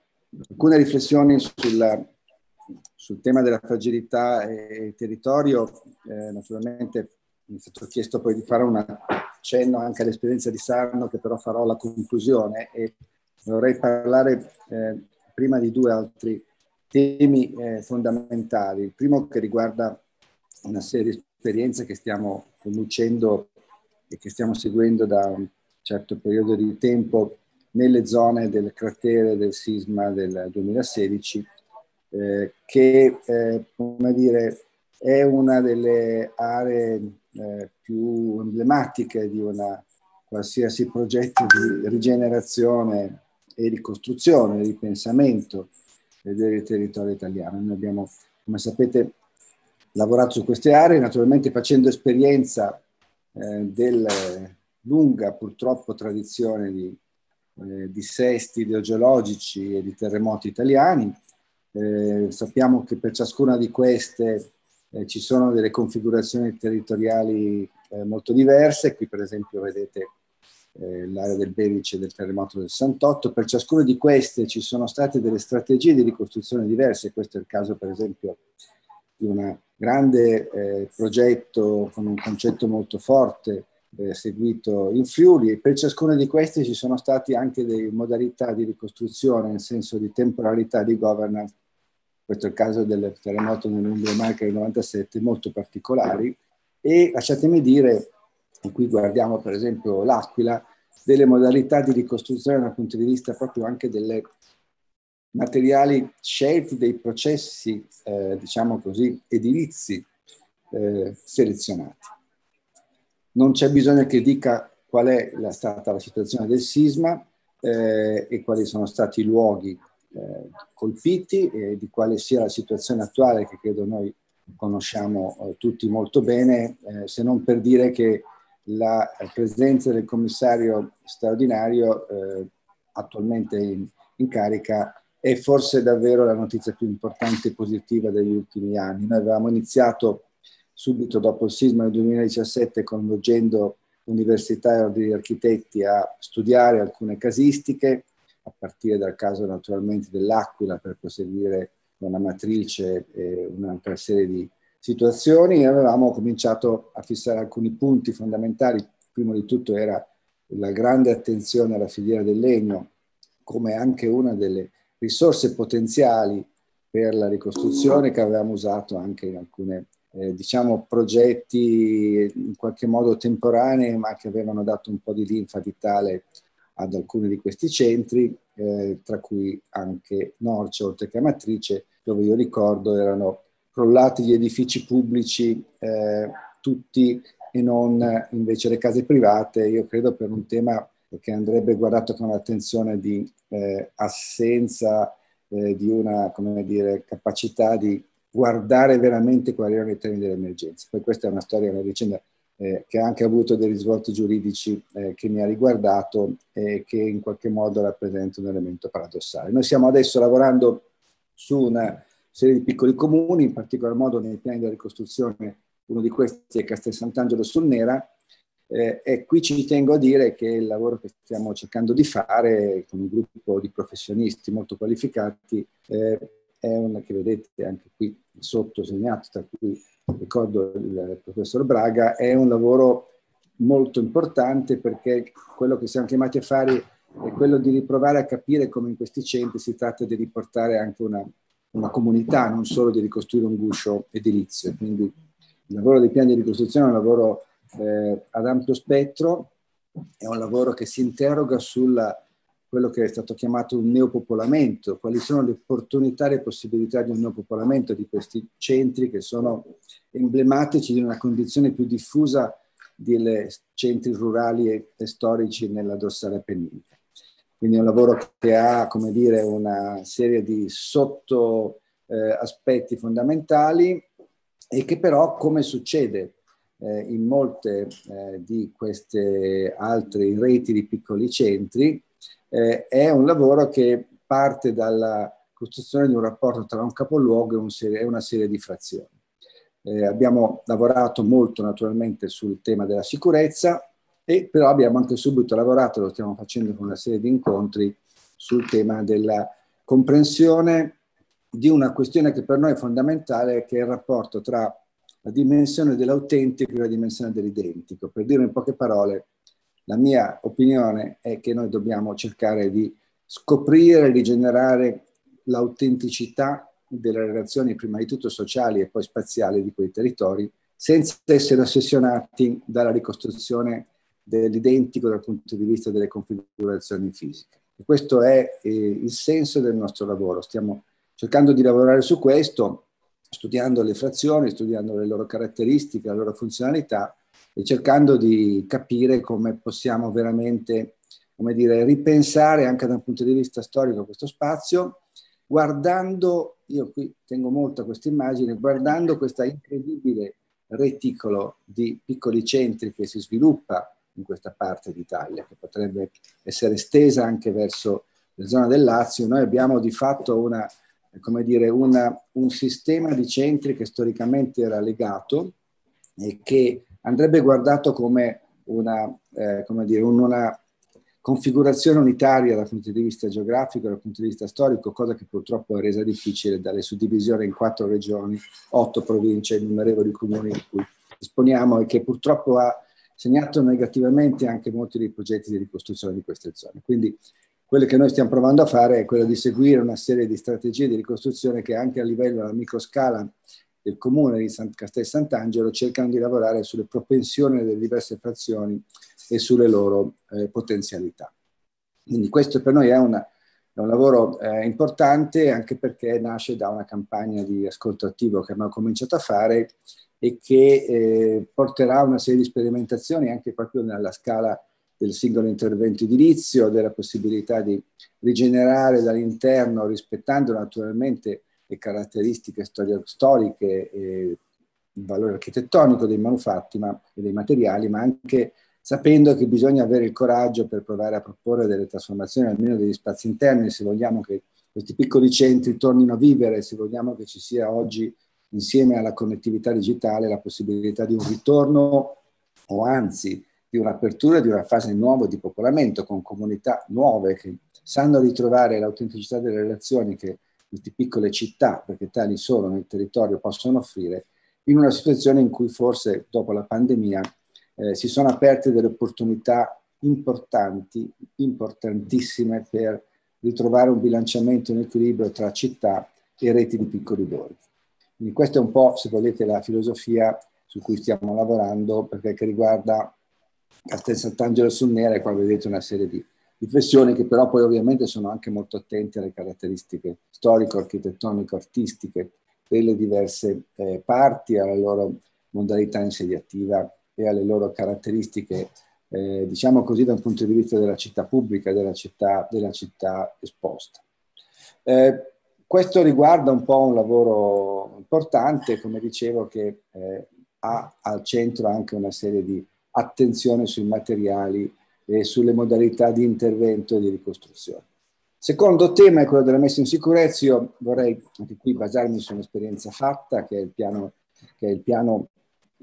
alcune riflessioni sulla, sul tema della fragilità e territorio, eh, naturalmente mi è stato chiesto poi di fare un accenno anche all'esperienza di Sarno, che però farò la conclusione e vorrei parlare eh, prima di due altri temi eh, fondamentali. Il primo che riguarda una serie di esperienze che stiamo conducendo e che stiamo seguendo da un certo periodo di tempo nelle zone del cratere del sisma del 2016, eh, che eh, come dire, è una delle aree eh, più emblematiche di una qualsiasi progetto di rigenerazione e ricostruzione, ripensamento del territorio italiano. Noi abbiamo, come sapete, lavorato su queste aree, naturalmente facendo esperienza eh, della lunga purtroppo tradizione di eh, dissesti idrogeologici e di terremoti italiani. Eh, sappiamo che per ciascuna di queste eh, ci sono delle configurazioni territoriali eh, molto diverse. Qui per esempio vedete eh, l'area del Berice del terremoto del 68. Per ciascuna di queste ci sono state delle strategie di ricostruzione diverse. Questo è il caso per esempio di un grande eh, progetto con un concetto molto forte eh, seguito in Friuli e per ciascuna di queste ci sono state anche delle modalità di ricostruzione nel senso di temporalità di governance, questo è il caso del terremoto nell'Umbria Marca del 97, molto particolari e lasciatemi dire, e qui guardiamo per esempio l'Aquila, delle modalità di ricostruzione dal punto di vista proprio anche delle materiali scelti, dei processi, eh, diciamo così, edilizi eh, selezionati. Non c'è bisogno che dica qual è la, stata la situazione del sisma eh, e quali sono stati i luoghi colpiti e di quale sia la situazione attuale che credo noi conosciamo eh, tutti molto bene, eh, se non per dire che la presenza del commissario straordinario eh, attualmente in, in carica è forse davvero la notizia più importante e positiva degli ultimi anni. Noi avevamo iniziato subito dopo il sisma del 2017 coinvolgendo università e ordini di architetti a studiare alcune casistiche, a partire dal caso naturalmente dell'Aquila per proseguire con la matrice e un'altra serie di situazioni avevamo cominciato a fissare alcuni punti fondamentali. Primo di tutto era la grande attenzione alla filiera del legno come anche una delle risorse potenziali per la ricostruzione che avevamo usato anche in alcune eh, diciamo, progetti in qualche modo temporanei, ma che avevano dato un po' di linfa vitale ad alcuni di questi centri, eh, tra cui anche Norcia, oltre che Amatrice, dove io ricordo erano crollati gli edifici pubblici, eh, tutti e non invece le case private, io credo per un tema che andrebbe guardato con attenzione di eh, assenza eh, di una come dire, capacità di guardare veramente quali erano i temi dell'emergenza. Poi questa è una storia, una vicenda eh, che ha anche avuto dei risvolti giuridici eh, che mi ha riguardato e che in qualche modo rappresenta un elemento paradossale. Noi stiamo adesso lavorando su una serie di piccoli comuni, in particolar modo nei piani della ricostruzione, uno di questi è Castel Sant'Angelo sul Nera, eh, e qui ci tengo a dire che il lavoro che stiamo cercando di fare con un gruppo di professionisti molto qualificati eh, è una che vedete anche qui sotto segnato, tra cui ricordo il professor Braga, è un lavoro molto importante perché quello che siamo chiamati a fare è quello di riprovare a capire come in questi centri si tratta di riportare anche una, una comunità, non solo di ricostruire un guscio edilizio. Quindi il lavoro dei piani di ricostruzione è un lavoro eh, ad ampio spettro, è un lavoro che si interroga sulla quello che è stato chiamato un neopopolamento, quali sono le opportunità e le possibilità di un neopopolamento di questi centri che sono emblematici di una condizione più diffusa dei centri rurali e, e storici nella dorsale appenninica. Quindi è un lavoro che ha, come dire, una serie di sotto eh, aspetti fondamentali e che però, come succede eh, in molte eh, di queste altre reti di piccoli centri, eh, è un lavoro che parte dalla costruzione di un rapporto tra un capoluogo e un serie, una serie di frazioni. Eh, abbiamo lavorato molto naturalmente sul tema della sicurezza e però abbiamo anche subito lavorato, lo stiamo facendo con una serie di incontri, sul tema della comprensione di una questione che per noi è fondamentale, che è il rapporto tra la dimensione dell'autentico e la dimensione dell'identico. Per dire in poche parole, la mia opinione è che noi dobbiamo cercare di scoprire e rigenerare l'autenticità delle relazioni prima di tutto sociali e poi spaziali di quei territori senza essere ossessionati dalla ricostruzione dell'identico dal punto di vista delle configurazioni fisiche. E questo è eh, il senso del nostro lavoro. Stiamo cercando di lavorare su questo, studiando le frazioni, studiando le loro caratteristiche, la loro funzionalità e cercando di capire come possiamo veramente come dire, ripensare anche da un punto di vista storico questo spazio, guardando, io qui tengo molto a questa immagine, guardando questa incredibile reticolo di piccoli centri che si sviluppa in questa parte d'Italia, che potrebbe essere estesa anche verso le zone del Lazio, noi abbiamo di fatto una, come dire, una, un sistema di centri che storicamente era legato e che andrebbe guardato come una, eh, come dire, una configurazione unitaria dal punto di vista geografico, dal punto di vista storico, cosa che purtroppo è resa difficile dalle suddivisioni in quattro regioni, otto province, innumerevoli comuni di cui disponiamo e che purtroppo ha segnato negativamente anche molti dei progetti di ricostruzione di queste zone. Quindi quello che noi stiamo provando a fare è quello di seguire una serie di strategie di ricostruzione che anche a livello della microscala del comune di San Castel Sant'Angelo cercano di lavorare sulle propensioni delle diverse frazioni e sulle loro eh, potenzialità. Quindi questo per noi è, una, è un lavoro eh, importante anche perché nasce da una campagna di ascolto attivo che abbiamo cominciato a fare e che eh, porterà una serie di sperimentazioni anche proprio nella scala del singolo intervento edilizio, della possibilità di rigenerare dall'interno rispettando naturalmente le caratteristiche storiche e il valore architettonico dei manufatti ma, e dei materiali, ma anche sapendo che bisogna avere il coraggio per provare a proporre delle trasformazioni almeno degli spazi interni, se vogliamo che questi piccoli centri tornino a vivere, se vogliamo che ci sia oggi, insieme alla connettività digitale, la possibilità di un ritorno o anzi di un'apertura di una fase nuova di popolamento con comunità nuove che sanno ritrovare l'autenticità delle relazioni che queste piccole città, perché tali sono nel territorio, possono offrire, in una situazione in cui forse dopo la pandemia eh, si sono aperte delle opportunità importanti, importantissime per ritrovare un bilanciamento, un equilibrio tra città e reti di piccoli borghi. Quindi questa è un po', se volete, la filosofia su cui stiamo lavorando, perché riguarda Castel Sant'Angelo sul Nera, e qua vedete una serie di riflessioni che però poi ovviamente sono anche molto attenti alle caratteristiche storico-architettonico-artistiche delle diverse eh, parti, alla loro modalità insediativa e alle loro caratteristiche, eh, diciamo così, da un punto di vista della città pubblica, della città, della città esposta. Eh, questo riguarda un po' un lavoro importante, come dicevo, che eh, ha al centro anche una serie di attenzione sui materiali e sulle modalità di intervento e di ricostruzione. Secondo tema è quello della messa in sicurezza. Io vorrei anche qui basarmi su un'esperienza fatta, che è il piano, che è il piano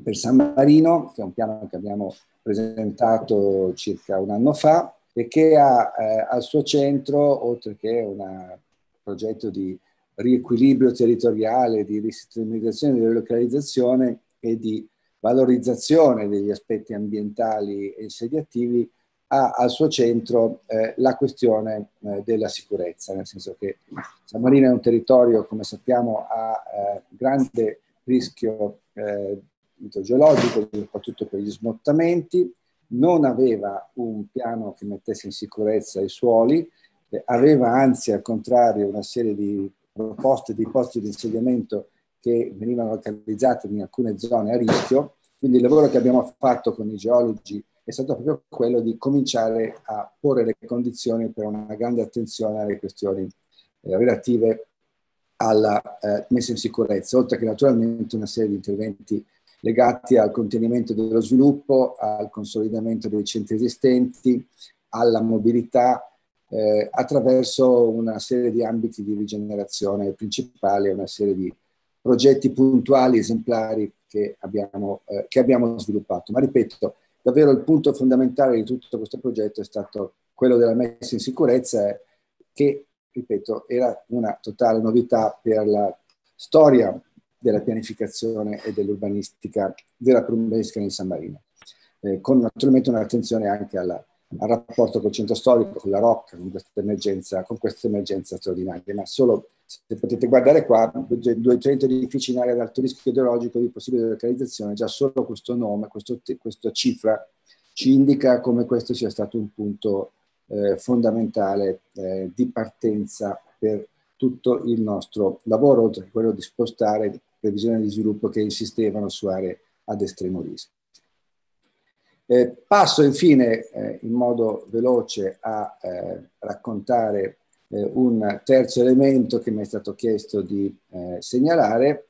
per San Marino, che è un piano che abbiamo presentato circa un anno fa e che ha eh, al suo centro, oltre che un progetto di riequilibrio territoriale, di risistemizzazione, di relocalizzazione e di valorizzazione degli aspetti ambientali e insediativi, ha al suo centro eh, la questione eh, della sicurezza, nel senso che San Marino è un territorio, come sappiamo, a eh, grande rischio eh, idrogeologico, soprattutto per gli smottamenti, non aveva un piano che mettesse in sicurezza i suoli, eh, aveva anzi al contrario una serie di proposte di posti di insediamento che venivano localizzati in alcune zone a rischio. Quindi il lavoro che abbiamo fatto con i geologi è stato proprio quello di cominciare a porre le condizioni per una grande attenzione alle questioni eh, relative alla eh, messa in sicurezza, oltre che naturalmente una serie di interventi legati al contenimento dello sviluppo, al consolidamento dei centri esistenti, alla mobilità, eh, attraverso una serie di ambiti di rigenerazione principali una serie di progetti puntuali, esemplari che abbiamo, eh, che abbiamo sviluppato. Ma ripeto, davvero il punto fondamentale di tutto questo progetto è stato quello della messa in sicurezza, che, ripeto, era una totale novità per la storia della pianificazione e dell'urbanistica, della urbanistica in San Marino, eh, con naturalmente un'attenzione anche alla, al rapporto col centro storico, con la Rocca, con questa emergenza, con questa emergenza straordinaria. Ma solo, se potete guardare qua, 200 edifici in area ad alto rischio ideologico di possibile localizzazione, già solo questo nome, questo, questa cifra ci indica come questo sia stato un punto eh, fondamentale eh, di partenza per tutto il nostro lavoro, oltre che quello di spostare previsioni di sviluppo che insistevano su aree ad estremo rischio. Eh, passo infine eh, in modo veloce a eh, raccontare eh, un terzo elemento che mi è stato chiesto di eh, segnalare,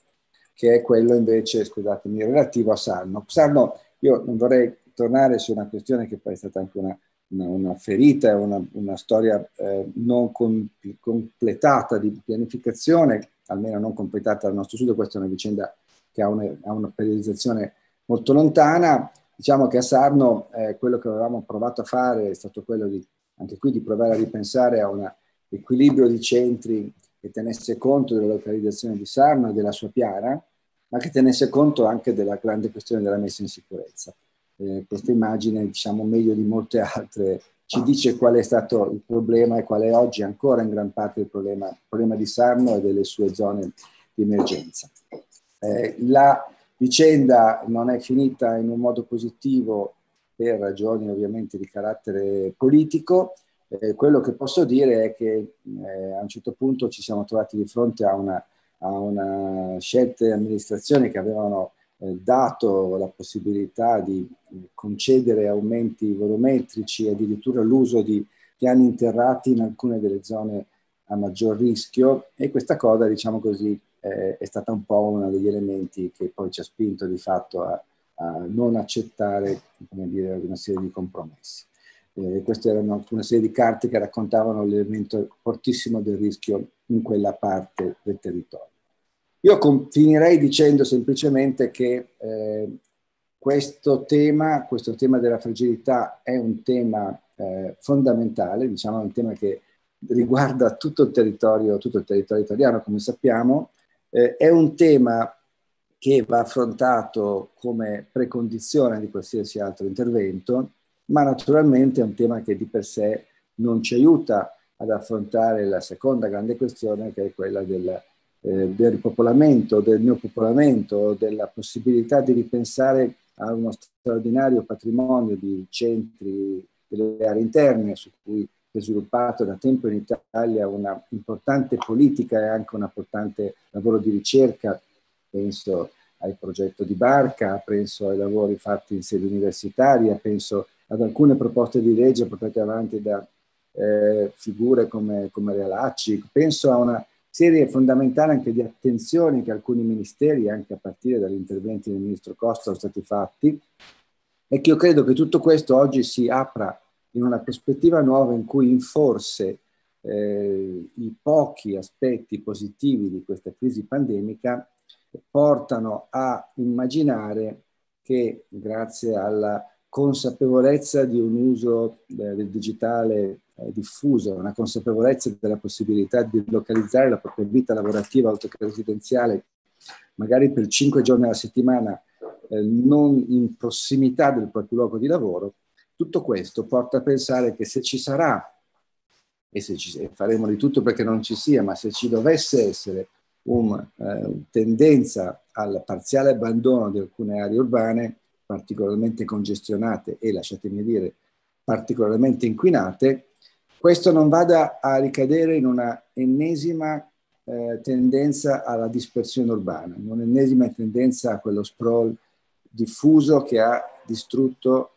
che è quello invece, scusatemi, relativo a Sarno. Sarno, io non vorrei tornare su una questione che poi è stata anche una, una, una ferita, una, una storia eh, non com- completata di pianificazione, almeno non completata dal nostro studio, questa è una vicenda che ha, una, ha una periodizzazione molto lontana. Diciamo che a Sarno eh, quello che avevamo provato a fare è stato quello di, anche qui, di provare a ripensare a un equilibrio di centri che tenesse conto della localizzazione di Sarno e della sua piana, ma che tenesse conto anche della grande questione della messa in sicurezza. Eh, questa immagine, diciamo, meglio di molte altre, ci dice qual è stato il problema e qual è oggi ancora in gran parte il problema, problema di Sarno e delle sue zone di emergenza. Eh, la vicenda non è finita in un modo positivo per ragioni ovviamente di carattere politico. Eh, quello che posso dire è che eh, a un certo punto ci siamo trovati di fronte a una, a una scelta di amministrazione che avevano eh, dato la possibilità di concedere aumenti volumetrici, addirittura l'uso di piani interrati in alcune delle zone a maggior rischio e questa cosa, diciamo così, eh, è stata un po' uno degli elementi che poi ci ha spinto di fatto a, a non accettare dire, una serie di compromessi. Eh, queste erano una serie di carte che raccontavano l'elemento fortissimo del rischio in quella parte del territorio. Io con, finirei dicendo semplicemente che eh, questo tema, questo tema della fragilità è un tema eh, fondamentale, diciamo un tema che riguarda tutto il territorio, tutto il territorio italiano, come sappiamo, eh, è un tema che va affrontato come precondizione di qualsiasi altro intervento, ma naturalmente è un tema che di per sé non ci aiuta ad affrontare la seconda grande questione che è quella del, eh, del ripopolamento, del neopopolamento, della possibilità di ripensare a uno straordinario patrimonio di centri delle aree interne su cui che ha sviluppato da tempo in Italia una importante politica e anche un importante lavoro di ricerca, penso al progetto di Barca, penso ai lavori fatti in sede universitaria, penso ad alcune proposte di legge portate avanti da eh, figure come, come Realacci, penso a una serie fondamentale anche di attenzioni che alcuni ministeri, anche a partire dagli interventi del ministro Costa, sono stati fatti e che io credo che tutto questo oggi si apra in una prospettiva nuova in cui forse eh, i pochi aspetti positivi di questa crisi pandemica portano a immaginare che grazie alla consapevolezza di un uso eh, del digitale eh, diffuso, una consapevolezza della possibilità di localizzare la propria vita lavorativa oltre che residenziale, magari per cinque giorni alla settimana, eh, non in prossimità del proprio luogo di lavoro, tutto questo porta a pensare che se ci sarà, e se ci, faremo di tutto perché non ci sia, ma se ci dovesse essere una eh, tendenza al parziale abbandono di alcune aree urbane, particolarmente congestionate e, lasciatemi dire, particolarmente inquinate, questo non vada a ricadere in una ennesima eh, tendenza alla dispersione urbana, in un'ennesima tendenza a quello sprawl diffuso che ha distrutto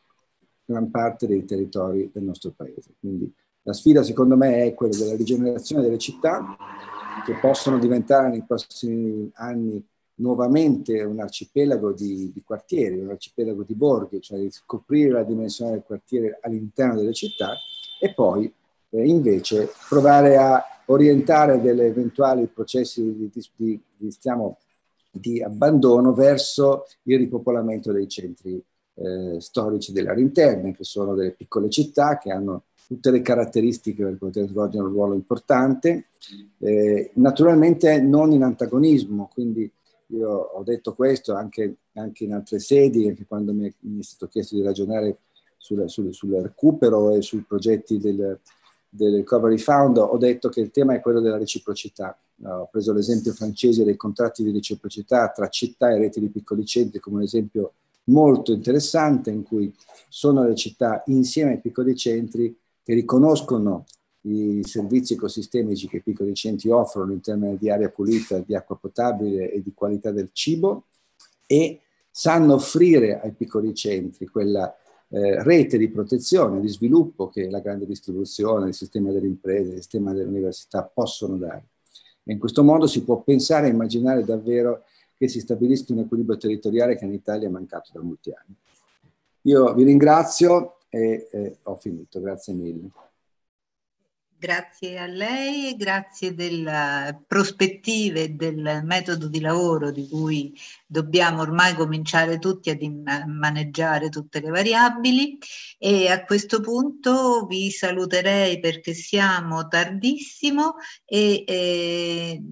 gran parte dei territori del nostro paese. Quindi la sfida secondo me è quella della rigenerazione delle città che possono diventare nei prossimi anni nuovamente un arcipelago di, di quartieri, un arcipelago di borghi, cioè di scoprire la dimensione del quartiere all'interno delle città e poi eh, invece provare a orientare degli eventuali processi di, di, di, diciamo, di abbandono verso il ripopolamento dei centri eh, storici delle aree interne, che sono delle piccole città che hanno tutte le caratteristiche per poter svolgere un ruolo importante, eh, naturalmente non in antagonismo, quindi io ho detto questo anche, anche in altre sedi, anche quando mi è, mi è stato chiesto di ragionare sul, sul, sul, recupero e sui progetti del, del Recovery Fund, ho detto che il tema è quello della reciprocità. Ho preso l'esempio francese dei contratti di reciprocità tra città e reti di piccoli centri come un esempio molto interessante in cui sono le città insieme ai piccoli centri che riconoscono i servizi ecosistemici che i piccoli centri offrono in termini di aria pulita, di acqua potabile e di qualità del cibo e sanno offrire ai piccoli centri quella eh, rete di protezione, di sviluppo che la grande distribuzione, il sistema delle imprese, il sistema delle università possono dare. E in questo modo si può pensare e immaginare davvero che si stabilisca un equilibrio territoriale che in Italia è mancato da molti anni. Io vi ringrazio e eh, ho finito, grazie mille. Grazie a lei e grazie delle prospettive del metodo di lavoro di cui dobbiamo ormai cominciare tutti a maneggiare tutte le variabili e a questo punto vi saluterei perché siamo tardissimo e eh,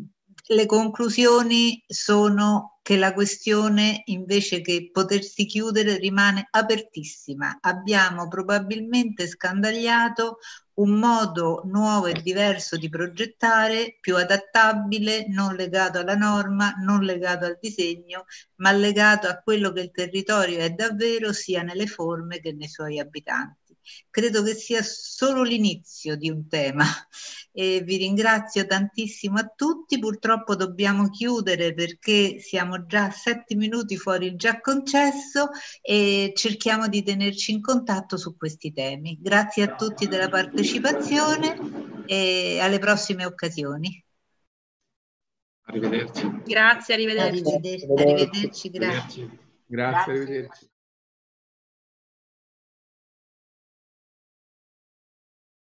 le conclusioni sono che la questione invece che potersi chiudere rimane apertissima. Abbiamo probabilmente scandagliato un modo nuovo e diverso di progettare, più adattabile, non legato alla norma, non legato al disegno, ma legato a quello che il territorio è davvero sia nelle forme che nei suoi abitanti. Credo che sia solo l'inizio di un tema e vi ringrazio tantissimo a tutti. Purtroppo dobbiamo chiudere perché siamo già sette minuti fuori il già concesso e cerchiamo di tenerci in contatto su questi temi. Grazie a tutti della partecipazione e alle prossime occasioni. Arrivederci. Grazie, arrivederci. Arrivederci, arrivederci grazie. Grazie, arrivederci.